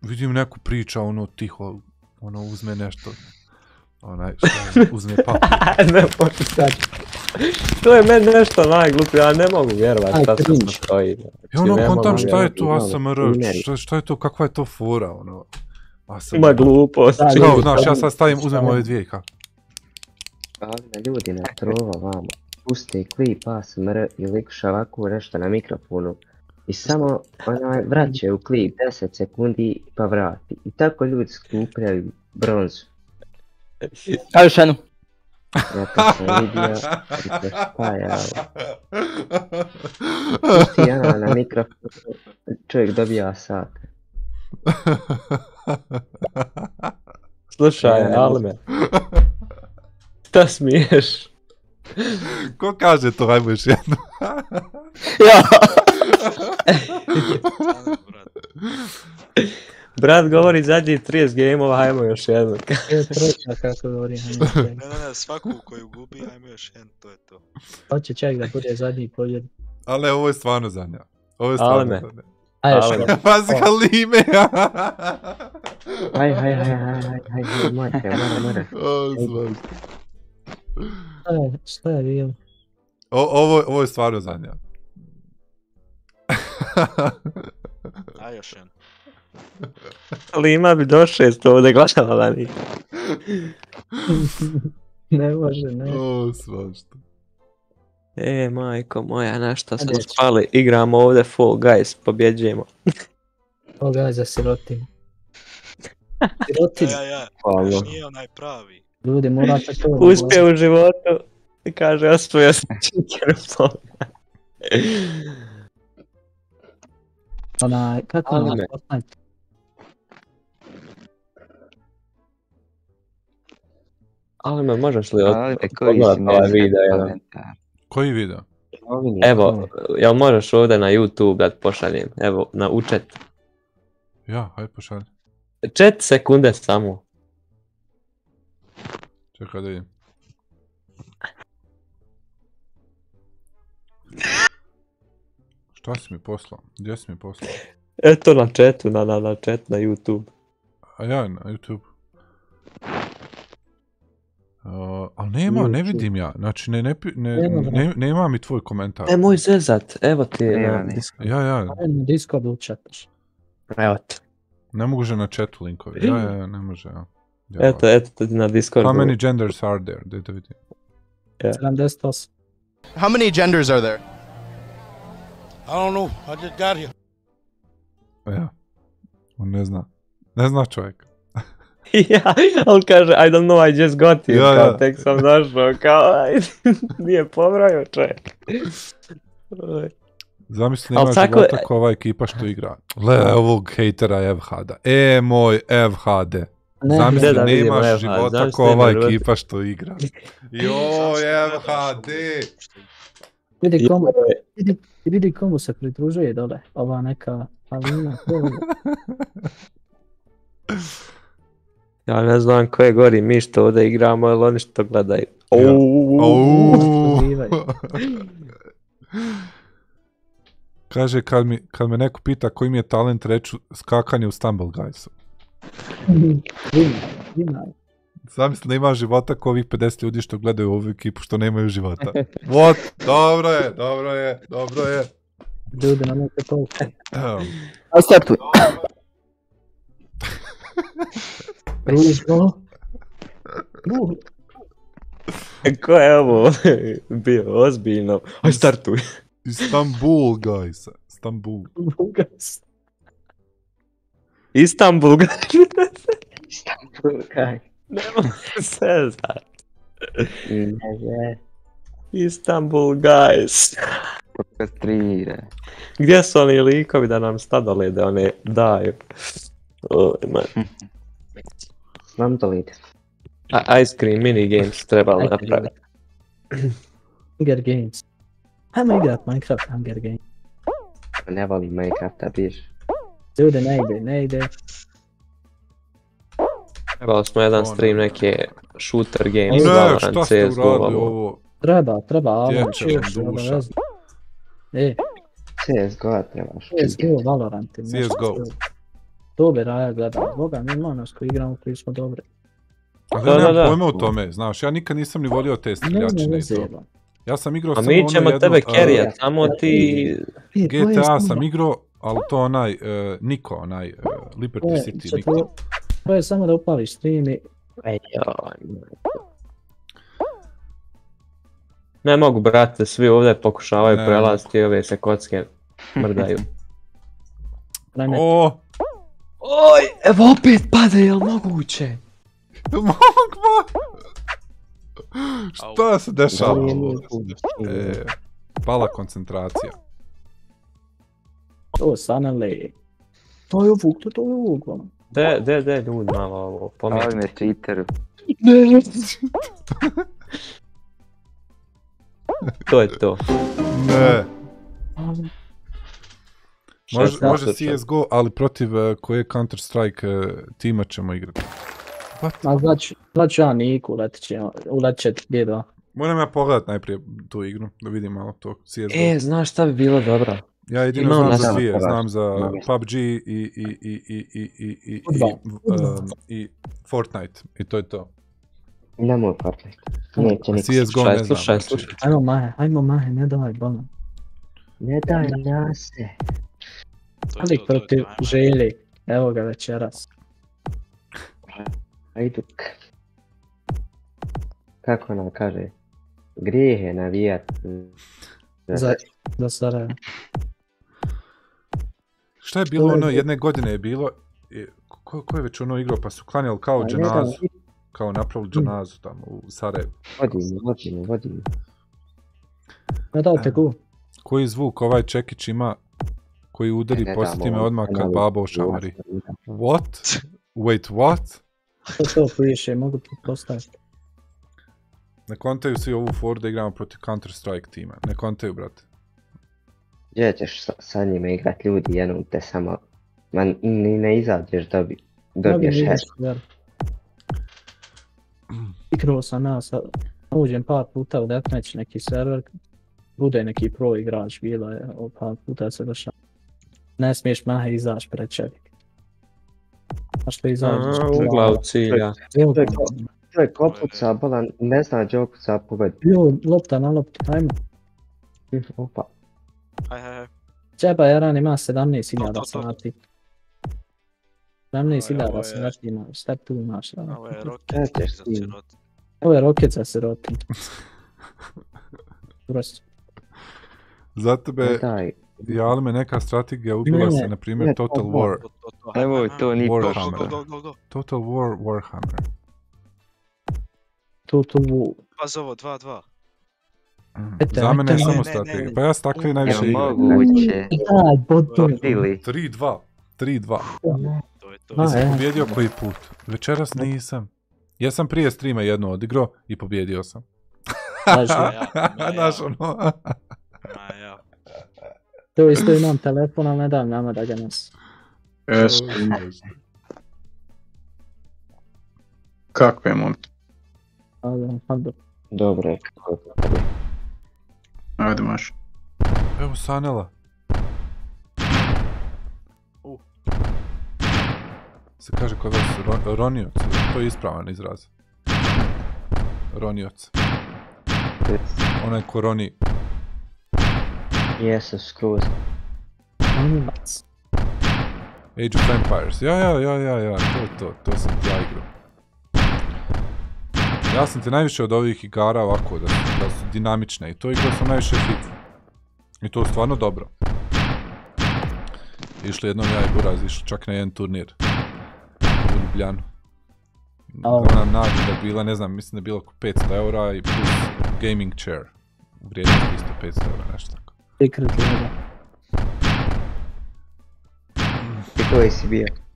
vidim neku priča, ono tiho, ono uzme nešto. Onaj što je, uzme papir. ne može sad. To je meni nešto najgluplje, ja ne mogu vjerovat šta se stoji. I ono, ne kontam šta je to ASMR, šta, šta je to, kakva je to fora, ono. ASMR. Ima glupost. Kao, znaš, ja sad stavim, uzmem ove dvije, kao. Glavne ljudi na trova vamo. Puste klip ASMR i likuša ovako nešto na mikrofonu. I samo onaj vraćaju klip 10 sekundi pa vrati. I tako ljudi skupljaju bronzu. Ajde još jednu. Ja to sam vidio, rekao šta ovo? Pusti ona na mikrofonu, čovjek dobija sat. Slušaj, Ne, Alme. Šta smiješ? Ko kaže to, ajmo još jednu. Ja. Brat govori zadnjih 30 gameova, hajmo još jednu. Je treća kako govori. Ne, ne, ne, svaku koju gubi, ajmo još jedan, to je to. Hoće čak da bude zadnji pobjed. Ali ne, ovo je stvarno zadnja. Ovo je stvarno Alme. zadnja. Ajde, Alme. Pazi ga lime. Haj, haj, haj, haj, haj, haj, haj, morate, mora, mora. O, svašta. Šta je, šta je bilo? O, ovo, ovo je stvarno zadnja. Aj još jedan. Lima bi do šest ovdje gledala njih. ne može, ne. O, svašta. E, majko moja, na šta smo Ajde. spali? Igramo ovdje Fall Guys, pobjeđujemo. Oga za sirotinu. Sirotin, Ja, ja, Hvala. još nije onaj pravi. ljudi morate to Uspio u životu i kaže osvojio sam Fall Onaj, kako je onaj Fortnite? Ali me možeš li od- Ali me koji pogledat si ovaj video? jedan? Koji video? Evo, jel možeš ovdje na YouTube da pošaljem? Evo, na u chat. Ja, hajde pošalj. Čet sekunde samo. Čekaj da vidim. Šta si mi poslao? Gdje si mi poslao? Eto na chatu, na, na, na chat, na YouTube. A ja na YouTube. Uh, ali nema, ne vidim ja. Znači, ne, ne, ne, ne, nema mi tvoj komentar. Nemoj zezat, evo ti je na ni. Discord. Ja, ja, Ajde na Discord učataš. Evo te. ne može na chatu linkovi. Ja, ja, ja, ne može, ja. ja. Eto, eto ti na Discordu. How many genders are there? Da vidim. 78. How many genders are there? I don't know. I just got here. Ja. On ne zna. Ne zna čovjek. ja, on kaže, I don't know, I just got here, Ja, kao ja. tek sam došao, kao, aj, nije pobrojao čovjek. Zamisli nema tako- života ova ekipa što igra. Gle, ovog hejtera FHD. E, moj FHD. Ne, Zamisli, da nemaš života zamisli ko ova nema života. ekipa što igra. Joj, FHD. Vidi komu, vidi, vidi komu se pridružuje dole. Ova neka Alina. Ja ne znam ko je gori, mi što ovdje igramo ili oni što gledaju. Ja. Kaže, kad, mi, kad me neko pita koji mi je talent, reću skakanje u Stumble Guysu. Ima, ima. Zamisli, nema života ko ovih 50 ljudi što gledaju ovu ekipu što nemaju života. What? Dobro je, dobro je, dobro je. Ljudi, nemojte to. Evo. Ajde startuj. Ruliš go. Ruh. Ko je ovo bio, ozbiljno. Aj startuj. Istanbul, guys. Istanbul. Rugas. Istanbul, Kaj? Nemoj se zat. Ne, ne. Istanbul, guys. Kastrira. Gdje su oni likovi da nam stadolede one daju? Oj, man. Znam dolite. A, ice cream mini games trebalo napraviti. Hunger Games. Hajmo igrat Minecraft Hunger Games. Ne volim Minecrafta, biš. Ljudi, ne ide, ne ide. Trebali smo jedan stream neke shooter games, Ne, Valorant, šta ste CSGO, uradili ovo. Treba, treba, čuješ, duša. E, CSGO trebaš. CSGO, Valorant. CSGO. To bi Raja gledao. Boga, mi Monovsko igramo koji smo dobri. Ali Da, nemam pojma o tome, znaš, ja nikad nisam ni volio te streljačine i to. Ja sam igrao A samo mi onu ćemo jednu, tebe uh, carryat, samo ti... GTA sam igrao, ali to onaj, uh, Niko, onaj, To Liberty City Niko. To je samo da upališ stream i joj. Ne mogu, brate, svi ovdje pokušavaju Ne prelaziti i ove se kocke mrdaju. O, Oj, evo opet pade, jel moguće? Mogma! Šta se dešava? E, pala koncentracija. To sanele. To je uvuk, to, je uvuk, ono. De, de, de, ljudi malo ovo, Ali pomijeti. me Twitteru. Ne. To je to. Ne. Može, može? CSGO, ali protiv uh, koje Counter Strike uh, tima ćemo igrati. Ma znači, znači ja Niku uletit će, uletit će G2. Moram ja pogledat najprije tu igru, da vidim malo to CSGO. E, znaš šta bi bilo dobro? Ja jedino znam nas- za dvije, znam za. PUBG i, i, i, i, i, i, i, i, um, i Fortnite. I to je to. Nemoj Fortnite. Neće niko. CSGO ne znam. slušaj, znači. slušaj. Ajmo mahe, ajmo mahe, ne daj bono. Ne daj nase. Ali protiv želje, evo ga večeras. Hajduk. Kako nam kaže? Grijeh je navijat. Za, za Sarajevo. Šta je bilo je ono, jedne godine je bilo, ko, ko je već ono igrao, pa su klanjali kao A, dženazu, kao napravili dženazu tamo u Sarajevu. Vodimo, vodimo. Ne dao te gu. Koji zvuk ovaj Čekić ima, koji udari, Ne posjeti me odmah kad damo. baba ošamari. What? Wait, what? To to piše, mogu ti postaviti. Ne kontaju svi ovu foru da igramo protiv Counter Strike tima. Ne kontaju, brate. Gdje ćeš sa, njima igrat ljudi jednom te samo... Ma ni ne izađeš dobi, dobiješ jer- Igrao sam ja, sa, uđem par puta u Deathmatch neki server, bude neki pro igrač, bilo je, par puta se dešava. Ne smiješ mahe izaći pred čovjek. A što izađeš? U glavu cilja. Je kopuca, bolan, ne zna gdje okuca pogodi. Jo, lopta na loptu, ajmo. Opa. Aj, aj, aj. Džaba Jaran ima 17.000 sati. 17.000 sati ima, šta tu imaš? Ovo je roket za siroti. Ovo je roket za siroti. Prosto. Za tebe, Jalme, neka strategija ubila se, na primjer, Total War. Evo, to nije Warhammer. Total War Warhammer. Total War. Paz ovo, 2-2. Za mene je samo strategija. Pa ja s takve najviše igram. moguće? Bodu. Ili? 3-2. 3-2. To je to. Ma, Jesam e. pobjedio koji put? Večeras nisam. Ja sam prije streama jedno odigrao i pobjedio sam. Znaš, ono. To isto imam telefon, ali ne dam nama da ga nas. Kako je mom? Ali, ali, Dobro je. Ajde maš. Evo Sanela. Uh. Se kaže kod vas ro, ronioc, to je ispravan izraz. Ronioc. Onaj ko roni. Jesu skroz. Animac. Age of Empires. Ja, ja, ja, ja, ja, to je to, to sam ja igrao. Ja sam ti najviše od ovih igara ovako, da su, da su dinamične i to igrao sam najviše FIFA. I to je stvarno dobro. Išli jednom ja i Buraz, išli čak na jedan turnir. U Ljubljanu. Au. Ona nagrada je bila, ne znam, mislim da je bilo oko 500 eura i plus gaming chair. U vrijednosti isto 500 eura, nešto tako. Secret Leda. I koji si bio?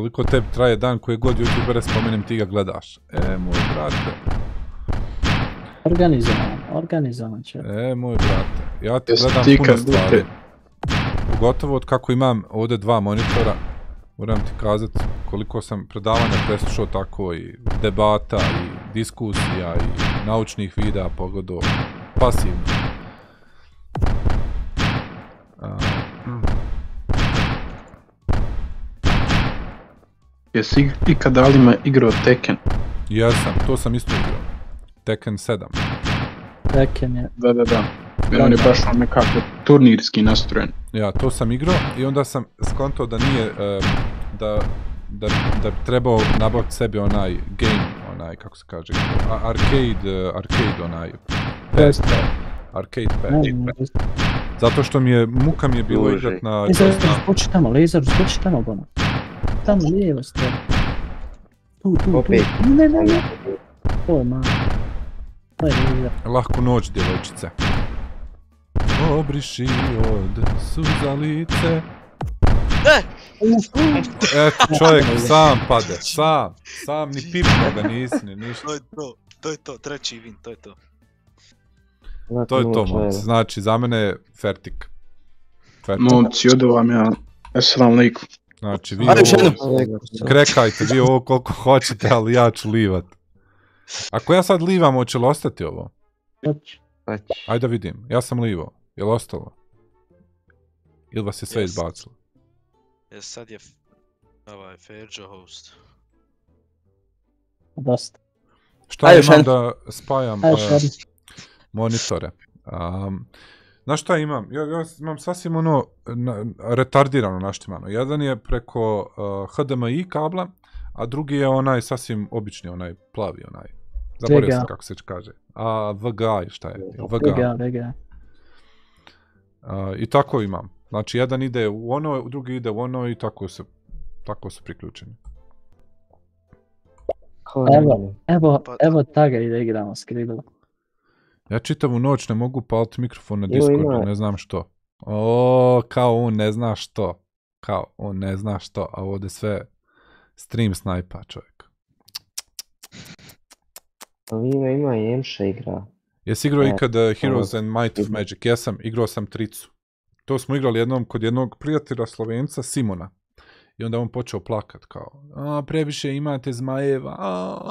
Koliko tebi traje dan koje god youtubere spomenem ti ga gledaš? E, moj brate. Organizovan, organizovan će. E, moj brate. Ja ti Jesi gledam ti puno stvari. Pogotovo od kako imam ovdje dva monitora. Moram ti kazat koliko sam predavanja preslušao tako i debata i diskusija i naučnih videa pogodo pasivno. A, Jesi ikada Alima igrao Tekken? Jesam, to sam isto igrao. Tekken 7. Tekken je. Da, da, da. I on je baš on nekako turnirski nastrojen. Ja, to sam igrao i onda sam skontao da nije, em, da, da, da bi trebao nabaviti sebi onaj game, onaj, kako se kaže, arcade, eh, arcade onaj, pad, arcade pad. Zato što mi je, muka mi je bilo igrat na... Lizar, skoči tamo, Lizar, skoči tamo, Bona. Tamo, lijevo ste. Tu, tu, tu. Ne, ne, ne. O, ma. To je Lizar. Lahku noć, djevojčice. Obriši od suza lice. Eto, čovjek sam pade, sam, sam, ni pipnuo ga nisi, ni ništa. To je to, to je to, treći win, to je to. To je to, momci. Znači, za mene je Fertik. Fertik. Momci, odo vam ja. Assalamu alaikum. Znači, vi ovo, krekajte, vi ovo koliko hoćete, ali ja ću livat. Ako ja sad livam, hoće li ostati ovo? Ajde da vidim, ja sam livao, je li ostalo? Ili vas je sve izbacilo? E, sad je ovaj Ferjo host. Dosta. Šta Ajde, imam da spajam Ajde, eh, monitore? Um, znaš šta imam? Ja, ja imam sasvim ono na, retardirano naštimano. Jedan je preko uh, HDMI kabla, a drugi je onaj sasvim obični, onaj plavi, onaj. Zaboravio sam kako se kaže. A VGA, šta je? VGA. VGA, VGA. Uh, I tako imam. Znači, jedan ide u ono, drugi ide u ono i tako se, tako su priključeni. Evo, evo, evo taga i da igramo skribila. Ja čitavu noć ne mogu paliti mikrofon na Discordu, ne znam što. O, kao on ne zna što. Kao on ne zna što, a ovdje sve stream snajpa čovjek. Alima ima i Emša igra. Jesi igrao E, ikad uh, Heroes and Might of Magic? Jesam, igrao sam tricu. To smo igrali jednom kod jednog prijatelja Slovenca, Simona. I onda on počeo plakat kao, a, previše imate zmajeva, a,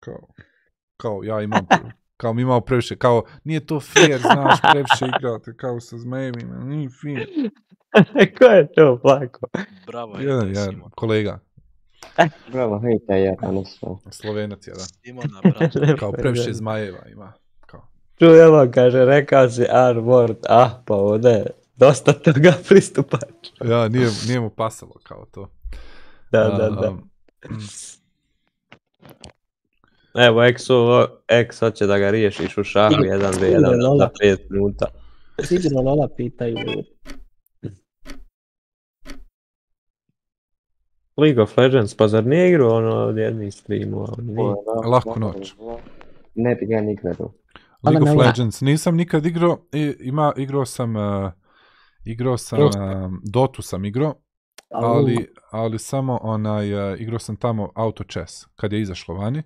kao, kao ja imam, kao mi imamo previše, kao nije to fair, znaš, previše igrate kao sa zmajevima, nije fair. Ko je to plako? Bravo, Jedan, jedan, kolega, Bravo, hejta ja danas sve. Slovenac jedan. Simona, brate. Kao previše zmajeva ima. Čuj, evo, kaže, rekao si R-word, ah, pa ovdje je dosta toga pristupač. Ja, nije, nije mu pasalo kao to. Da, da, da. Um, Evo, X, ovo- X hoće da ga riješiš u šahu 1v1 za 5 minuta. Sigurno Lola pitaju. League of Legends, pa zar nije igrao ono od jednih streamova? Laku noć. Ne bi ga nikad. League of Ana Mela. Legends nisam nikad igrao, i, ima, igrao sam, uh, igrao sam, um, Dotu sam igrao, ali, ali samo onaj, uh, igrao sam tamo Auto Chess, kad je izašlo vani.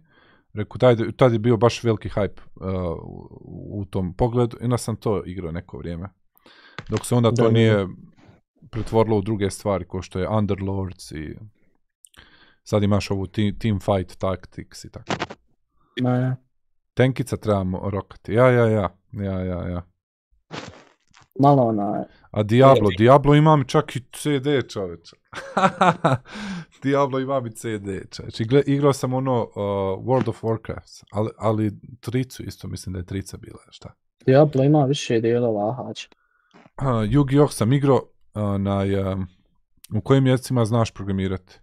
Reku, taj, tad je bio baš veliki hype uh, u, u tom pogledu i onda sam to igrao neko vrijeme. Dok se onda to Da, nije pretvorilo u druge stvari, kao što je Underlords i sad imaš ovu team, team fight tactics i tako. Ma, ja. Tenkica trebamo rokati. Ja, ja, ja. Ja, ja, ja. Malo ona... A Diablo, Diablo imam čak i CD čoveče. Diablo imam i CD čoveče. Igra, igrao sam ono uh, World of Warcraft, ali, ali tricu isto, mislim da je trica bila, šta. Diablo ima više dijelova, ahač. Uh, Yu-Gi-Oh sam igrao uh, na, um, u kojim jezicima znaš programirati.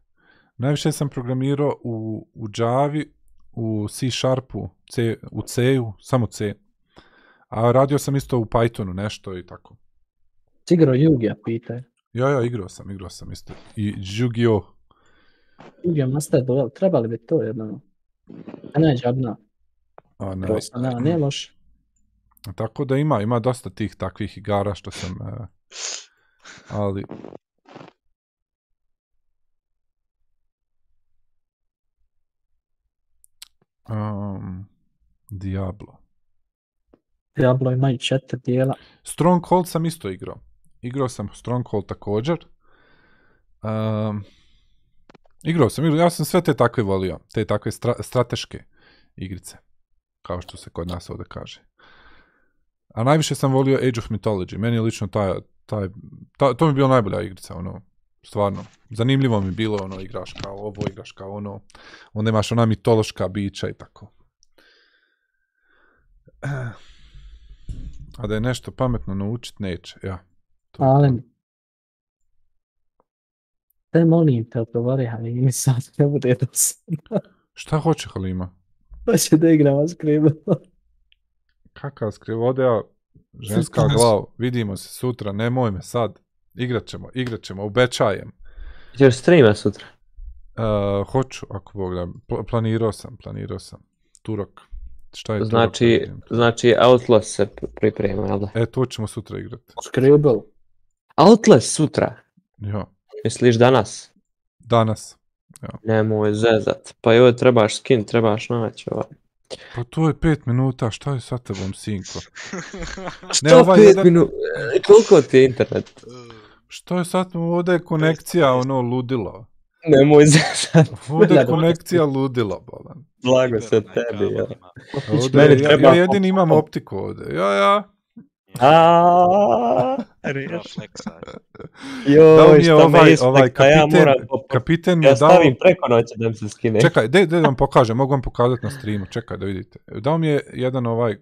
Najviše sam programirao u, u Javi, u C Sharpu, C, u C-u, samo C. A radio sam isto u Pythonu nešto i tako. Sigurno Jugija pitaj. Ja, ja, igrao sam, igrao sam isto. I Yu-Gi-Oh! Jugija Master Duel, trebali bi to jedno. A ne, džabna. Onaj, Prosto, ne, nije loše. Tako da ima, ima dosta tih takvih igara što sam... e, ali... Um, Diablo. Diablo ima četiri dijela. Stronghold sam isto igrao. Igrao sam Stronghold također. Um, igrao sam, ja sam sve te takve volio. Te takve stra- strateške igrice. Kao što se kod nas ovdje kaže. A najviše sam volio Age of Mythology. Meni je lično taj, taj, ta- to mi je najbolja igrica, ono. Stvarno. Zanimljivo mi bilo ono, igraš kao ovo, igraš kao ono. Onda imaš ona mitološka bića i tako. A da je nešto pametno naučit, neće, ja. To. Ali... Te molim te, odgovori, ali mi sad ne bude dosadno. Šta hoće Halima? Hoće da igramo s kribom. Kakav skrivodeo, ženska Sutra. glav, vidimo se sutra, nemoj me sad. Igrat ćemo, igrat ćemo, obećajem. Ćeš streama sutra? Uh, hoću, ako Bog da. Pl- planirao sam, planirao sam. Turok. Šta je? Znači, znači Outlast se priprema, jel da? E, to ćemo sutra igrati. Scribble. Outlast sutra? Ja. Misliš danas? Danas. Ja. Nemoj zezat. Pa joj, trebaš skin, trebaš naći ovaj. Pa to je pet minuta, šta je sa tebom, sinko? Što pet minuta? Koliko ti je internet? Što je sad, ovdje je konekcija, ono, ludilo. Nemoj zezat. Ovdje je konekcija ludilo, bolan. Blago se tebi, ja. Ovdje, Meni ja, treba ja jedini imam optiku ovdje. Ja, ja. Mi Joj, je šta me ovaj, ispekta, ovaj ja kapiten, moram kapiten mi Ja stavim preko noći da mi se skine. Čekaj, daj, daj da vam pokažem, mogu vam pokazati na streamu, čekaj da vidite. Dao mi je jedan ovaj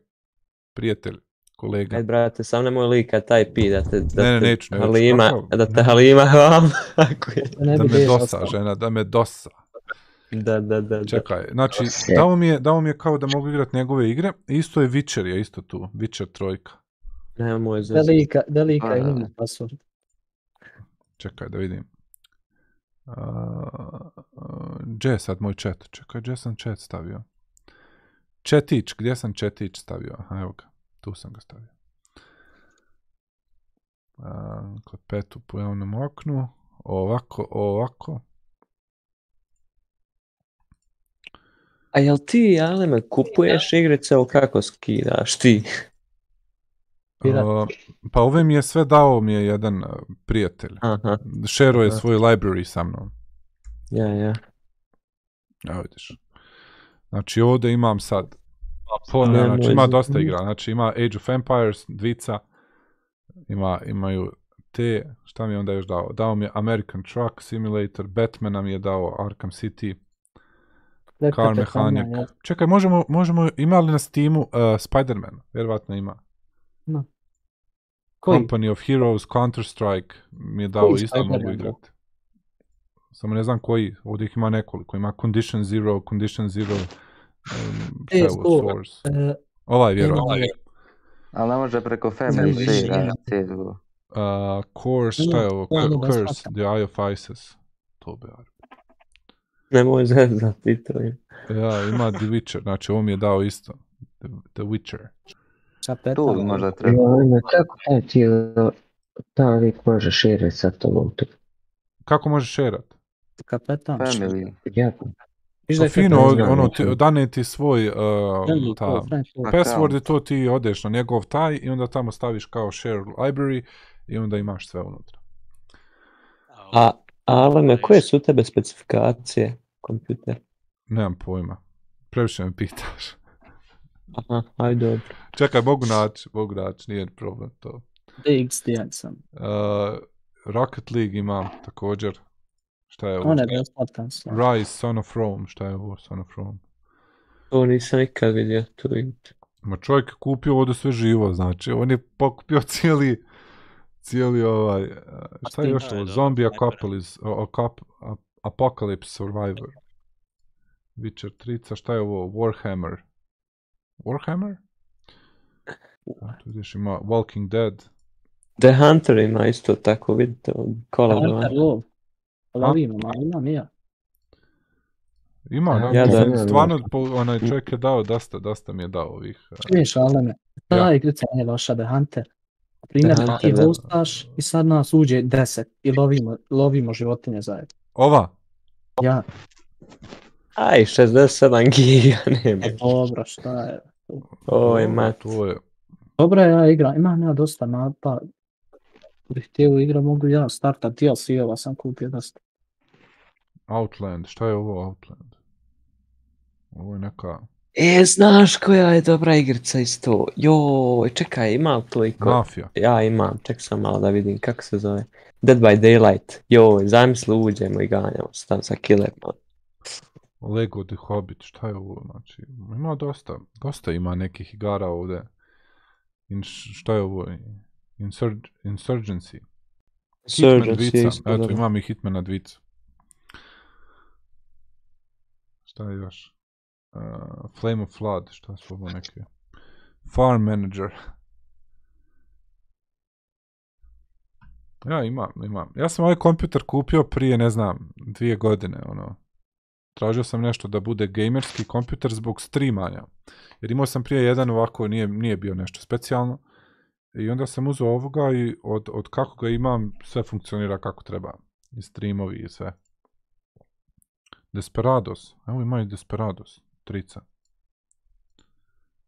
prijatelj, kolega. Ajde, brate, sam nemoj lika taj pi da te, da Ne, ne, te neću, neću, Halima, kakav? da te Halima vam. ako je. Da me dosa, žena, da me dosa. Da, da, da. da. Čekaj, znači, dao mi, je, dao mi je kao da mogu igrati njegove igre, isto je Witcher je isto tu, Witcher trojka. Nemoj zezat. Delika, delika A. ima password. Čekaj da vidim. Uh, gdje je sad moj chat? Čekaj, gdje sam chat stavio? Četić, gdje sam četić stavio? Aha, evo ga, tu sam ga stavio. Kod petu po javnom oknu, ovako, ovako. A jel ti, Aleme, kupuješ igrice ili kako skidaš ti? Pa ove mi je sve dao mi je jedan uh, prijatelj. Aha. Šero je svoj library sa mnom. Ja, ja. Evo vidiš. Znači ovdje imam sad po, Nemoj znači ima dosta igra. Znači ima Age of Empires, dvica, ima, imaju te, šta mi je onda još dao? Dao mi je American Truck Simulator, Batmana mi je dao Arkham City, Car Mechanic. ja. Čekaj, možemo, možemo, ima li na Steamu uh, Spider-Man? Vjerovatno ima. No. Koji? Company of Heroes, Counter-Strike mi je dao Koji isto mogu igrati. Samo ne znam koji, ovdje ih ima nekoliko. Ima Condition Zero, Condition Zero, um, šta je PS4, ovo, Source. Ovaj vjerovatno. ima- Ali ne može preko Family Share. Uh, Course, šta je ovo? Curse. The Eye of Isis. To bi ja. Nemoj zezat, ti to ima. Ja, ima The Witcher, znači ovo mi je dao isto. The, The Witcher. Tu možda treba. Aleme, kako taj ti, ta lik može širiti sa tobom? Kako možeš šerat? Kapetan. Family. Ja, Viš da Pa je fino, ono, ti, dane ti svoj uh, ta, code. password i to ti odeš na njegov taj i onda tamo staviš kao share library i onda imaš sve unutra. A, Aleme, koje su tebe specifikacije kompjuter? Nemam pojma. Previše me pitaš. Aha, ajde dobro. Čekaj, mogu naći, mogu naći, nije problem to. DXDN sam. Uh, Rocket League imam također. Šta je ovo? On je besplatan sam. Rise, Son of Rome, šta je ovo Son of Rome? To nisam nikad vidio tu igru. Ma čovjek je kupio ovdje sve živo, znači, on je pokupio cijeli, cijeli ovaj, uh, šta je još ovo, Zombie Apocalypse, Apocalypse Survivor. Witcher 3, šta je ovo, Warhammer. Warhammer? Tu vidiš ima Walking Dead. The Hunter ima isto tako, vidite, kola Hunter Love. Lovimo, ma imam i ja. Ima, Ja da, da. stvarno, po, onaj čovjek je dao dosta, dosta mi je dao ovih. uh, Čuješ, Aleme, ta Ja. igrica nije loša, The Hunter. Primjer, The ti da. hostaš i sad nas uđe deset i lovimo, lovimo životinje zajedno. Ova? Ja, Aj, 67 giga nema. dobro, šta je? Oj, mat. To je, Dobro ja igram, imam ja dosta mapa. Bih htio igra, mogu ja starta DLC-ova sam kupio dosta. Outland, šta je ovo Outland? Ovo je neka E, znaš koja je dobra igrica isto? Joj, čekaj, ima li to i ko? Mafija. Ja imam, ček sam malo da vidim kako se zove. Dead by Daylight. Joj, zamisli uđemo i ganjamo se tam sa killerima. Lego The Hobbit, šta je ovo, znači, ima dosta, dosta ima nekih igara ovdje. In, šta je ovo? Insurg, Insurgency. Hitman Insurgency dvica, eto imam i Hitmana dvicu. Šta je još? Uh, Flame of Flood, šta su ovo neke? Farm Manager. Ja imam, imam. Ja sam ovaj kompjuter kupio prije, ne znam, dvije godine, ono. Tražio sam nešto da bude gamerski kompjuter zbog streamanja. Jer imao sam prije jedan ovako, nije, nije bio nešto specijalno. I onda sam uzeo ovoga i od, od kako ga imam, sve funkcionira kako treba. I streamovi i sve. Desperados. Evo ima i Desperados. Trica.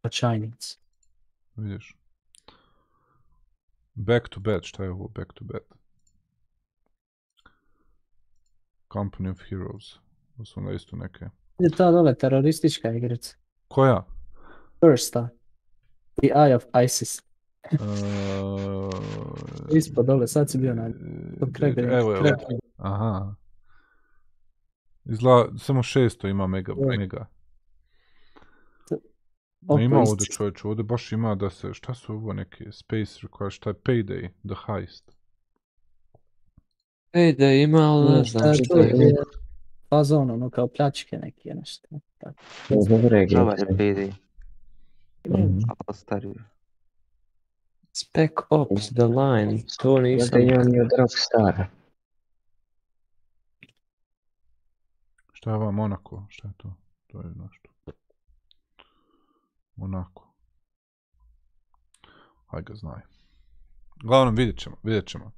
Očajnic. Vidiš. Back to bed. Šta je ovo back to bed? Company of Heroes. To su onda isto neke. Je ta dole teroristička igrica. Koja? Firsta. The Eye of ISIS. Uh, Ispod dole, sad si bio na... evo, evo. Aha. Izgleda, samo 600 ima mega. Oj. mega. Ma ima ovdje čovječe, ovdje baš ima da se, šta su ovo neke, Space Require, šta je Payday, The Heist. Da ima, ali ne znam Šta što je je. Je Fazon, ono, kao pljačke neke, nešto. Tako. Dobre Dobar igrice. Speedy. Mhm. Spec Ops, The Line, to Ja nisam... da imam i od Rockstara. Šta je ova Monaco, šta je to? To je nešto. Monaco. Aj ga znaj. Uglavnom vidjet ćemo, vidjet ćemo.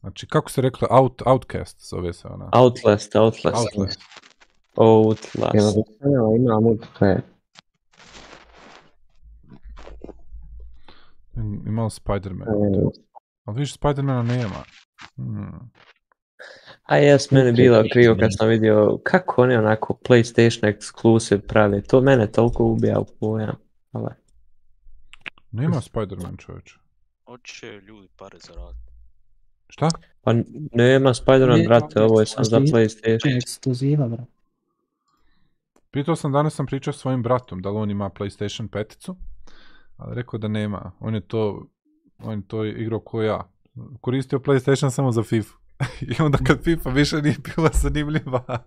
Znači, kako se rekla, Out, Outcast zove se ona. Outlast, Outlast. Outlast. Outlast. Jel bi stavila ima multiplayer? Ima li Spider-Man? E, Ali vidiš, Spider-mana nema. Hmm. A jes, meni bilo krivo kad sam vidio kako oni onako PlayStation exclusive prave. To mene toliko ubija u pojam. Ali, Nema Spider-Man čovječe. Hoće ljudi pare zaraditi. Šta? pa nema Spider-Man, Ne, brate, ovo je sam za. PlayStation. Ekskluziva, bro. Pitao sam, danas sam pričao s svojim bratom, da li on ima PlayStation peticu, ali rekao da nema. On je to, on je to igrao ko ja. Koristio PlayStation samo za FIFA. I onda kad FIFA više nije bila zanimljiva,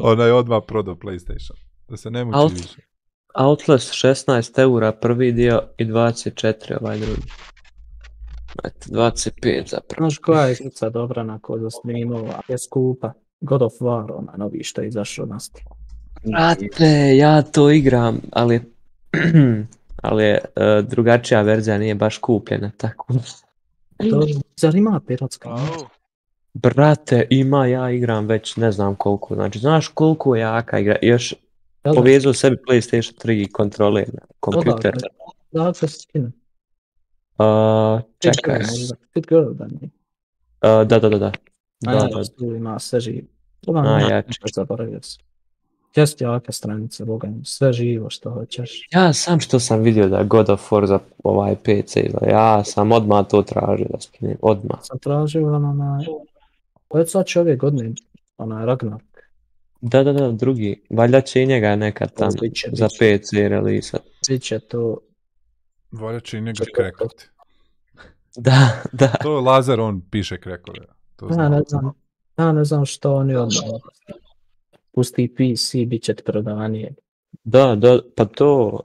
ona je odmah prodao PlayStation. Da se ne muči Out- više. Outlast 16 eura prvi dio i 24 ovaj drugi. Eto, 25 zapravo. Znaš koja je igrica dobra na kod za streamova? Je skupa. God of War, onaj novi što je izašao na. Brate, ja to igram, ali, ali je e, drugačija verzija nije baš kupljena tako. To, zar ima piratska? Brate, ima, ja igram već ne znam koliko, znači znaš koliko je jaka igra, još Da, da. povezao sebi PlayStation 3 kontroler na kompjuter. Da, da se skine. Uh, čekaj, Fit Girl, da nije. Uh, da, da, da, da. Da, Da, da. ima sve živo. Ima, zaboravio sam. Jest jaka stranica, boga sve živo što hoćeš. Ja sam što sam vidio da God of War za ovaj PC ja sam odmah to tražio da skinem, odmah. Sam tražio ono na... Već sad će ove godine, onaj Ragnar. Da, da, da, drugi, valjda će i njega nekad tam Bit će, bit za. PC release. Bit će to... Valja će i njega krekati. Da, da. To je Lazar, on piše krekove. To Ja ne znam, ja ne znam što oni odmah. Pusti PC, bit će ti prodavanije. Da, da, pa to,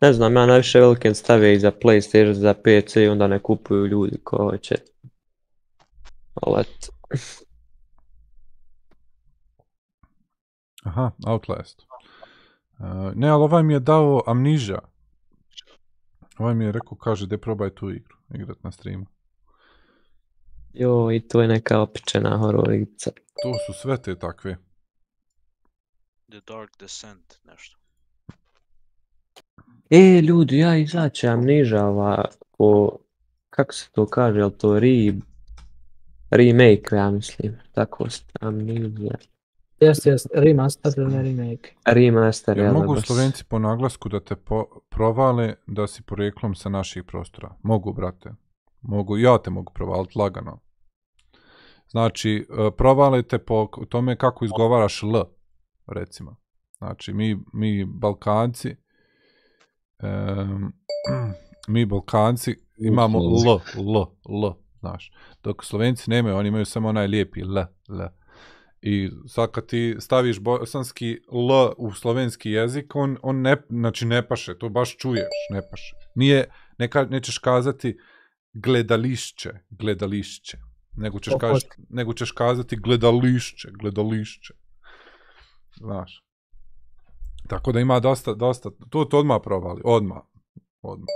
ne znam, ja najviše velike stave i za PlayStation, za PC i onda ne kupuju ljudi ko hoće. Ali. Aha, Outlast. Uh, ne, ali ovaj mi je dao Amnesia. Ovaj mi je rekao, kaže, de probaj tu igru, igrat na streamu. Jo, i to je neka opičena horror igrica. To su sve te takve. The Dark Descent, nešto. E, ljudi, ja izaći Amnesia ova, po, kako se to kaže, jel to re, remake, ja mislim, tako se Amnesia. Jest, jest, remaster ili ne remake. Remaster, jel da, mogu baš? Slovenci po naglasku da te po, provale da si porijeklom sa naših prostora? Mogu, brate. Mogu, ja te mogu provaliti lagano. Znači, e, provale te po tome kako izgovaraš L, recimo. Znači, mi, mi Balkanci, em, mi Balkanci imamo L, L, L, znaš. Dok Slovenci nemaju, oni imaju samo onaj lijepi L, L. I sad kad ti staviš bosanski L u slovenski jezik, on, on ne, znači ne paše, to baš čuješ, ne paše. Nije, ne ka, nećeš kazati gledališće, gledališće, nego ćeš, kaž, nego ćeš kazati gledališće, gledališće. Znaš. Tako da ima dosta, dosta, to, to odmah provali, odmah, odmah.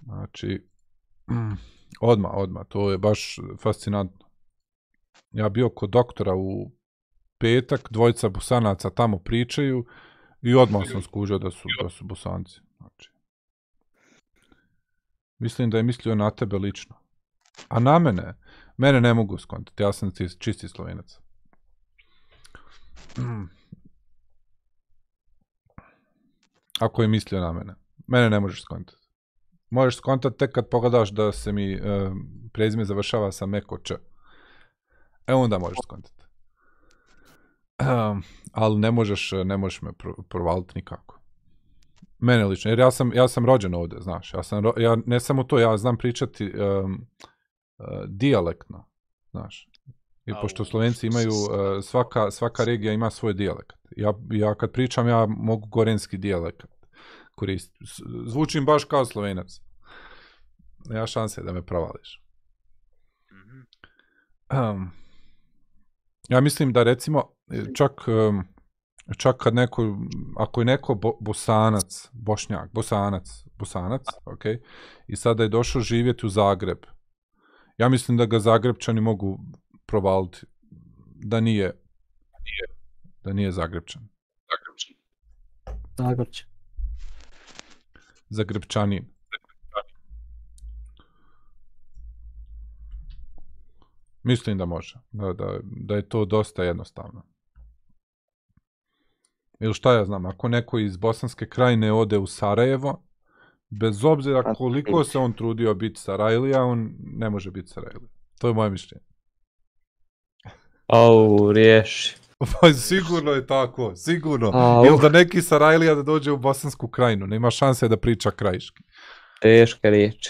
Znači, odmah, odmah, to je baš fascinantno. Ja bio kod doktora u petak, dvojica bosanaca tamo pričaju i odmah sam skužio da su, da su bosanci. Znači. Mislim da je mislio na tebe lično. A na mene? Mene ne mogu skontati, ja sam čisti slovenac. Ako je mislio na mene. Mene ne možeš skontati. Možeš skontati tek kad pogledaš da se mi e, prezime završava sa meko č. E onda možeš skontati. Ali ne možeš, ne možeš me pro, provaliti nikako. Mene lično, jer ja sam, ja sam rođen ovdje, znaš. Ja, sam, ja ne samo to, ja znam pričati dijalektno, znaš. I pošto Slovenci imaju, e, svaka, svaka regija ima svoj dijalekt. Ja, ja kad pričam, ja mogu gorenski dijalekt koristiti. Zvučim baš kao Slovenac. Ja šanse da me provališ. Em, ja mislim da recimo, e, čak, em, čak kad neko, ako je neko bo- bosanac, bošnjak, bosanac, bosanac, ok, i sada je došao živjeti u Zagreb, ja mislim da ga Zagrebčani mogu provaliti da nije, da nije Zagrebčan. Zagorče. Zagrebčanin. Mislim da može. Da, da, da je to dosta jednostavno. Ili šta ja znam, ako neko iz Bosanske krajine ode u Sarajevo, bez obzira koliko se on trudio biti Sarajlija, on ne može biti Sarajlija. To je moje mišljenje. Au, riješi. Pa sigurno je tako, sigurno. Au. Ili da neki Sarajlija da dođe u Bosansku krajinu, nema šanse da priča krajiški. Teška riječ.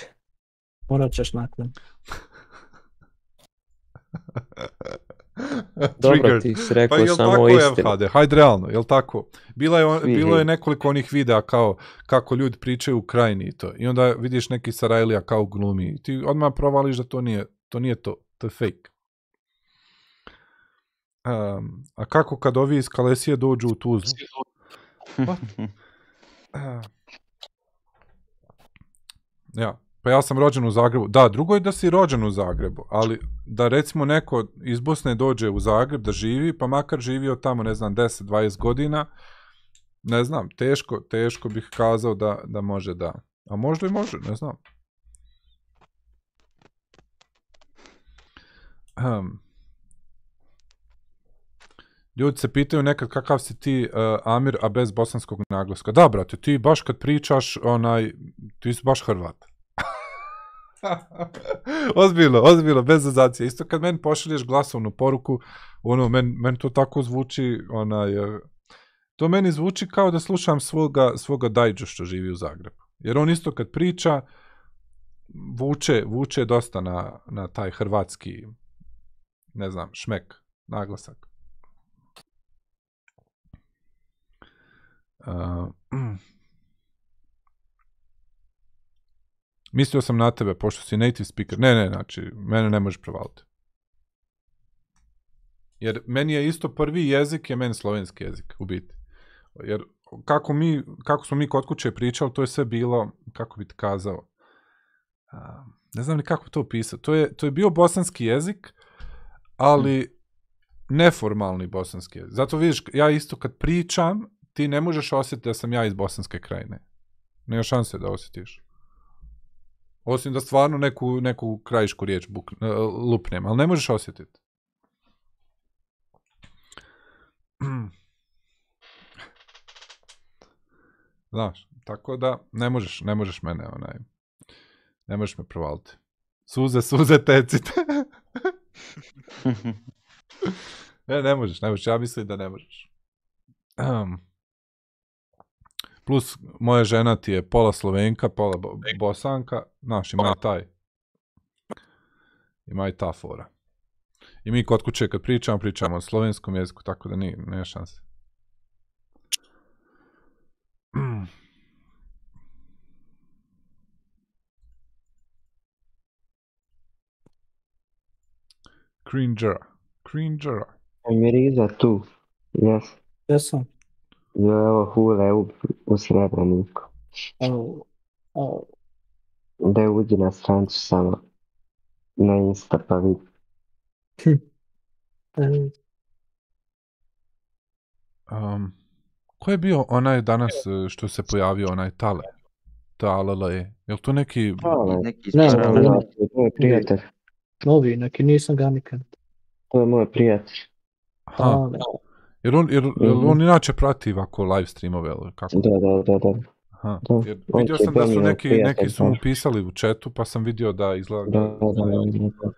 Morat ćeš nakon. Dobro, ti si rekao pa jel samo tako istinu. FHD? Hajde realno, jel tako? Bila je, on- bilo je nekoliko onih videa kao kako ljudi pričaju u krajini i to. I onda vidiš neki Sarajlija kao glumi. I ti odmah provališ da to nije to. Nije to. To je fake. Um, a kako kad ovi iz Kalesije dođu u Tuzlu? What? Ja, pa ja sam rođen u Zagrebu. Da, drugo je da si rođen u Zagrebu, ali da recimo neko iz Bosne dođe u Zagreb da živi, pa makar živio tamo, ne znam, 10-20 godina, ne znam, teško, teško bih kazao da, da može da. A možda i može, ne znam. Ahem. Ljudi se pitaju nekad kakav si ti uh, Amir, a bez bosanskog naglaska. Da, brate, ti baš kad pričaš, onaj, ti si baš Hrvat. ozbiljno, ozbiljno, bez zazacije. Isto kad meni pošalješ glasovnu poruku, ono, meni men to tako zvuči, onaj, eh, to meni zvuči kao da slušam svoga, svoga dajđu što živi u Zagrebu. Jer on isto kad priča, vuče, vuče dosta na, na taj hrvatski, ne znam, šmek, naglasak. Uh, mislio sam na tebe, pošto si native speaker. Ne, ne, znači, mene ne možeš prevaliti. Jer meni je isto prvi jezik je meni slovenski jezik, u biti. Jer kako, mi, kako smo mi kod kuće pričali, to je sve bilo, kako bi ti kazao, ne znam ni kako to opisati. To je, to je bio bosanski jezik, ali neformalni bosanski jezik. Zato vidiš, ja isto kad pričam, ti ne možeš osjetiti da sam ja iz bosanske krajine. Nema šanse da osjetiš. Osim da stvarno neku, neku krajišku riječ buk, e, lupnem, ali ne možeš osjetiti. Znaš, tako da ne možeš, ne možeš mene onaj, ne možeš me provaliti. Suze, suze, tecite. ne, ne možeš, ne možeš, ja mislim da ne možeš. Um. Plus, moja žena ti je pola Slovenka, pola bo- Bosanka, znaš, ima i taj. Ima i ta fora. I mi kod kuće kad pričamo, pričamo o slovenskom jeziku, tako da nije, nema šanse. Cringer. Cringer. Miriza tu. Jes. Jesam. Jo, evo Hule u, u Srebreniku. Evo, evo, Da uđi na strancu samo. Na Insta pa vidi. Um, ko je bio onaj danas e, što se pojavio, onaj Tale? Talala je. Jel to neki... Tale. Neki Ne, ne, ne. To je prijatelj. novi, neki nisam ga nikad. To je moj prijatelj. Aha. Ale, Jer on, jer, jer Mhm. on inače prati ovako live streamove, ili kako? Da, da, da, da. Aha. Jer vidio sam da su neki, neki su mu pisali u chatu, pa sam vidio da izgleda... Da, da.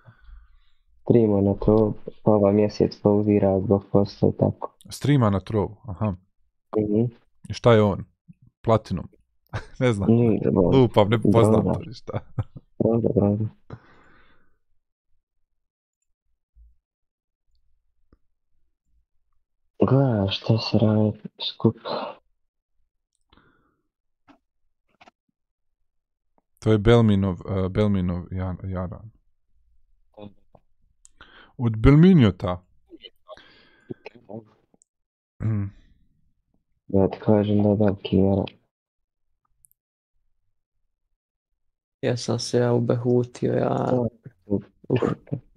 Streama na to, pa ova mjesec pauzira zbog posla i tako. Streama na trovu, aha. Mhm. I šta je on? Platinum? ne znam. Lupam, ne poznam to ništa. Pravda, pravda. Gledaj šta se radi skup. To je Belminov, uh, Belminov Jan, Jaran. Od Belminjota. Mm. Ja ti kažem da je veliki jara. Ja sam se ja ubehutio, ja... Uf.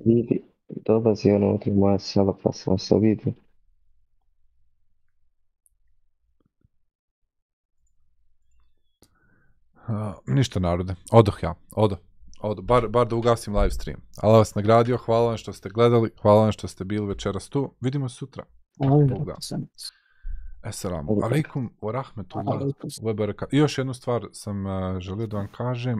Vidi, dolazi ono unutra moja sela pa sam se vidio. Ništa narode. Odoh ja. Odo. Odo. Bar, bar da ugasim live stream. Allah vas nagradio. Hvala vam što ste gledali. Hvala vam što ste bili večeras tu. Vidimo se sutra. ali. Assalamu alaikum wa rahmetullahi wa barakatuh. I još jednu stvar sam uh, želio da vam kažem,